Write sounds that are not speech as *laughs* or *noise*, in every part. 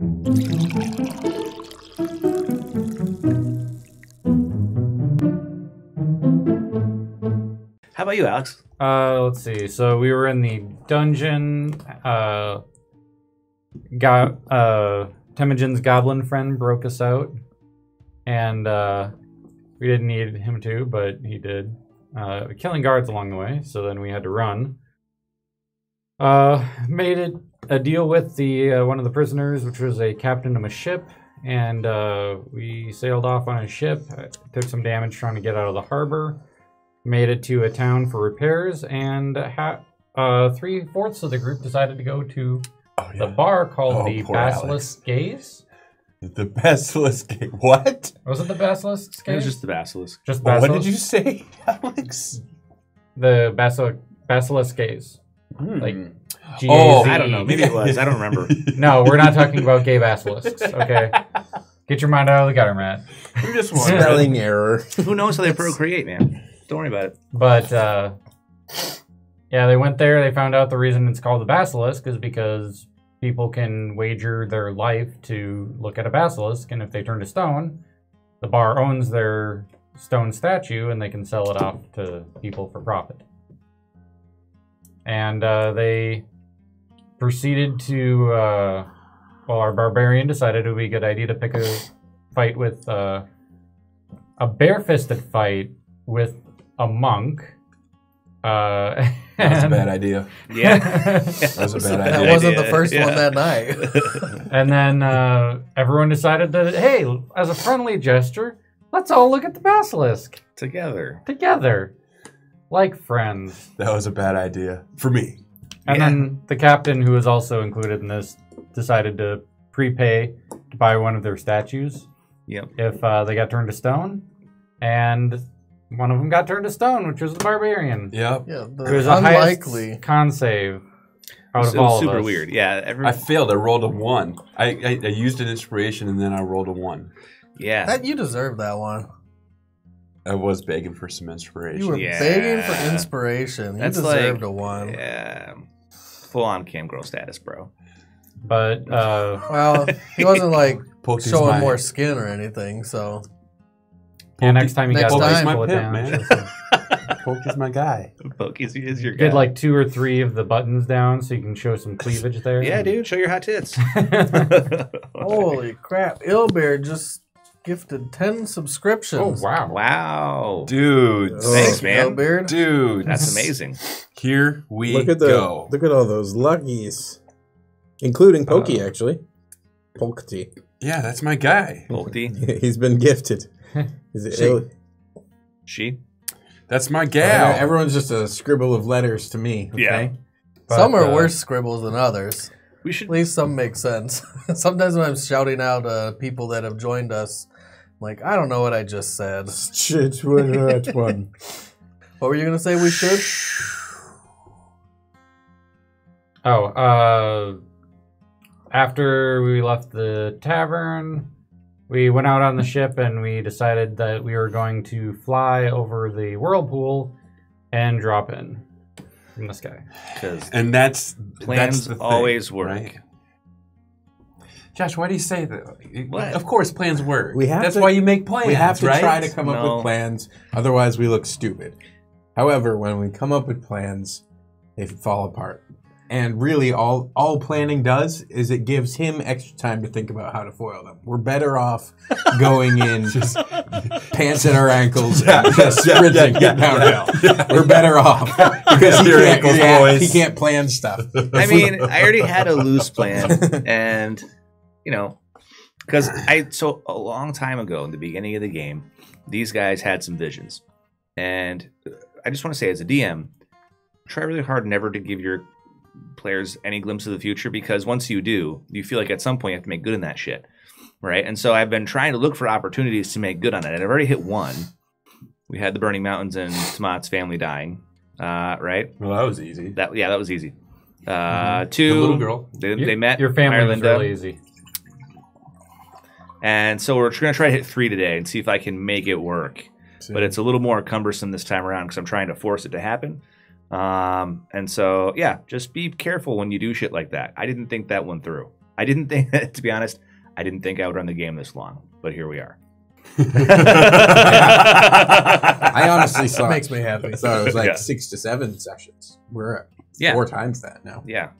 How about you, Alex? Uh, let's see. So we were in the dungeon. Uh, got uh, Temujin's goblin friend broke us out, and uh, we didn't need him to, but he did, uh, killing guards along the way. So then we had to run. Uh, made it a deal with the uh, one of the prisoners, which was a captain of a ship, and uh, we sailed off on a ship. Took some damage trying to get out of the harbor made it to a town for repairs, and ha- uh, three fourths of the group decided to go to Oh, the bar called Oh, the poor Basilisk Gaze. The basilisk. What? Was it the Basilisk It was just the basilisk. Just What did you say, *laughs* Alex? The Basilisk Basilisk Gaze. Hmm. Like Oh, I don't know. Maybe it was. I don't remember. *laughs* No, we're not talking about gay basilisks. *laughs* Okay, get your mind out of the gutter, Matt. I'm just wondering. *laughs* Spelling error. Who knows how they procreate, man? Don't worry about it. But uh, yeah, they went there. They found out the reason it's called the basilisk is because people can wager their life to look at a basilisk, and if they turn to stone, the bar owns their stone statue, and they can sell it off to people for profit. And uh, they proceeded to. Uh, well, our barbarian decided it would be a good idea to pick a *laughs* fight with uh, a barefisted fight with a monk. Uh, That's a bad idea. Yeah. *laughs* That was a bad That idea. wasn't the first yeah. one that night. *laughs* and then uh, everyone decided that, hey, as a friendly gesture, let's all look at the basilisk Together. together, like friends. That was a bad idea for me. And Yeah. then the captain, who was also included in this, decided to prepay to buy one of their statues Yep. if uh, they got turned to stone. And one of them got turned to stone, which was the barbarian. Yep. yeah, It was the unlikely. highest con save out It of was all super of weird. Yeah. Every, I failed. I rolled a one. I, I, I used an inspiration and then I rolled a one. yeah. That you deserve that one. I was begging for some inspiration. You were Yeah. begging for inspiration. You That's deserved like- a one. yeah. Full on cam girl status, bro. But uh, Well, he wasn't like *laughs* Pokey's showing my, more skin or anything. So yeah, next time you Next got time. to pull it pimp, down. man. just- *laughs* Pokey's my guy. Pokey's is your guy. Did like two or three of the buttons down so you can show some cleavage there. yeah, dude. Show your hot tits. *laughs* holy crap, Ilbear just gifted ten subscriptions. oh wow. wow. Dude. Oh, Thanks, man. Ilbeard. Dude. That's amazing. Here we Look at the go. look at all those luckies, including Pokey Uh, actually. Pokey. Yeah, that's my guy. Pokey. *laughs* He's been gifted. *laughs* Is it She. ill- She. That's my gal. Everyone's just a scribble of letters to me. Okay? Yeah. But, some are uh, worse scribbles than others. We should At least some make sense. *laughs* Sometimes when I'm shouting out uh, people that have joined us, I'm like, I don't know what I just said. *laughs* Shit, one, that one. What were you gonna say? We should. Oh, uh, after we left the tavern, we went out on the ship and we decided that we were going to fly over the whirlpool and drop in from the sky. because and that's Plans that's the thing, always work. right? Josh, why do you say that? What? Of course, plans work. We have That's to- why you make plans. we have to right? try to come up with plans, otherwise we look stupid. However, when we come up with plans, they fall apart. And really, all all planning does is it gives him extra time to think about how to foil them. We're better off *laughs* going in just pants at our ankles and just yeah, sprinting yeah, yeah, downhill. We're better off *laughs* because he can't, ankles, yeah, boys. he can't plan stuff. I mean, I already had a loose plan, *laughs* and you know, because I so a long time ago in the beginning of the game, these guys had some visions, and I just want to say, as a DM, try really hard never to give your players any glimpse of the future because once you do, you feel like at some point you have to make good in that shit, right? And so I've been trying to look for opportunities to make good on it, and I've already hit one. We had the Burning Mountains and Tamat's family dying, uh, right? Well, that was easy. That yeah, that was easy. Uh, two, The little girl. They, You- they met Your family was Ireland, really easy. And so we're going to try to hit three today and see if I can make it work. But it's a little more cumbersome this time around because I'm trying to force it to happen. Um, and so yeah, just be careful when you do shit like that. I didn't think that one through. I didn't *laughs* think, to be honest, I didn't think I would run the game this long, but here we are. *laughs* *laughs* I honestly That saw makes me happy. I thought it was like Yeah. six to seven sessions. We're at Yeah. four times that now. Yeah.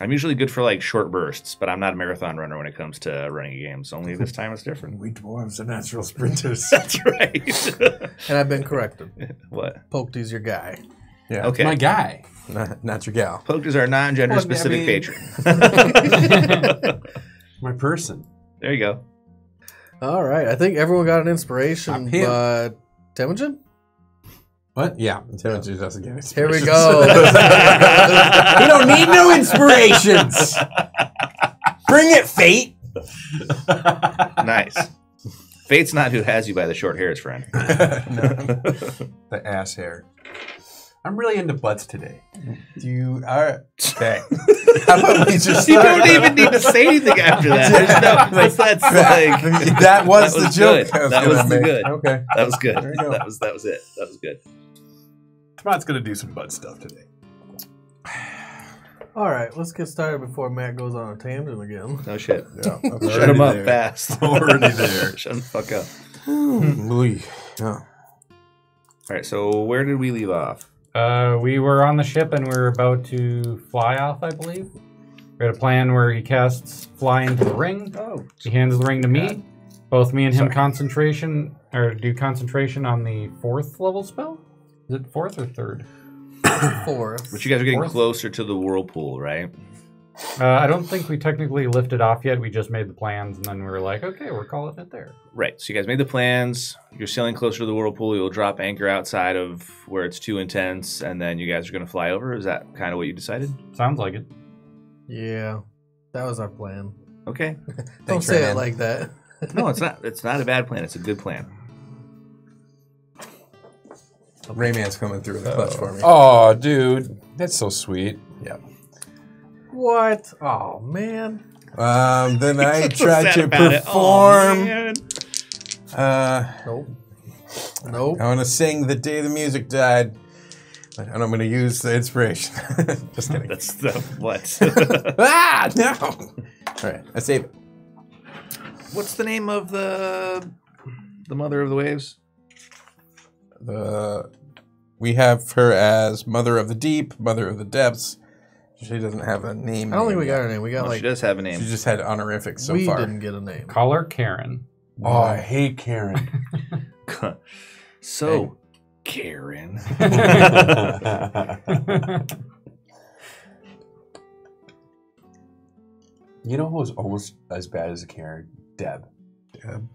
I'm usually good for like short bursts, but I'm not a marathon runner when it comes to running games. Only this time it's different. We dwarves are natural sprinters. *laughs* That's right. *laughs* And I've been corrected. *laughs* what? Pokey's your guy. yeah. Okay. My guy. Not, not your gal. Pokey is our non-gender Well, I specific mean- patron. My person. there you go. All right. I think everyone got an inspiration, but Temujin? What? Yeah. Intelligence doesn't get. Here we go. *laughs* we don't need no inspirations. Bring it, fate. Nice. Fate's not who has you by the short hairs, friend. *laughs* no. The ass hair. I'm really into butts today. You are okay. *laughs* How about we just? You don't even need to say anything after that. There's no, that's, that's like that was That the was joke. good. I was That was the good. Okay. that was good. There you go. That was that was it. That was good. Tomat's gonna do some butt stuff today. All right. Let's get started before Matt goes on a tangent again. No shit. *laughs* Yeah. Shut him up there. fast. *laughs* Already there. *laughs* Shut the fuck up. Louis. Yeah. All right. So where did we leave off? Uh, we were on the ship and we were about to fly off, I believe. We had a plan where he casts fly into the ring. Oh, He hands the ring to me. Both me and him Sorry. concentration or do concentration on the fourth level spell. Is it fourth or third? *coughs* Fourth. but you guys are getting Fourth? closer to the whirlpool, right? Uh, I don't think we technically lifted off yet. We just made the plans and then we were like, okay, we're calling it there. Right. So you guys made the plans. You're sailing closer to the whirlpool. You'll drop anchor outside of where it's too intense, and then you guys are going to fly over. Is that kind of what you decided? Sounds like it. Yeah. That was our plan. Okay. *laughs* Don't Thanks, say Rayman. it like that. No, it's *laughs* not. It's not a bad plan. It's a good plan. Rayman's coming through with a clutch for me. Oh, dude, that's so sweet. Yeah. What? Oh, man. Um, then *laughs* I tried to. Oh, perform. uh, Nope. Nope. I want to sing "The Day the Music Died," and I'm going to use the inspiration. *laughs* Just kidding. That's the what? *laughs* ah, no. All right, I save it. What's the name of the the mother of the waves? The we have her as Mother of the Deep, Mother of the Depths. She doesn't have a name. I don't think name we got yet. her name. We got Well, like she does have a name. She just had honorifics so we far. didn't get a name. Call her Karen. Oh, I hate Karen. *laughs* so, Karen. *laughs* you know who's almost as bad as a Karen? Deb. Deb.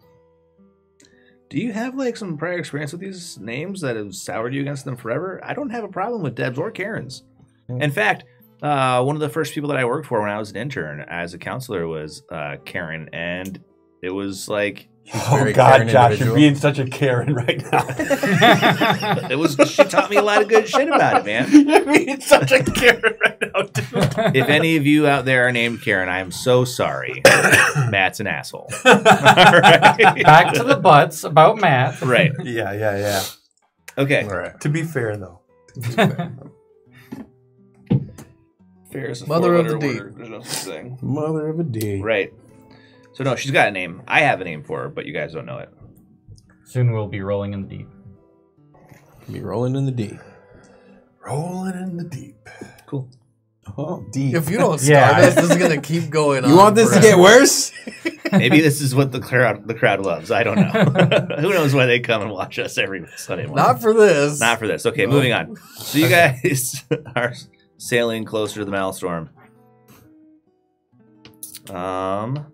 Do you have like some prior experience with these names that have soured you against them forever? I don't have a problem with Debs or Karens. In fact, uh, one of the first people that I worked for when I was an intern as a counselor was uh, Karen, and it was like oh, very Karen individual. You're being such a Karen right now. *laughs* it was. She taught me a lot of good shit about it, man. *laughs* You're being such a *laughs* Karen right now, dude. If any of you out there are named Karen, I am so sorry. *coughs* Matt's an asshole. All right. Back to the butts about Matt. right. Yeah, yeah, yeah. Okay. All right. To be fair, though. Fair is a Mother of four-letter the deep. word. There's no such thing. Mother of a D. Right. So no, she's got a name. I have a name for her, but you guys don't know it. Soon we'll be rolling in the deep. Be rolling in the deep. Rolling in the deep. Cool. Oh, D. If you don't *laughs* start Yeah. this, this is gonna keep going on. you want this to get worse? *laughs* Maybe this is what the crowd the crowd loves. I don't know. *laughs* Who knows why they come and watch us every Sunday morning? Not for this. Not for this. Okay, No. moving on. So you guys are sailing closer to the Maelstrom. Um,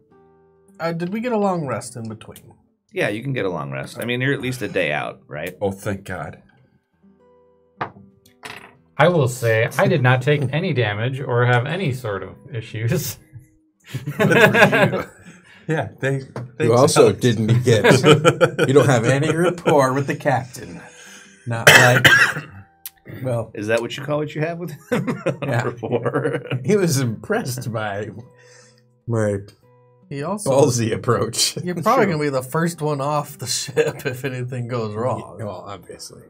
Uh, did we get a long rest in between? yeah, you can get a long rest. I mean, you're at least a day out, right? Oh, thank God. I will say I did not take any damage or have any sort of issues. *laughs* Yeah, thanks. You also didn't get. *laughs* you don't have any rapport with the captain. Not like. Well, Is that what you call what you have with him? *laughs* Yeah. Rapport. he was impressed by my He also. ballsy approach. *laughs* You're probably gonna be the first one off the ship if anything goes wrong. Well, obviously,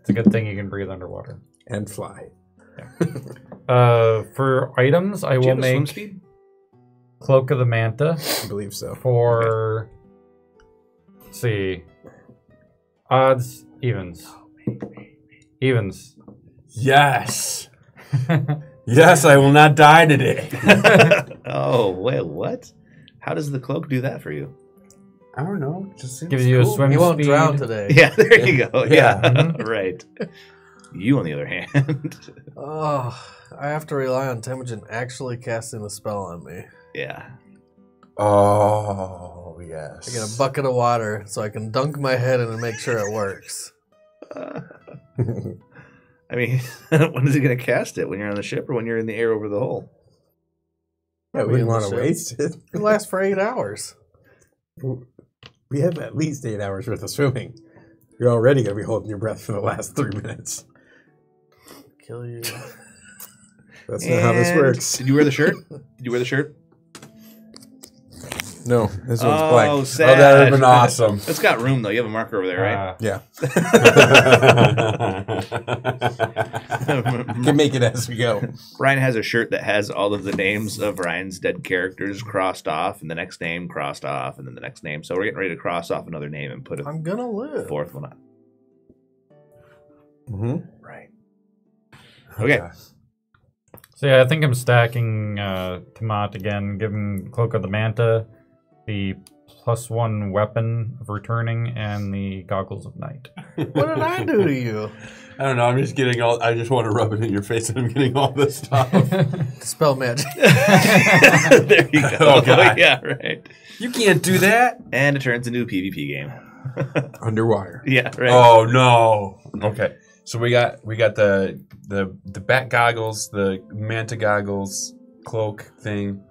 It's a good thing you can breathe underwater. and fly. Uh, for items, I Do you will have a swim make. speed? Cloak of the Manta I believe so. for. Let's see. Odds, evens. Evens. Yes. *laughs* Yes, I will not die today. *laughs* oh, wait, what? How does the cloak do that for you? I don't know. Just seems Gives you a cool. swim You won't speed. drown today. *laughs* Yeah, there you go. *laughs* Yeah, Yeah. Mm-hmm. *laughs* right. You, on the other hand, Oh, I have to rely on Temujin actually casting the spell on me. yeah. Oh yes. I get a bucket of water so I can dunk my head in and make sure it works. I mean, when is he going to cast it? When you're on the ship or when you're in the air over the hole? Yeah, we We didn't want to waste *laughs* it. It lasts for eight hours. We have at least eight hours worth of swimming. You're already going to be holding your breath for the last three minutes. Kill you. *laughs* That's not how this works. Did you wear the shirt? *laughs* Did you wear the shirt? No, this one's oh, black. Oh, sad. that would have been awesome. *laughs* It's got room though. You have a marker over there, right? Uh, Yeah, *laughs* can make it as we go. Ryan has a shirt that has all of the names of Ryan's dead characters crossed off, and the next name crossed off, and then the next name. So we're getting ready to cross off another name and put a I'm gonna live. fourth one on. Mm-hmm. Right. Okay. So yeah, I think I'm stacking uh, Tomat again, giving Cloak of the Manta the plus one weapon of returning and the Goggles of Night. *laughs* What did I do to you? I don't know. I'm just getting all. I just want to rub it in your face, and I'm getting all this stuff. *laughs* Spell magic. *laughs* there you go. Oh, God. yeah, right. you can't do that. And it turns into a PvP game. Underwater. yeah, right. Oh no. Okay. So we got we got the the the bat goggles, the manta goggles, cloak thing.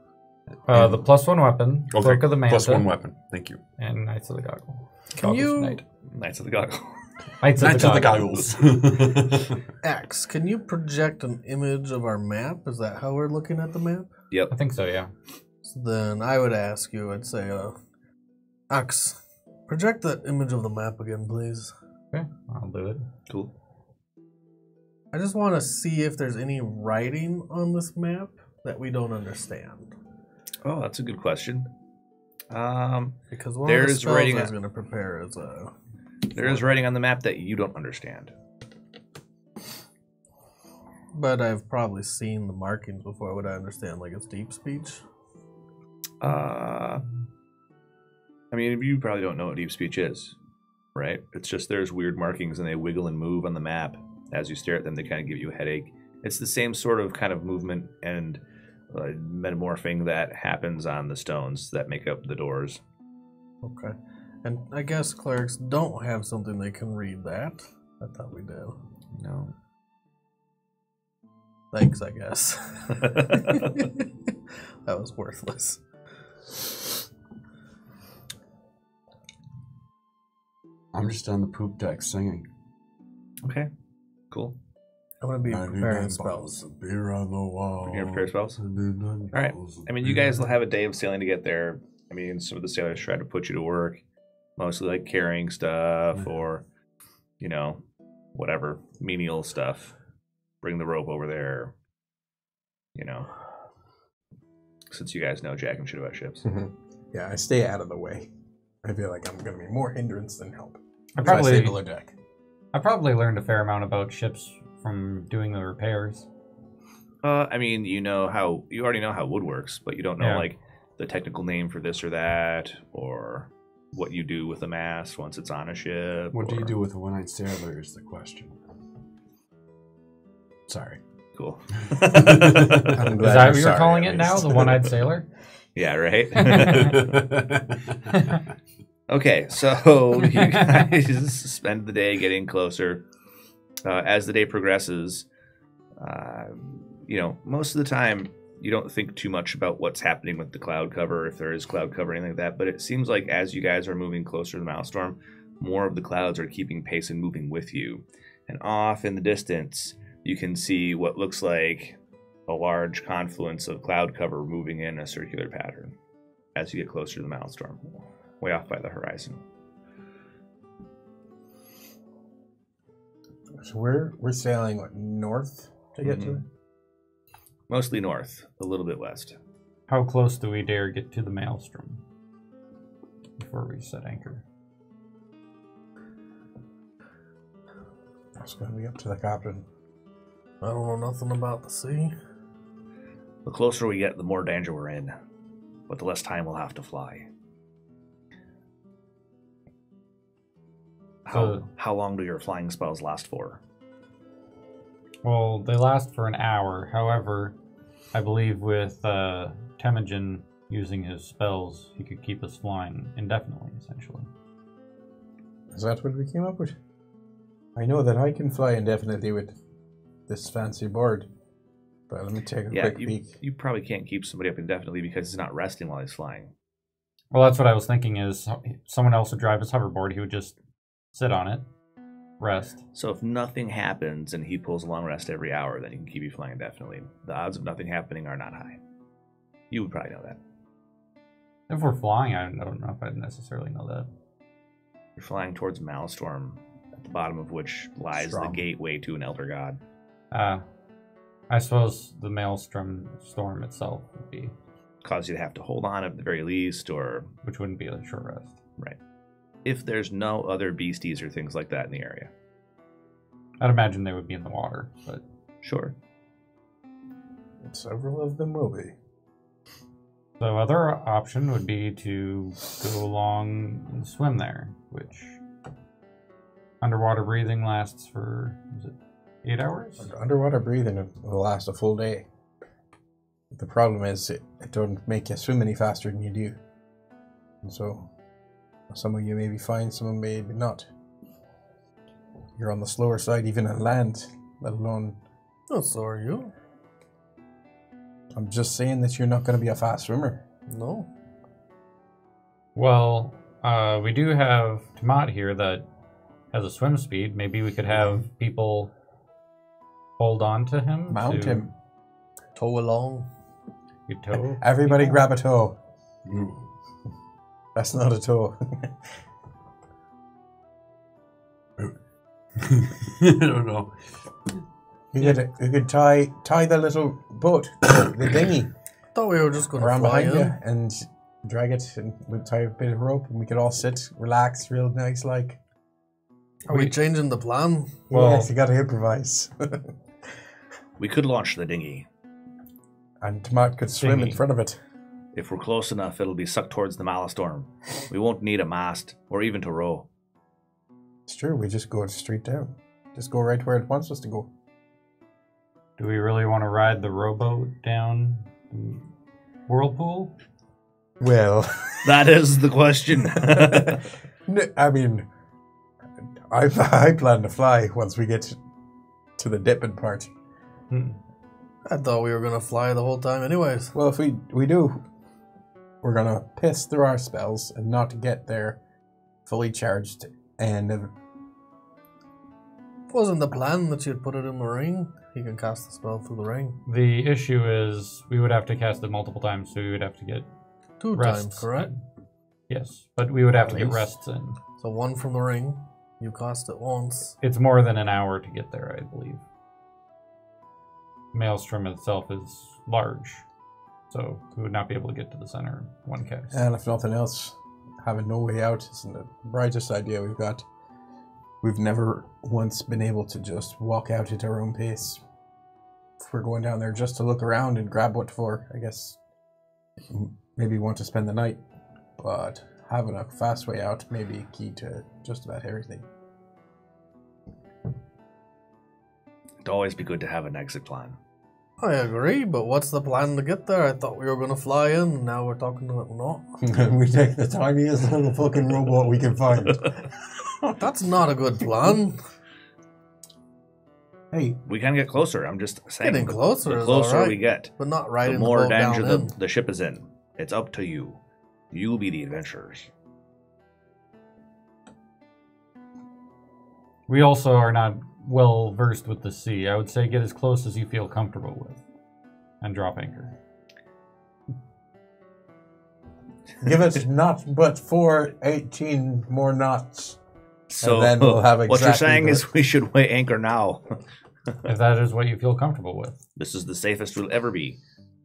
Uh, the plus one weapon, Okay. Cloak of the Manta, Plus one weapon. Thank you. and Knights of the Goggle. Can Goggles you- Night. Knights of the Goggle. *laughs* Knights of Knights the of the Goggle. goggles. *laughs* X, can you project an image of our map? Is that how we're looking at the map? Yep. I think so. Yeah. So then I would ask you, I'd say, uh, X, project that image of the map again, please. Okay, I'll do it. Cool. I just want to see if there's any writing on this map that we don't understand. Oh, that's a good question. Um, Because one of the There's spells writing I was going to prepare is uh, there is writing on the map that you don't understand. but I've probably seen the markings before. Would I understand like it's deep speech? Uh, I mean, you probably don't know what deep speech is, right? It's just there's weird markings and they wiggle and move on the map as you stare at them. They kind of give you a headache. It's the same sort of kind of movement and uh, metamorphing that happens on the stones that make up the doors. Okay. And I guess clerics don't have something they can read that. I thought we did. No. Thanks, I guess. *laughs* *laughs* that was worthless. I'm just on the poop deck singing. okay. Cool. I'm gonna be preparing spells. of beer on the wall. You're gonna prepare spells? All All right. I mean, you guys will have a day of sailing to get there. I mean, some of the sailors try to put you to work, mostly like carrying stuff or, you know, whatever menial stuff. Bring the rope over there. You know, since you guys know jack and shit about ships. Mm-hmm. Yeah, I stay out of the way. I feel like I'm going to be more hindrance than help. I So I stay probably, below deck. I probably learned a fair amount about ships from doing the repairs. Uh, I mean, you know how you already know how wood works, but you don't know Yeah. like the technical name for this or that, or what you do with the mast once it's on a ship. What do you or- do with a one-eyed sailor? Is the question. Sorry. Cool. *laughs* I'm Is glad that you're what you're sorry, calling at it now? least. The one-eyed sailor? *laughs* yeah. Right. *laughs* Okay, so you guys spend the day getting closer. Uh, as the day progresses, uh, you know, most of the time you don't think too much about what's happening with the cloud cover, if there is cloud cover, anything like that. But it seems like as you guys are moving closer to the Maelstrom, more of the clouds are keeping pace and moving with you. And off in the distance, you can see what looks like a large confluence of cloud cover moving in a circular pattern as you get closer to the Maelstrom way off by the horizon. So we're we're sailing what north to get to Mhm. it. Mostly north, a little bit west. How close do we dare get to the maelstrom before we set anchor? It's going to be up to the captain. I don't know nothing about the sea. The closer we get, the more danger we're in, but the less time we'll have to fly. How, So- how long do your flying spells last for? Well, they last for an hour. However, I believe with uh, Temujin using his spells, he could keep us flying indefinitely, essentially. Is that what we came up with? I know that I can fly indefinitely with this fancy board. But let me take a Yeah, quick you, peek. you probably can't keep somebody up indefinitely because he's not resting while he's flying. Well, that's what I was thinking. Is someone else would drive his hoverboard, he would just sit on it, rest. So if nothing happens and he pulls a long rest every hour, then he can keep you flying indefinitely. The odds of nothing happening are not high. You would probably know that. If we're flying, I don't know if I'd necessarily know that. You're flying towards Maelstrom, at the bottom of which lies Strong. the gateway to an Elder God. Uh, I suppose the maelstrom storm itself would be, Cause you to have to hold on at the very least, or which wouldn't be a short rest. If there's no other beasties or things like that in the area. I'd imagine they would be in the water, but Sure. Several of them will be. the other option would be to go along and swim there, which underwater breathing lasts for is it eight hours? Underwater breathing will last a full day. The problem is it, it don't make you swim any faster than you do. And so some of you maybe fine, some of you maybe not. You're on the slower side even on land, let alone Oh, so are you? I'm just saying that you're not gonna be a fast swimmer. No. Well, uh, we do have Tomat here that has a swim speed. Maybe we could have people hold on to him. Mount to him. Tow along. You tow. Everybody grab a toe. That's not at all. *laughs* I don't know. you could you could tie tie the little boat, *coughs* the dinghy, Thought we were just going to around fly behind in. you and drag it and we'd tie a bit of rope and we could all sit, relax, real nice like. Are we We- changing the plan? Well- yes, you gotta improvise. *laughs* We could launch the dinghy. and Tomat could swim in front of it. If we're close enough, it'll be sucked towards the Maelstrom. We won't need a mast or even to row. It's true, we just go straight down. Just go right where it wants us to go. Do we really want to ride the rowboat down the whirlpool? Well, *laughs* That is the question. *laughs* I mean, I, I plan to fly once we get to the dipping part. Hmm. I thought we were going to fly the whole time, anyways. Well, if we we do, we're gonna piss through our spells and not get there fully charged. And uh, Wasn't the plan that you'd put it in the ring? He can cast the spell through the ring. The issue is we would have to cast it multiple times, so we would have to get Two rests. times, correct? in. Yes, but we would have to get rests in. So one from the ring. You cast it once. It's more than an hour to get there, I believe. Maelstrom itself is large, so we would not be able to get to the center in one cast. and if nothing else, having no way out isn't the brightest idea we've got. We've never once been able to just walk out at our own pace. If we're going down there just to look around and grab what for, I guess maybe want to spend the night. But having a fast way out may be key to just about everything. It'd always be good to have an exit plan. I agree, but what's the plan to get there? I thought we were going to fly in, and now we're talking about not. *laughs* we take the tiniest little fucking robot we can find. *laughs* That's not a good plan. hey, We can get closer. I'm just saying. Getting closer The is closer alright. we get, But not right. the, more boat danger the, in. the ship is in. It's up to you. You'll be the adventurers. We also are not well versed with the sea. I would say get as close as you feel comfortable with, and drop anchor. give us not but four, 18 more knots. So then we'll have a *laughs* what you're saying the- is we should weigh anchor now. *laughs* if that is what you feel comfortable with. this is the safest we'll ever be.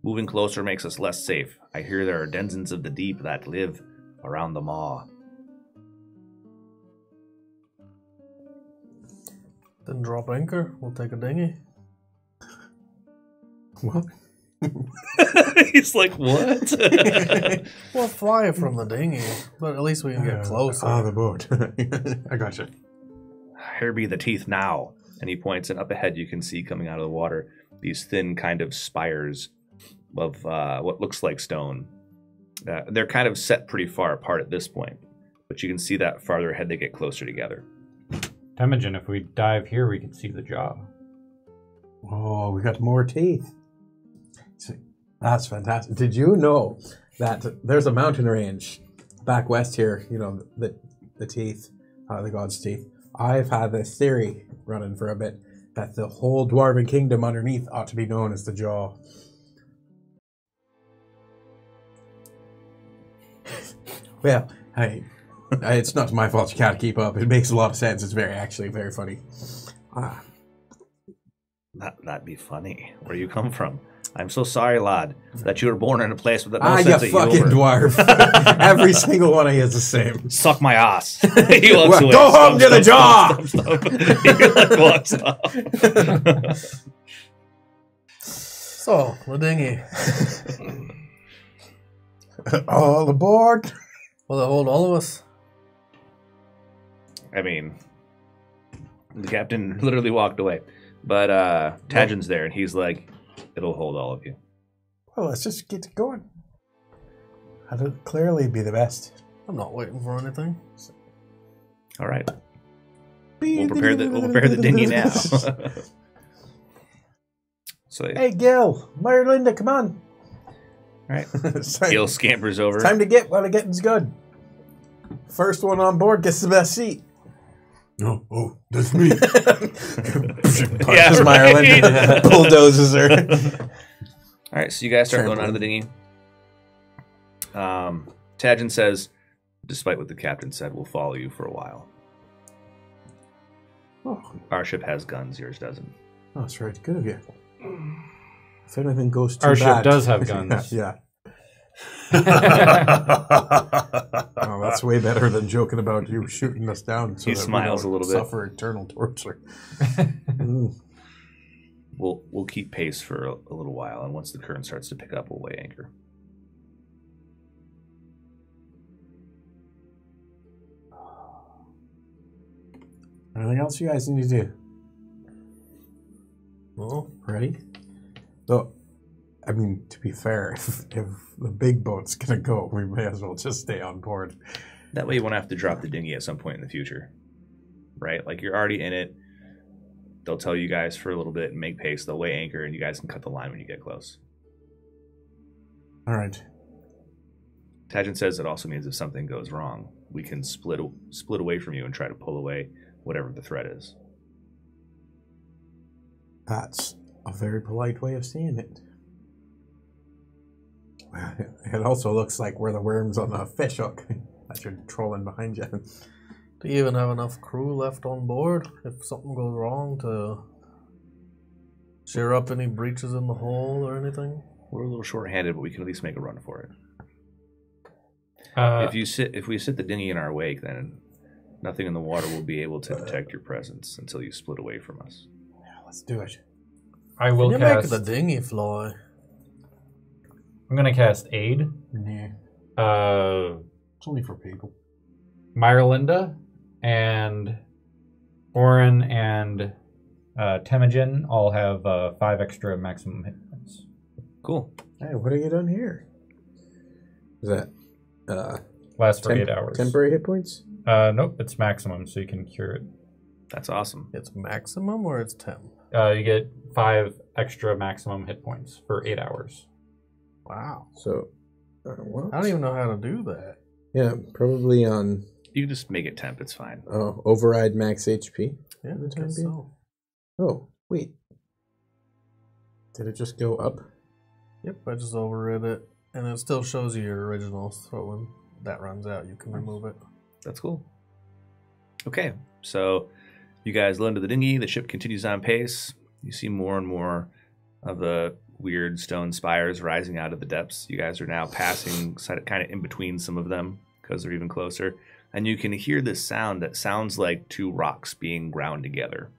Moving closer makes us less safe. I hear there are denizens of the deep that live around the maw. Then drop anchor. We'll take a dinghy. What? *laughs* He's like, what? *laughs* We'll fly from the dinghy, but at least we can Uh, get closer. Ah, the boat. *laughs* I gotcha. Here be the teeth now. And he points, and up ahead you can see coming out of the water these thin kind of spires of uh, what looks like stone. Uh, they're kind of set pretty far apart at this point, but you can see that farther ahead they get closer together. Temujin, if we dive here, we can see the jaw. Oh, we got more teeth. That's fantastic. Did you know that there's a mountain range back west here? You know the the teeth, uh, the god's teeth. I've had this theory running for a bit that the whole dwarven kingdom underneath ought to be known as the jaw. *laughs* well, I, *laughs* it's not my fault you can't keep up. It makes a lot of sense. It's very actually very funny. Ah, That, that'd be funny. Where you come from? I'm so sorry, lad, that you were born in a place with no Ah, you sense of fucking humor. dwarf. *laughs* Every single one of you is the same. Suck my ass. *laughs* he walks Well, away. go home to the jaw! Stop, stop, stop. he like walks off. So, the dinghy. All aboard. Will it hold all of us? I mean, the captain *laughs* literally walked away, but uh, Tadgin's there, and he's like, "It'll hold all of you." Well, let's just get going. That'll clearly be the best. I'm not waiting for anything. All right, we'll prepare the we'll prepare the dinghy now. *laughs* *laughs* so Hey, Gil, Myralinda, come on. All right. it's Gil scampers over. time to get while the getting's good. First one on board gets the best seat. No, oh, that's me. *laughs* Punches Yeah, Meyer right. Linda, *laughs* bulldozes her. All right, so you guys start going out of the dinghy. Um, Tadgin says, despite what the captain said, we'll follow you for a while. Oh, Our ship has guns, yours doesn't. Oh, that's right. Good of you. If anything goes too Our ship does have *laughs* guns. yeah. Oh, that's way better than joking about you shooting us down. So He smiles a little bit. Suffer eternal torture. *laughs* Mm. We'll we'll keep pace for a, a little while, and once the current starts to pick up, we'll weigh anchor. Anything else you guys need to do? No. Ready? So, I mean, to be fair, *laughs* if, if the big boat's gonna go, we may as well just stay on board. That way, you won't have to drop the dinghy at some point in the future, right? Like you're already in it. They'll tell you guys for a little bit and make pace. They'll weigh anchor, and you guys can cut the line when you get close. All right. Tadgin says it also means if something goes wrong, we can split split away from you and try to pull away whatever the threat is. That's a very polite way of saying it. Well, *laughs* It also looks like we're the worms on the fish hook *laughs* that you're trolling behind you. *laughs* Do you even have enough crew left on board if something goes wrong to shear up any breaches in the hull or anything? We're a little short-handed, but we can at least make a run for it. Uh, if you sit, if we sit the dinghy in our wake, then nothing in the water will be able to detect your presence until you split away from us. Yeah, let's do it. I will Can you cast. make the dinghy fly? I'm gonna cast aid. Nah, Uh, it's only for people. Myralinda and Orin and uh, Temujin all have uh, five extra maximum hit points. Cool. Hey, what have you done here? Is that uh, Lasts for temp- eight hours. temporary hit points? Uh, nope, it's maximum, so you can cure it. That's awesome. It's maximum or it's temp? Uh, you get five extra maximum hit points for eight hours. Wow. So, uh. I don't even know how to do that. Yeah, probably on You can just make it temp. It's fine. uh, override max HP. Yeah, the I time guess being. so. Oh, wait. Did it just go up? Yep, I just overrid it, and it still shows you your original. So when that runs out, you can remove it. That's cool. Okay, so you guys land to the dinghy. The ship continues on pace. You see more and more of the weird stone spires rising out of the depths. You guys are now passing kind of in between some of them because they're even closer. And you can hear this sound that sounds like two rocks being ground together.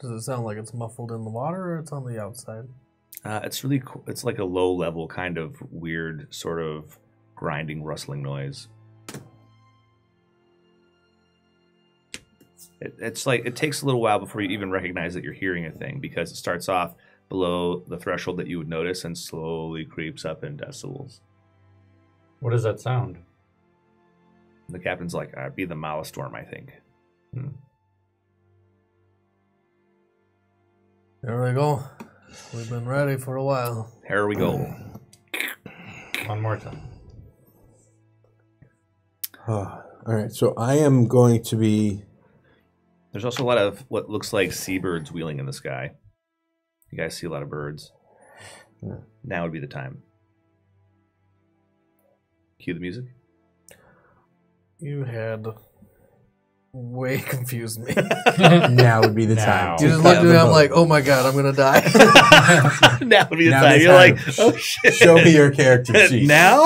Does it sound like it's muffled in the water or it's on the outside? Uh, it's really cool. It's like a low level kind of weird sort of grinding, rustling noise. It, it's like it takes a little while before you even recognize that you're hearing a thing because it starts off below the threshold that you would notice and slowly creeps up in decibels. What does that sound? The captain's like, uh, "Be the Maelstrom, I think." There we go. We've been ready for a while. Here we go. One more time. *sighs* all right, so I am going to be. There's also a lot of what looks like seabirds wheeling in the sky. You guys see a lot of birds. Yeah. Now would be the time. Cue the music. You had way *laughs* confused me. *laughs* now would be the Now. time. you to just looked at me. I'm like, oh my god, I'm gonna die. *laughs* now would be the Now time. You're time. like, oh shit. Show me your character sheet. now?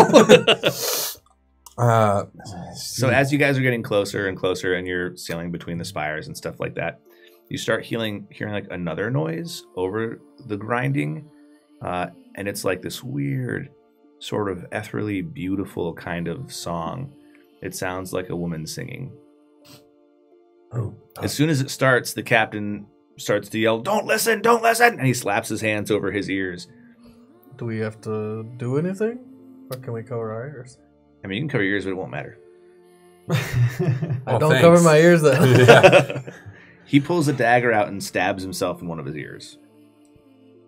Uh, so as you guys are getting closer and closer and you're sailing between the spires and stuff like that, you start hearing hearing like another noise over the grinding. Uh, and it's like this weird, sort of ethereally beautiful kind of song. It sounds like a woman singing. Oh. As soon as it starts, the captain starts to yell, Don't listen, don't listen! And he slaps his hands over his ears. do we have to do anything? Or can we cover our ears? I mean, you can cover your ears, but it won't matter. *laughs* I Oh, don't thanks. cover my ears then. *laughs* *laughs* he pulls a dagger out and stabs himself in one of his ears.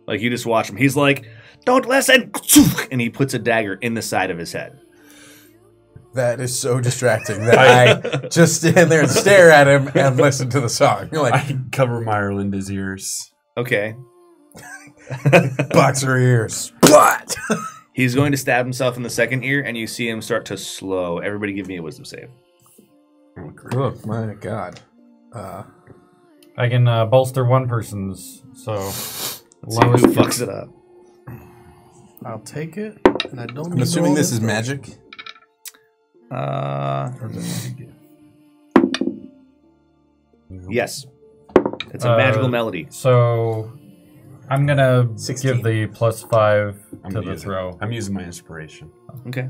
Like you just watch him. He's like, "Don't listen!" And he puts a dagger in the side of his head. that is so distracting that I just stand there and stare at him and listen to the song. You're like, I cover Myralinda's ears. Okay. box her ears. What? He's going to stab himself in the second ear, and you see him start to slow. Everybody, give me a wisdom save. Oh, great. oh my god. Uh, I can uh, bolster one person's, so See lowest who fucks it up. I'll take it. And I don't. I'm need assuming this is stuff. magic. Uh, yes, it's a Uh, magical melody. So I'm gonna 16. give the plus five I'm to the using, throw. I'm using my inspiration. Okay.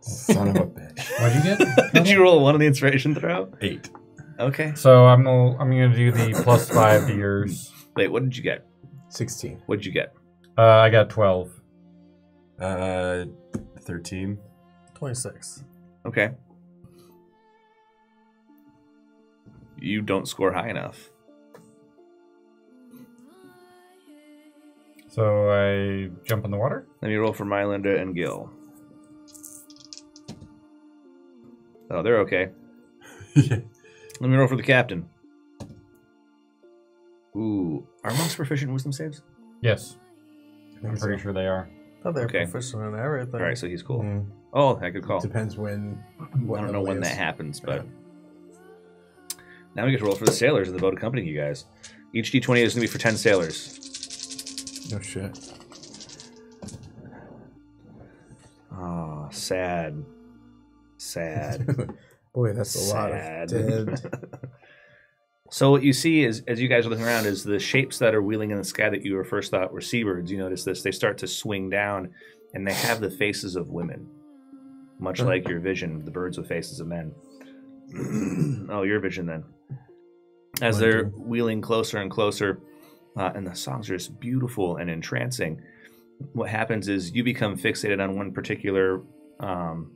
Son of a *laughs* bitch. What'd you get? *laughs* Did you roll a one on the inspiration throw? Eight. Okay. so I'm gonna, I'm gonna do the plus five to yours. Wait, what did you get? 16. What did you get? Uh, I got twelve. Uh, 13. Twenty-six. Okay. You don't score high enough. So I jump in the water. Let me roll for Mylinda and Gil. Oh, they're okay. yeah. *laughs* Let me roll for the captain. Ooh, are monks proficient in wisdom saves? Yes, I'm pretty sure they are. thought they were Okay. proficient in everything. All right, so he's cool. Mm, Oh, that good call. Depends when. I don't know level when it that is. happens, but now we get to roll for the sailors of the boat accompanying you guys. Each d20 is going to be for 10 sailors. No shit. Oh, sad. Sad. *laughs* Boy, that's a lot Sad. of dead. *laughs* *laughs* So what you see is, as you guys are looking around, is the shapes that are wheeling in the sky that you were first thought were seabirds. You notice this; they start to swing down, and they have the faces of women, much like your vision, the birds with faces of men. *clears throat* oh, your vision then. As they're wheeling closer and closer, uh, and the songs are just beautiful and entrancing. What happens is you become fixated on one particular um,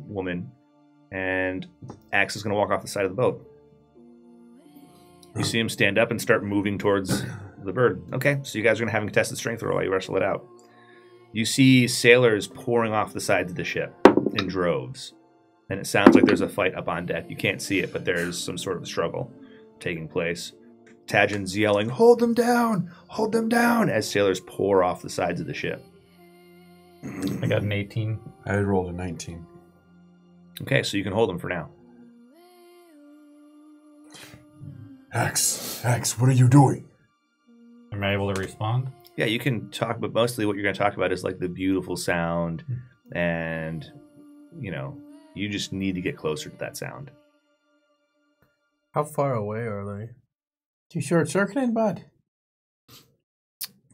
woman, and Axe is going to walk off the side of the boat. You see him stand up and start moving towards the bird. Okay, so you guys are going to have a contested strength roll while you wrestle it out. You see sailors pouring off the sides of the ship in droves, and it sounds like there's a fight up on deck. You can't see it, but there's some sort of struggle taking place. Tadgin's yelling, "Hold them down! Hold them down!" as sailors pour off the sides of the ship. I got an 18. I rolled a 19. Okay, so you can hold them for now. Axe, Axe, what are you doing? Am I able to respond? Yeah, you can talk, but mostly what you're going to talk about is like the beautiful sound, hmm. and you know, you just need to get closer to that sound. How far away are they? Too short circuiting, bud.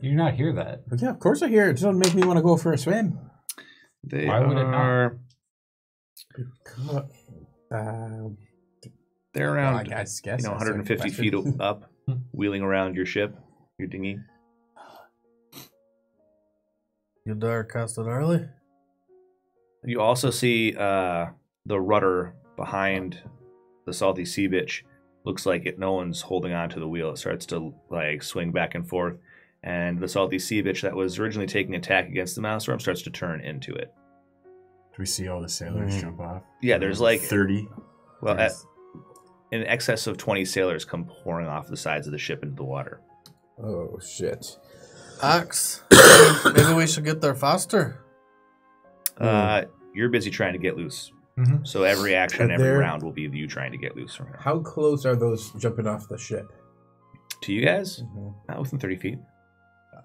You do not hear that. Yeah, of course I hear it. It doesn't make me want to go for a swim. They Why would it not? are. Uh, They're around, I guess, guess you know, that's a 150 feet question. *laughs* up, wheeling around your ship, your dinghy. You dare cast it early? You also see uh, the rudder behind the salty sea bitch. Looks like it. No one's holding on to the wheel. It starts to like swing back and forth, and the salty sea bitch that was originally taking attack against the maelstrom starts to turn into it. Do we see all the sailors Mm. jump off? Yeah, there's like 30. well, at, in excess of 20 sailors come pouring off the sides of the ship into the water. Oh shit! Axe. *coughs* Maybe we should get there faster. Uh, you're busy trying to get loose. Mhm. So every action, Are every there- round will be you trying to get loose from her. How close are those jumping off the ship? To you guys, not within 30 feet.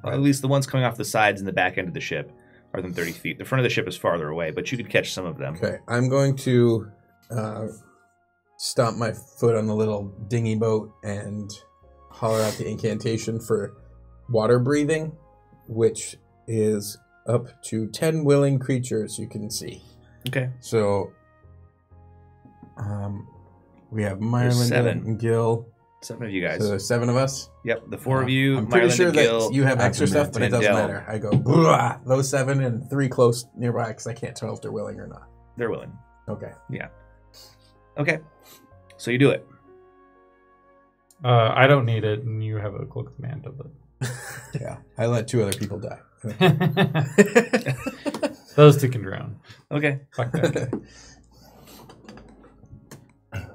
Well, at least the ones coming off the sides and the back end of the ship are within 30 feet. The front of the ship is farther away, but you could catch some of them. Okay, I'm going to uh, stomp my foot on the little dinghy boat and holler out the incantation for water breathing, which is up to 10 willing creatures you can see. Okay. So um, we have There's seven. and Gil. Seven of you guys. So there's seven of us. yep, the four of Uh, you, I'm pretty Myron sure and that Gil. you have extra stuff, but it doesn't Del. matter. I go "Blah," those seven and three close nearby because I can't tell if they're willing or not. They're willing. Okay. Yeah. Okay. So you do it. Uh, I don't need it, and you have a cloak command of *laughs* Yeah. I let two other people die. *laughs* Those two can drown. Okay. Fuck that. *laughs*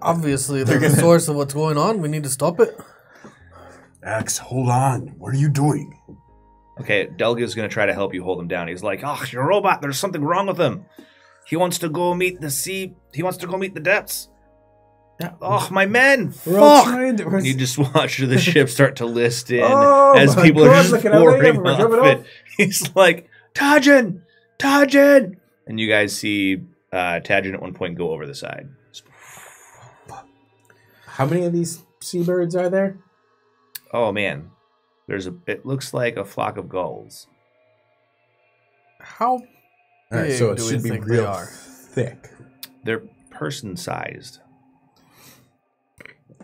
Obviously, they're the source of what's going on. We need to stop it. Axe, hold on. What are you doing? Okay, Delga's gonna try to help you hold him down. He's like, "Oh, your robot. There's something wrong with him. He wants to go meet the sea. He wants to go meet the depths. Yeah. Oh, my men! We're Fuck!" trying to. we're- You just *laughs* watch the ship start to list in *laughs* Oh as people God, are just look at how many of pouring them off it. *laughs* He's like, Tadgin! Tadgin! And you guys see uh, Tadgin at one point go over the side. How many of these seabirds are there? Oh man, there's a. It looks like a flock of gulls. How All right, big so it do we should be think they real are? thick. They're person-sized.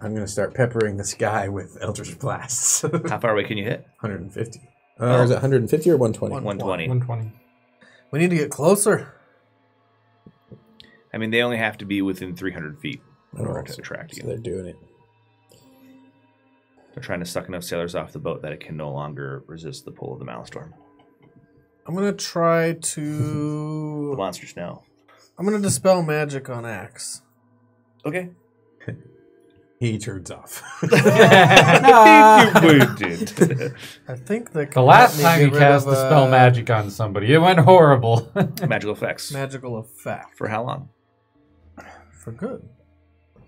I'm gonna start peppering the sky with Eldritch blasts. *laughs* How far away can you hit? 150. Uh, Or is it 150 or 120? 120. 120. We need to get closer. I mean, they only have to be within 300 feet in order to so- attract So you. they're doing it. They're trying to suck enough sailors off the boat that it can no longer resist the pull of the maelstrom. I'm gonna try *laughs* The to. monsters know. I'm gonna dispel magic on Axe. Okay. *laughs* He turns off. *laughs* Wounded. I think they The last time me you cast the spell uh, magic on somebody, it went horrible. Magical effects. magical effect For how long? for good.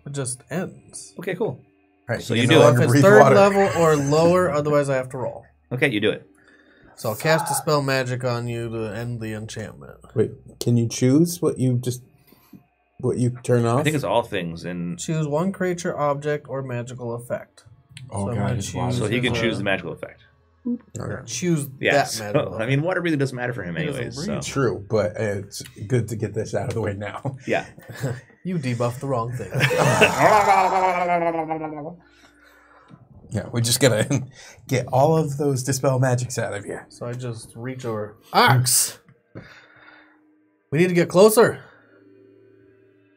It just ends. Okay, cool. right, So he you do no it. If it's breathe third water. level or lower, *laughs* otherwise I have to roll. Okay, you do it. So I'll cast a spell magic on you to end the enchantment. Wait, can you choose what you just what you turn off? I think it's all things, and Choose one creature, object, or magical effect. Oh, So God. gonna It's choose- water. so he can choose the magical effect. Okay. Choose Yeah. that so, magical. I mean, water really doesn't matter for him, He doesn't anyways. So. True, but it's good to get this out of the way now. yeah. *laughs* you debuff the wrong thing. *laughs* Yeah, we're just gonna *laughs* get all of those dispel magics out of you. so I just reach over. Axe. We need to get closer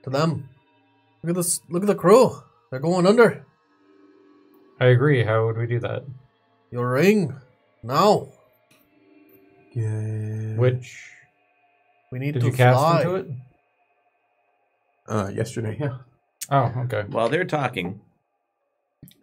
to them. Look at this. Look at the crew. They're going under. I agree. How would we do that? Your ring. Now. Yeah. Which We need did to you cast fly. into it? Uh, yesterday, yeah. Oh, okay. While they're talking,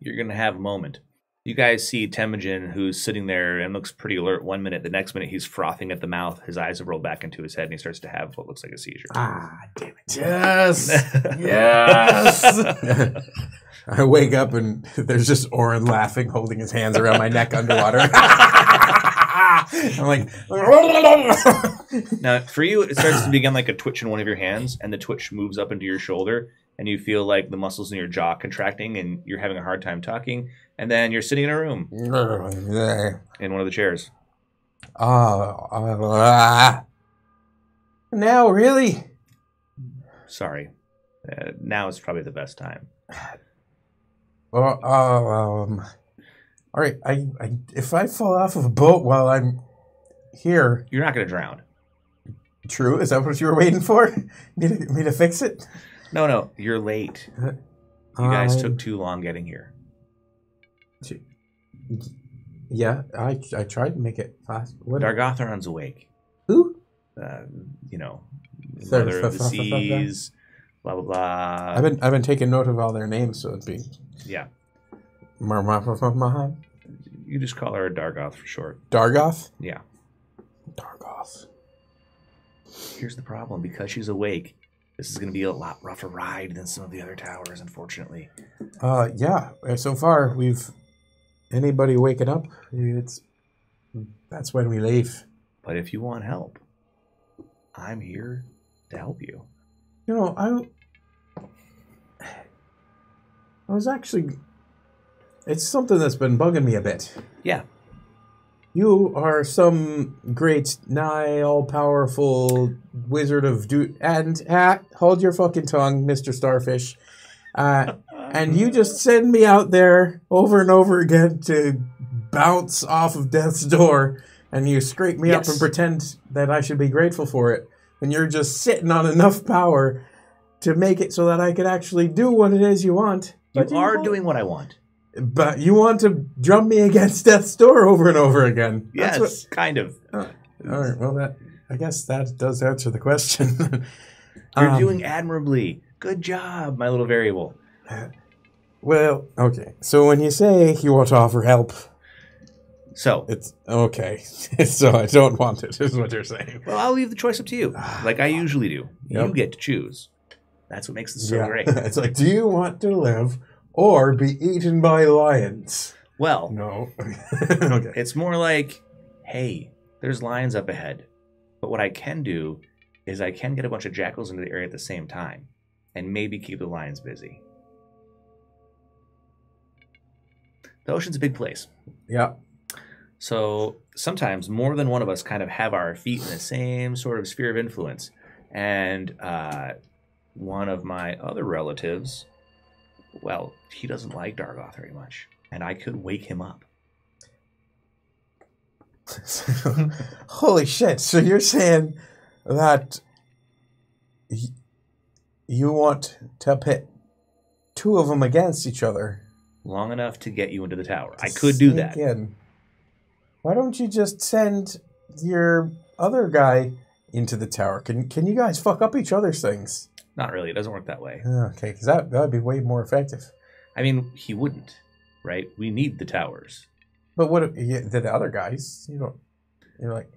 you're gonna have a moment You guys see Temujin, who's sitting there and looks pretty alert one minute. The next minute, he's frothing at the mouth. His eyes have rolled back into his head, and he starts to have what looks like a seizure. Ah, damn it. Yes. *laughs* yes. *laughs* *laughs* I wake up and *laughs* there's just Orin laughing, holding his hands around my neck underwater. *laughs* *laughs* I'm like, Now, for you, it starts to begin like a twitch in one of your hands, and the twitch moves up into your shoulder, and you feel like the muscles in your jaw contracting, and you're having a hard time talking. And then you're sitting in a room in one of the chairs. oh, uh, now really? Sorry. Uh, now is probably the best time. *sighs* Well, oh, um, all right. I, I, if I fall off of a boat while I'm here, You're not going to drown. true. Is that what you were waiting for? *laughs* me, to, me to fix it? No, no, you're late. You guys took too long getting here. Yeah, I, I tried to make it fast. What? Dargotharon's awake. Who? Uh, you know, Third- mother of the seas, blah, blah, blah. I've been I've been taking note of all their names, so it'd be yeah, you just call her a Dargoth for short. Dargoth. Yeah. Dargoth. Here's the problem because she's awake, this is going to be a lot rougher ride than some of the other towers, unfortunately. Uh, yeah. So far, we've anybody waking up. It's that's when we leave. But if you want help, I'm here to help you. You know, I I was actually. It's something that's been bugging me a bit. Yeah. You are some great, nigh all powerful wizard of do and ah, hold your fucking tongue, Mister Starfish. Uh, and you just send me out there over and over again to bounce off of death's door, and you scrape me up and pretend that I should be grateful for it. And you're just sitting on enough power to make it so that I could actually do what it is you want. You But are doing what I want. but you want to drum me against death's door over and over again. Yes, That's what- kind of. all right. Well, that I guess that does answer the question. *laughs* You're Um, doing admirably. Good job, my little variable. well. Okay. So when you say you want to offer help, So, it's okay. *laughs* so I don't want it. Is what you're saying. well, I'll leave the choice up to you, like I usually do. You get to choose. That's what makes this so yeah. great. *laughs* it's like, do you want to live or be eaten by lions? Well, No. *laughs* okay. it's more like, hey, there's lions up ahead. But what I can do is I can get a bunch of jackals into the area at the same time and maybe keep the lions busy. The ocean's a big place. Yeah. So sometimes more than one of us kind of have our feet in the same sort of sphere of influence. And uh, one of my other relatives, well, he doesn't like Dargoth very much. And I could wake him up. *laughs* Holy shit! So you're saying that you want to pit two of them against each other? long enough to get you into the tower. I could do that. in. Why don't you just send your other guy into the tower? Can Can you guys fuck up each other's things? Not really. It doesn't work that way. Okay, because that that would be way more effective. I mean, he wouldn't, right? We need the towers. But what if you, the other guys? You don't. You're like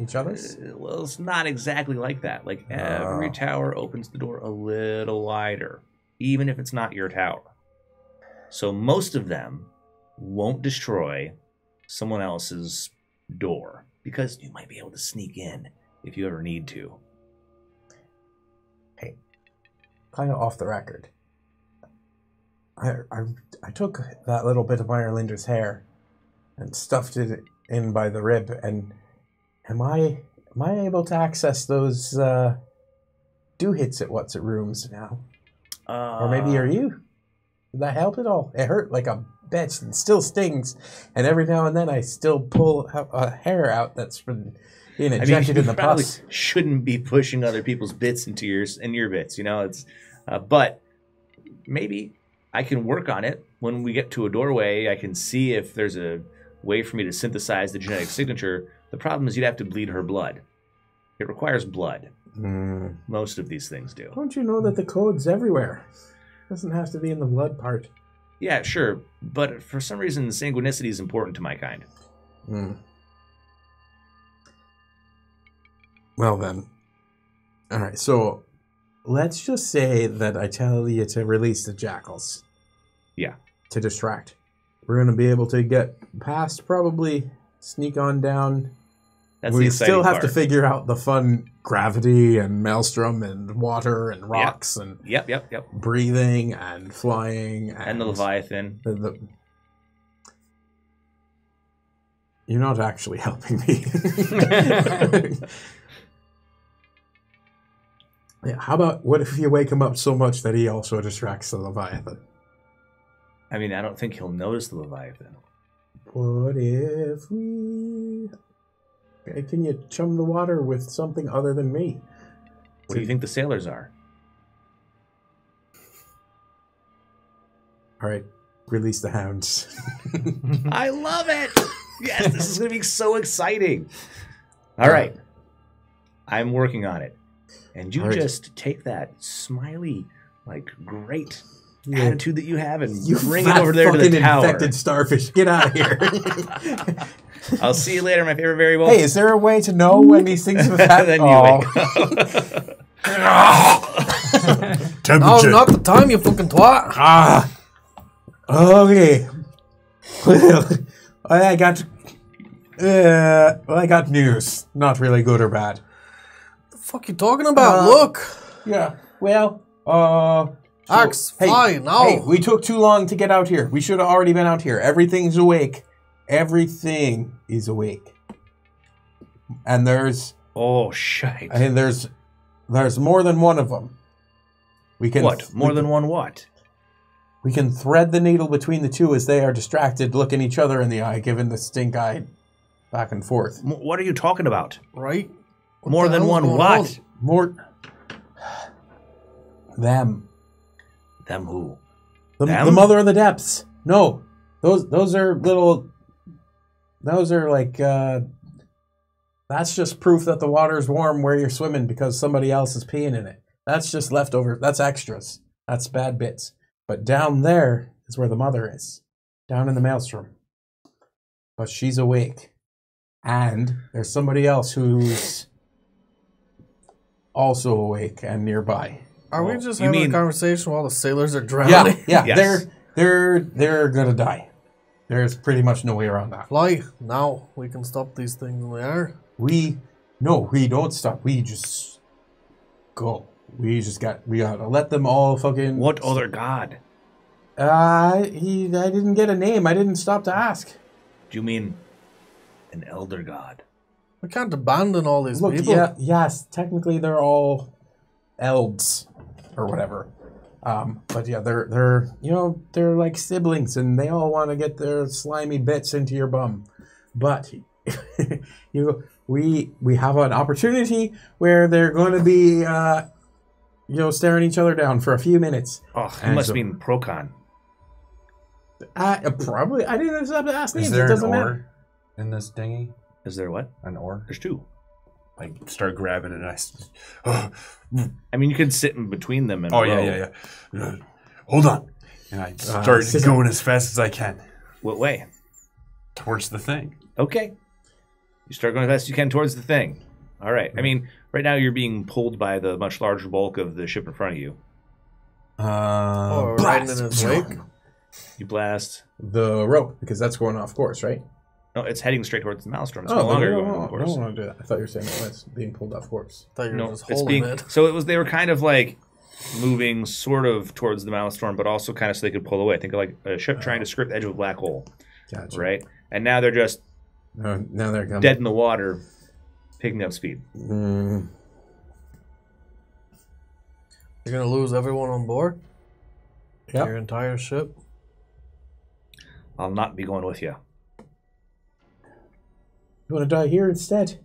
each other's. Uh, well, it's not exactly like that. Like every Oh. tower opens the door a little wider, even if it's not your tower. So most of them won't destroy someone else's door because you might be able to sneak in if you ever need to. Kind of off the record. I, I I took that little bit of Myralinda's hair and stuffed it in by the rib, and am I am I able to access those uh, do hits at what's at rooms now? Uh, Or maybe are you? Did that help at all? It hurt like a bitch and still stings, and every now and then I still pull a, hair out that's been being I mean, injected you in the probably pus. shouldn't be pushing other people's bits into yours and your bits. You know, it's uh, but maybe I can work on it when we get to a doorway. I can see if there's a way for me to synthesize the genetic signature. The problem is you'd have to bleed her blood. It requires blood. Hmm. Most of these things do. Don't you know that the code's everywhere? It Doesn't have to be in the blood part. Yeah, sure, but for some reason, sanguinicity is important to my kind. Hmm. Well then. All right. So let's just say that I tell you to release the jackals. Yeah. To distract. We're gonna be able to get past probably sneak on down. That's the we still have part. to figure out the fun gravity and maelstrom and water and rocks and Yep, yep, yep. breathing and flying and, And the Leviathan. the, the- You're not actually helping me. *laughs* *laughs* yeah, how about what if you wake him up so much that he also distracts the Leviathan? I mean, I don't think he'll notice the Leviathan. What if we. Okay, Can you chum the water with something other than me? What do you think the sailors are? All right, release the hounds. *laughs* I love it. Yes, this is going to be so exciting. *laughs* All right. I'm working on it. And you All right. just take that smiley, like, great Yeah. attitude that you have and You bring it over there to the fucking tower. infected starfish. Get out of here. *laughs* I'll see you later, my favorite variable. hey, is there a way to know when these things have *laughs* happened? then you Oh. wake up. *laughs* Oh, not the time, you fucking twat. Ah. Okay. Well, I got. Uh, well, I got news. Not really good or bad. The fuck you talking about? Uh, Look. Yeah. Well, uh. so- Axe, hey, fly, now. Hey, we took too long to get out here. We should have already been out here. Everything's awake. Everything is awake. And there's Oh, shite. and there's there's more than one of them. We can What? More we than one what? We can thread the needle between the two as they are distracted, looking each other in the eye, giving the stink eye back and forth. M- What are you talking about? Right? What More than one what? on? More them. Them who? The, Them? the mother of the depths. No, those those are little. Those are like. uh That's just proof that the water's warm where you're swimming because somebody else is peeing in it. That's just leftover. That's extras. That's bad bits. But down there is where the mother is, down in the maelstrom. But she's awake, and there's somebody else who's also awake and nearby. Are we just you having mean- a conversation while the sailors are Yeah, drowning? yeah, Yes. they're they're they're gonna die. There's pretty much no way around that. Fly. Now we can stop these things in the air. We no, we don't stop. We just go. We just got we gotta let them all fucking. What other god? Uh, he. I didn't get a name. I didn't stop to ask. Do you mean an elder god? We can't abandon all these Look, people. yeah, yes, technically they're all elves or whatever. Um, but yeah, they're they're you know they're like siblings, and they all want to get their slimy bits into your bum. But *laughs* you we we have an opportunity where they're going to be uh, you know staring each other down for a few minutes. Oh, you And must so- mean Procon. Uh, probably I didn't stop to ask names. Is there it an doesn't oar matter. in this dinghy? Is there what? An oar? There's two. Like start grabbing it. And I. s- I mean, you could sit in between them and Oh yeah, row. yeah, yeah. Uh, Hold on. And I Uh, start sit going as fast as I can What way? towards the thing. Okay. You start going as fast as you can towards the thing. All right. I mean, right now you're being pulled by the much larger bulk of the ship in front of you. Uh, Or riding in his wake. You blast. The rope because that's going off course, right? No, it's heading straight towards the maelstrom. It's Oh, no no, longer no, going no, on no, course. I don't want to do that. I thought you were saying it was being pulled off course. thought you were No, just it's holding being it. so it was. They were kind of like moving sort of towards the maelstrom, but also kind of so they could pull away. Think of like a ship trying to skirt the edge of a black hole, Gotcha. right? And now they're just No, now they're coming. dead in the water, picking up speed. Mm, You're gonna lose everyone on board. Yep. Your entire ship. I'll not be going with you. You want to die here instead?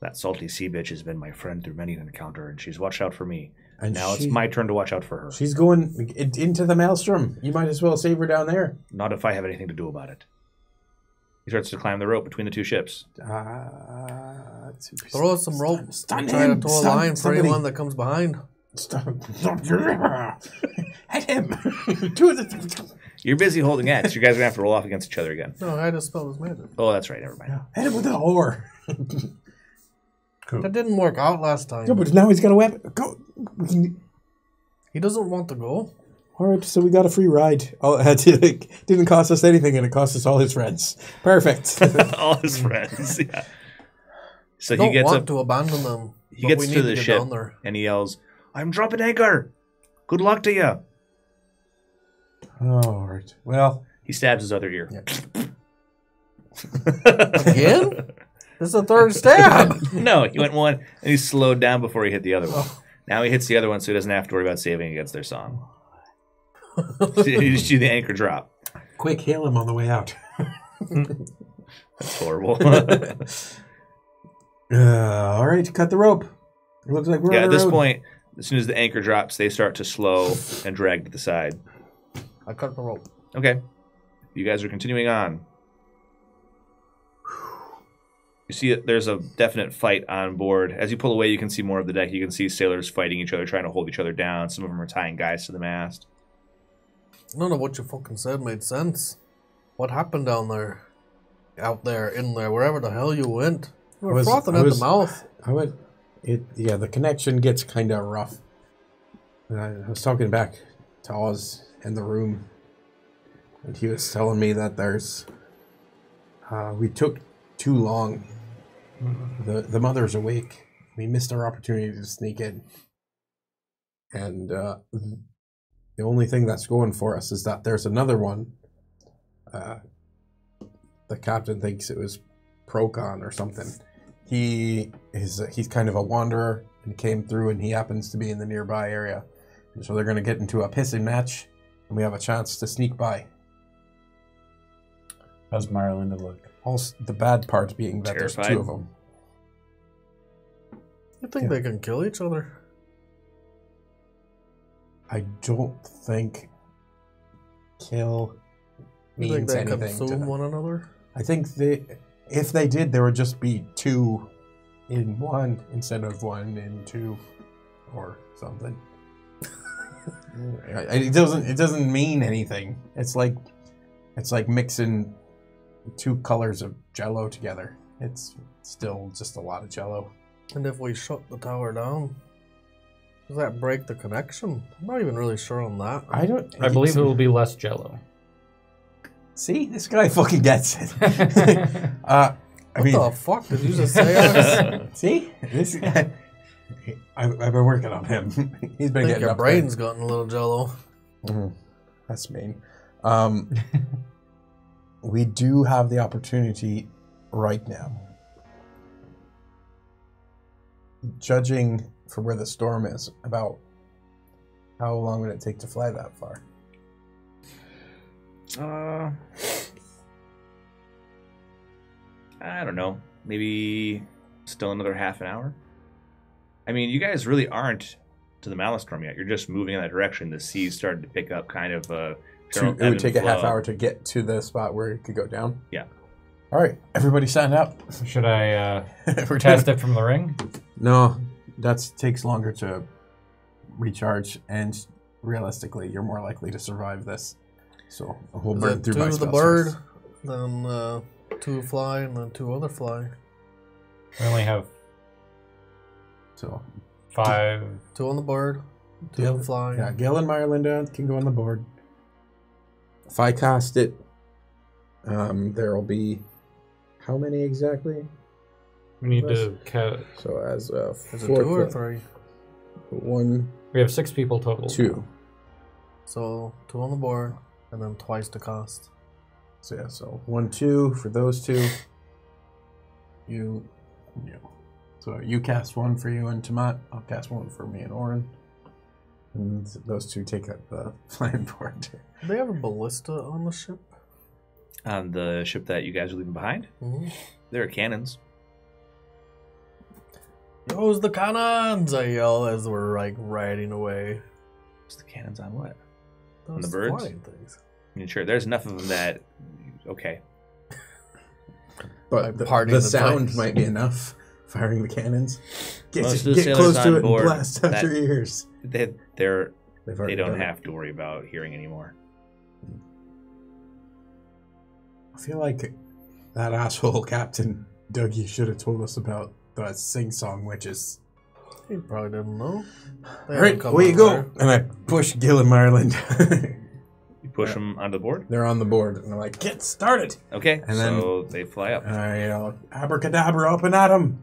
That salty sea bitch has been my friend through many an encounter, and she's watched out for me. And now she- it's my turn to watch out for her. She's going into the maelstrom. You might as well save her down there. Not if I have anything to do about it. He starts to climb the rope between the two ships. Uh, Throw us some rope. Stun Try to him. throw a Stun line for somebody. anyone that comes behind. Stop. Stop. *laughs* him. *laughs* Do it. You're busy holding Axe. You guys are gonna have to roll off against each other again. No, I just spelled his magic. Oh, that's right. Never mind. Hit him with a whore. *laughs* That didn't work out last time. No, but now he's got a weapon. Go. We can, he doesn't want to go. all right, so we got a free ride. Oh, *laughs* it like, didn't cost us anything, and it cost us all his friends. Perfect. *laughs* All his friends. Yeah. So don't he gets want up. to abandon them. He but gets we to need the get ship down there. and he yells, "I'm dropping anchor. Good luck to you." Oh, all right. Well, He stabs his other ear. *laughs* Again? this is the third stab. *laughs* no, he went one and he slowed down before he hit the other one. Now he hits the other one, so he doesn't have to worry about saving against their song. *laughs* you just do the anchor drop. quick, hail him on the way out. That's horrible. Uh, all right, cut the rope. It looks like we're yeah, on at this road. point, as soon as the anchor drops, they start to slow and drag to the side. I cut the rope. Okay. You guys are continuing on. You see that there's a definite fight on board. As you pull away, you can see more of the deck. You can see sailors fighting each other, trying to hold each other down. Some of them are tying guys to the mast. None of what you fucking said made sense. What happened down there? Out there, in there, wherever the hell you went. You were was- frothing at was- the mouth. I would. It yeah, the connection gets kind of rough. And I, I was talking back to Oz in the room, and he was telling me that there's. Uh, we took too long. The the mother's awake. We missed our opportunity to sneak in. And uh, the only thing that's going for us is that there's another one. Uh, the captain thinks it was Procon or something he is he's kind of a wanderer and came through and he happens to be in the nearby area and so they're going to get into a pissing match and we have a chance to sneak by How's Myralinda look? also the bad part being that there's two of them You think Yeah. they can kill each other? i don't think kill You think means they anything to consume them. one another? i think they if they did there would just be two in one instead of one in two or something I- it doesn't it doesn't mean anything it's like it's like mixing two colors of jello together it's still just a lot of jello And if we shut the tower down, does that break the connection? I'm not even really sure on that. i don't I believe it will be less Jello. see this guy fucking gets it *laughs* *laughs* uh i What mean the fuck did you just say? Alex? *laughs* see this guy I, I've been working on him. *laughs* He's been I think getting your up there. brain's gotten a little jello. Mhm. That's mean. Um, *laughs* we do have the opportunity right now. Judging for where the storm is, about how long would it take to fly that far? Uh, I don't know. Maybe still another half an hour. I mean, you guys really aren't to the Maelstrom yet. You're just moving in that direction. The sea's starting to pick up, kind of. Uh, To, it would and take a half hour to get to the spot where it could go down. Yeah. All right, everybody stand up. Should I uh, *laughs* We're test it from the ring? No, that takes longer to recharge, and realistically, you're more likely to survive this. So we'll Is burn it through two my of the bird, slots. then uh, two fly, and then two other fly. We only have So five. Two on the board. two Gil- on fly. yeah, Gil and Myralinda can go on the board. If I cast it, um, there will be how many exactly? We need to. Ca- So as a Is it fourth two or three? one, we have six people total. two. So two on the board, and then twice the cost. So yeah, so one, two for those two. You, you. So you cast one for you and Tamat. I'll cast one for me and Orin. And those two take up the *laughs* flying board. Do they have a ballista on the ship? On the ship that you guys are leaving behind, Mm-hmm. there are cannons. Those the cannons! I yell as we're like riding away. What's the cannons on what? Those the birds? flying things. I mean, sure, there's enough of them that. Okay. But I'm the, the the sound dice. might be enough. Firing the cannons. Get, Most of the get sailors close on to it and blast out that- your ears. They, they're They've they already don't done it. have to worry about hearing anymore. I feel like that asshole captain Dougie should have told us about the sing song witches. He probably didn't know. They All right, haven't come away you go. there. And I push Gil and Marlin. *laughs* You push them onto the board. They're on the board, and I'm like, "Get started!" Okay, And then- so they fly up. And I yell, "Abracadabra, up and at 'em!"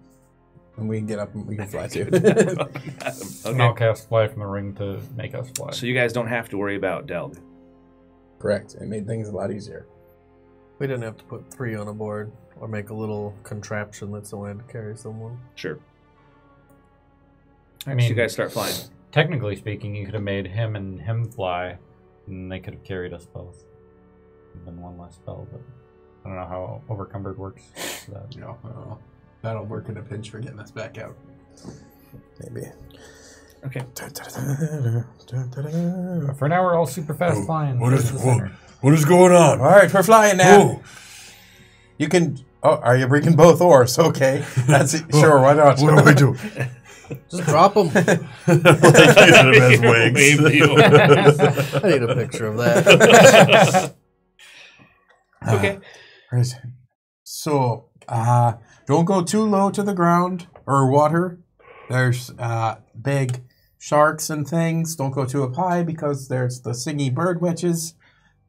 And we can get up and we can fly too. And *laughs* I'll okay. cast Fly from the Ring to make us fly. So you guys don't have to worry about Delg. Correct. It made things a lot easier. We didn't have to put three on a board or make a little contraption that's only had to carry someone. Sure. I so mean, you guys start flying. technically speaking, you could have made him and him fly, and they could have carried us both. Been one less spell, but I don't know how overcumbered works. for that. No, no, that'll work in a pinch for getting us back out. Maybe. Okay. *laughs* For now, we're all super fast Oh, flying. what towards is the what, what is going on? All right, we're flying now. Whoa. You can. Oh, are you bringing both oars? *laughs* Okay, that's it. Sure, why not? What do we do? *laughs* Just drop them. like using them as wings. I need a picture of that. okay. Right. So, uh, don't go too low to the ground or water. There's uh, big sharks and things. Don't go too up high because there's the singy bird witches.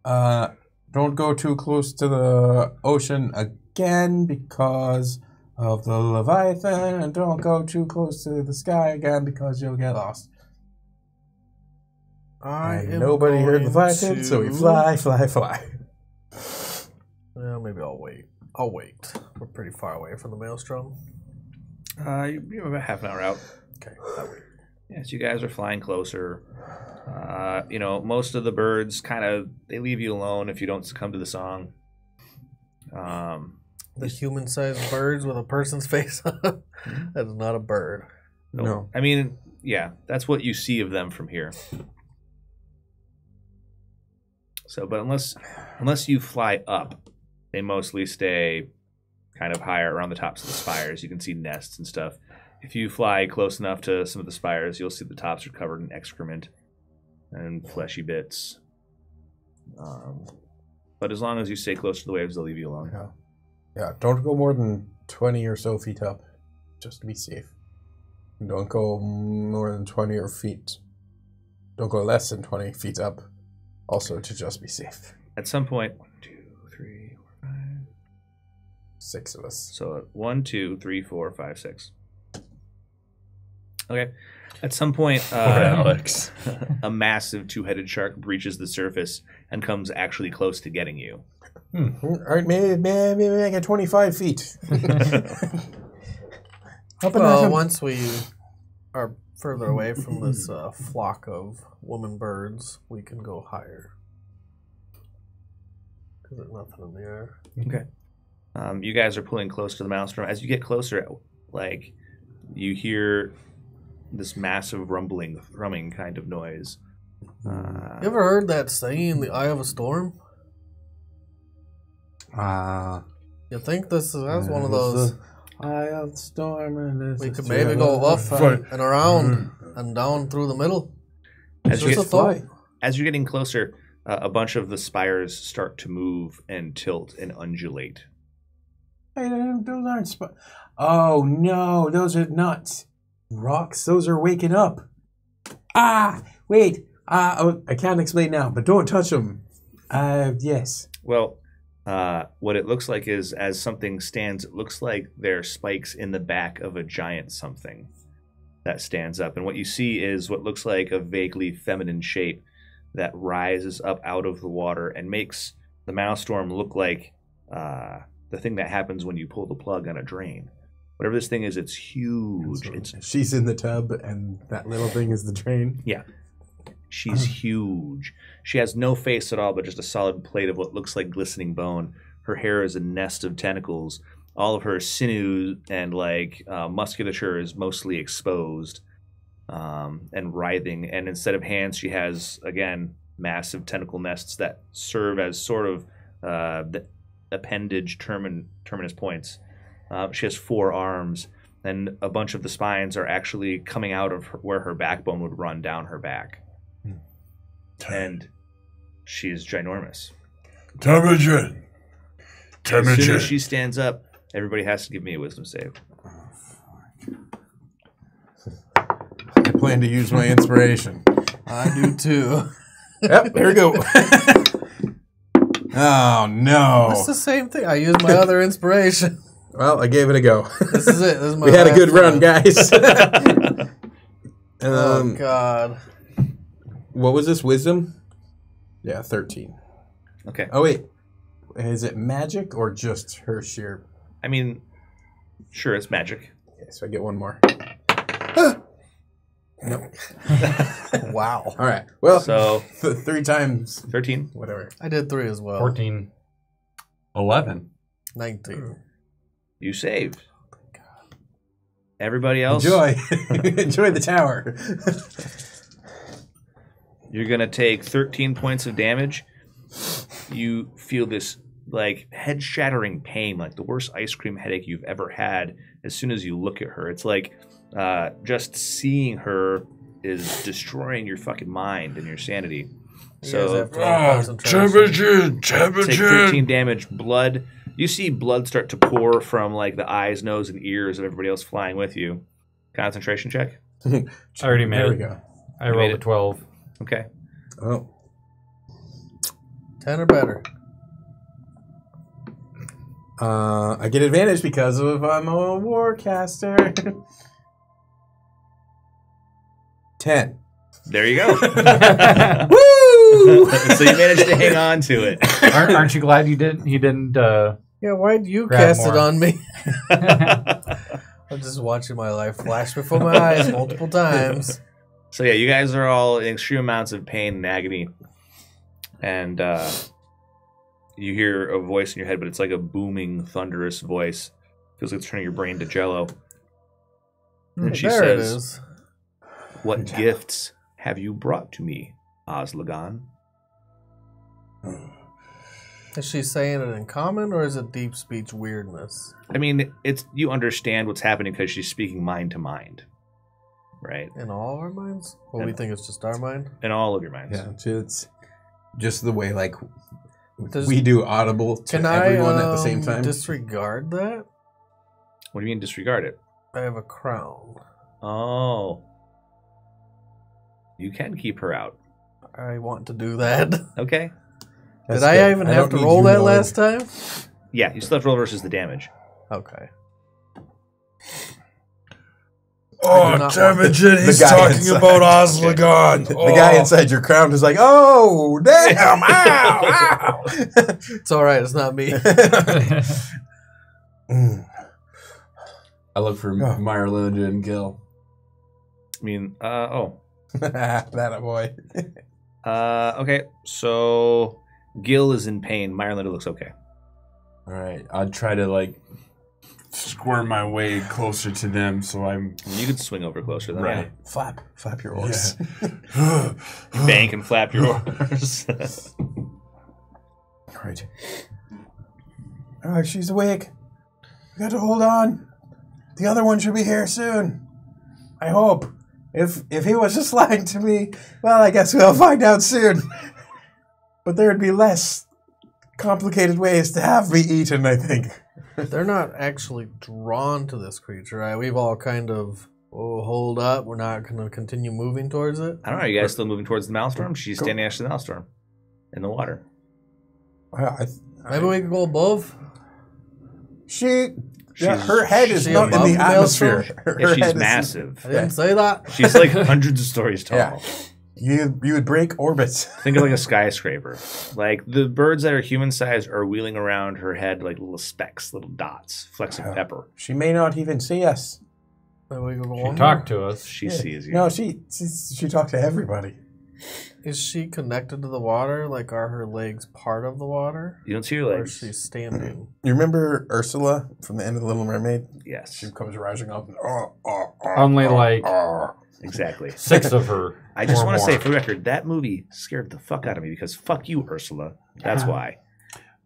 Uh, don't go too close to the ocean again because of the Leviathan. And don't go too close to the sky again because you'll get lost. I And am nobody heard Leviathan, so we fly, fly, fly. Well, maybe I'll wait. I'll wait. We're pretty far away from the maelstrom. Uh, you- you're about half an hour out. Okay, I'll wait. Yes, you guys are flying closer. Uh, you know, most of the birds kind of they leave you alone if you don't succumb to the song. Um, The human-sized birds with a person's *laughs* face on that's not a bird. no. No. I mean, yeah, that's what you see of them from here. So, but unless unless you fly up, they mostly stay kind of higher around the tops of the spires. You can see nests and stuff. If you fly close enough to some of the spires, you'll see the tops are covered in excrement and fleshy bits. Um, but as long as you stay close to the waves, they'll leave you alone. Yeah. Yeah, don't go more than 20 or so feet up, just to be safe. Don't go more than 20 or feet. Don't go less than 20 feet up, also to just be safe. At some point, Six of us. So one, two, three, four, five, six. Okay. At some point, *laughs* uh, Alex. *laughs* a massive two-headed shark breaches the surface and comes actually close to getting you. All right, maybe, maybe make it 25 feet. *laughs* up and at Well, once we are further away from this uh, flock of woman birds, we can go higher. Because there's nothing in the air. Okay. Um, you guys are pulling close to the maelstrom. As you get closer, like you hear this massive rumbling, thrumming kind of noise. Uh, You ever heard that saying, the eye of a storm? Ah. You think this is that's one of those Eye of the storm and it's we a could maybe go up Fine. and around and down through the middle? as, you Just a get, thought. as you're getting closer, uh, a bunch of the spires start to move and tilt and undulate. Those aren't Oh no, those are nuts. Rocks, those are waking up. Ah, wait. Ah, oh, I can't explain now, but don't touch them. Uh, yes. Well, uh, what it looks like is as something stands, it looks like there are spikes in the back of a giant something that stands up. And what you see is what looks like a vaguely feminine shape that rises up out of the water and makes the Maelstrom look like uh, the thing that happens when you pull the plug on a drain. Whatever this thing is, it's huge. It's She's in the tub, and that little thing is the drain. Yeah, she's huge. She has no face at all, but just a solid plate of what looks like glistening bone. Her hair is a nest of tentacles. All of her sinew and like uh, musculature is mostly exposed um, and writhing. And instead of hands, she has again massive tentacle nests that serve as sort of uh, the appendage termin- terminus points. Uh, she has four arms, and a bunch of the spines are actually coming out of her, where her backbone would run down her back. and she is ginormous. Temujin. As soon as she stands up, everybody has to give me a wisdom save. I plan to use my inspiration. I do too. yep, here we go. *laughs* oh no. It's the same thing. I use my other inspiration. *laughs* Well, I gave it a go. This is it. This is *laughs* my we had a good run, one. guys. *laughs* Oh um, God. what was this? Wisdom? Yeah, thirteen. Okay. Oh wait, is it magic or just her sheer? I mean, sure, it's magic. Okay, so I get one more. *laughs* Wow. All right. Well, So *laughs* th- three times, 13. whatever. I did three as well. 14. 11. Nineteen. You saved. Everybody else, Enjoy, *laughs* enjoy the tower. you're going to take 13 points of damage. You feel this like head shattering pain, like the worst ice cream headache you've ever had as soon as you look at her. It's like uh, just seeing her is destroying your fucking mind and your sanity. So have to roll Ah, concentration. Temujin. take Temujin. 13 damage blood you see blood start to pour from like the eyes nose and ears of everybody else flying with you concentration check *laughs* I already made there it. we go. I You rolled a 12. okay Oh, Ten or better. uh, I get advantage because of I'm a warcaster. *laughs* Ten. there you go *laughs* *laughs* Woo! so you managed to hang on to it aren't, aren't you glad you didn't? He didn't. Uh, Yeah, why'd you cast more. it on me? *laughs* I'm just watching my life flash before my eyes multiple times. so yeah you guys are all in extreme amounts of pain and agony and uh you hear a voice in your head but it's like a booming thunderous voice feels like it's turning your brain to jello and she there it says is. what gifts have you brought to me Oslagon? Is she saying it in common or is it deep speech weirdness? I mean, it's you understand what's happening because she's speaking mind to mind, right? In all of our minds? Well, we think it's just our mind. In all of your minds. Yeah, it's just the way like Does- we do audible to Can I everyone at the same um, time. disregard that? What do you mean disregard it? I have a crown. Oh, you can keep her out. I want to do that. *laughs* Okay. That's Did I good. even I have to roll that knowing. last time? Yeah, you still have to roll versus the damage. Okay. Oh, do not want- Temujin. He's guy talking inside. about Oslagon. *laughs* The oh. guy inside your crown is like, "Oh, damn! *laughs* ow, ow!" It's all right. It's not me. Mm. I look for Oh. Myralinda and Gil. I mean, uh, oh, *laughs* that a boy. *laughs* uh, okay. So Gil is in pain. Myralinda looks okay. All right. I'd try to like squirm my way closer to them so I'm You could swing over closer than right. Flap, flap your horse. yeah. *laughs* Bank and flap your horse. Right. All right, she's awake. We got to hold on. The other one should be here soon. I hope. If if he was just *laughs* lying to me, well, I guess we'll find out soon. *laughs* But there would be less complicated ways to have me eaten, I think. *laughs* They're not actually drawn to this creature, right? We've all kind of, oh, hold up. We're not going to continue moving towards it. I don't know. Are you guys still moving towards the Maelstrom? She's standing next to the Maelstrom in the water. I, I, Maybe we could go above. she, yeah, her head is she not in the the atmosphere. Her Yeah, she's head is- massive. I didn't say that. She's like *laughs* hundreds of stories tall. Yeah. You you would break orbits. *laughs* Think of like a skyscraper. Like the birds that are human sized are wheeling around her head like little specks, little dots, flecks of pepper. She may not even see us. Maybe we go she one talked to us. She Yeah. sees you. No, she she, she talked to everybody. More. Is she connected to the water? Like, are her legs part of the water? you don't see your Or legs. is she standing? *clears throat* You remember Ursula from the end of the Little Mermaid? Yes, She comes rising up. And, oh, oh, oh, Only oh, like oh. exactly. *laughs* six of her. I just or want to more. say for the record, that movie scared the fuck out of me because fuck you, Ursula. That's why.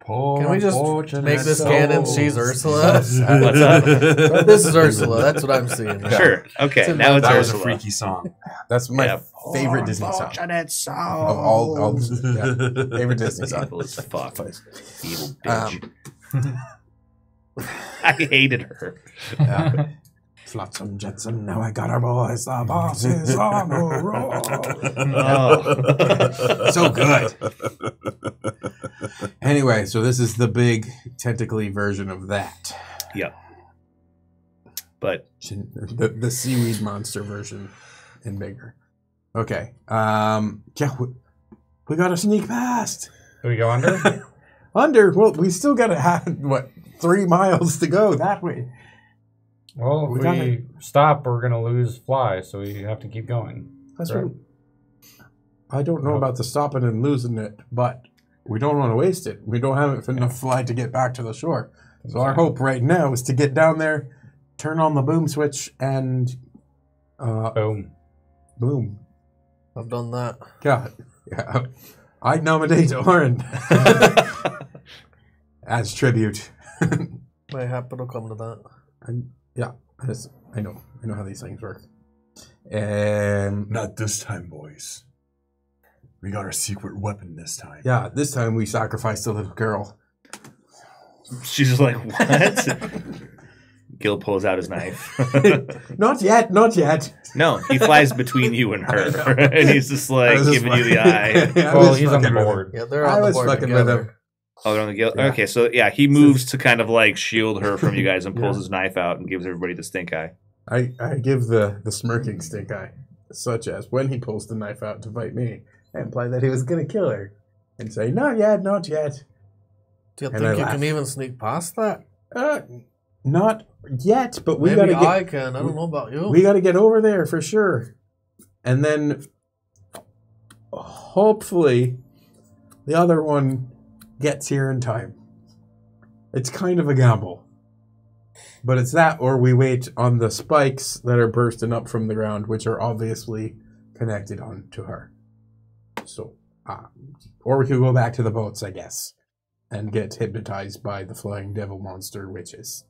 Can we just make this souls. canon she's Ursula? *laughs* What's up? this is Ursula. That's what I'm seeing. *laughs* Sure. Okay. It's Now it's That was a Ursula. freaky song. That's my Yeah. favorite Disney song. Of all, all yeah, favorite Disney song. Evil as fuck. Evil Um, bitch. *laughs* I hated her. Yeah. Flotsam Jetsam, now I got our boys, the *laughs* bosses on the roll. Oh. *laughs* so good. Anyway, so this is the big tentacly version of that. Yep. But The, the seaweed monster version and bigger. Okay. Um yeah, we, we gotta sneak past. Do we go under? *laughs* Under, well, we still gotta have what three miles to go that way. Well, if We we, gotta- stop, we're gonna lose fly, so we have to keep going. That's Right. what I don't know about the stopping and losing it, but we don't want to waste it. We don't have enough fly to get back to the shore. So our hope right now is to get down there, turn on the boom switch, and uh, Boom. boom. I've done that. God, yeah. I nominate Oren *laughs* as tribute. *laughs* My happen will come to that. and yeah, that's- I know. I know how these things work. Um, Not this time, boys. We got our secret weapon this time. yeah, this time we sacrificed a little girl. she's just like, what? *laughs* Gil pulls out his knife. *laughs* Not yet, not yet. no, he flies between you and her. *laughs* and he's just like was just giving you the eye. I Well, was he's on the fucking with board. Yeah, they're I on the was board fucking with him. Oh, they're on the Gil. Yeah. Okay, so yeah, he moves to kind of like shield her from you guys and *laughs* pulls his knife out and gives everybody the stink eye. I, I give the, the smirking stink eye, such as when he pulls the knife out to fight me, I imply that he was going to kill her, and say, "Not yet, not yet, Do you And think I you laugh. can even sneak past that? uh, not yet." But we Maybe gotta get I can. I don't know about you. we gotta get over there for sure, and then hopefully the other one gets here in time. It's kind of a gamble. But it's that, or we wait on the spikes that are bursting up from the ground, which are obviously connected on to her. So, uh, or we could go back to the boats, I guess, and get hypnotized by the flying devil monster witches.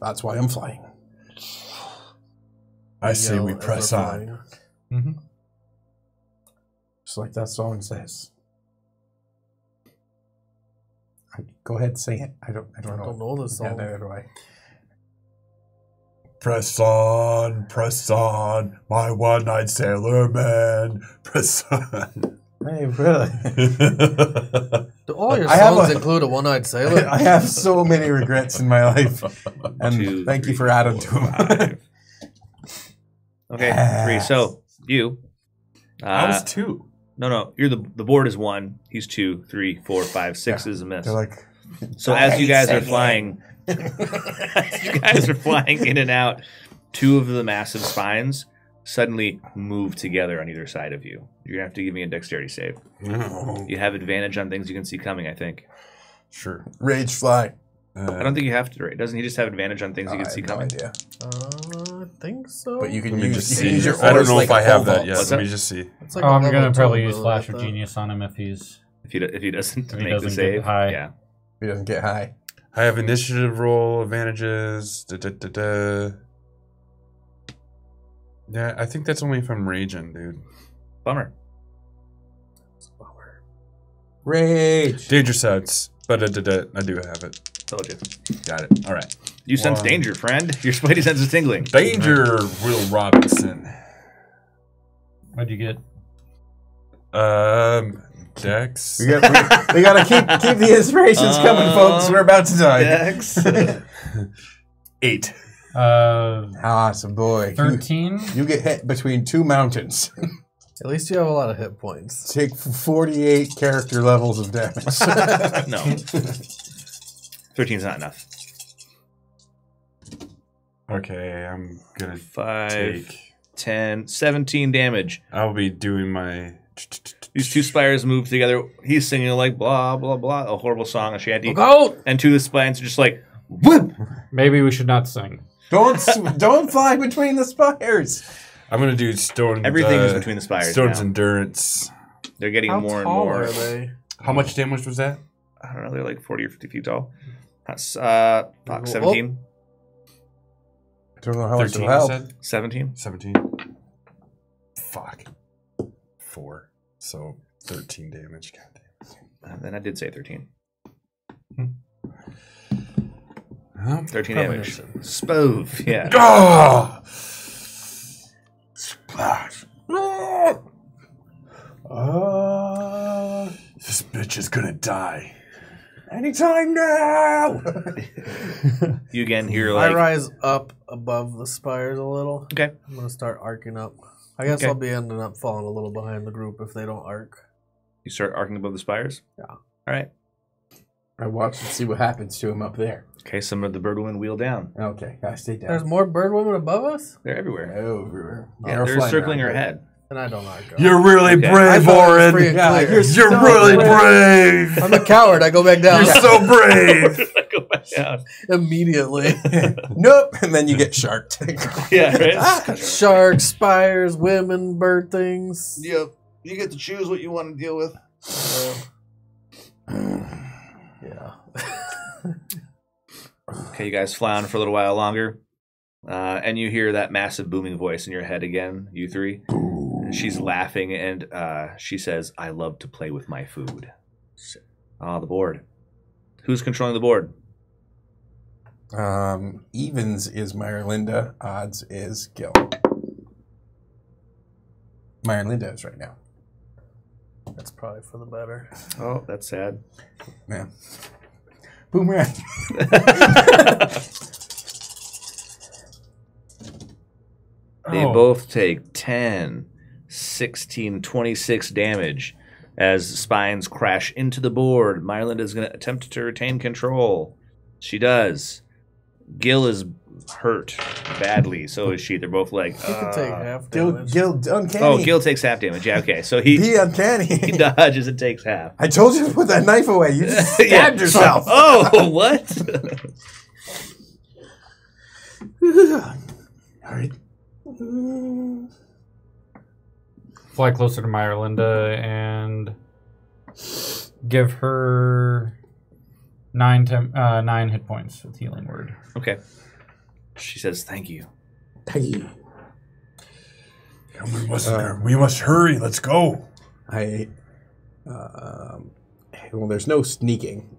That's why I'm flying. I say we press on. flying. Mm-hmm. Just like that song says. Go ahead, say it. I don't. I don't I know. don't know this Yeah, song. neither do I. Press on, press on, my one-eyed sailor man. Press on. Hey, really? Do all your I songs a- include a one-eyed sailor? *laughs* I have so many regrets in my life, and Two, thank you for adding four, to them. five. Okay, three. So you. I Uh, was two. no, no. You're the the board is one. He's two, three, four, five, six is a miss. They're like, So as you guys are flying, *laughs* as you guys are flying in and out, two of the massive spines suddenly move together on either side of you. You're gonna have to give me a dexterity save. No. You have advantage on things you can see coming. I think. Sure. rage fly. Uh, I don't think you have to. Right? Doesn't he just have advantage on things you I can see have no coming? idea. Uh, I think so. But you can Let use, just you see. can use your I don't know like if I have that vault. yet. What's Let that? me just see. It's like oh, a I'm gonna probably use Flash I of. Genius on him if he's. If he if he doesn't If he make the doesn't save, high. yeah. He doesn't get high. I have initiative roll advantages. Da, da, da, da. Yeah, I think that's only if I'm raging, dude. Bummer. Bummer. Rage. Danger sets. But da, da, da, I do have it. Told you. Got it. All right. You sense One. danger, friend. Your spidey sense is tingling. Danger, Will Robinson. What'd you get? Um, Dex. We got, we, we gotta keep keep the inspirations coming, folks. We're about to die. Dex. *laughs* Eight. Uh, Awesome boy. You, thirteen. you get hit between two mountains. *laughs* At least you have a lot of hit points. Take 48 character levels of damage. *laughs* no. 13's not enough. Okay, I'm gonna 5, take. 10, 17 damage. I'll be doing my. These two spires move together. He's singing like blah, blah, blah, a horrible song, a shanty. Look out! And two of the spines are just like, whoop! Maybe we should not sing. don't s- *laughs* don't fly between the spires. I'm gonna do stone. Everything is uh, between the spires Stone's now. endurance. They're getting How more and tall more. are they? How much damage was that? I don't know. They're like forty or fifty feet tall. That's uh, fuck, Oh. 17. I don't know how much 13, it'll you said? 17. 17. Fuck. Four. So 13 damage. God damn. And then I did say 13. Huh? 13 damage. Spove. Yeah. Ah! Splash. Uh, This bitch is gonna die. anytime now. *laughs* You again hear I rise up above the spires a little. Okay. I'm gonna start arcing up. I guess Okay. I'll be ending up falling a little behind the group if they don't arc. You start arcing above the spires? Yeah. All right. I watch and see what happens to him up there. Okay, some of the bird women wheel down. Okay, gotta stay down. There's more bird women above us, They're everywhere. over. Yeah, they're circling her head. and I don't arc up. You're really Okay. I brave, thought it was free and Yeah, clear. you're You're so really brave. brave. I'm a coward. I go back down You're so *laughs* brave. Go back down. immediately. *laughs* nope, and then you get sharked. Yeah, right? *laughs* Sharks, spires, women, bird things. Yep. You get to choose what you want to deal with. *sighs* Yeah. *laughs* Okay, you guys fly on for a little while longer. Uh, and you hear that massive booming voice in your head again, you three. She's laughing and uh, she says, I love to play with my food. Ah, the board. Who's controlling the board? Um, evens is Myralinda. Odds is Gil. Myralinda is right now. That's probably for the better. Oh, that's sad. Man. Boomerang. *laughs* They Oh. both take 10, 16, 26 damage as spines crash into the board. Myland is going to attempt to retain control. She does. Gil is hurt badly. So is she. They're both like. He can take "Uh." half Gil, damage. Gil, uncanny. Oh, Gil takes half damage. Yeah, okay. So he, Be he uncanny. dodges and takes half. I told you to put that knife away. You just *laughs* Yeah. stabbed yourself. *laughs* Oh, what? *laughs* All right. Fly closer to Myralinda and give her nine tem- uh, nine hit points with healing word. okay. She says, thank you. Hey. Come, we must, we must hurry. Let's go. I. Um, well, there's no sneaking.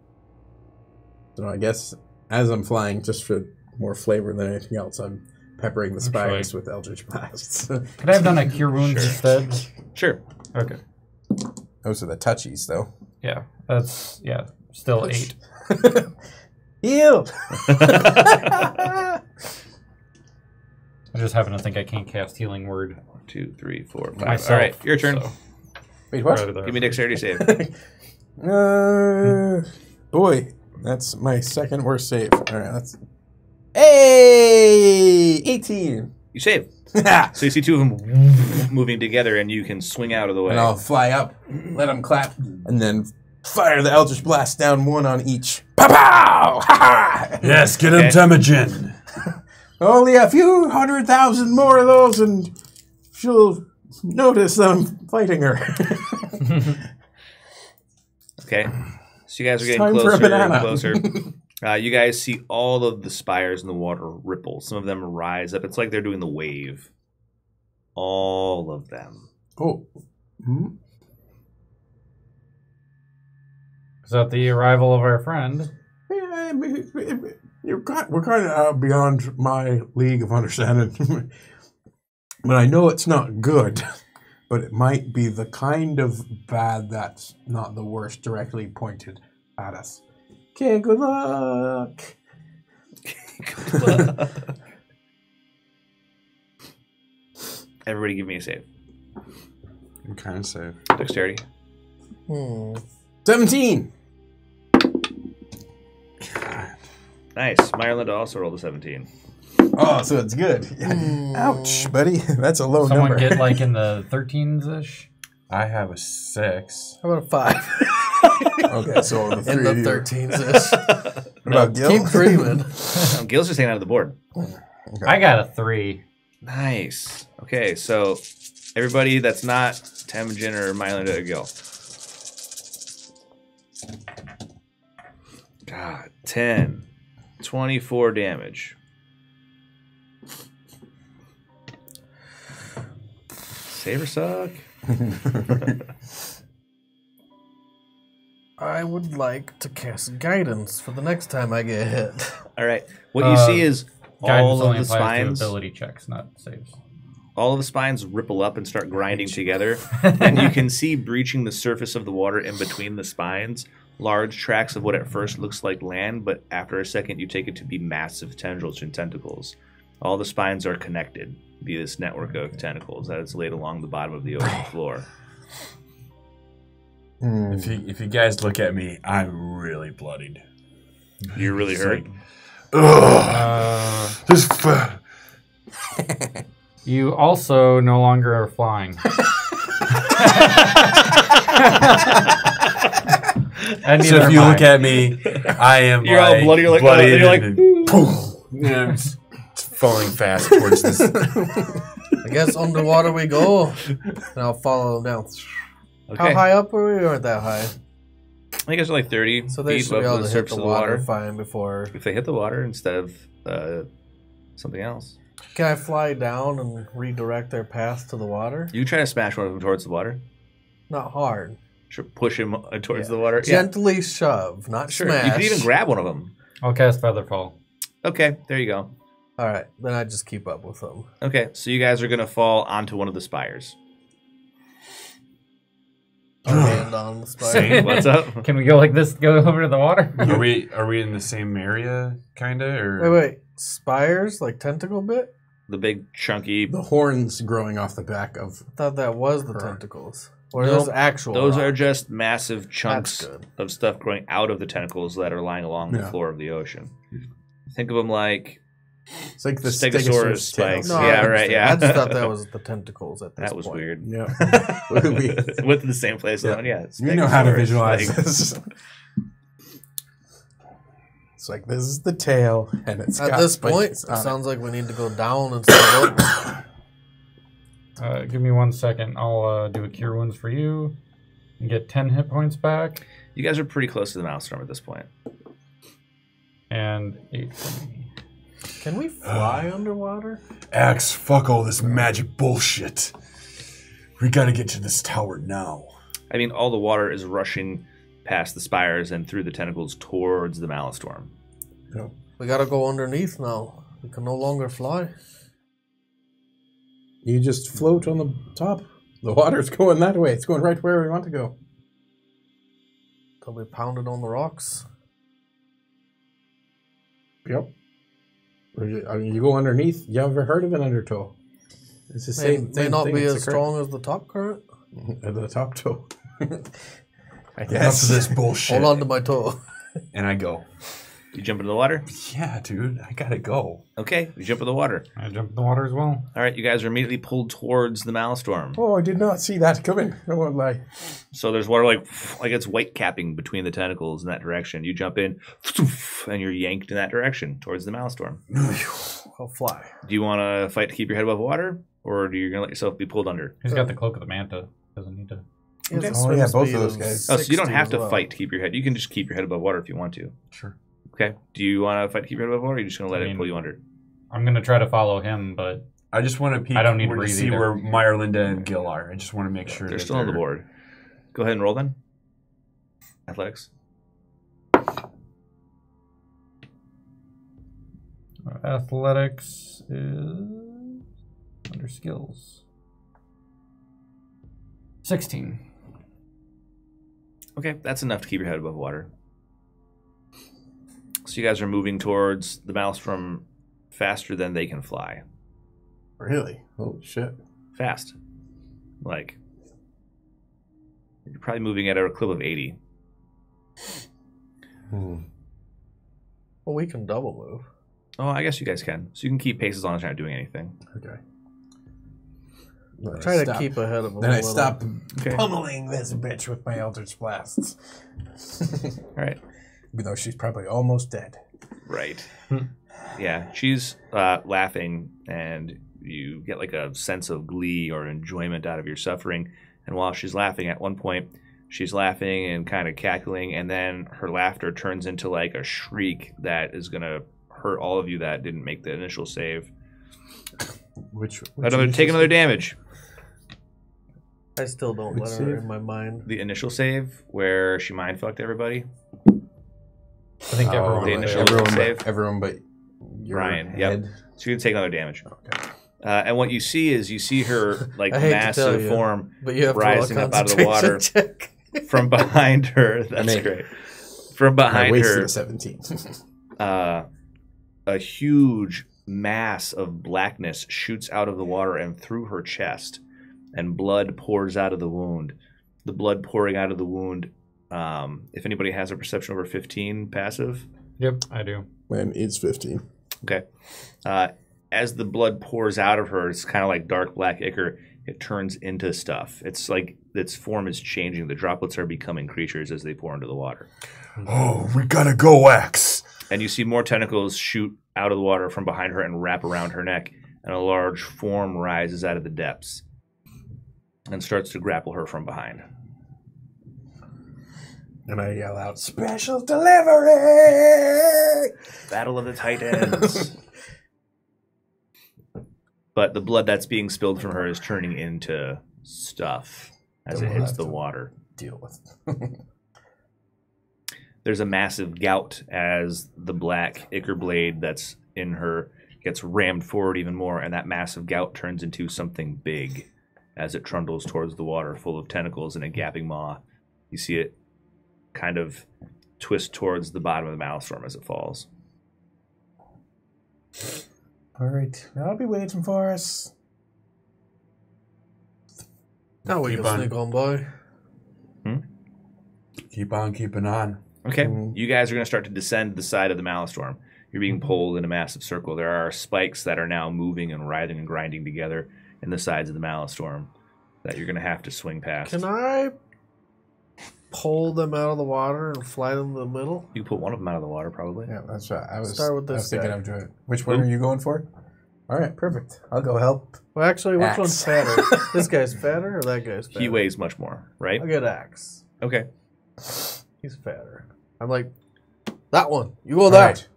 So I guess as I'm flying, just for more flavor than anything else, I'm peppering the spires with Eldritch Blasts. *laughs* Could I have done a cure wounds instead? Sure. Okay. Those are the touchies, though. Yeah, that's yeah. Still eight. *laughs* Heal. *laughs* *laughs* I just happen to think I can't cast healing word Two, three, four, five. myself. All right, your turn. so- Wait, what? Right. Give me dexterity save. Uh, boy, that's my second worst save. All right, that's. Hey, eighteen. You save. So you see two of them moving together, and you can swing out of the way. And I'll fly up, let them clap, and then fire the Eldritch Blast down one on each. Pow pow! Ha ha! Yes, get him Okay. Temujin. *laughs* Only a few hundred thousand more of those, and she'll notice I'm fighting her. *laughs* Okay. So you guys are getting time for a closer and closer. *laughs* Uh, you guys see all of the spires in the water ripple. Some of them rise up. It's like they're doing the wave. All of them. oh. Hmm? Is that the arrival of our friend? Yeah, You're kind, we're kind of out beyond my league of understanding. *laughs* but I know it's not good. *laughs* But it might be the kind of bad that's not the worst directly pointed at us. Okay, good luck. Good *laughs* luck. Everybody give me a save. I'm kind of safe. Dexterity. Hmm. 17. Nice. Myralinda also rolled a 17. Oh, so it's good. *laughs* Ouch, buddy. *laughs* That's a low Someone number. get like in *laughs* the 13s ish. I have a six. How about a five? okay, so the In the of you. thirteens ish. What about Gil? Keep dreaming. Um, Gil's just hanging out of the board. I got a three. Nice. Okay, so everybody that's not Temujin or Myralinda or Gil. God, 10. 24 damage. Save or suck? *laughs* I would like to cast guidance for the next time I get hit. *laughs* All right. What you Uh, see is Guidance all of the spines. ability checks, not saves. all of the spines ripple up and start grinding together, and you *laughs* can see breaching the surface of the water in between the spines large tracts of what at first looks like land, but after a second you take it to be massive tendrils and tentacles. All the spines are connected via this network of tentacles that is laid along the bottom of the ocean *sighs* floor. Hmm. If you if you guys look at me, I'm really bloodied. You're really It's hurt. like, Ugh, Uh, this fa- *laughs* you also no longer are flying. *laughs* and so if you am look at me, I am You're all bloody, you're like, bloodied you're like, and poof, yeah, I'm just falling fast towards this. *laughs* I guess underwater we go, and I'll follow them down. Okay. How high up were we? We weren't that high. I think it's like 30 So they feet should be above able the to hit surface the of the water, water. fine before. If they hit the water instead of uh, something else. Can I fly down and redirect their path to the water? You try to smash one of them towards the water. Not hard. Should push him uh, towards the water. Gently shove, not Sure. smash. You could even grab one of them. I'll cast Featherfall. Okay, there you go. All right, then I just keep up with them. Okay, so you guys are gonna fall onto one of the spires. I'll land on the spire. Same. *laughs* What's up? Can we go like this? Go over to the water? Are we *laughs* are we in the same area, kinda, or Wait, wait. Spires like tentacle bit? The big chunky. The horns growing off the back of. I thought that was the Correct. tentacles. Or No, those actual. Those are just massive chunks of stuff growing out of the tentacles that are lying along the floor of the ocean. Think of them like It's like the Stegosaurus Stegosaurus spikes. tails. No, Yeah, right, yeah. I just thought that was the tentacles at this that was point. weird. Yeah. We- Went to the same place. Yeah. Yeah, yeah we know how to visualize like- this. It's like this is the tail, and it's At got this point, it on it. sounds like we need to go down instead of up. Uh, give me one second. I'll uh, do a cure wounds for you and get 10 hit points back You guys are pretty close to the Maelstrom at this point. and 8 for me. Can we fly *sighs* underwater? Axe, fuck all this magic bullshit. We gotta get to this tower now. I mean, all the water is rushing past the spires and through the tentacles towards the Maelstrom. We gotta go underneath now. We can no longer fly. You just float on the top. The water's going that way. It's going right where we want to go. Till we pounded on the rocks. Yep. You, I mean, you go underneath. You ever heard of an undertow? It's the May, same. may same not thing, be it's as strong as the top current. *laughs* At the top toe. *laughs* I Enough guess. of this bullshit. Hold on to *laughs* my toe. and I go. You jump into the water? Yeah, dude, I gotta go. Okay, you jump in the water. I jump in the water as well. All right, you guys are immediately pulled towards the Maelstrom. Oh, I did not see that coming. I won't lie. So there's water like *sniffs* like it's white capping between the tentacles in that direction. You jump in, *sniffs* and you're yanked in that direction towards the Maelstrom. *laughs* I'll fly. Do you want to fight to keep your head above water, or are you gonna let yourself be pulled under? He's got the uh, cloak of the manta. Doesn't need to. He Oh, yeah, both of those guys. Oh, so you don't have to well. fight to keep your head. You can just keep your head above water if you want to. Sure. Okay. Do you want to fight to keep your head above water? Or are you just gonna let I it pull you under? I'm gonna try to follow him, but I just want to peek. I don't need to where see either. where Meyer, Linda, and Gil are. I just want to make sure They're that still on the board. Go ahead and roll then. Athletics. athletics is under skills. Sixteen. Okay, that's enough to keep your head above water. So you guys are moving towards the Maelstrom faster than they can fly. Really? Oh shit. Fast. Like you're probably moving at a clip of 80. Hmm. Well, we can double move. Oh, I guess you guys can. So you can keep pace as long as you're not doing anything. Okay. Then I Try to stop- keep ahead of them. Then a I little. stop Okay. pummeling this bitch with my Eldritch Blasts. *laughs* All right. Even though she's probably almost dead. Right. Hmm. yeah, she's uh, laughing, and you get like a sense of glee or enjoyment out of your suffering. And while she's laughing, at one point, She's laughing and kind of cackling, and then her laughter turns into like a shriek that is gonna hurt all of you that didn't make the initial save. Which, which Another take another damage. I still don't Which let her save? in my mind. The initial save where she mind fucked everybody. I think Oh, everyone. the was initial everyone, save? but, everyone but your Ryan, yep. head. So you can take another damage. Okay. Uh, and what you see is you see her *laughs* like I hate to tell massive you. form But you have to roll a Rising up out of the concentration water. *laughs* check. from behind her. *laughs* That's great. From I behind wasted her, a 17. uh, a huge mass of blackness shoots out of the water and through her chest, and blood pours out of the wound. The blood pouring out of the wound. Um, if anybody has a perception over 15 passive, Yep, I do. Mine is 15. okay. Uh, as the blood pours out of her, it's kind of like dark black ichor. It turns into stuff. It's like its form is changing. The droplets are becoming creatures as they pour into the water. Oh, we gotta go, Axe. and you see more tentacles shoot out of the water from behind her and wrap around her neck, and a large form rises out of the depths and starts to grapple her from behind. And I yell out, Special delivery! Battle of the Titans. *laughs* but the blood that's being spilled from her is turning into stuff as Then it we'll hits have the to- water. Deal with. *laughs* There's a massive gout as the black ichor blade that's in her gets rammed forward even more, and that massive gout turns into something big as it trundles towards the water, full of tentacles and a gaping maw. You see it kind of twist towards the bottom of the maelstrom as it falls. All right. I'll be waiting for us. Now we Keep can on. sneak on by. Keep on keeping on. Okay, Mhm. you guys are going to start to descend the side of the maelstrom. You're being pulled in a massive circle. There are spikes that are now moving and writhing and grinding together in the sides of the maelstrom that you're going to have to swing past. Can I pull them out of the water and fly them to the middle? You put one of them out of the water, probably. Yeah, that's right. I was, Start with I was this thinking guy. of doing it. Which one are you going for? All right, perfect. I'll go help. Well, actually, which Axe. one's fatter? *laughs* this guy's fatter or that guy's fatter? He weighs much more, right? I'll get axe. Okay. He's fatter. I'm like, that one. You go All there. right.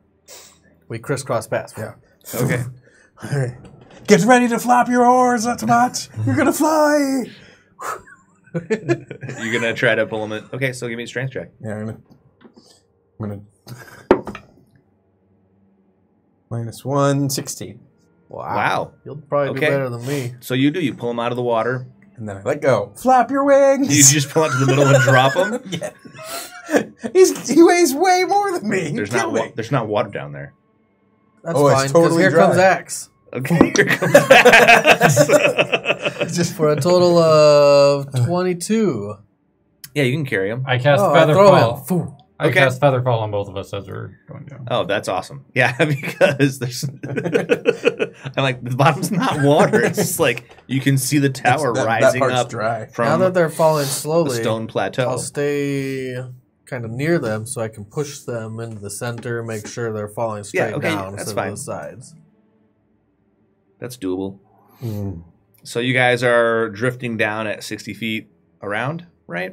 We crisscross paths. Yeah. Okay. *laughs* All right. Get ready to flap your oars, Automat. You're going to fly. *laughs* *laughs* You're gonna try to pull him in. Okay, so give me a strength check. Yeah, I'm going to. I'm going to. Minus one, 16. Wow. Wow. You'll probably Okay. do better than me. So you do. You pull him out of the water. And then I let go. Flap your wings. You just pull out to the middle and drop him. *laughs* yeah. He's, he weighs way more than me. There's Kill not. me. Wa- there's not water down there. That's Oh, it's fine, because totally here dry. comes axe. Okay. *laughs* Here comes Axe. Just For a total of 22. yeah, you can carry him. I cast Oh, I throw Featherfall. him. Phoo. I Okay. cast Featherfall on both of us as we're going down. Oh, that's awesome. *laughs* Yeah, because there's. *laughs* I'm like the bottom's not water. It's just like you can see the tower that, that rising part's up dry. now from that they're falling the slowly, stone plateau. I'll stay kind of near them so I can push them into the center, make sure they're falling straight Yeah, okay, down that's instead fine. of the sides. That's doable. Mm, So you guys are drifting down at 60 feet around, right?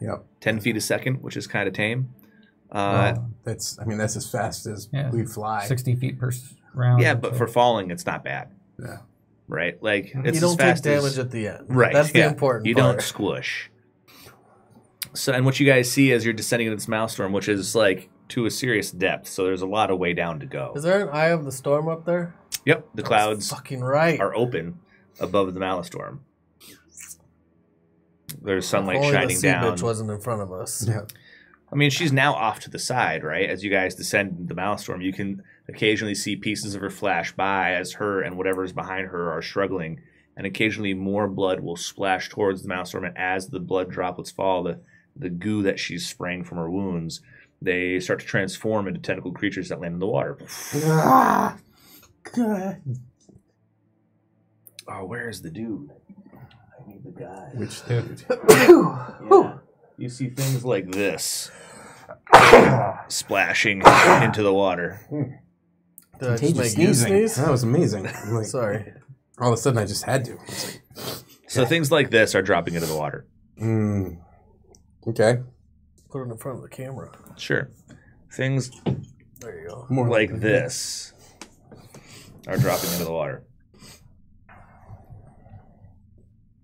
yep. 10 feet a second, which is kind of tame. Uh, Well, that's. I mean, that's as fast as Yeah. we fly. 60 feet per s- round. yeah, but for falling, it's not bad, Yeah. right? Like it's you don't as take damage as, at the end. right. That's the yeah. important You part. don't *laughs* squish. So, and what you guys see as you're descending into this maelstrom, which is like to a serious depth, so there's a lot of way down to go. Is there an eye of the storm up there? Yep, the That's clouds fucking right. are open above the maelstrom. There's sunlight only shining the sea down. bitch wasn't in front of us. Yeah. I mean, she's now off to the side, right? As you guys descend the maelstrom, you can occasionally see pieces of her flash by as her and whatever's behind her are struggling, and occasionally more blood will splash towards the maelstrom. And as the blood droplets fall, the the goo that she's spraying from her wounds, they start to transform into tentacled creatures that land in the water. Ah! God. Oh, where's the dude? I need the guy. Which Dude. *coughs* Yeah. You see things like this *coughs* splashing into the water. Did I just Contagious make you sneezing. sneeze? That was amazing. I'm *laughs* like, Sorry. all of a sudden, I just had to. It's like, So things like this are dropping into the water. mm, Okay. Put it in front of the camera. Sure. Things There you go. More like this are dropping into the water.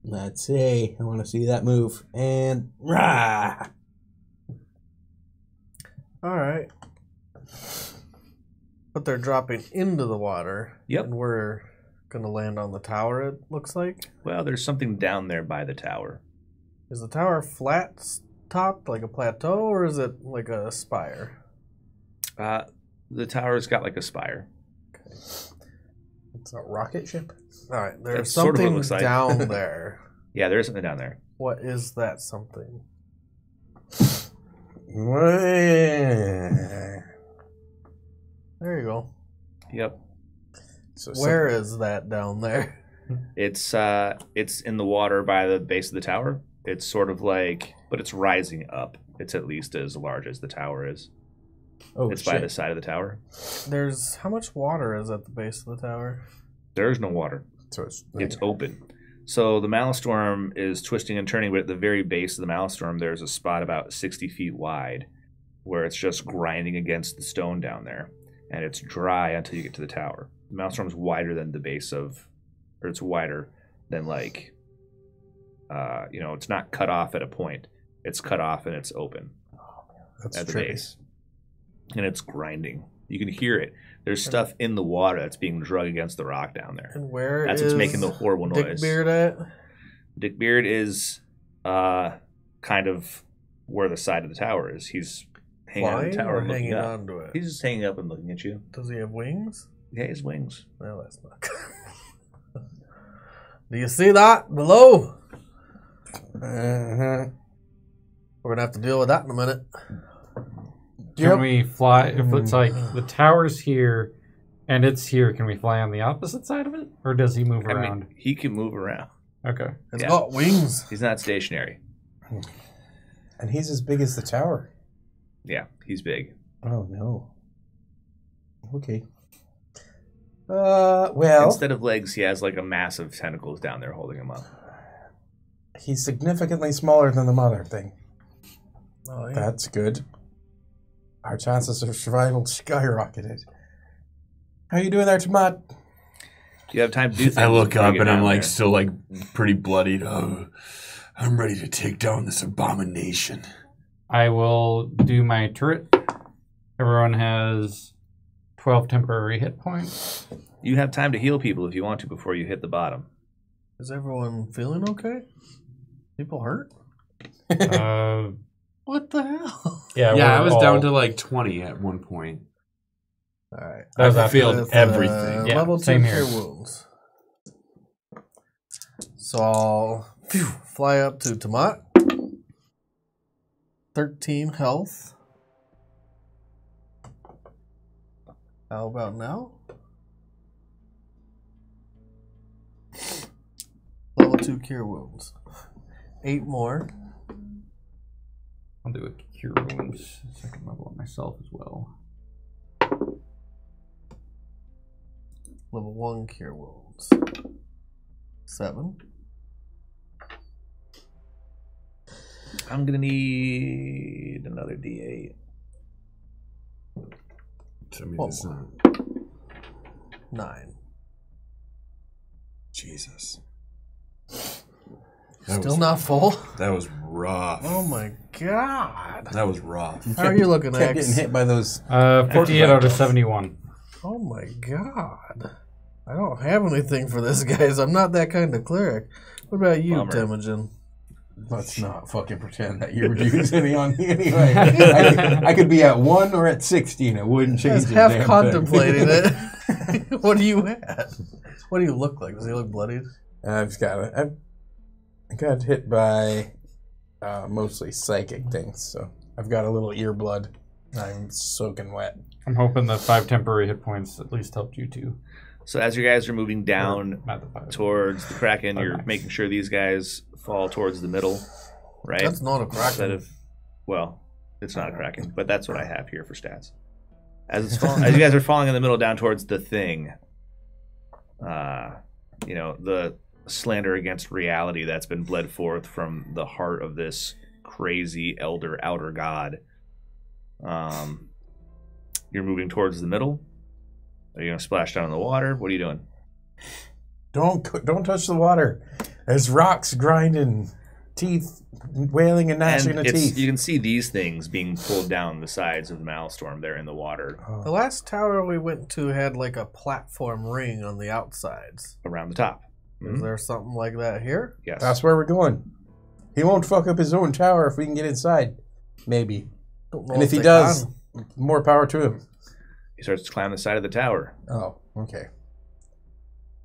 Let's see. I want to see that move. And rah! All right. But they're dropping into the water. Yep. And we're gonna land on the tower. It looks like. Well, there's something down there by the tower. Is the tower flat topped like a plateau, or is it like a spire? Uh, the tower's got like a spire. It's a rocket ship. All right. There's That's sort of what it something looks like. down *laughs* there. Yeah, there's something down there. What is that something? There you go. Yep. So Where is that down there? *laughs* It's uh, it's in the water by the base of the tower. It's sort of like, but it's rising up. It's at least as large as the tower is. Oh it's shit. by the side of the tower. There's how much water is at the base of the tower? There's no water. So it's, It's open. So the Maelstrom is twisting and turning, but at the very base of the Maelstrom, there's a spot about 60 feet wide where it's just grinding against the stone down there. And it's dry until you get to the tower. The Maelstrom's wider than the base of, or it's wider than like, uh, you know, it's not cut off at a point. It's cut off and it's open That's at the trippy. base. And it's grinding. You can hear it. There's stuff in the water that's being drug against the rock down there. And where That's what's making the horrible noise. Dick noise. Beard at? Dick Beard is uh kind of where the side of the tower is. He's hanging on Flying the tower or looking hanging up. onto it? He's just hanging up and looking at you. Does he have wings? Yeah, his wings. Well, that's not good. *laughs* Do you see that below? Uh-huh. We're gonna have to deal with that in a minute. Can Yep. we fly? If it's like the tower's here and it's here, can we fly on the opposite side of it, or does he move I around? mean, he can move around. okay. It's Yeah. got wings. He's not stationary. And he's as big as the tower. Yeah, he's big. Oh no. Okay. Uh, well, Instead of legs, he has like a massive tentacles down there holding him up. he's significantly smaller than the mother thing. Oh, yeah. That's good. Our chances of survival *laughs* skyrocketed. How you doing there, Tomat? Do you have time to do *laughs* things. I look up and I'm like there. still like pretty bloodied. Oh, I'm ready to take down this abomination. I will do my turret. Everyone has twelve temporary hit points. you have time to heal people if you want to before you hit the bottom. Is everyone feeling okay? People hurt? *laughs* Uh, What the hell? *laughs* yeah, yeah, I was all- down to like 20 at one point. All right. That was I after failed With, uh, everything. Yeah, level two same cure here. wounds. So I'll phew, fly up to Tamat. 13 health. How about now? Level 2 cure wounds. Eight more. I'll do a cure wounds second level on myself as well. Level 1 cure wounds. Seven. I'm gonna need another D8. Tell me One this more. not- Nine. Jesus. Still was- not full? That was rough. Oh my god. That was rough. How are you looking, Kept X? getting hit by those. Uh, fifty-eight out of seventy-one. Oh my god. I don't have anything for this, *laughs* guys. I'm not that kind of cleric. What about you, Bummer. Temujin? Let's not fucking pretend that you were doing anything on me anyway. *laughs* I could, I could be at one or at sixteen. It wouldn't change. was a half damn thing. contemplating it. *laughs* what do you at? What do you look like? Does he look bloodied? I've just got it. I, I got hit by uh, mostly psychic things, so I've got a little ear blood. I'm soaking wet. I'm hoping the five temporary hit points at least helped you too. So as you guys are moving down Not the five. towards the Kraken, you're max. making sure these guys fall towards the middle, right? That's not a Instead kraken. of, well, it's not a Kraken, but that's what I have here for stats. As it's *laughs* fall- as you guys are falling in the middle down towards the thing, uh, you know the slander against reality that's been bled forth from the heart of this crazy elder outer god. Um, you're moving towards the middle. Are you gonna splash down in the water? What are you doing? Don't don't touch the water. There's rocks grinding, teeth wailing and gnashing And of teeth. you can see these things being pulled down the sides of the Maelstrom there in the water The last tower we went to had like a platform ring on the outsides. around the top. Is Mhm. there something like that here? Yes. That's where we're going. He won't fuck up his own tower if we can get inside. Maybe. And if he does, can. more power to him. he starts to climb the side of the tower. Oh, okay.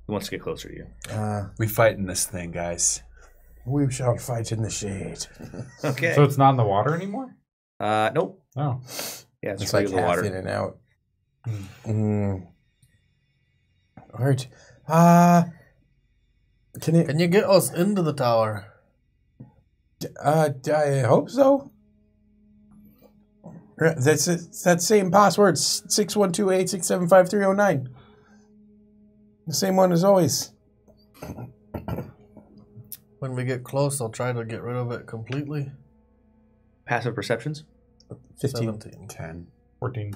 He wants to get closer to you. Uh, We fighting this thing, guys. we shall fight in the shade. *laughs* Okay. So it's not in the water anymore? uh, nope. Oh. Yeah, it's, It's like regular half water. in and out. Mm. All right. Uh, can it? Can you get us into the tower? Uh, I hope so. That's it's that same password six one two eight six seven five three zero nine. The same one as always. When we get close, I'll try to get rid of it completely. Passive perceptions. Fifteen. 17. 10. 14.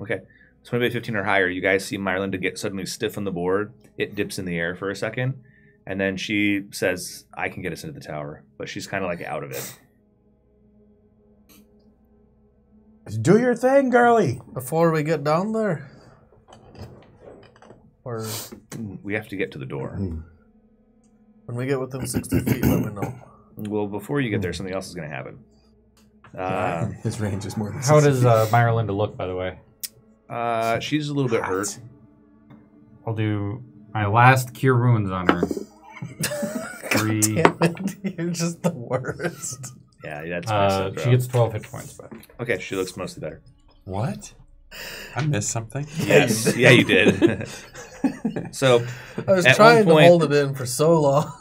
Okay. So maybe 15 or higher. You guys see Myron to get suddenly stiff on the board. It dips in the air for a second. And then she says, I can get us into the tower. But she's kind of like out of it. Do your thing, girly. Before we get down there? Or We have to get to the door. when we get within 60 feet, let me know. Well, before you get there, something else is going to happen. Uh, *laughs* His range is more than. How 60 does feet. uh, Myralinda look, by the way? uh, she's a little bit hurt. I'll do my last cure wounds on her. Three. *laughs* Damn it, you're just the worst. Yeah, that's my Uh, set she throw. gets 12 hit points back. Okay, she looks mostly better. What? I missed something. Yes, *laughs* yeah, you did. *laughs* so I was At trying one to point- hold it in for so long.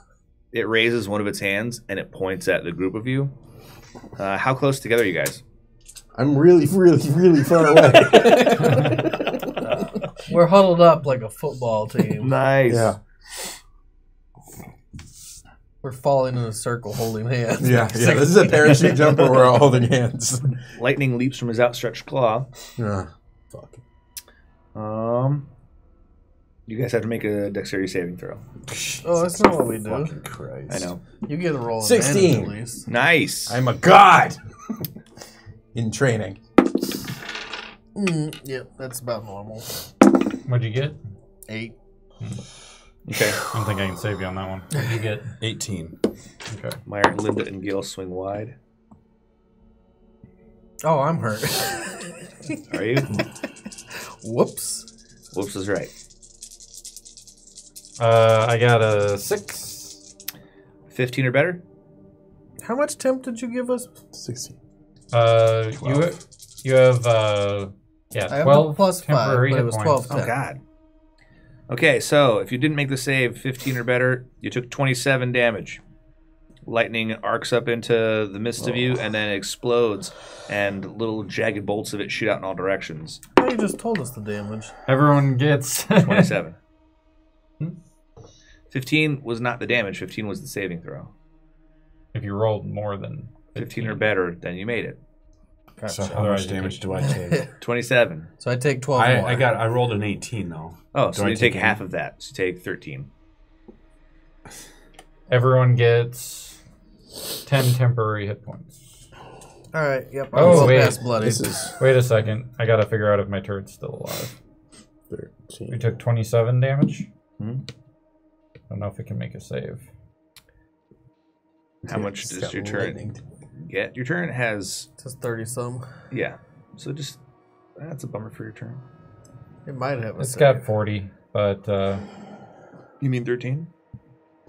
it raises one of its hands and it points at the group of you. Uh, how close together are you guys? I'm really, really, really far away. We're huddled up like a football team. Nice. yeah. We're falling in a circle holding hands. *laughs* Yeah. Yeah. This is a *laughs* parachute jumper. we're all holding hands. *laughs* Lightning leaps from his outstretched claw. Yeah. Fuck. Um, you guys have to make a dexterity saving throw. Oh, that's not what we do. Fucking Christ. I know. You get a roll 16. at least. Nice. I'm a god. In training. Mm, yep, that's about normal. What'd you get? Eight. Okay. I don't think I can save you on that one. You get? 18. Okay. Meyer, Linda, and Gil swing wide. Oh, I'm hurt. *laughs* Are you? Whoops. Whoops is right. Uh, I got a 6. 15 or better? How much temp did you give us? Sixteen. Uh, you, Twelve. you have, uh, yeah, I have 12 the plus five, temporary but it hit was points. 12 Oh, temp. God. Okay, so if you didn't make the save, 15 or better, you took 27 damage. Lightning arcs up into the midst of you and then explodes, and little jagged bolts of it shoot out in all directions. Oh, you just told us the damage. Everyone gets *laughs* 27. Hmm? 15 was not the damage, 15 was the saving throw. if you rolled more than 15 or better, then you made it. So how much damage do I take? *laughs* 27. So I take 12 more. I, I got. I rolled an 18 though. Oh, so Do I you take take half of that. So take 13. Everyone gets 10 temporary hit points. All right, yep. Oh, I'm oh, wait. past bloody. This is Wait a second. I gotta figure out if my turret's still alive. Thirteen. We took 27 damage. Hmm. I Don't know if it can make a save. How much does your turn lightning. get? Your turn has, Just 30 some. yeah. So just, that's a bummer for your turn. It might have a It's save. got 40, but uh, You mean 13?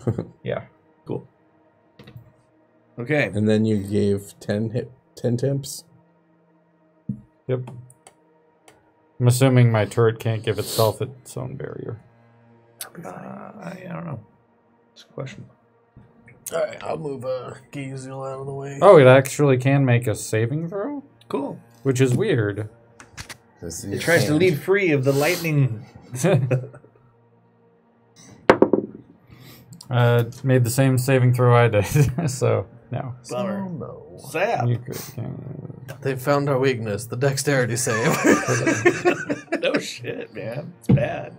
*laughs* yeah. Cool. Okay. And then you gave ten hit, ten temps. Yep. I'm assuming my turret can't give itself its own barrier. Uh, I, I don't know. It's a question. All right, I'll move uh, Gizel out of the way. Oh, it actually can make a saving throw, Cool. which is weird. It tries to lead free of the lightning. *laughs* uh, made the same saving throw I did, *laughs* so no. Oh, no. Zap. You could- can- They found our weakness, the dexterity save. *laughs* no shit, man. It's bad.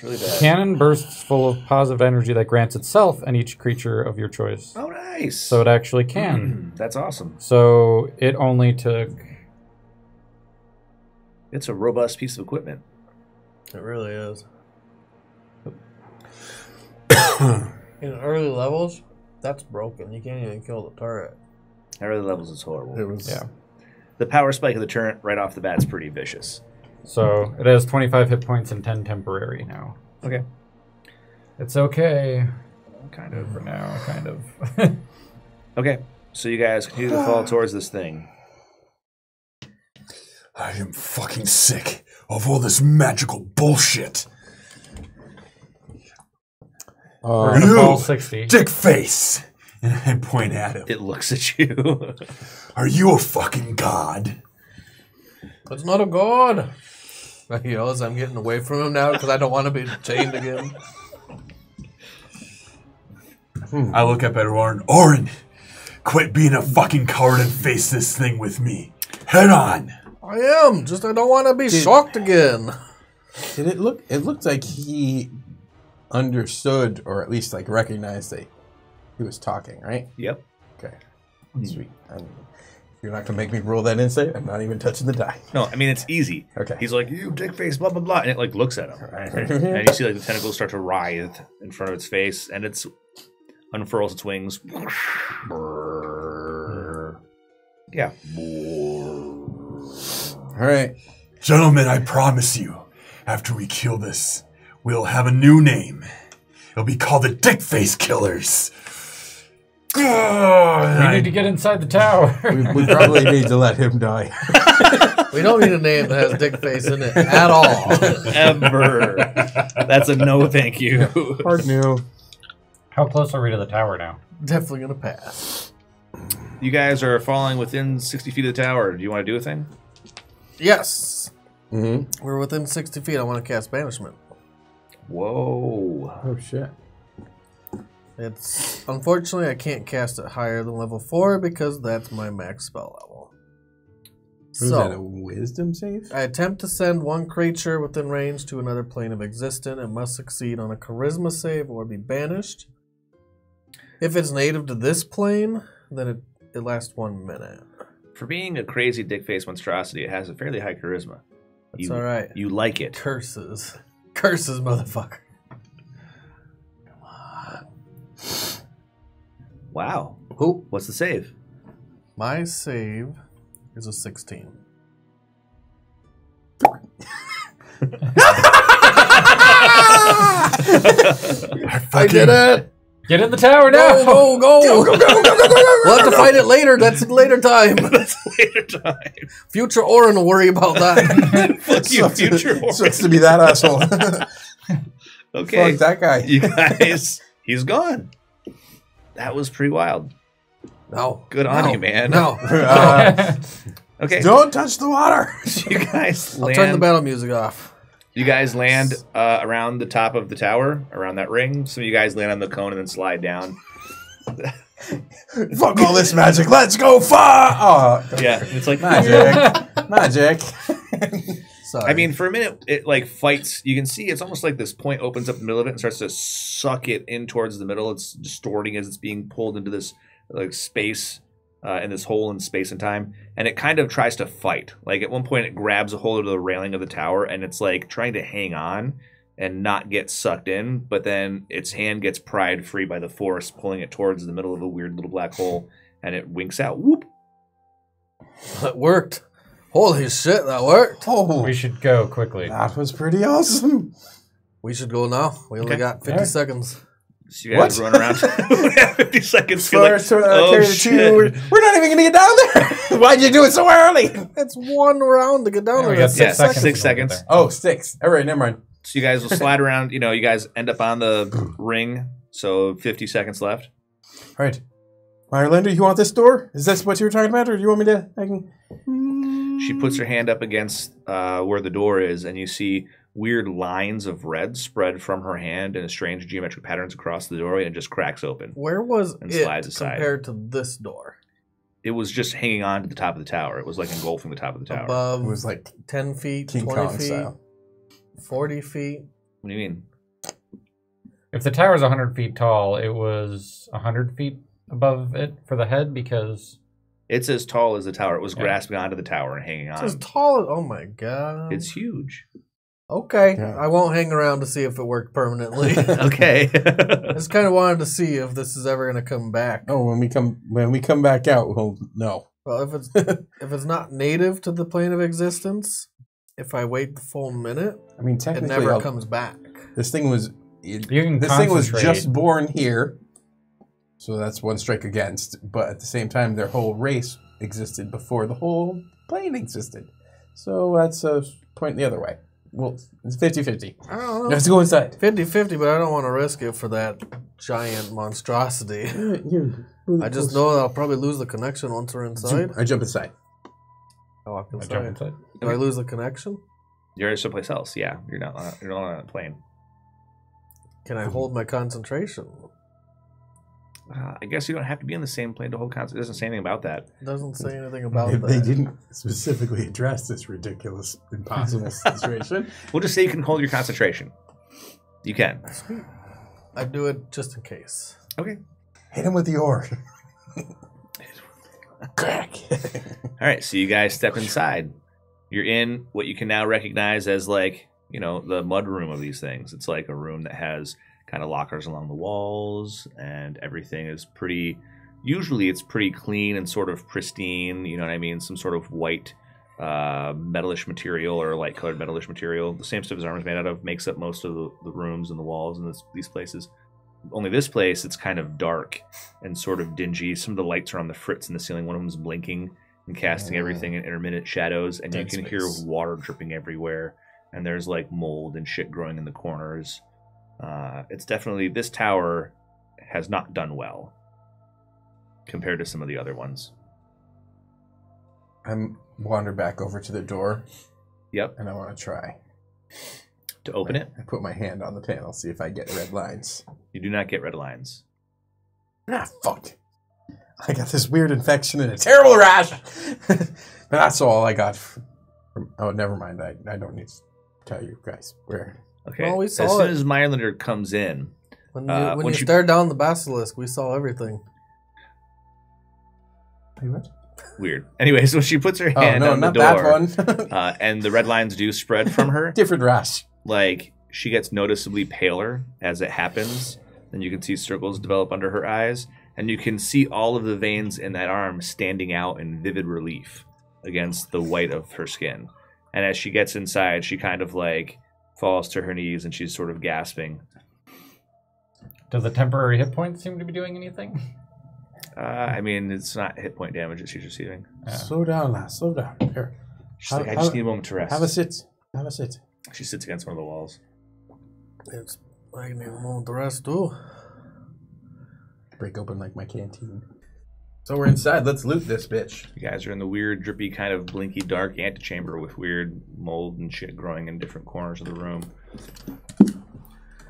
It's really bad. Cannon bursts full of positive energy that grants itself and each creature of your choice. Oh, nice. So it actually can. Hmm, that's awesome. So it only took. It's a robust piece of equipment. it really is. *coughs* In early levels, that's broken. You can't even kill the turret. Early levels is horrible. It was Yeah. The power spike of the turret right off the bat is pretty vicious. So it has 25 hit points and 10 temporary now. Okay. It's okay Kind of. for now, kind of. *laughs* Okay. So you guys continue to fall towards this thing. I am fucking sick of all this magical bullshit. We're Uh, gonna You- fall 60. Dick face! And I point at him. It looks at you. Are you a fucking god? It's not a god. *laughs* He yells, I'm getting away from him now because I don't want to be chained again. Hmm. I look up at Orin. Orin, quit being a fucking coward and face this thing with me. Head on. I am, just I don't want to be shocked again. did it look? It looked like he understood, or at least like recognized that he was talking, right? yep. Okay, hmm. sweet. And if you're not gonna make me roll that insight. I'm not even touching the die. No, I mean it's easy. Okay. He's like, you dick face, blah blah blah, and it like looks at him, *laughs* and you see like the tentacles start to writhe in front of its face, and it's unfurls its wings. Yeah. All right. Gentlemen, I promise you, after we kill this, we'll have a new name. It'll be called the Dick Face Killers. We need to get inside the tower. We, we probably need to let him die. *laughs* We don't need a name that has dick face in it at all. Ever. That's a no, thank you. Hard new. How close are we to the tower now? Definitely gonna pass. You guys are falling within 60 feet of the tower. Do you want to do a thing? Yes, Mm-hmm. we're within 60 feet. I want to cast banishment. Whoa. Oh shit. It's unfortunately I can't cast it higher than level four because that's my max spell level. Was that a wisdom save? I attempt to send one creature within range to another plane of existence and must succeed on a charisma save or be banished. If it's native to this plane, then it, it lasts one minute. For being a crazy dick face monstrosity, it has a fairly high charisma. That's you, all right. You like it. Curses. Curses, motherfucker. Wow. Who? What's the save? My save is a 16. *laughs* I did it! Get in the tower now! Go, go, go! go go go! We'll have to fight it later. That's later time. *laughs* That's later time. Future Orin will worry about that. *laughs* Fuck you, future Supposed to be that asshole. Okay. Fuck that guy. You guys, he's gone. That was pretty wild. No. Good on No. you, man. No. *laughs* *laughs* Uh, Okay. don't touch the water. *laughs* You guys I'll turn the battle music off. You guys land uh, around the top of the tower, around that ring. Some of you guys land on the cone and then slide down. Fuck all this magic. Let's go far. Oh, Yeah, it's like magic, magic. Sorry. I mean, for a minute, it like fights. You can see it's almost like this point opens up in the middle of it and starts to suck it in towards the middle. It's distorting as it's being pulled into this like space, uh, in this hole in space and time. And it kind of tries to fight. Like at one point, it grabs a hold of the railing of the tower and it's like trying to hang on and not get sucked in. But then its hand gets pried free by the force, pulling it towards the middle of a weird little black hole, and it winks out. Whoop! *laughs* that worked. Holy shit, that worked. Oh, we should go quickly. that was pretty awesome. We should go now. We only Okay. got 50 Alright. seconds. So you guys What? run around. *laughs* *laughs* we have 50 seconds. You're like, First, uh, oh, carry the shit. We're, we're not even gonna get down there. *laughs* Why'd you do it so early? That's one round to get down Yeah, there. we got That's Yeah, six six seconds. seconds. Oh, six. All right, never mind. So you guys will slide around. You know, you guys end up on the ring. So 50 seconds left. All right, Myralinda, you want this door? Is this what you were talking about, or do you want me to? I can. She puts her hand up against uh, where the door is, and you see weird lines of red spread from her hand in strange geometric patterns across the doorway and just cracks open. Where was And it slides aside. compared to this door? It was just hanging on to the top of the tower. It was like engulfing the top of the tower. Above It was like ten feet, King twenty Kong feet, style. forty feet. What do you mean? If the tower's 100 feet tall, it was 100 feet above it for the head because It's as tall as the tower. It was Yeah. grasping onto the tower and hanging It's on. as tall as oh my god. It's huge. okay. Yeah. I won't hang around to see if it worked permanently. *laughs* *laughs* okay. I just kind of wanted to see if this is ever going to come back. Oh, when we come when we come back out, we'll know. Well, if it's *laughs* if it's not native to the plane of existence, if I wait the full minute, I mean, technically, it never I'll- comes back. this thing was it, you can this thing was just born here, so that's one strike against. But at the same time, their whole race existed before the whole plane existed, so that's a point the other way. Well, it's 50-50. I don't know. Let's go inside. 50-50, but I don't want to risk it for that giant monstrosity. *laughs* I just know that I'll probably lose the connection once we're inside. I jump inside. Oh, I walk I jump inside. inside. Do I lose the connection? You're in someplace else. Yeah, you're not. On, you're not on a plane. Can I hold my concentration? Uh, I guess you don't have to be in the same plane to hold concert. It doesn't say anything about that. It doesn't say anything about They, that. they didn't specifically address this ridiculous, impossible *laughs* situation. We'll just say you can hold your concentration. You can. Sweet. I do it just in case. Okay. Hit him with the oar. Crack. All right, so you guys step inside. You're in what you can now recognize as like, you know, the mud room of these things. It's like a room that has kind of lockers along the walls and everything is pretty usually it's pretty clean and sort of pristine, you know what I mean? Some sort of white uh, metalish material or light colored metalish material. The same stuff his armor's made out of makes up most of the, the rooms and the walls in this, these places. Only this place, it's kind of dark and sort of dingy. Some of the lights are on the fritz in the ceiling. One of them's blinking and casting everything in intermittent shadows, and you can hear water dripping everywhere. And there's like mold and shit growing in the corners. Uh, it's definitely this tower has not done well compared to some of the other ones. I'm wander back over to the door, Yep. and I want to try. To open it, I put my hand on the panel, see if I get red lines. you do not get red lines. Ah, fuck. I got this weird infection and a terrible rash. *laughs* but that's all I got. From, oh, never mind. I, I don't need to tell you guys where. Okay. Well, we as soon it. as Myralinda comes in, When you, Uh, when once you you- stare down the basilisk, we saw everything. Hey, what? weird. *laughs* Anyway, so she puts her Oh, hand no, on the door, that one. *laughs* uh, and the red lines do spread from her, *laughs* Different rash. like she gets noticeably paler as it happens. and you can see circles develop under her eyes, and you can see all of the veins in that arm standing out in vivid relief against the white of her skin. And as she gets inside, she kind of like falls to her knees and she's sort of gasping. Does the temporary hit points seem to be doing anything? Uh, I mean, it's not hit point damage that she's receiving. Yeah. Slow down, lass. Slow down. Here. She's Have- like, I just have- need a moment to rest. Have a sit. Have a sit. She sits against one of the walls. It's I need a moment to rest too. Break open like my canteen. So we're inside. Let's loot this bitch. You guys are in the weird, drippy, kind of blinky, dark antechamber with weird mold and shit growing in different corners of the room.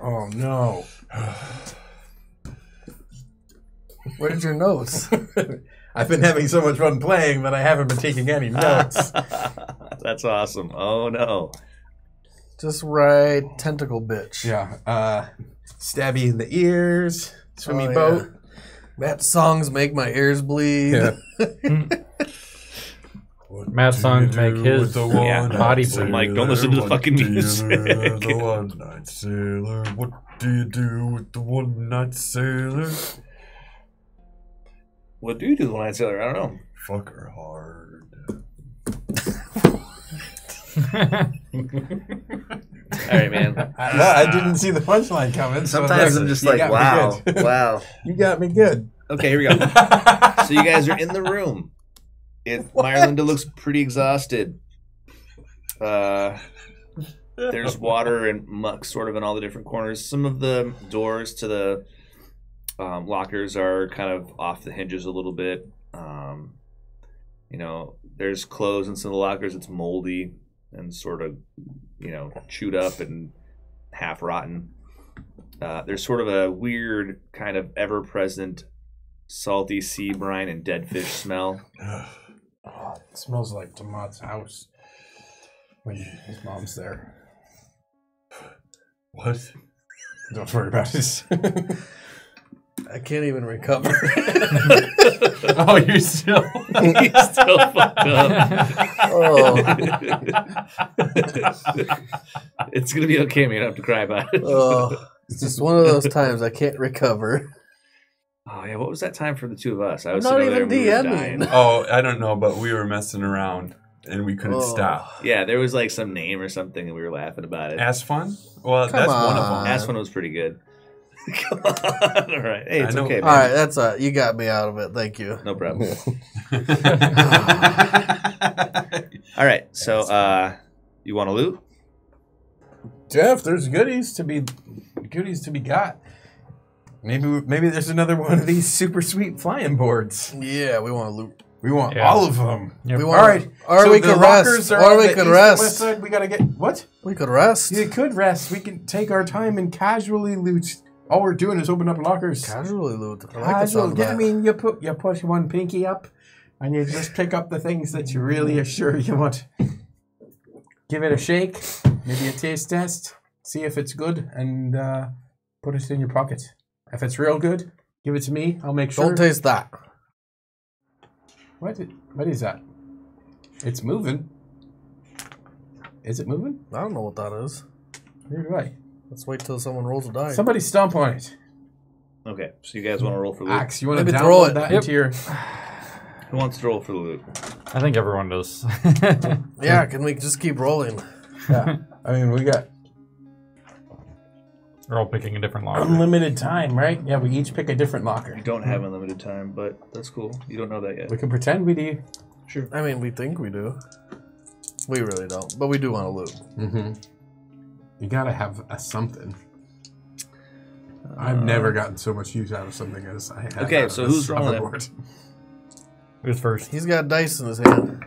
Oh no. *sighs* Where's your notes? *laughs* I've been having so much fun playing that I haven't been taking any notes. *laughs* That's awesome. Oh no. Just right tentacle bitch. yeah. Uh, stabby in the ears. Swimmy Oh, boat. Yeah. That songs make my ears bleed. Yeah. *laughs* Mm. Matt's songs make his Yeah. body So, bleed. Mike, don't listen to the fucking music. the one night sailor. What do you do with the one night sailor? What do you do with the one night sailor? I don't know. Fuck her hard. *laughs* All right, man. I, well, I didn't see the punchline coming. Sometimes listen, I'm just like, wow, *laughs* wow. you got me good. Okay, here we go. *laughs* so you guys are in the room. It Myralinda looks pretty exhausted. Uh, there's water and muck sort of in all the different corners. Some of the doors to the um, lockers are kind of off the hinges a little bit. Um, you know, there's clothes in some of the lockers. It's moldy and sort of you know, chewed up and half rotten. Uh, there's sort of a weird, kind of ever present salty sea brine and dead fish smell. *sighs* Oh, it smells like Tomat's house when his mom's there. *sighs* What? *laughs* Don't worry about it. *laughs* I can't even recover. *laughs* oh, you're still. *laughs* *laughs* He's still fucked up. oh, it's gonna be okay, man. You don't have to cry about it. oh, it's just one of those times I can't recover. Oh yeah, what was that time for the two of us? I was not even there and we were dying. DMing. Oh, I don't know, but we were messing around and we couldn't Oh. stop. Yeah, there was like some name or something, and we were laughing about it. Ass fun? Well, Come that's one of on. them. Last one was pretty good. Come *laughs* on, all right. Hey, it's okay, All man. right, that's uh, you got me out of it. Thank you. No problem. *laughs* *laughs* All right, so uh, you want to loot? Jeff, there's goodies to be goodies to be got. Maybe maybe there's another one of these super sweet flying boards. Yeah, we want to loot. We want Yeah. all of them. Yep. We want, right. or so we the could rest. are Or we the could east and west rest. side. We gotta get what? We could rest. You could rest. We can take our time and casually loot. All we're doing is open up lockers. Casually loot. I like the Casual. sound Yeah, I mean, you put you push one pinky up, and you just pick up the things that you really are sure you want. Give it a shake, maybe a taste test, see if it's good, and uh, put it in your pocket. If it's real good, give it to me. I'll make sure. Don't taste that. what? What is that? It's moving. Is it moving? I don't know what that is. Where do I? Let's wait till someone rolls a die. Somebody stomp on it. Okay, so you guys want to roll for loot? Axe, you want to Maybe throw it. that Yep. into your? Who wants to roll for the loot? I think everyone does. *laughs* yeah, can we just keep rolling? Yeah. I mean, we got We're all picking a different locker. unlimited time, right? Yeah, we each pick a different locker. You don't have unlimited time, but that's cool. You don't know that yet. We can pretend we do. Sure. I mean, we think we do. We really don't, but we do want to loot. Mm-hmm. You gotta have a something. I've never gotten so much use out of something as I have. Okay, out of so this who's rolling it? hoverboard. Who's first? He's got dice in his hand.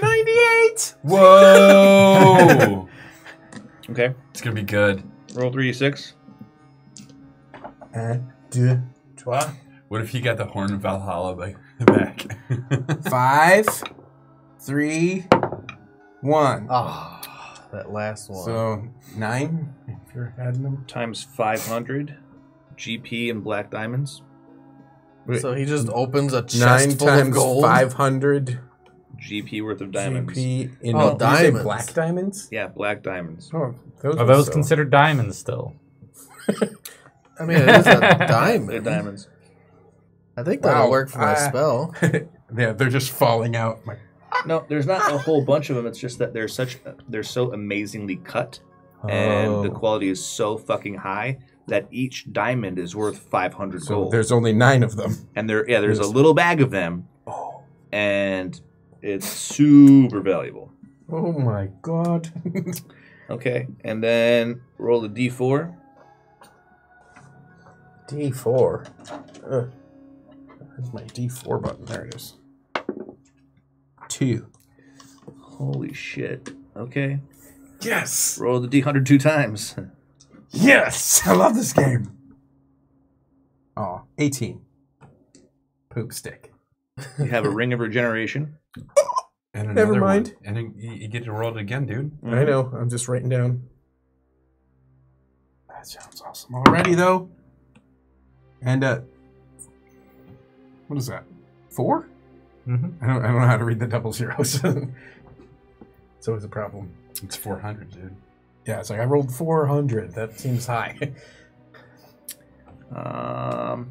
Ninety-eight. Whoa! *laughs* Okay, it's gonna be good. roll three six. Un, deux, trois, What if he got the horn of Valhalla by the back? *laughs* five, three, one. Ah, that last one. So nine. If you're adding them. times 500 GP and black diamonds. So he just opens a chest Nine full of times gold. five hundred GP worth of diamonds. GP in Oh, you say diamonds. black diamonds. Yeah, black diamonds. Oh, those Are are those so- considered diamonds still? *laughs* I mean, it is a *laughs* They're diamond. diamonds. I think that'll Wow, work for a *laughs* I- spell. yeah, they're just falling out. Like, No, there's not a whole bunch of them. It's just that they're such they're so amazingly cut, and the Oh. quality is so fucking high that each diamond is worth 500 So gold. there's only nine of them. and there, yeah, there's a little bag of them, Oh, and it's super valuable. oh my god. *laughs* Okay, and then roll a d4. D4. Uh, where's my D4 button? There it is. Two. Holy shit. Okay, Yes! roll the d100 two times. Yes! I love this game. Oh, 18. Poop stick. You have a *laughs* ring of regeneration. and Never another mind. One. And you, you get to roll it again, dude. I know. I'm just writing down. That sounds awesome already, though. And, uh, what is that? Four? Mm-hmm. I don't, I don't know how to read the double zeros. *laughs* it's always a problem. It's 400, dude. Yeah, it's like I rolled 400. That seems high. *laughs* Um,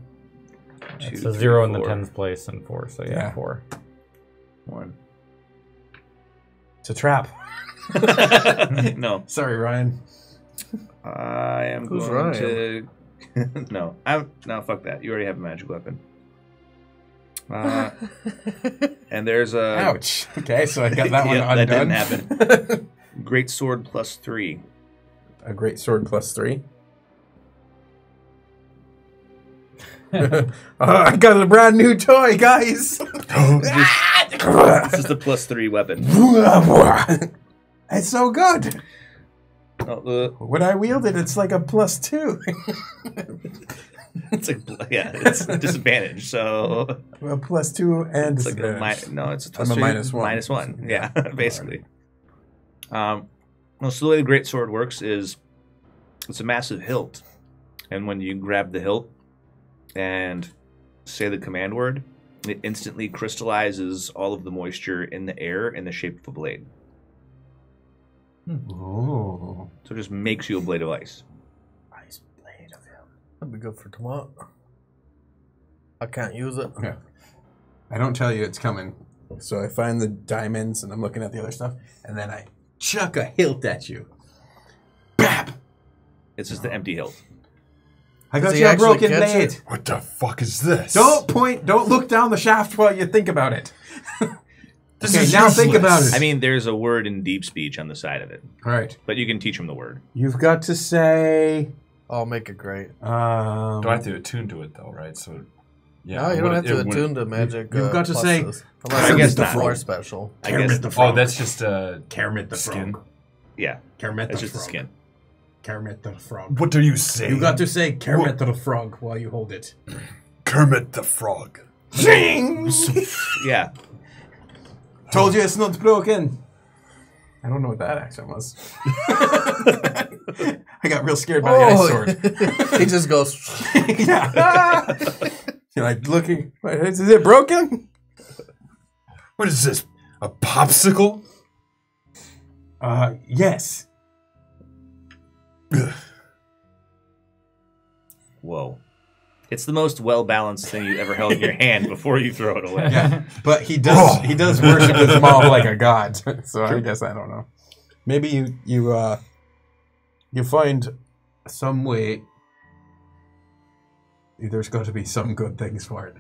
It's two, a three, zero in the four, tens place and four, so yeah, Yeah. four. One. it's a trap. *laughs* no, Sorry, Ryan. I am Who's going to. no, I'm no. Fuck that. You already have a magic weapon. Uh, and there's a *laughs* Ouch. Okay, so I got that *laughs* one Yeah, that didn't happen. *laughs* great sword plus three. a great sword plus three. oh, I got a brand new toy, guys. This is the plus three weapon. It's so good. Oh, uh, When I wield it, it's like a plus two. *laughs* it's like yeah, it's a disadvantage. So a plus two and it's like a mi- disadvantage. no, it's a I'm plus a two, minus one. minus one. Yeah, *laughs* basically. Um, well, so the way the great sword works is it's a massive hilt, and when you grab the hilt and say the command word, it instantly crystallizes all of the moisture in the air in the shape of a blade. Oh. So it just makes you a blade of ice. Ice blade of him. That'd be good for tomorrow. I can't use it. Yeah. I don't tell you it's coming. So I find the diamonds and I'm looking at the other stuff, and then I chuck a hilt at you. Bap! It's just the empty hilt. I Does got he you a actually broken catch blade. it? What the fuck is this? Don't point, don't look down the shaft while you think about it. *laughs* This okay, is now think useless. about it. I mean, there's a word in deep speech on the side of it, All right. but you can teach him the word. You've got to say. I'll make it great. Um, Do I have to attune to it though, right? So, yeah. no, you don't have to attune to magic. you've uh, got to say, pluses. I Unless guess it's the not. floor special. I guess, the Oh, that's just uh, Kermit the Skin. frog. yeah, Kermit the just frog. skin. Kermit the frog. What are you saying? You got to say Kermit the frog while you hold it. Kermit the Frog. Zing! Yeah, Told you it's not broken. I don't know what that accent was. *laughs* I got real scared by the ice sword. Oh, *laughs* he just goes. *laughs* yeah. You're like looking. Is it broken? What is this? A popsicle? Uh, yes. whoa. It's the most well balanced thing you ever held in your hand before you throw it away. Yeah, *laughs* but he does. Oh. He does worship his mom like a god. *laughs* So I guess I don't know. Maybe you you uh you find some way. There's got to be some good things for it.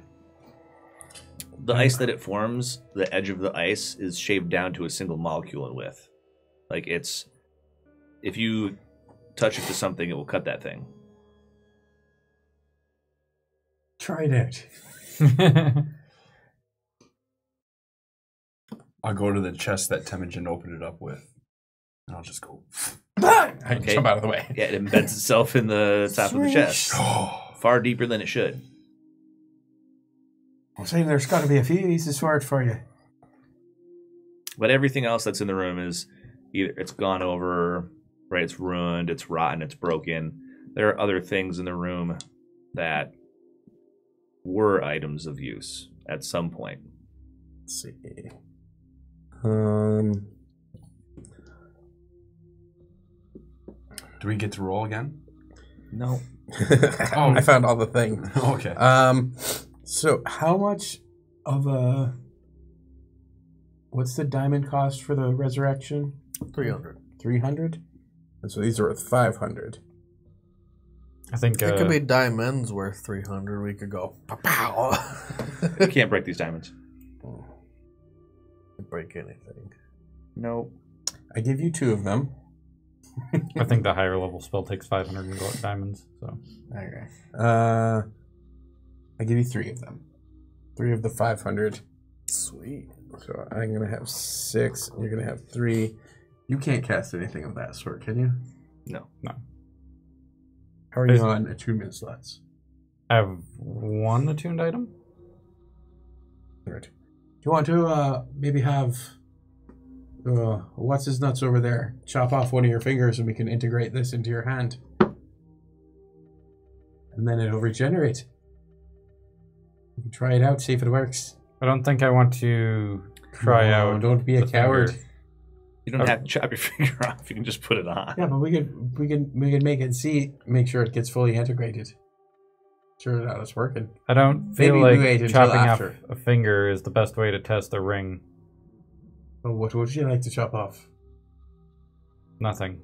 The ice that it forms, the edge of the ice is shaved down to a single molecule in width. Like it's, if you touch it to something, it will cut that thing. Try it out. *laughs* I'll go to the chest that Temujin opened it up with, and I'll just go. *laughs* I Okay. jump out of the way. Yeah, it embeds itself in the top of the chest, *gasps* Oh, far deeper than it should. I'm saying there's got to be a few uses for it for you. But everything else that's in the room is either it's gone over, right? It's ruined, it's rotten, it's broken. There are other things in the room that were items of use at some point. Let's see. Um. Do we get to roll again? No. *laughs* oh, I found all the thing. *laughs* okay. Um. So, how much of a what's the diamond cost for the resurrection? 300. Three hundred. And so these are worth five hundred. I think It uh, could be diamonds worth 300. We could go. Pow! You can't break these diamonds. break anything. No. I give you two of them. I think the higher level spell takes 500 diamonds. So Okay. Uh, I give you three of them. Three of the five hundred. Sweet. So I'm gonna have six. You're gonna have three. You can't cast anything of that sort, can you? No. No. How are you on attunement slots? I have one attuned item. Right. Do you want to uh, maybe have uh, what's his nuts over there? Chop off one of your fingers and we can integrate this into your hand. And then it'll regenerate. You can try it out, see if it works. I don't think I want to try No, out. Don't be a the coward. finger. You don't Okay. have to chop your *laughs* finger off. You can just put it on. Yeah, but we could we can we can make it see make sure it gets fully integrated. Sure that it's working. I don't feel Maybe we wait like chopping off a finger is the best way to test a ring. Well, what would you like to chop off? Nothing.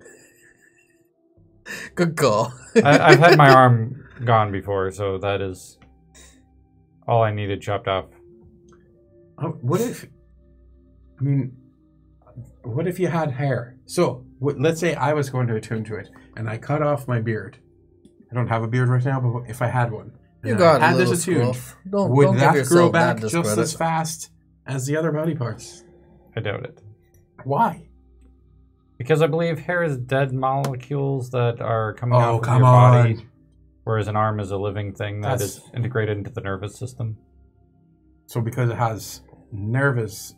*laughs* Good call. I, I've had my *laughs* arm gone before, so that is all I needed chopped off. Oh, what if? I mean, what if you had hair? So what, let's say I was going to attune to it, and I cut off my beard. I don't have a beard right now, but if I had one, You then I got a had little this attuned. Don't, would don't that grow back that just as fast as the other body parts? I doubt it. Why? Because I believe hair is dead molecules that are coming Oh, out of come your body, on. whereas an arm is a living thing that That's- is integrated into the nervous system. So because it has nervous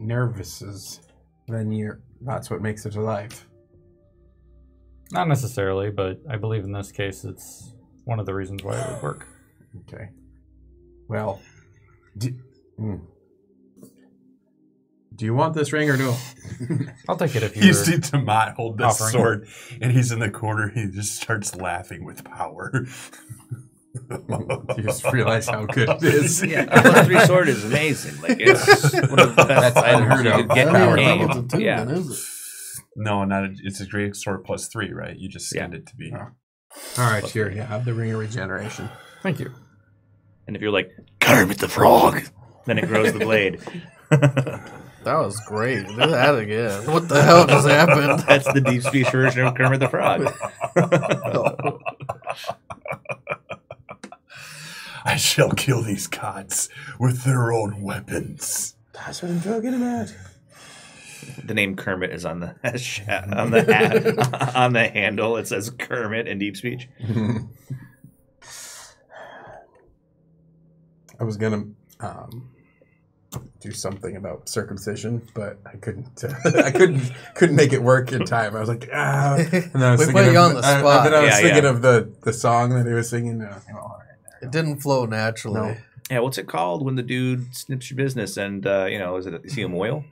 nervuses, then you're that's what makes it alive. Not necessarily, but I believe in this case it's one of the reasons why it would work. *sighs* Okay. Well, do, mm. do you want this ring or no? *laughs* I'll take it if You you're. see Tomat hold this offering. sword, and he's in the corner. He just starts laughing with power. *laughs* You just realize how good it is. *laughs* Yeah, a plus three sword is amazing. Like it's *laughs* one of the best That's items unheard you of. could get in I the don't even know game. what's a two, Yeah, then, is it? no, not a, it's a great sword plus three, right? You just skinned it to be. Oh. All right, here you have the ring of regeneration. Thank you. and if you're like Kermit the Frog, then it grows the blade. *laughs* That was great. Do that again. What the hell just happened? That's the deep speech version of Kermit the Frog. I shall kill these gods with their own weapons. That's what I'm talking about. The name Kermit is on the *laughs* on the hat, on the handle. It says Kermit in deep speech. *laughs* I was gonna um, do something about circumcision, but I couldn't. Uh, *laughs* I couldn't couldn't make it work in time. I was like, ah. And I was We thinking put you of, on the I- I- spot. then I was Yeah, thinking yeah. of the the song that he was singing. and I was like, oh, It didn't flow naturally. No. Yeah, what's it called when the dude snips your business? And uh, you know, is it is he a mohel?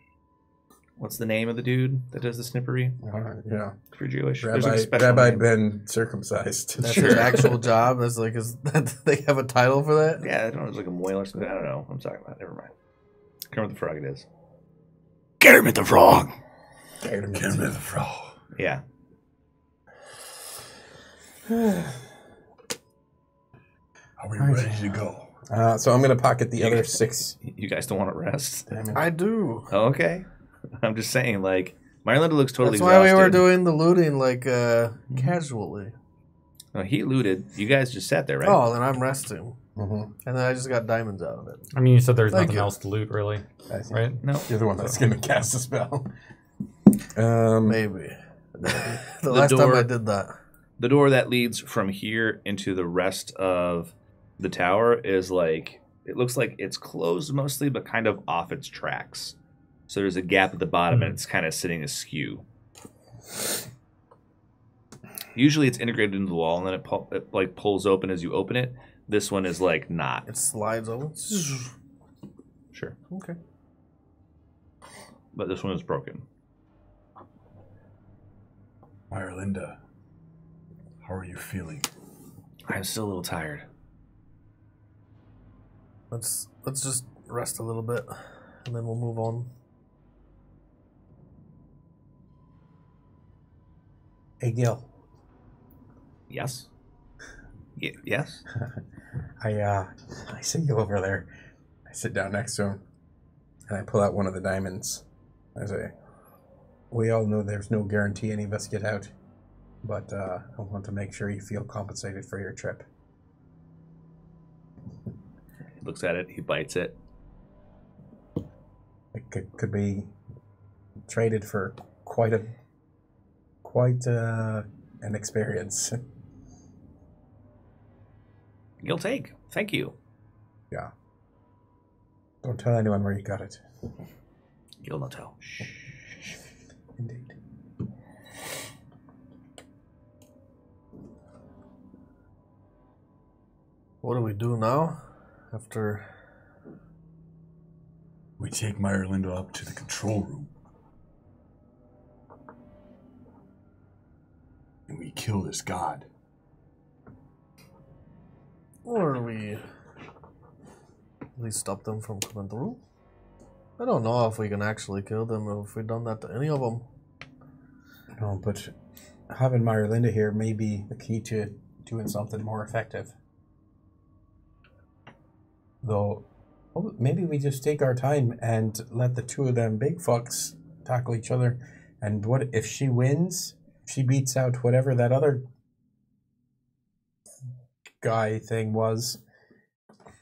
What's the name of the dude that does the snippery? all right, yeah. If you're Jewish, Rabbi, like Rabbi name. been circumcised. That's his *laughs* actual job. That's like his. That, *laughs* they have a title for that. Yeah, I don't know. It's like a mohel or something. I don't know. I'm talking about. Never mind. Kermit the Frog. It is. Kermit the Frog. Kermit the Frog. Yeah. *sighs* *sighs* *sighs* Are we ready to go? Uh, so I'm gonna pocket the other six. *laughs* You guys don't want to rest? diamonds. I do. Oh, okay. *laughs* I'm just saying, like, Myralinda looks totally That's why we were exhausted. doing the looting like uh casually. No, he looted. You guys just sat there, right? Oh, then I'm resting, Mhm. and then I just got diamonds out of it. I mean, you said there's Thank nothing you. else to loot, really, I see. right? No. You're the one that's gonna cast a spell. *laughs* Um, Maybe. the, The last time door- I did that. The door that leads from here into the rest of the tower is like it looks like it's closed mostly, but kind of off its tracks. So there's a gap at the bottom, and hmm. it's kind of sitting askew. Usually, it's integrated into the wall, and then it, pu- it like pulls open as you open it. This one is like not. It slides over. Sure, Okay. but this one is broken. Linda, how are you feeling? I'm still a little tired. Let's let's just rest a little bit, and then we'll move on. hey Gil, Yes. Y- yes. *laughs* I uh, I see you over there. I sit down next to him, and I pull out one of the diamonds. I say, "We all know there's no guarantee any of us get out, but uh, I want to make sure you feel compensated for your trip." He looks at it. He bites it. It could, could be traded for quite a quite uh, an experience. *laughs* You'll take. Thank you. yeah. Don't tell anyone where you got it. You'll not tell. Shh. Indeed. What do we do now? After We take Myralinda up to the control room. And we kill this god. or do we at least stop them from coming through? I don't know if we can actually kill them or if we've done that to any of them. No, but having Myralinda here may be the key to doing something more effective. Though, well, maybe we just take our time and let the two of them big fucks tackle each other. And what if she wins? She beats out whatever that other guy thing was.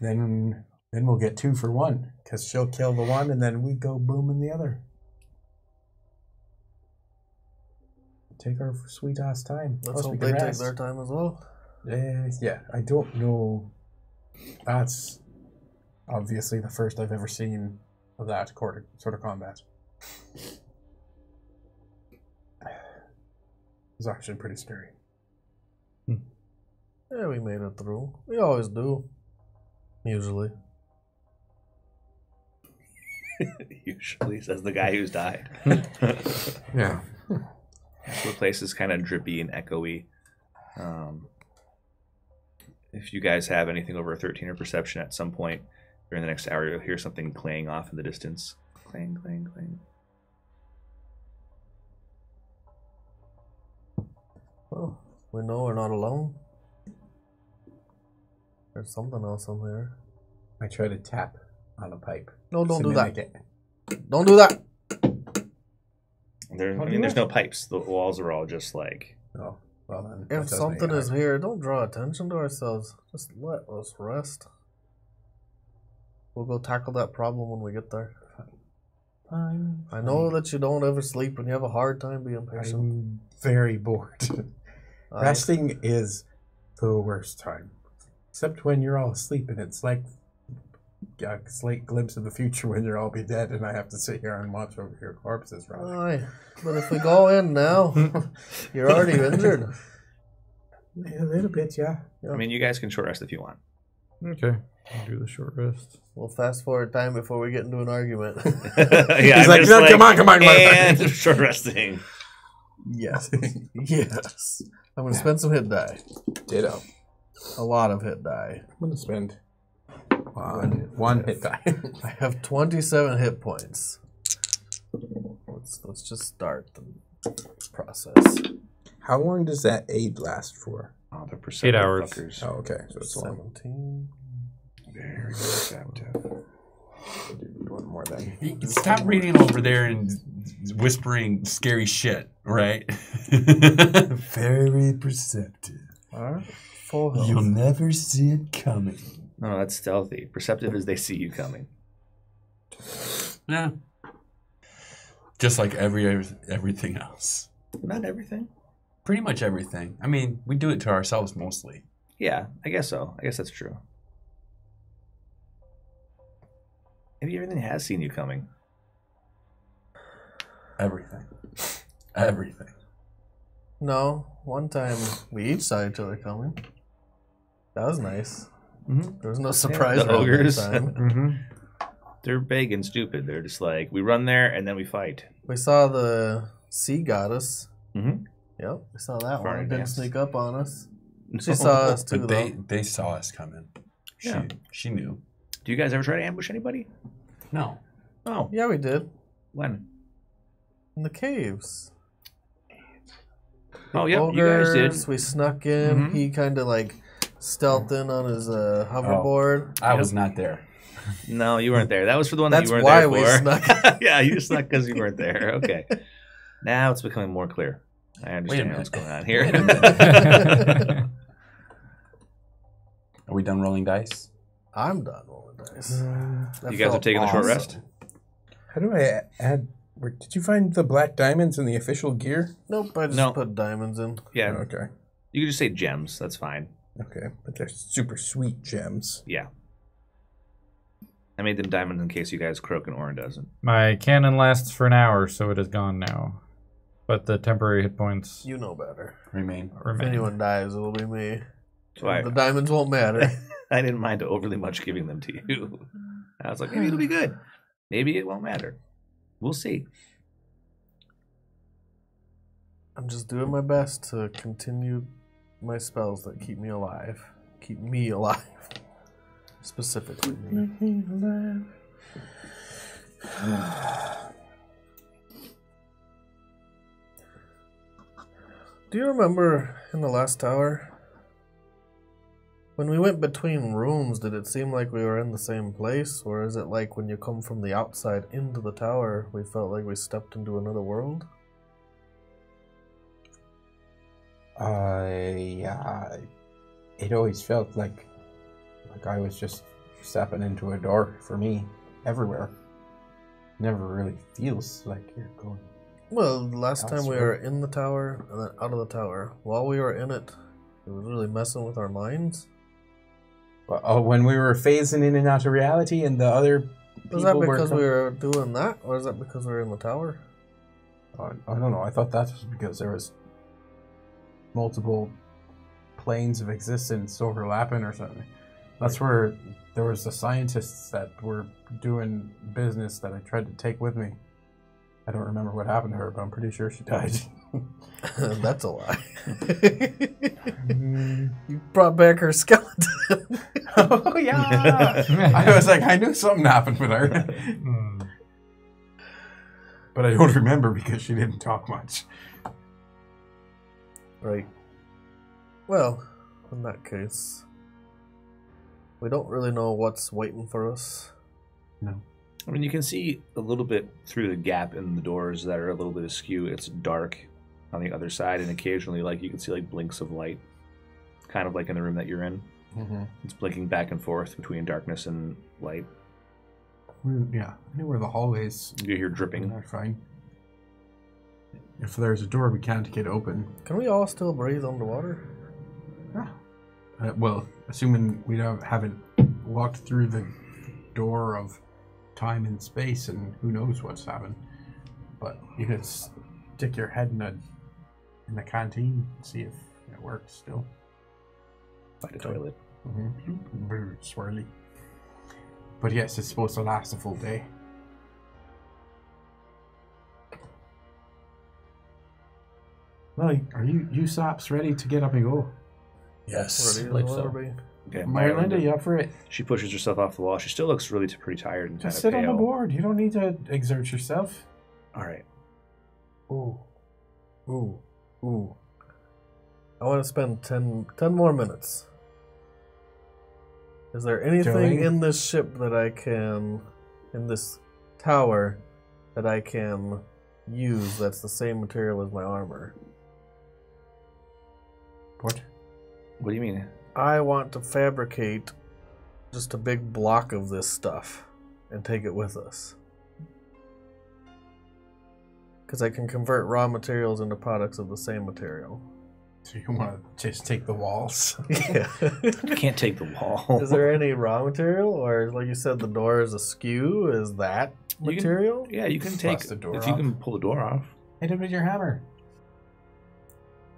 Then, then we'll get two for one because she'll kill the one, and then we go boom in the other. take our sweet ass time. Let's Plus hope they take their time as well. Uh, yeah, I don't know. That's obviously the first I've ever seen of that sort of, sort of combat. *sighs* It's actually pretty scary. Yeah, we made it through. We always do. Usually. *laughs* Usually, says the guy who's died. *laughs* Yeah. the place is kind of drippy and echoey. Um, if you guys have anything over a 13 or perception at some point during the next hour, you'll hear something clang off in the distance. Clang, clang, clang. Well, we know we're not alone. There's something else on there. I try to tap on a pipe. No, don't to do that. mimic it. Don't do that. There, I mean, there's no pipes. The walls are all just like. Oh, well then. If something is here, don't draw attention to ourselves. Just let us rest. We'll go tackle that problem when we get there. Fine. I know that you don't ever sleep and you have a hard time being patient. I'm very bored. *laughs* Resting is the worst time. Except when you're all asleep and it's like a slight glimpse of the future when you'll all be dead and I have to sit here and watch over your corpses rotting. Aye, but if we go in now, *laughs* you're already injured. A little bit, yeah. I mean, you guys can short rest if you want. Okay. I'll do the short rest. We'll fast forward time before we get into an argument. *laughs* yeah, He's I'm like, just "No, come on, come on, come on." And short resting. yes. *laughs* yes. I'm gonna spend some hit die. Ditto. A lot of hit die. I'm gonna spend one one hit die. *laughs* I have 27 hit points. Let's let's just start the process. How long does that aid last for? Oh, the perceptive hours. fuckers. Oh, okay. So it's long. 17. Very perceptive. One more then. Stop reading over there and whispering scary shit, right? *laughs* Very perceptive. Alright. Full health. You'll never see it coming. No, that's stealthy. Perceptive is they see you coming. Yeah. Just like every everything else. Not everything. Pretty much everything. I mean, we do it to ourselves mostly. Yeah, I guess so. I guess that's true. Maybe everything has seen you coming. Everything. Everything. No, one time we each saw each other coming. That was nice. Mhm. There was no surprise. the ogres. time. *laughs* Mm-hmm. They're big and stupid. They're just like we run there and then we fight. We saw the sea goddess. Mhm. Yep, we saw that Far one. It didn't sneak up on us. *laughs* She saw us too, But though. they they saw us coming. She Yeah. she knew. Do you guys ever try to ambush anybody? No. Oh, Yeah, we did when? in the caves. Oh, yeah, you guys did. We snuck in. Mhm. He kind of like stealthed in on his uh, hoverboard. I was not there. No, you weren't there. That was for the one That's that you weren't there. That's why we snuck. *laughs* yeah, you snuck because you weren't there. Okay. Now it's becoming more clear. I understand what's going on here. *laughs* *laughs* Are we done rolling dice? I'm done rolling dice. Uh, that you guys have felt taken a short rest. How do I add? Where, did you find the black diamonds in the official gear? Nope, I just No. put diamonds in. Yeah, oh, Okay. you can just say gems. That's fine. Okay, but they're super sweet gems. Yeah. I made them diamonds in case you guys croak and Orin doesn't. My cannon lasts for an hour, so it is gone now. But the temporary hit points You know better. Remain. If anyone dies, it'll be me. So I, the diamonds won't matter. *laughs* I didn't mind overly much giving them to you. I was like, maybe it'll be good. Maybe it won't matter. We'll see. I'm just doing my best to continue my spells that keep me alive. Keep me alive. *laughs* Specifically me. *sighs* Do you remember in the last tower? When we went between rooms, did it seem like we were in the same place? Or is it like when you come from the outside into the tower, we felt like we stepped into another world? Uh, yeah. It always felt like, like I was just stepping into a door for me, everywhere. Never really feels like you're going Well, last time we were in the tower and then out of the tower, while we were in it, it was really messing with our minds. Oh, when we were phasing in and out of reality, and the other Was that people were because com- we were doing that, or is that because we were in the tower? I don't know. I thought that was because there was multiple planes of existence overlapping or something. That's where there was the scientists that were doing business that I tried to take with me. I don't remember what happened to her, but I'm pretty sure she died. *laughs* *laughs* That's a lie. *laughs* you brought back her skeleton. *laughs* oh yeah! I was like, I knew something happened with her, Hmm. but I don't remember because she didn't talk much. right. Well, in that case, we don't really know what's waiting for us. No. I mean, you can see a little bit through the gap in the doors that are a little bit askew. It's dark on the other side, and occasionally, like you can see like blinks of light, kind of like in the room that you're in. Mm-hmm. It's blinking back and forth between darkness and light. Yeah, I knew where the hallways You hear dripping. They're fine. If there's a door we can't get open, Can we all still breathe underwater? uh, well, assuming we don't haven't walked through the door of time and space, and who knows what's happened. But you could stick your head in a in the canteen and see if it works still. Find a toilet. Mm-hmm. Very swirly. But yes, it's supposed to last a full day. Well, are you you sops ready to get up and go? Yes. Ready as believe so. ever be. Okay, Myralinda, you up for it? She pushes herself off the wall. She still looks really pretty tired and kind Just of sit on the board. You don't need to exert yourself. All right. Ooh. Ooh. Ooh. I want to spend 10, 10 more minutes. Is there anything Doing? in this ship that I can, in this tower, that I can use that's the same material as my armor? What? What do you mean? I want to fabricate just a big block of this stuff and take it with us. Because I can convert raw materials into products of the same material. So you want to just take the walls? *laughs* Yeah. *laughs* You can't take the wall. is there any raw material, or like you said, the door is askew? Is that You can- material? yeah, you can take the door if you can pull the door off. Hit it with your hammer.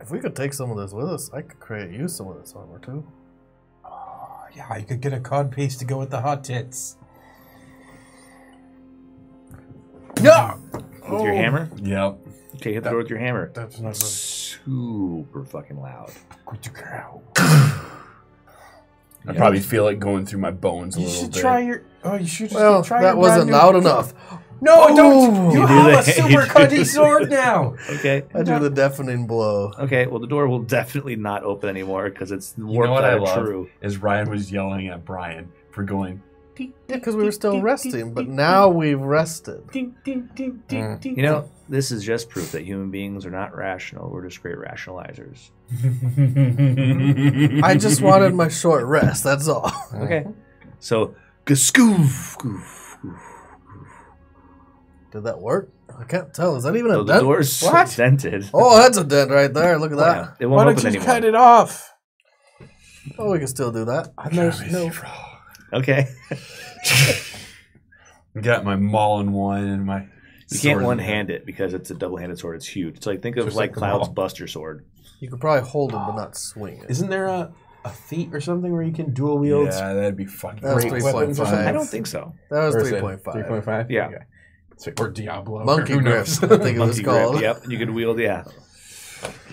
If we could take some of this with us, I could create use some of this armor too. Oh, yeah, you could get a cod piece to go with the hot tits. No! With your oh. hammer? Yep. Okay, hit the door with your hammer. That's not Super fucking loud. I probably feel it going through my bones a You little should bit. try your. Oh, you should just Well, try that your wasn't brand loud new- enough. *laughs* No, Ooh. don't! You, You do have a that. *laughs* super You do cutty that. sword now. Okay. I do the deafening blow. Okay, well the door will definitely not open anymore because it's You warped know what I out of love true. is Ryan was yelling at Brian for going. Yeah, because we were still resting, but now we've rested. Mm. You know, this is just proof that human beings are not rational. We're just great rationalizers. I just wanted my short rest. That's all. *laughs* Okay. So, gaskoof, goof, goof. Did that work? I can't tell. Is that even a So the dent? door's What? dented. Oh, that's a dent right there. Look at Yeah, that. it Why won't Why don't open you anymore. cut it off? Oh, we can still do that. There's no. Okay. I *laughs* Got my Maulin one and my. You can't one hand it because it's a double handed sword. It's huge. It's like think of Just like like the Cloud's ball. Buster sword. You could probably hold it, but not swing it. Isn't there a, a feat or something where you can dual wield? Yeah, that'd be fucking. That was Great weapons point or something? I don't think so. That was Or is three it point five. 3.5? Yeah. Okay. So- Or Diablo. Monkey Who grip. knows? I think it was Monkey grip. called. Yep. You can wield. Yeah. *laughs*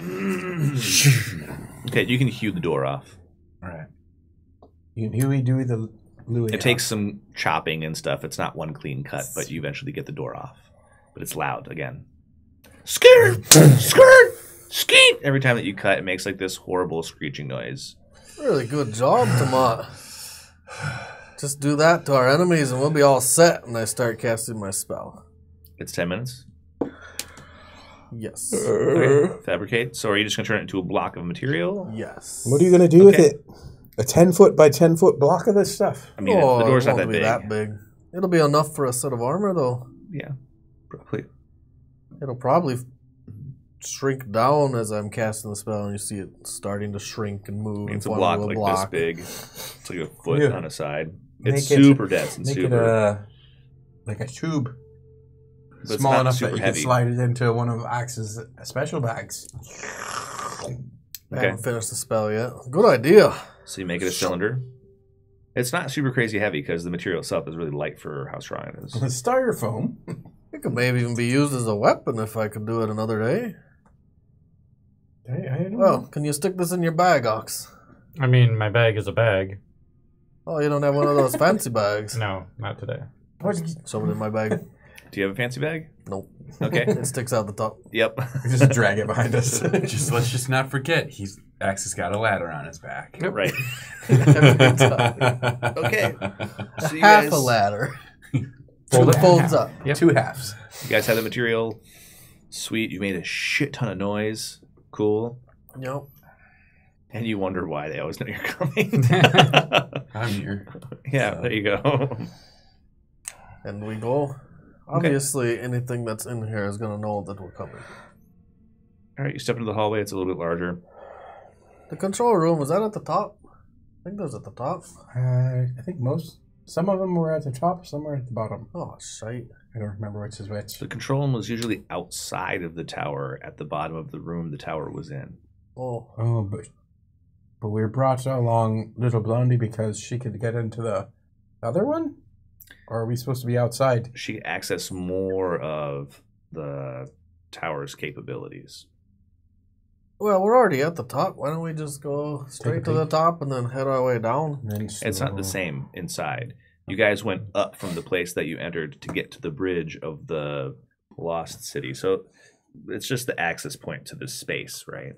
okay. You can hew the door off. All right. You can Huey Dewey the Louis. It takes some chopping and stuff. It's not one clean cut, but you eventually get the door off. But it's loud again. *coughs* Skirt, skirt, skeet. Every time that you cut, it makes like this horrible screeching noise. Really good job, Tomat. Just do that to our enemies and we'll be all set. And I start casting my spell. It's ten minutes. Yes. Okay. Fabricate. So are you just gonna turn it into a block of material? Yes. What are you going to do with it? A 10 foot by 10 foot block of this stuff? I mean, oh, the door's oh, it not won't that be big. that big. It'll be enough for a set of armor, though. Yeah, probably. It'll probably shrink down as I'm casting the spell, and you see it starting to shrink and move. It's a block front of like this big. It's like a foot Yeah. on a side. Make It's it- super dense and Make super. it a like a tube, it's small enough that you heavy. can slide it into one of Axe's special bags. I haven't finished the spell yet. Good idea. So you make it a cylinder. It's not super crazy heavy because the material itself is really light for how strong it is. The *laughs* styrofoam. It could maybe even be used as a weapon if I could do it another day. I, I don't Well, know. can you stick this in your bag, Ox? I mean, my bag is a bag. Oh, you don't have one of those *laughs* fancy bags. No, not today. What did you- Shove in my bag. Do you have a fancy bag? Nope. Okay. *laughs* It sticks out the top. yep. just drag it behind us. *laughs* just let's just not forget he's Axe has got a ladder on his back. right. *laughs* Okay. So you Half guys, a ladder. Fold It it. folds up. Yep. Two halves. You guys have the material. Sweet. You made a shit ton of noise. Cool. Yep. And you wonder why they always know you're coming. I'm here. yeah, there you go. And we go. Obviously, anything that's in here is going to know that we're coming. All right, you step into the hallway. It's a little bit larger. The control room, is that at the top? I think those at the top. Uh, I think most, some of them were at the top, some were at the bottom. Oh, shite. I don't remember which is which. The control room was usually outside of the tower, at the bottom of the room the tower was in. Oh, Oh, but but we were brought along Little Blondie because she could get into the other one, or are we supposed to be outside? She could access more of the tower's capabilities. well, we're already at the top. Why don't we just go straight to the top and then head our way down? It's not the same inside. You guys went up from the place that you entered to get to the bridge of the lost city. So it's just the access point to this space, right?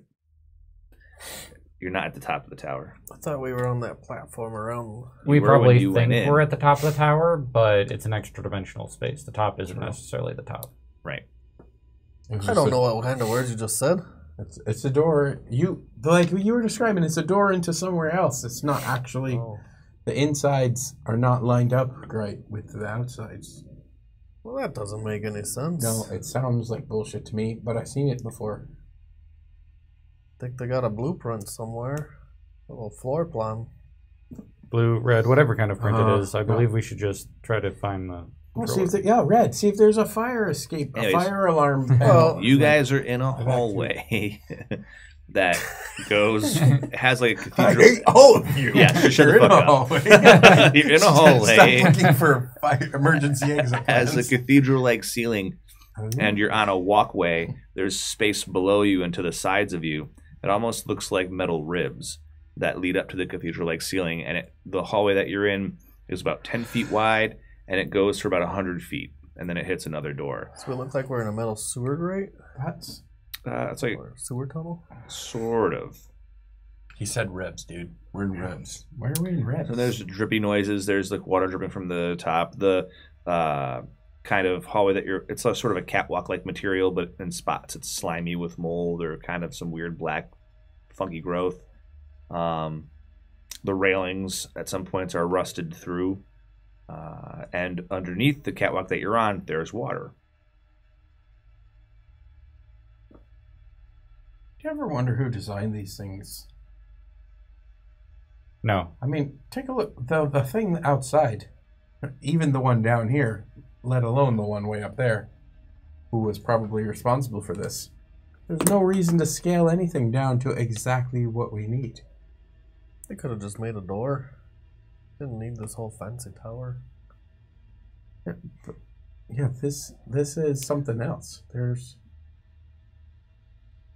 You're not at the top of the tower. I thought we were on that platform around. We You probably think we're at the top of the tower, but it's an extra dimensional space. The top isn't necessarily the top. Right. It I don't just know what kind of words you just said. It's it's a door. You like you were describing. It's a door into somewhere else. It's not actually. Oh. The insides are not lined up right with the outsides. Well, that doesn't make any sense. No, it sounds like bullshit to me, but I've seen it before. Think they got a blueprint somewhere. A little floor plan. Blue, red, whatever kind of print Uh, it is. I believe we should just try to find the. Well, see if there, yeah, red. See if there's a fire escape, a Anyways. fire alarm. *laughs* Well. You guys are in a I've hallway *laughs* that goes *laughs* has like a I cathedral. hate all of you. Yeah, so shut You're the in fuck a up. hallway. You're in a hallway. Stop looking for fire, emergency exit has a cathedral-like ceiling, and you're on a walkway. There's space below you and to the sides of you. It almost looks like metal ribs that lead up to the cathedral-like ceiling. And it, the hallway that you're in is about ten feet wide, and it goes for about hundred feet, and then it hits another door. So it looks like we're in a metal sewer grate That's Uh, it's like or sewer tunnel. sort of. He said ribs, dude. We're in ribs. why are we in ribs? And there's drippy noises. There's like water dripping from the top. The uh, kind of hallway that you're. It's a sort of a catwalk like material, but in spots it's slimy with mold or kind of some weird black, funky growth. Um, the railings at some points are rusted through, uh, and underneath the catwalk that you're on, there's water. Do you ever wonder who designed these things? No. I mean, take a look. The the thing outside, even the one down here, let alone the one way up there, who was probably responsible for this. There's no reason to scale anything down to exactly what we need. They could have just made a door. Didn't need this whole fancy tower. Yeah, this this is something else. There's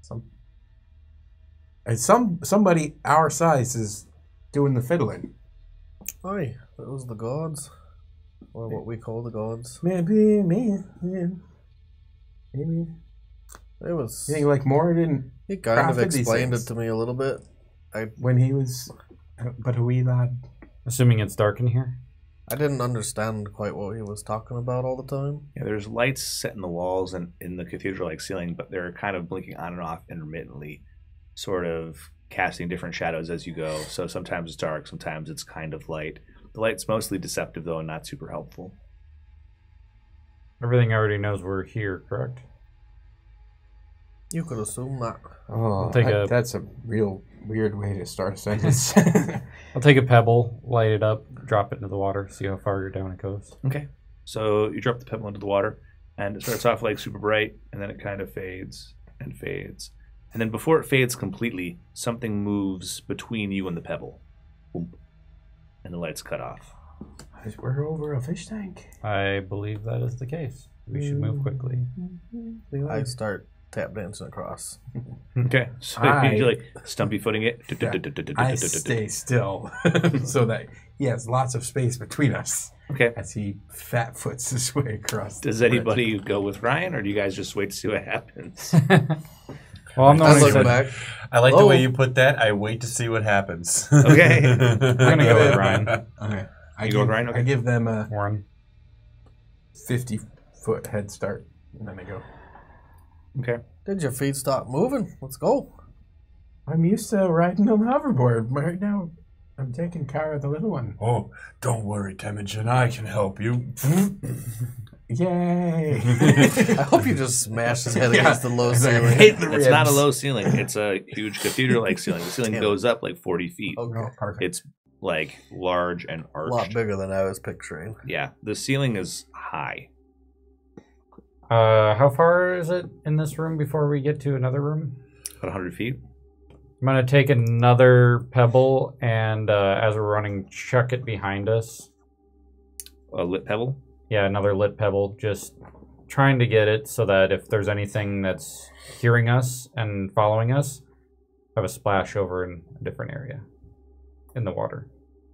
some and some somebody our size is doing the fiddling. Aye, that was the gods. Or what we call the gods. Maybe me, maybe. maybe. It was. You think like more didn't He kind of explained it to me a little bit. I when he was, but a wee lad. Assuming it's dark in here. I didn't understand quite what he was talking about all the time. Yeah, there's lights set in the walls and in the cathedral-like ceiling, but they're kind of blinking on and off intermittently, sort of casting different shadows as you go. So sometimes it's dark, sometimes it's kind of light. The light's mostly deceptive though, and not super helpful. Everything already knows we're here, correct? You could assume that. Oh, take that- a- that's a real weird way to start a *laughs* sentence. *laughs* I'll take a pebble, light it up, drop it into the water, see how far down it goes. Okay. So you drop the pebble into the water, and it starts off like super bright, and then it kind of fades and fades. And then before it fades completely, something moves between you and the pebble. Boom. And the lights cut off. We're over a fish tank. I believe that is the case. We should move quickly. Mm-hmm. I start tap dancing across. *laughs* Okay. So *laughs* I- you like stumpy footing it. *laughs* I stay still so that he has lots of space between us Okay. as he fat foots his way across. Does the bridge. anybody go with Ryan, or do you guys just wait to see what happens? Well, I'm the I one who look back. I like Oh. the way you put that. I wait to see what happens. Okay. *laughs* I'm gonna go with Ryan. Okay. I You give, go with Ryan? Okay. I give them a Warren. 50 foot head start, and then I go. Okay. Did your feet stop moving? Let's go. I'm used to riding on the hoverboard. Right now, I'm taking care of the little one. Oh, don't worry, Temujin. I can help you. *laughs* Yay! *laughs* I hope you just smash his head Yeah. against the low It's like, ceiling. hit the It's not a ribs. low ceiling. It's a huge cathedral-like ceiling. The ceiling Damn. goes up like 40 feet. Okay. Oh, perfect. It's like large and A lot arched. bigger than I was picturing. Yeah, the ceiling is high. Uh, how far is it in this room before we get to another room? About 100 feet. I'm gonna take another pebble and uh, as we're running, chuck it behind us. A lit pebble. Yeah, another lit pebble. Just trying to get it so that if there's anything that's hearing us and following us, have a splash over in a different area in the water.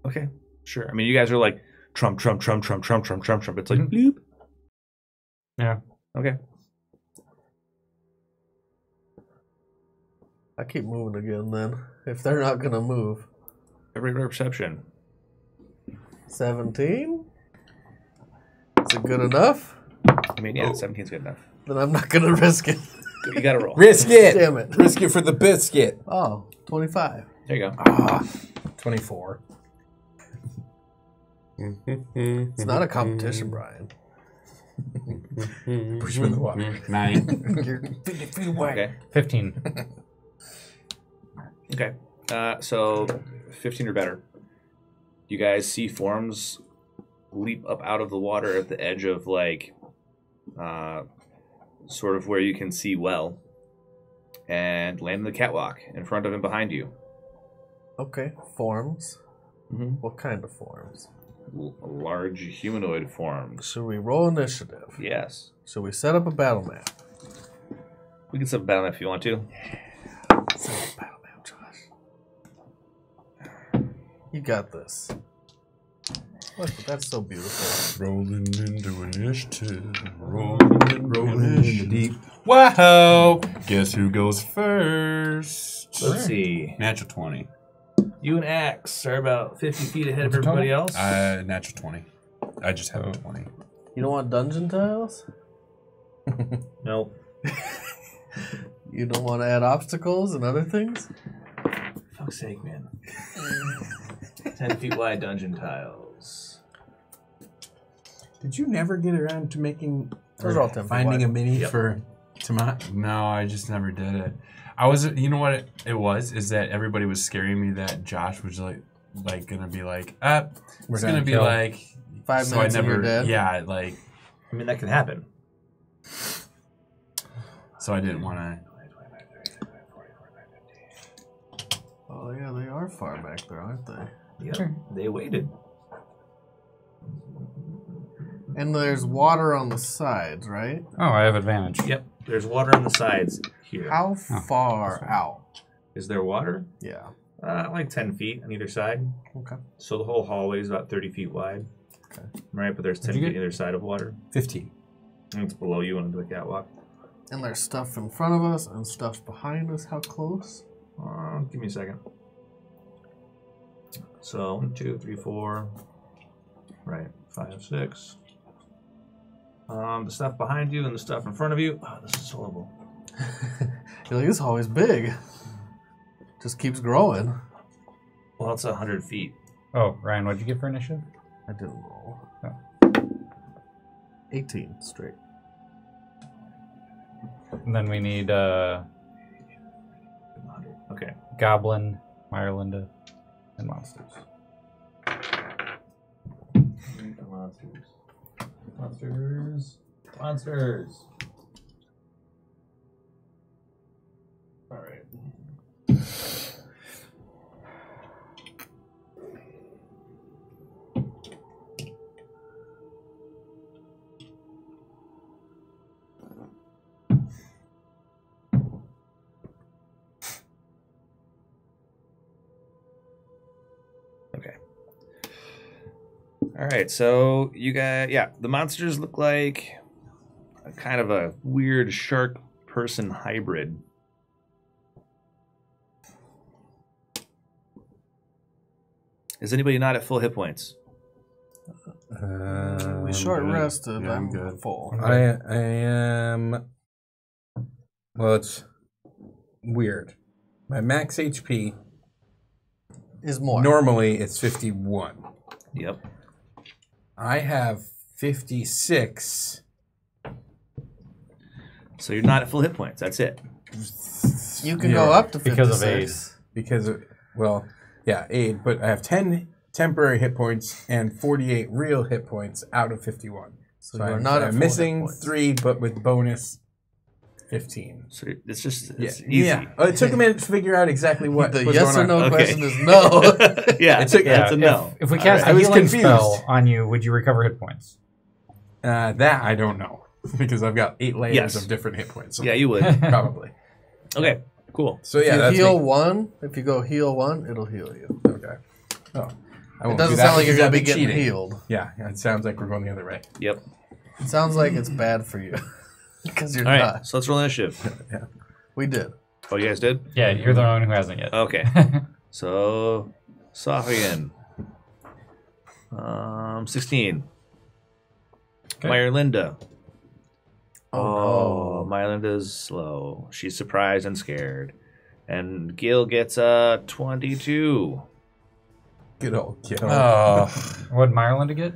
Okay, sure. I mean, you guys are like Trump, Trump, Trump, Trump, Trump, Trump, Trump, Trump. It's like Mhm. bloop. Yeah. Okay. I keep moving again then. If they're not gonna move. Every regular perception. 17? Is it good enough? I mean, yeah, 17 is good enough. Then I'm not gonna *laughs* risk it. You got to roll. Risk it! Damn it. Risk it for the biscuit! Oh, 25. There you go. Ah, 24. It's not a competition, Brian. *laughs* Push him in the water. Nine. *laughs* You're 50 feet away. Okay. Fifteen. Okay. Uh, so 15 or better. You guys see forms leap up out of the water at the edge of like uh, sort of where you can see well and land in the catwalk in front of and behind you. Okay, forms. Mm-hmm. What kind of forms? L- large humanoid forms. Should we roll initiative? Yes. Should we set up a battle map? We can set a battle map if you want to. Set up a battle map, Josh. You got this. Look, that's so beautiful. Rolling into initiative. Rolling into Rolling in the deep. Wow. Guess who goes first? Let's see. Natural 20. You and Axe are about 50 feet ahead What's of everybody total? else. Uh, natural 20. I just have a 20. You don't want dungeon tiles? *laughs* nope. *laughs* You don't want to add obstacles and other things? Fuck's sake, man. *laughs* 10 feet wide dungeon tiles. Did you never get around to making Those or are all 10 feet finding a mini Yep. for Tomat? No, I just never did it. I was, you know what it, it was? Is that everybody was scaring me that Josh was like, like gonna be like, uh, We're it's gonna gonna be kill. like Five so I minutes and never, you're dead? yeah, like, I mean, that can happen. so I didn't want to. Oh, yeah, they are far back there, aren't they? Yep. They waited. And there's water on the sides, right? Oh, I have advantage. Yep. There's water on the sides here. How Oh, far out? Is there water? Yeah. Uh, like 10 feet on either side. Okay. So the whole hallway is about 30 feet wide. Okay. Right, but there's 10 What'd you feet either side of water. 15. And it's below you onto the catwalk. And there's stuff in front of us and stuff behind us. How close? Uh, give me a second. So, one, two, three, four. Right, five, six. Um, the stuff behind you and the stuff in front of you. Oh, this is horrible. *laughs* You're like, this hallway's big. Just keeps growing. Well, it's 100 feet. Oh, Ryan, what'd you get for initiative? I did a roll. Oh. 18 straight. And then we need uh, Okay. Goblin, Myralinda, and monsters. Monsters. Monsters. Monsters. All right. All right. So you got yeah. The monsters look like a kind of a weird shark person hybrid. Is anybody not at full hit points? Uh, we short good. rested. Yeah, I'm I'm good. full. I I am. Well, it's weird. My max HP Is more. normally it's fifty one. Yep. I have fifty six. So you're not at full hit points. That's it. you can go up to 56. Because of Ace. because of, well, yeah, aid, but I have 10 temporary hit points and 48 real hit points out of 51. So, So you're I'm, not at I'm full missing hit points. three, but with bonus, 15. So it's just Yeah, easy. yeah. Oh, it took a minute to figure out exactly what The was yes or going on. no Okay. question is no. *laughs* yeah, It took- yeah, it's a if, no. if we cast right. I a was healing confused. spell on you, would you recover hit points? Uh, that I don't know *laughs* because I've got eight layers Yes. of different hit points. Yeah, you would. *laughs* probably. okay, cool. So yeah, if you heal me. one, if you go heal one, it'll heal you. Okay. Oh, I It won't doesn't do that sound like you're gonna be that'd getting healed. Yeah, it sounds like we're going the other way. Yep. It sounds like it's bad for you because you're All right. not. So let's roll initiative. *laughs* Yeah. We did. Oh, you guys did? Yeah, you're the one who hasn't yet. Okay. *laughs* so, Sophian. Um, 16. Okay. Myralinda. Oh, Oh, Myralinda's slow. She's surprised and scared. And Gil gets a 22. Good old kid. Oh, *laughs* What did Myralinda get?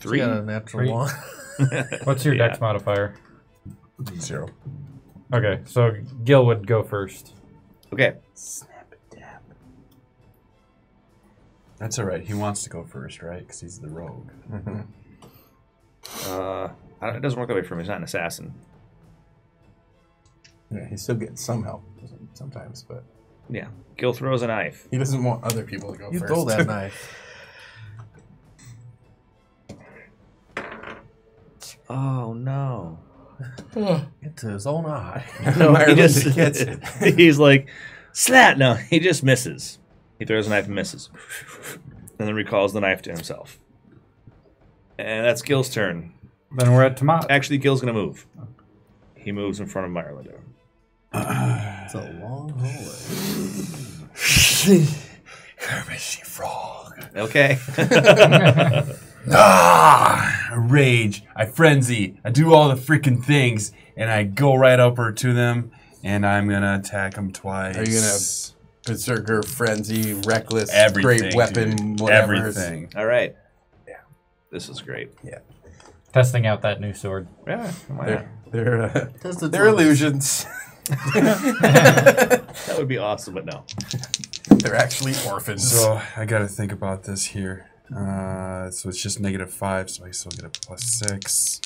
She got a natural Three. one. *laughs* What's your Yeah. dex modifier? zero. Okay, so Gil would go first. Okay. Snap dab. That's all right. He wants to go first, right? Because he's the rogue. *laughs* Uh, I don't- it doesn't work that way for him. He's not an assassin. Yeah, he still gets some help sometimes, but Yeah. Gil throws a knife. he doesn't want other people to go You first. throw that *laughs* knife. Oh, no. Hmm. into his own eye. *laughs* No, he just gets it. *laughs* he's like slat. No, he just misses. He throws a knife and misses, *laughs* and then recalls the knife to himself. And that's Gil's turn. Then we're at Tomat. Actually, Gil's gonna move. He moves in front of Myralinda. It's a long *sighs* hallway. Kermit frog. Okay. Ah, I rage. I frenzy. I do all the freaking things, and I go right up her to them, and I'm gonna attack them twice. Are you gonna Berserker, frenzy, reckless, everything? great weapon, dude. whatever. Everything. All right. Yeah. This is great. Yeah. Testing out that new sword. Yeah. Why not? They're they're, uh, Tested they're limits. illusions. *laughs* That would be awesome, but no. *laughs* they're actually orphans. So I got to think about this here. Uh, so it's just negative five, so I still get a plus six.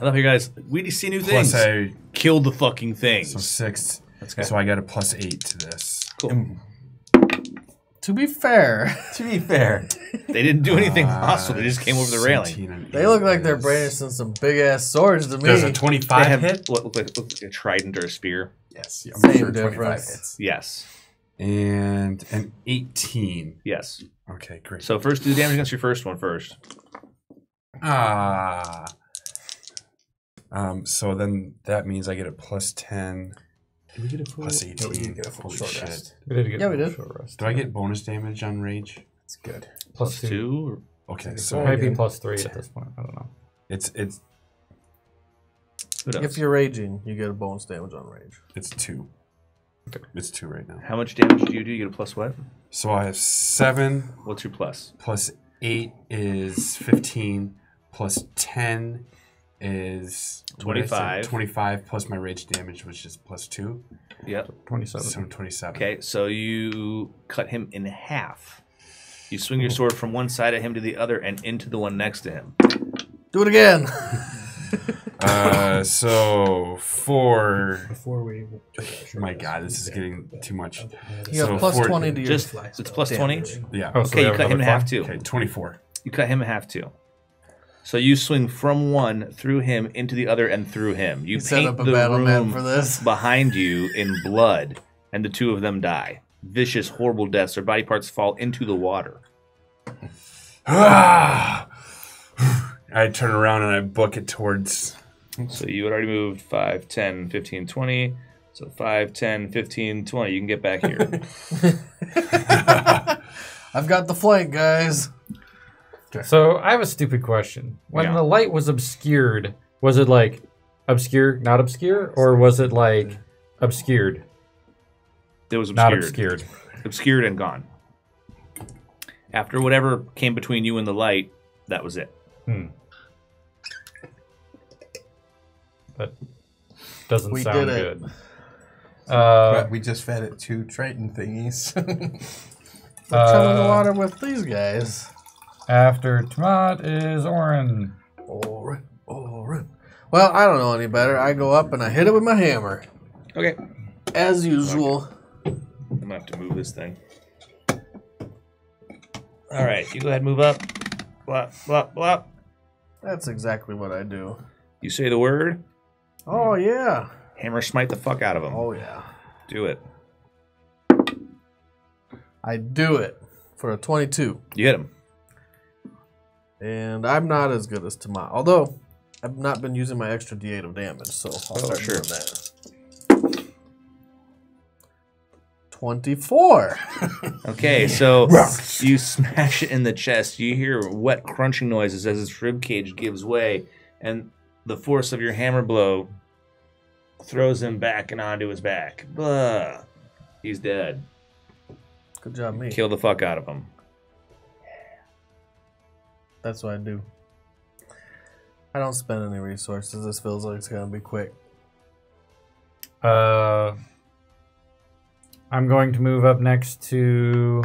I love you guys. We see new Plus things. I Killed the fucking thing. so six. That's good. So I got a plus eight to this. cool. To be fair, *laughs* to be fair, They didn't do anything Uh, hostile. They just came over the railing. they look like they're brandishing some big ass swords to me. Does a me. They twenty-five have hit what look like, look like a trident or a spear. yes, I'm Same sure 25 difference. hits. Yes. And an eighteen. Yes. Okay, great. So first, do the damage against your first one first. Ah. Um. So then that means I get a plus ten. Did we get a full? Plus no, we 18. didn't get a full Holy short shit. rest. We did get Yeah, we did. short rest. Do I get bonus damage on rage? That's good. plus Plus two. Okay, so full- Maybe Okay. plus three at this point. I don't know. it's it's Who knows? If you're raging, you get a bonus damage on rage. it's two. It's two right now. How much damage do you do? You get a plus what? So I have seven What's your plus? plus eight is fifteen. Plus ten is what did I say? 25. 25 plus my rage damage, which is plus two. Yep. 27. So 27. Okay, so you cut him in half. You swing your sword from one side of him to the other and into the one next to him. Do it again. *laughs* Uh, so for Before we. my god, this is getting too much. You have So plus for- 20 to your Just it's plus twenty. Yeah. Oh, so Okay, we you cut him in half too. Okay, 24. You cut him in half too. So you swing from one through him into the other and through him. You You set paint up a the battle map room for this. behind you in blood, and the two of them die. Vicious, horrible deaths. Their body parts fall into the water. I turn around and I book it towards. So you had already moved 5, 10, 15, 20. So 5, 10, 15, 20. You can get back here. *laughs* *laughs* I've got the flank, guys. So I have a stupid question. When Yeah. the light was obscured, was it like obscure, not obscure, or was it like obscured, It was not obscured. obscured? Obscured and gone. After whatever came between you and the light, that was it. Hmm. That doesn't We sound did it. good. Uh, But we just fed it two Triton thingies. *laughs* We're chilling the Uh, water with these guys. after Tomat is Orin. Orin, Orin. Well, I don't know any better. I go up and I hit it with my hammer. Okay. As usual. I'm gonna have to move this thing. All right, you go ahead, and move up. Blah blah blah. That's exactly what I do. You say the word, Oh, yeah. hammer smite the fuck out of him. Oh, yeah. Do it. I do it for a 22. You hit him. And I'm not as good as Tama. Although, I've not been using my extra d8 of damage, so I'll Oh, start sure. doing that. 24. *laughs* Okay, so you smash it in the chest. You hear wet crunching noises as his rib cage gives way, and the force of your hammer blow throws him back and onto his back. Blah. He's dead. Good job, me. Kill the fuck out of him. That's what I do. I don't spend any resources. This feels like it's going to be quick. Uh, I'm going to move up next to.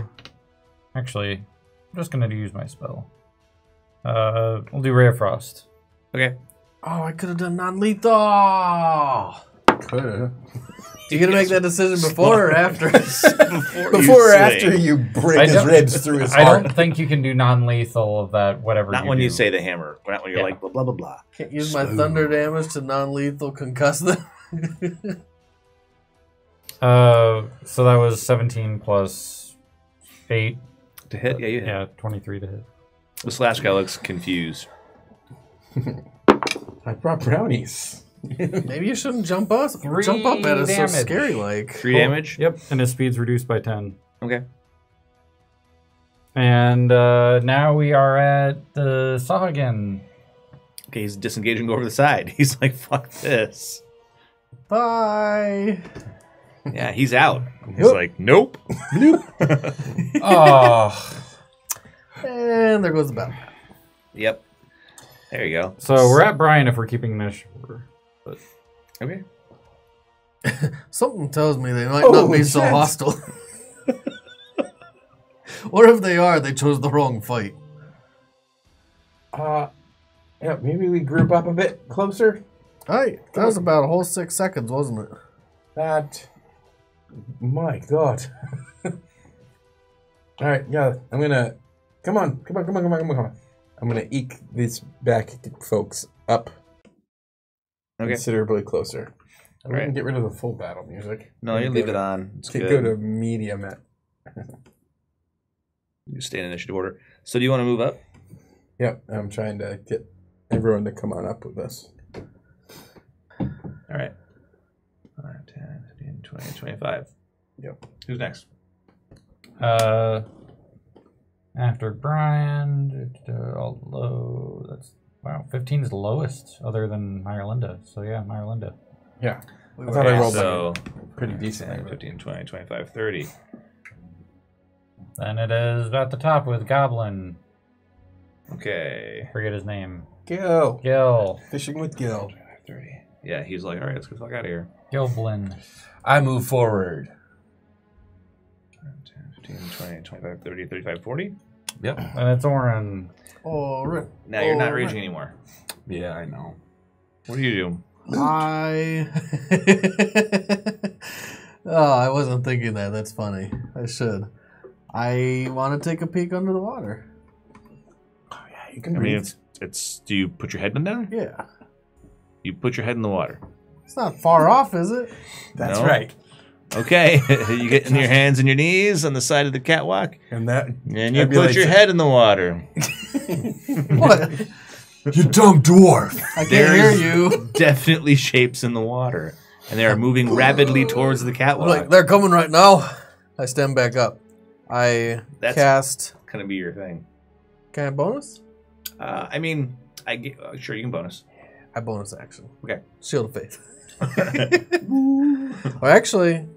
Actually, I'm just going to use my spell. Uh, we'll do Ray of Frost. Okay. Oh, I could have done non lethal. Coulda. *laughs* You gonna make that decision before or after? *laughs* Before, Before or swing. after you break I his don't- ribs through his I heart. don't think you can do non-lethal of that. Whatever. Not you when you say the hammer. Not when you're Yeah. like blah blah blah blah. Can't use my thunder damage to non lethal concuss them. *laughs* Uh, so that was 17 plus eight. To hit, yeah, you hit. Yeah, 23 to hit. The slash guy looks confused. I brought brownies. Maybe you shouldn't jump up. Three jump up at us so scary like. Three damage. Yep, and his speed's reduced by 10. Okay. And uh, now we are at the Sahuagin. Okay, he's disengaging over the side. *laughs* He's like, "Fuck this." Bye. Yeah, he's out. He's Yep. like, "Nope." Oh, *laughs* And there goes the battle. Yep. There you go. So we're at Brian if we're keeping this order. Okay. *laughs* Something tells me they might Oh, not be so shit. hostile. *laughs* or if they are, they chose the wrong fight. Uh, yeah, maybe we group up a bit closer. Hey, that was about a whole six seconds, wasn't it? That. My God. *laughs* All right, yeah, I'm gonna. Come on, come on, come on, come on, come on, come on. I'm gonna eke these back folks up Okay. considerably closer. I'm Right. gonna get rid of the full battle music. No, you leave to- it on. It's good. Go to medium at. *laughs* You stay in initiative order. So, do you want to move up? Yep, I'm trying to get everyone to come on up with us. All right. 5, 10, 15, 20, 25. Yep. Who's next? Uh, after Brian, duh, duh, duh, low. That's wow. 15 is the lowest, other than Myralinda. So yeah, Myralinda. Yeah, We I were thought I rolled so, pretty decent. 10, 15, 20, 25, 30. Then it is at the top with Goblin. Okay. Forget his name. Gil. Gil. Fishing with Gil. 30. Yeah, he's like, all right, let's get the fuck out of here. Gilblin. I move forward. 10, 15, 20, 25, 30, 35, 40. Yep. And it's Orin. Oh. Now you're not raging anymore. Yeah, I know. What do you do? I. *laughs* oh, I wasn't thinking that. That's funny. I should. I want to take a peek under the water. Oh yeah, you can I mean, it's, it's. Do you put your head in there? Yeah. You put your head in the water. It's not far off, is it? That's No. right. Okay, *laughs* you get in your hands and your knees on the side of the catwalk, And that and you put like- your head in the water. *laughs* What? You dumb dwarf. I can't hear There's- you. *laughs* Definitely shapes in the water, and they are moving rapidly towards the catwalk. Like, they're coming right now. I stand back up. I That's- cast. gonna be your thing. Can I bonus? Uh, I mean, I get, uh, sure you can bonus. I bonus action. Okay. Shield of Faith. Or actually,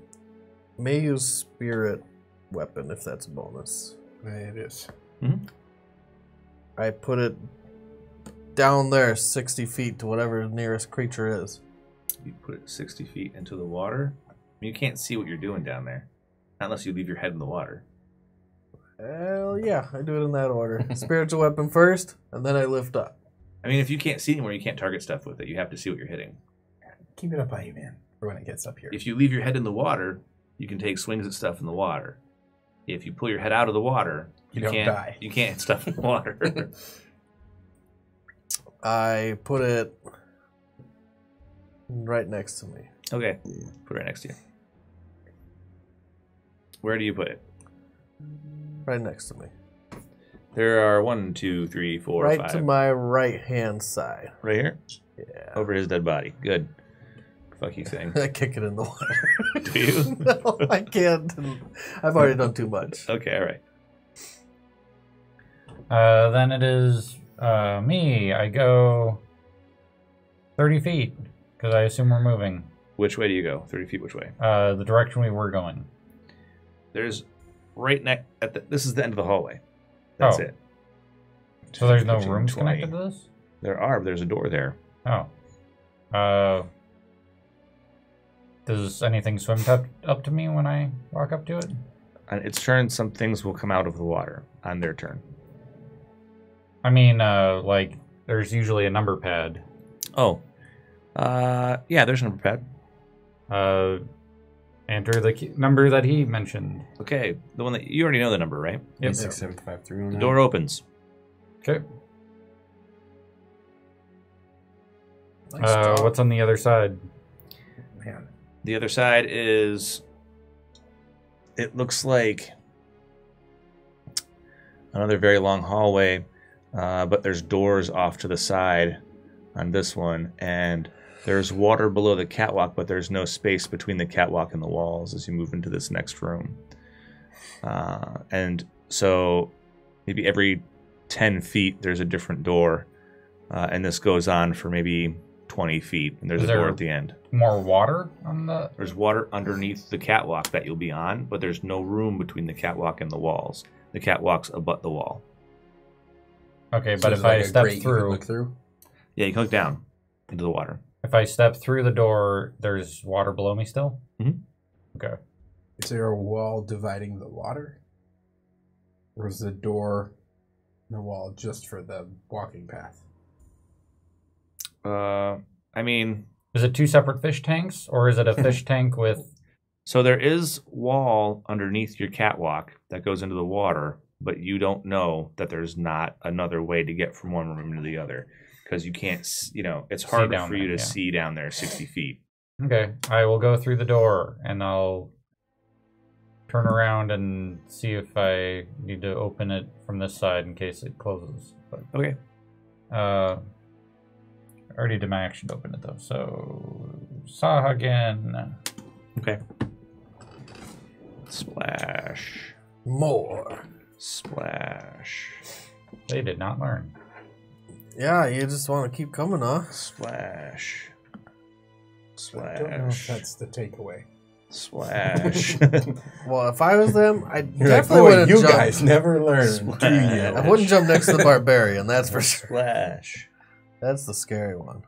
may use Spirit Weapon if that's a bonus. it is. Hmm? I put it down there, 60 feet to whatever the nearest creature is. You put it 60 feet into the water. You can't see what you're doing down there, unless you leave your head in the water. Hell yeah, I do it in that order. Spiritual weapon first, and then I lift up. I mean, if you can't see anywhere, you can't target stuff with it. You have to see what you're hitting. Keep it up on you, man. For when it gets up here. If you leave your head in the water, you can take swings at stuff in the water. If you pull your head out of the water, You you, don't can't. die. You can't hit stuff in the water. *laughs* I put it right next to me. okay, put it right next to you. Where do you put it? Right next to me. There are one, two, three, four, right five. to my right hand side. right here, Yeah. over his dead body. Good. Fuck you thing. *laughs* I kick it in the water. *laughs* Do you? *laughs* no, I can't. I've already done too much. Okay, all right. Uh, then it is uh, me. I go 30 feet because I assume we're moving. Which way do you go? Thirty feet. Which way? Uh, the direction we were going. There's right next at the. This is the end of the hallway. That's Oh. it. So there's no 15, rooms 20. connected to this? There are. but There's a door there. Oh. Uh, does anything swim up, up to me when I walk up to it? On its turn, some things will come out of the water on their turn. I mean, uh, like, there's usually a number pad. Oh, uh, yeah. There's a number pad. Uh, enter the key- number that he mentioned. Okay, the one that you already know the number, right? Yep. Six seven five three one The nine. door opens. Okay. Nice Uh, job. what's on the other side? Man. The other side is. It looks like another very long hallway, uh, but there's doors off to the side on this one, and there's water below the catwalk, but there's no space between the catwalk and the walls as you move into this next room. Uh, and so, maybe every 10 feet, there's a different door, uh, and this goes on for maybe 20 feet, and there's Is a door there- at the end. More water on the. There's water underneath the catwalk that you'll be on, but there's no room between the catwalk and the walls. The catwalk's abut the wall. Okay, So but there's if like I a step grate you can through, look through. Yeah, you can look down into the water. if I step through the door, there's water below me still. Mhm. Okay. Is there a wall dividing the water? Or is the door in the wall just for the walking path? Uh, I mean, Is it two separate fish tanks, or is it a *laughs* fish tank with? so there is wall underneath your catwalk that goes into the water, but you don't know that there's not another way to get from one room to the other because you can't. You know, it's hard for you there, to yeah. see down there sixty feet. Okay, I will go through the door and I'll turn around and see if I need to open it from this side in case it closes. But Okay. uh, already did my action to open it though. So Saw again. Okay. Splash. More. Splash. They did not learn. Yeah, you just want to keep coming, huh? Splash. I don't know if Splash. that's the takeaway. Splash. *laughs* Well, if I was them, I You're definitely boy, wouldn't you jump. guys never learn. do Splash. you? I wouldn't jump next to the barbarian, that's for sure. Splash. That's the scary one.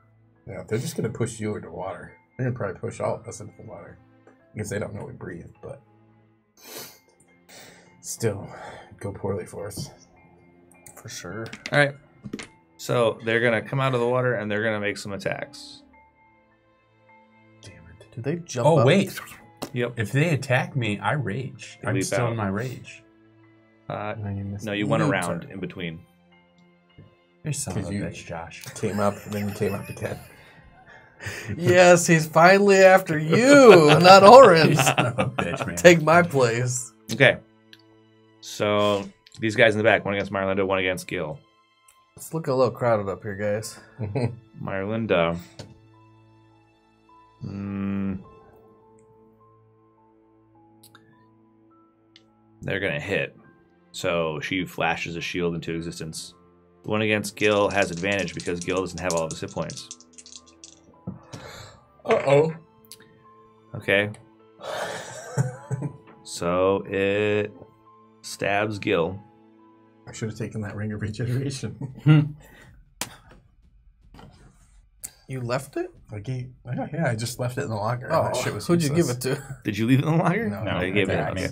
Yeah, they're just gonna push you into water. They're gonna probably push all of us into the water because they don't know we breathe. But still, go poorly for us. For sure. All right. So they're gonna come out of the water and they're gonna make some attacks. Damn it! Do they jump Oh up? wait, Yep. if they attack me, I rage. I'm still out. in my rage. Uh, No, you missed no, it. you went around turn. in between. You son of a you- bitch, Josh. *laughs* came up and then you came up again. Yes, he's finally after you, not. You son of a bitch, man. Take my place. Okay. So these guys in the back, one against Myralinda, one against Gil. It's looking a little crowded up here, guys. *laughs* Myralinda. Mm, they're gonna hit. So she flashes a shield into existence. The one against Gil has advantage because Gil doesn't have all of his hit points. Uh oh. Okay. *laughs* So it stabs Gil. I should have taken that ring of regeneration. *laughs* You left it? I gave, yeah, yeah, I just left it in the locker. Oh, that shit was who'd you give it to? Did you leave it in the locker? No, no no, you gave it. I Okay.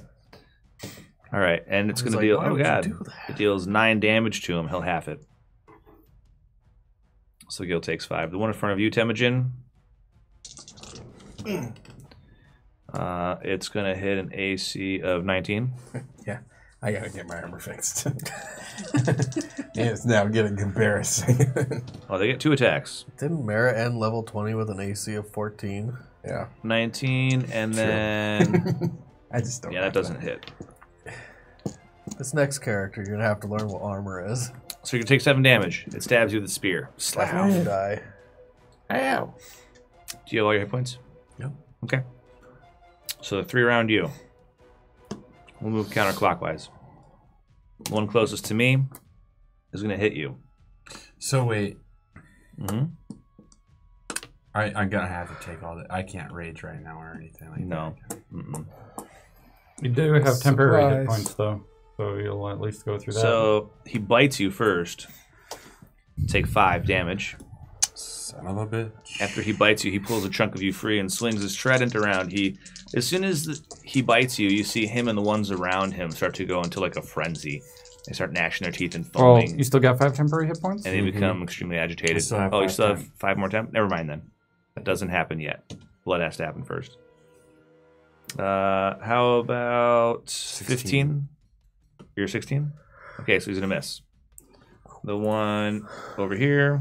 Did. All right, and it's I was going to deal. Oh would god, it deals nine damage to him. He'll half it. So Gil takes five. The one in front of you, Temujin. Uh, it's going to hit an AC of 19. *laughs* Yeah, I gotta get my armor fixed. *laughs* it's now getting embarrassing. Oh, they get two attacks. Didn't Mara end level 20 with an AC of 14? yeah, 19, and then *laughs* I just don't. yeah, that doesn't hit. This next character, you're gonna have to learn what armor is. So you can take seven damage. It stabs you with a spear. Slap you die. Ow. Do you have all your hit points? No. Okay. So the three around you. We'll move counterclockwise. The one closest to me is going to hit you. So wait, Mm-hmm. I, I'm gonna have to take all that. I can't rage right now or anything like No. that. Mm-mm. You do have temporary hit points though, so you'll at least go through that. So he bites you first. Take five damage. Son of a bitch. After he bites you, he pulls a chunk of you free and swings his trident around. He, as soon as the, he bites you, you see him and the ones around him start to go into like a frenzy. They start gnashing their teeth and well, foaming. you still got five temporary hit points. and they become extremely agitated. I still have oh, you still have five more temp? Never mind then. That doesn't happen yet. Blood has to happen first. Uh, how about 15? You're 16? Okay, so he's going to miss. The one over here,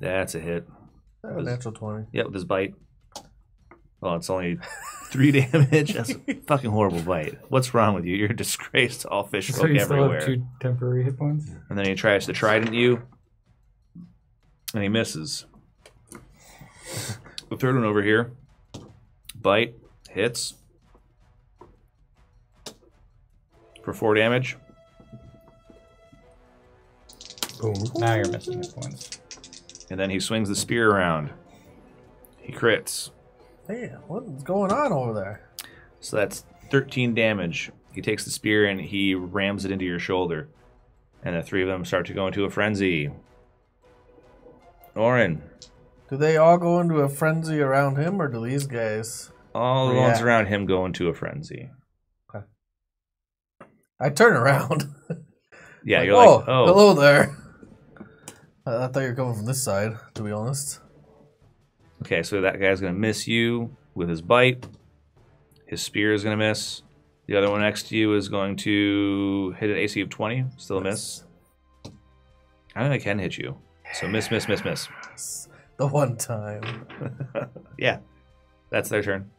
that's a hit. Oh, natural 20. Yep, with his bite. Well, it's only *laughs* three damage. That's a fucking horrible bite. What's wrong with you? You're a disgrace to all fish So folk you still everywhere. have two temporary hit points. And then he tries to trident you, and he misses. The third one over here, bite, hits for four damage. Boom. Now you're missing hit points. And then he swings the spear around. He crits. Damn, what's going on over there? So that's 13 damage. He takes the spear and he rams it into your shoulder. And the three of them start to go into a frenzy. Orin, Do they all go into a frenzy around him, or do these guys? all the ones around him go into a frenzy. I turn around. *laughs* Yeah, Like, you're "Whoa, like, oh, hello there. I I thought you were coming from this side, to be honest. Okay, so that guy's gonna miss you with his bite. His spear is gonna miss. The other one next to you is going to hit an AC of 20. Still a miss. I think I can hit you. So miss, miss, miss, miss. The one time. *laughs* yeah, that's their turn.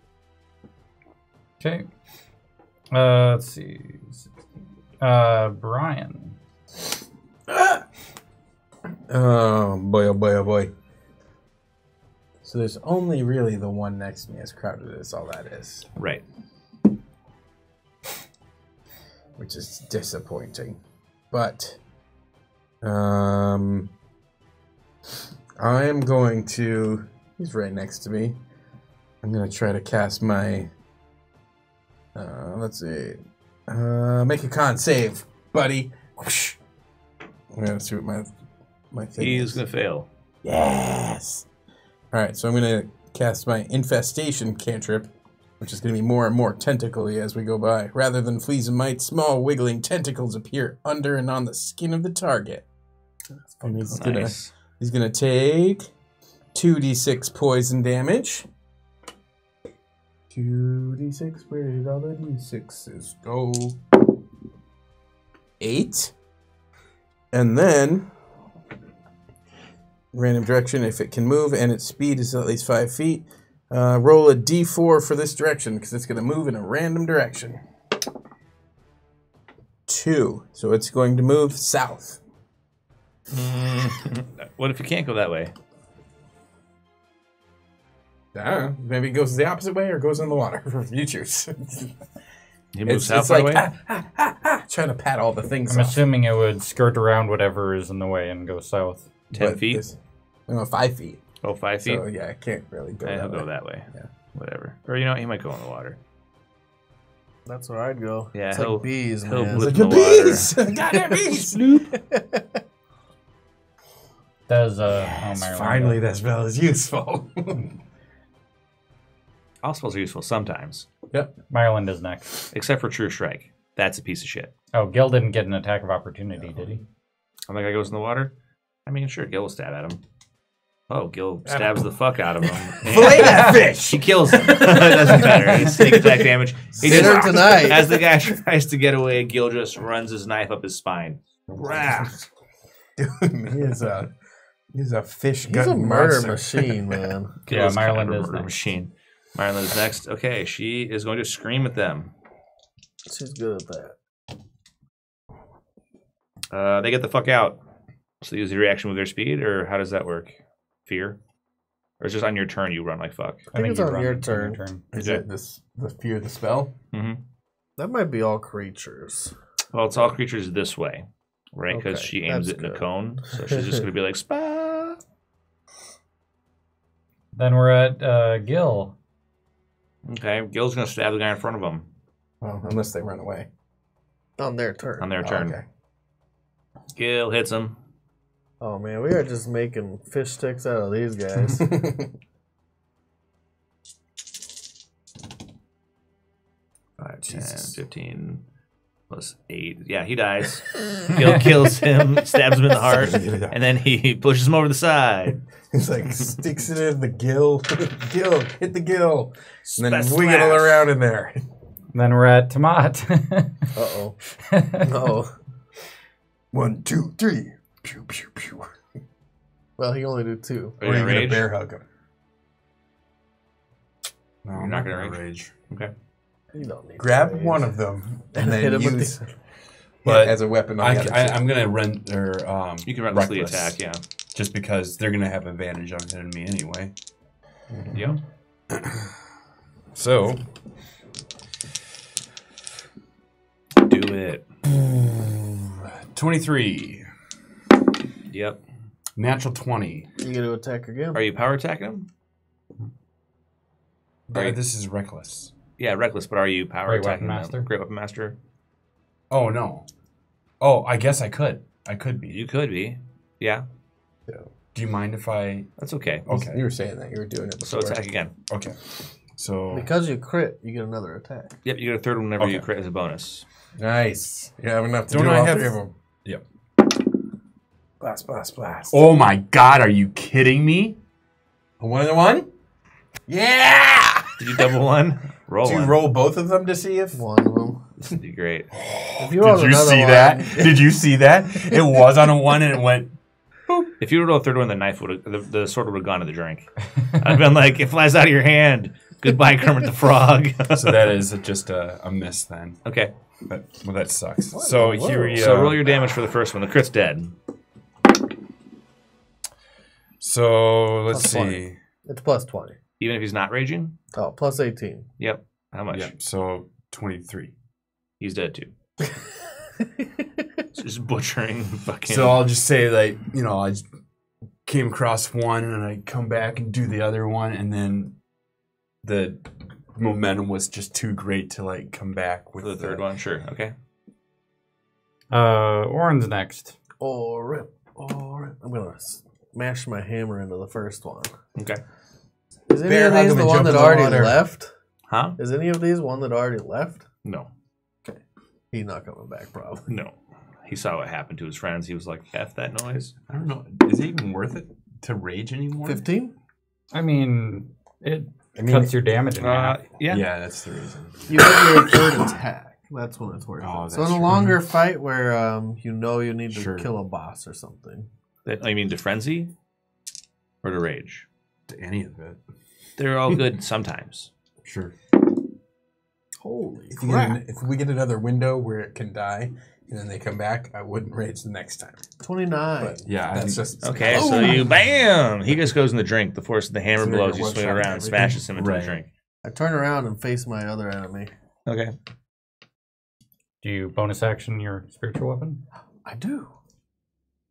Okay. Uh, let's see. Uh, Brian. Oh boy, oh boy, oh boy. So there's only really the one next to me as crowded as all that is, Right. which is disappointing. But um I am going to he's right next to me. I'm gonna try to cast my uh let's see. Uh make a con save, buddy. Whoosh. I'm gonna see what my my thing He's is. gonna fail. Yes. All right, so I'm gonna cast my infestation cantrip, which is gonna be more and more tentacly as we go by. Rather than fleas and mites, small wiggling tentacles appear under and on the skin of the target. And he's gonna he's gonna take two d six poison damage. Two d six. Where did all the d sixes go? Eight, and then random direction if it can move and its speed is at least five feet. Uh, roll a d4 for this direction because it's going to move in a random direction. Two. So it's going to move south. *laughs* What if you can't go that way? I don't know. Maybe it goes the opposite way or goes in the water. *laughs* you choose. *laughs* He moves it's south it's right like away. ah, ah, ah, ah, trying to pat all the things I'm off. assuming it would skirt around whatever is in the way and go south. Ten But feet. this- No, five feet. Oh, five feet. So yeah, I can't really go Eh, he'll that go way. that way. Yeah. Whatever. Or you know, what, he might go in the water. That's where I'd go. Yeah, it's he'll- like bees, he'll man. blip- The in the water. bees! *laughs* Goddamn bees! Does uh oh, Maryland Finally, go. that spell is useful. All spells are useful sometimes, Yep. Maryland is next. except for True Strike. That's a piece of shit. Oh, Gil didn't get an attack of opportunity, did he? I'm like, guy goes in the water. I mean, sure, Gil will stab at him. Oh, Gil stabs the fuck out of him. *laughs* Fillet that *laughs* fish! He kills him. *laughs* it doesn't matter. It's sneak attack damage. He Dinner just- tonight. As the guy tries to get away, Gil just runs his knife up his spine. Rah. Dude, he is a he's a fish. He's a murder monster. machine, man. Gil Yeah, is kind of Maryland a is murder next. machine. Maryland is next. Okay, she is going to scream at them. She's good at that. Uh, they get the fuck out. So use the reaction with their speed, or how does that work? Fear, or it's just on your turn you run like fuck. I think it's you on run your turn. Is Okay. it this the fear of the spell? Mm-hmm. That might be all creatures. Well, it's all creatures this way, right? Because Okay, she aims that's it in a cone, so she's just gonna be like *laughs* spa. Then we're at uh, Gil. Okay, Gil's gonna stab the guy in front of him Well, unless they run away. On their turn. on their Oh, turn. okay. Gil hits him. Oh man, we are just making fish sticks out of these guys. *laughs* Five, 10, Jesus. 15, plus 8. Yeah, he dies. Gil kills him, *laughs* stabs him in the heart, and then he pushes him over the side. He's like sticks it in the gill, *laughs* gill, hit the gill, and then Splash, wiggle splash. around in there. Then we're at Tamat. Uh oh. Oh. One, two, three. Pew pew pew. Well, he only did two. Are Or you you gonna gonna rage? bear hug him. No, You're I'm not not gonna gonna rage. Okay. You don't need Grab rage. one of them *laughs* and Hit then him with use the- *laughs* But it as a weapon. On I, the other I, I'm gonna rent or um. You can recklessly reckless, attack, yeah. Just because they're gonna have advantage on hitting me anyway. Yep. *clears throat* So Do it. *sighs* twenty-three, Yep. natural twenty. You gonna attack again? Are you power attacking him? Are Uh, you- this is reckless. Yeah, reckless, but are you power Great attacking Weapon them? Master? Great Weapon Master? Oh no. Oh, I guess I could. I could be. You could be. Yeah, Do you mind if I? that's okay. Okay. You were saying that you were doing it So attack again. Okay. So Because you crit, you get another attack. Yep, you get a third one whenever you crit as a bonus. Nice. You have enough to Don't do I all have- three of them. Yep. Blast, blast, blast. Oh my God! Are you kidding me? A one and a one? Yeah! Did you double one? *laughs* Roll Do you one. roll both of them to see if. One of them. This would be great. *sighs* If you Did you see one, that? *laughs* Did you see that? It was on a one and it went. If you roll a third one, the knife would the, the sword would have gone to the drink. *laughs* I'd been like, it flies out of your hand. Goodbye, Kermit the Frog. So that is just a, a miss then. okay. But, well, that sucks. So in the here world? we So roll your damage for the first one. The crit's dead. So let's Plus see. 20. It's plus 20. Even if he's not raging? Oh, plus 18. Yep. How much? Yeah. So twenty-three. He's dead too. *laughs* Just butchering *laughs* fucking. So I'll just say like you know I came across one and I come back and do the other one and then the momentum was just too great to like come back with the third one, sure. Okay. uh, Orin's next. Or rip. Or I'm gonna smash my hammer into the first one. Okay. Is any Bear of these the one that the already water. left? Huh? Is any of these one that already left? No. Okay. He's not coming back, probably. No. He saw what happened to his friends. He was like, F that noise. I don't know. Is it even worth it to rage anymore? Fifteen. I mean, it I mean, cuts your damage in Uh, yeah. Yeah, that's the reason. You get your third attack. That's when it's worth Oh, it. So in a true. longer fight where um, you know you need to Sure. kill a boss or something. That, I mean, to frenzy or to rage. To any of it. They're all good *laughs* sometimes. Sure. Holy if, you get an- if we get another window where it can die and then they come back, I wouldn't rage the next time. Twenty nine. But Yeah, I that's just Okay, so you bam. He just goes in the drink. The force of the hammer So blows. gonna You swing around, everything? smashes him into Right. the drink. I turn around and face my other enemy. Okay. Do you bonus action your spiritual weapon? I do.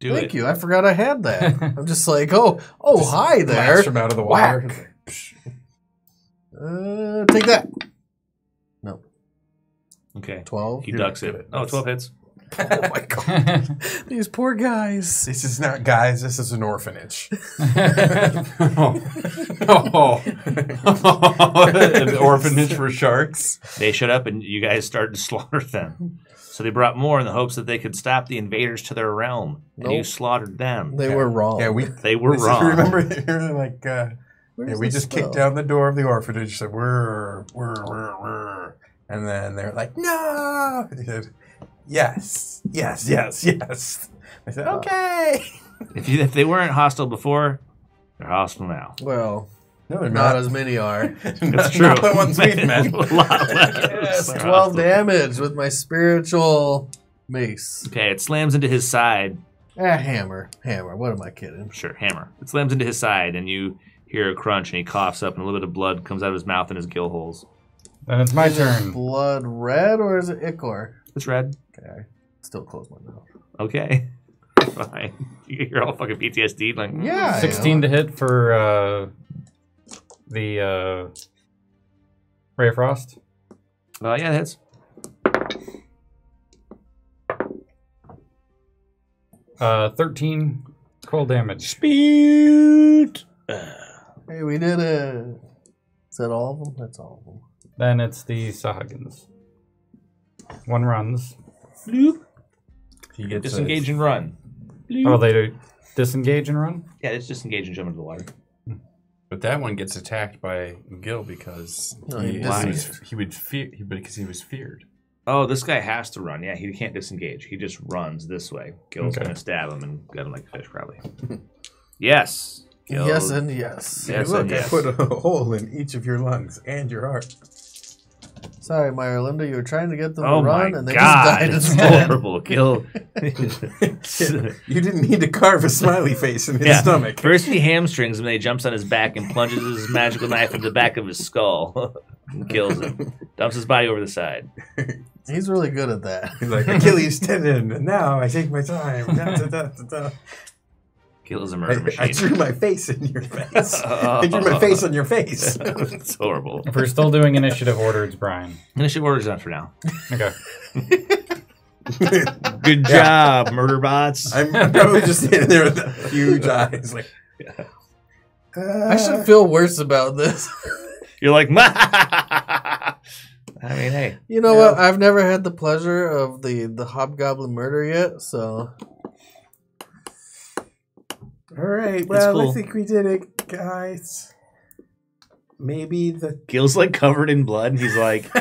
Do Thank it. you. I forgot I had that. *laughs* I'm just like, oh, oh, hi there. blast him out of the water. Whack. Uh, take that. No, Okay. twelve. He You're ducks it. good Oh, 12 hits. *laughs* oh my god! *laughs* These poor guys. This is not guys. This is an orphanage. *laughs* oh. oh. An orphanage for sharks. They showed up and you guys started to slaughter them. So they brought more in the hopes that they could stop the invaders to their realm. And you slaughtered them. They were wrong. Yeah, we. They were this is- wrong. Remember, you're like, uh, Where's yeah, we just spell? kicked down the door of the orphanage. Said, "We're, we're, we're, we're," and then they're like, "No." *laughs* He said, "Yes, yes, yes, yes." I said, "Okay." *laughs* If, you, if they weren't hostile before, they're hostile now. Well, No, they're not not. as many are. *laughs* That's true. Not the ones we've met. A lot less. yes, twelve hostile. damage with my spiritual mace. Okay, it slams into his side. Ah, hammer, hammer. What am I kidding? Sure, hammer. It slams into his side, and you hear a crunch, and he coughs up, and a little bit of blood comes out of his mouth and his gill holes. then it's my Is it turn. blood red or is it ichor? It's red. Okay, still close my mouth. Okay. *laughs* Fine. You're all fucking PTSD. Like, Yeah, I 16 to hit for uh, the uh, Ray of Frost. Uh, yeah, that's Uh, 13 cold damage. speed. Hey, we did it. Is that all of them? That's all of them. Then it's the Sahuagins. One runs. Bloop. He gets Disengage and run. Oh, they do disengage and run? Yeah, it's disengage and jump into the water. But that one gets attacked by Gil because No, he, he he, was, he would fear he, because he was feared. Oh, this guy has to run. Yeah, he can't disengage. He just runs this way. Gil's Okay. gonna stab him and gut him like a fish, probably. *laughs* yes. Gil- Yes and yes. Yes, Look, and I yes. put a hole in each of your lungs and your heart. Sorry, Myralinda, you were trying to get them Oh to run and they god, just it's died instead. horrible. *laughs* Kill. *laughs* You didn't need to carve a smiley face in his yeah. stomach. First he hamstrings him, then he jumps on his back and plunges his magical knife into the back of his skull. and kills him. Dumps his body over the side. He's really good at that. He's like Achilles *laughs* tendon, and now I take my time. Da, da, da, da, da. A murder I, machine. I drew my face in your face. I drew my face on your face. *laughs* it's horrible. If we're still doing initiative order, it's Brian. Initiative order's done for now. Okay. *laughs* Good job, murder bots. I'm, I'm probably just standing there with huge eyes, like. I should uh, feel worse about this. You're like, *laughs* Ma! I mean, hey. You know what? I've never had the pleasure of the the hobgoblin murder yet, so All right, well, cool. I think we did it, guys. Maybe the Gil's like covered in blood, and he's like, *laughs*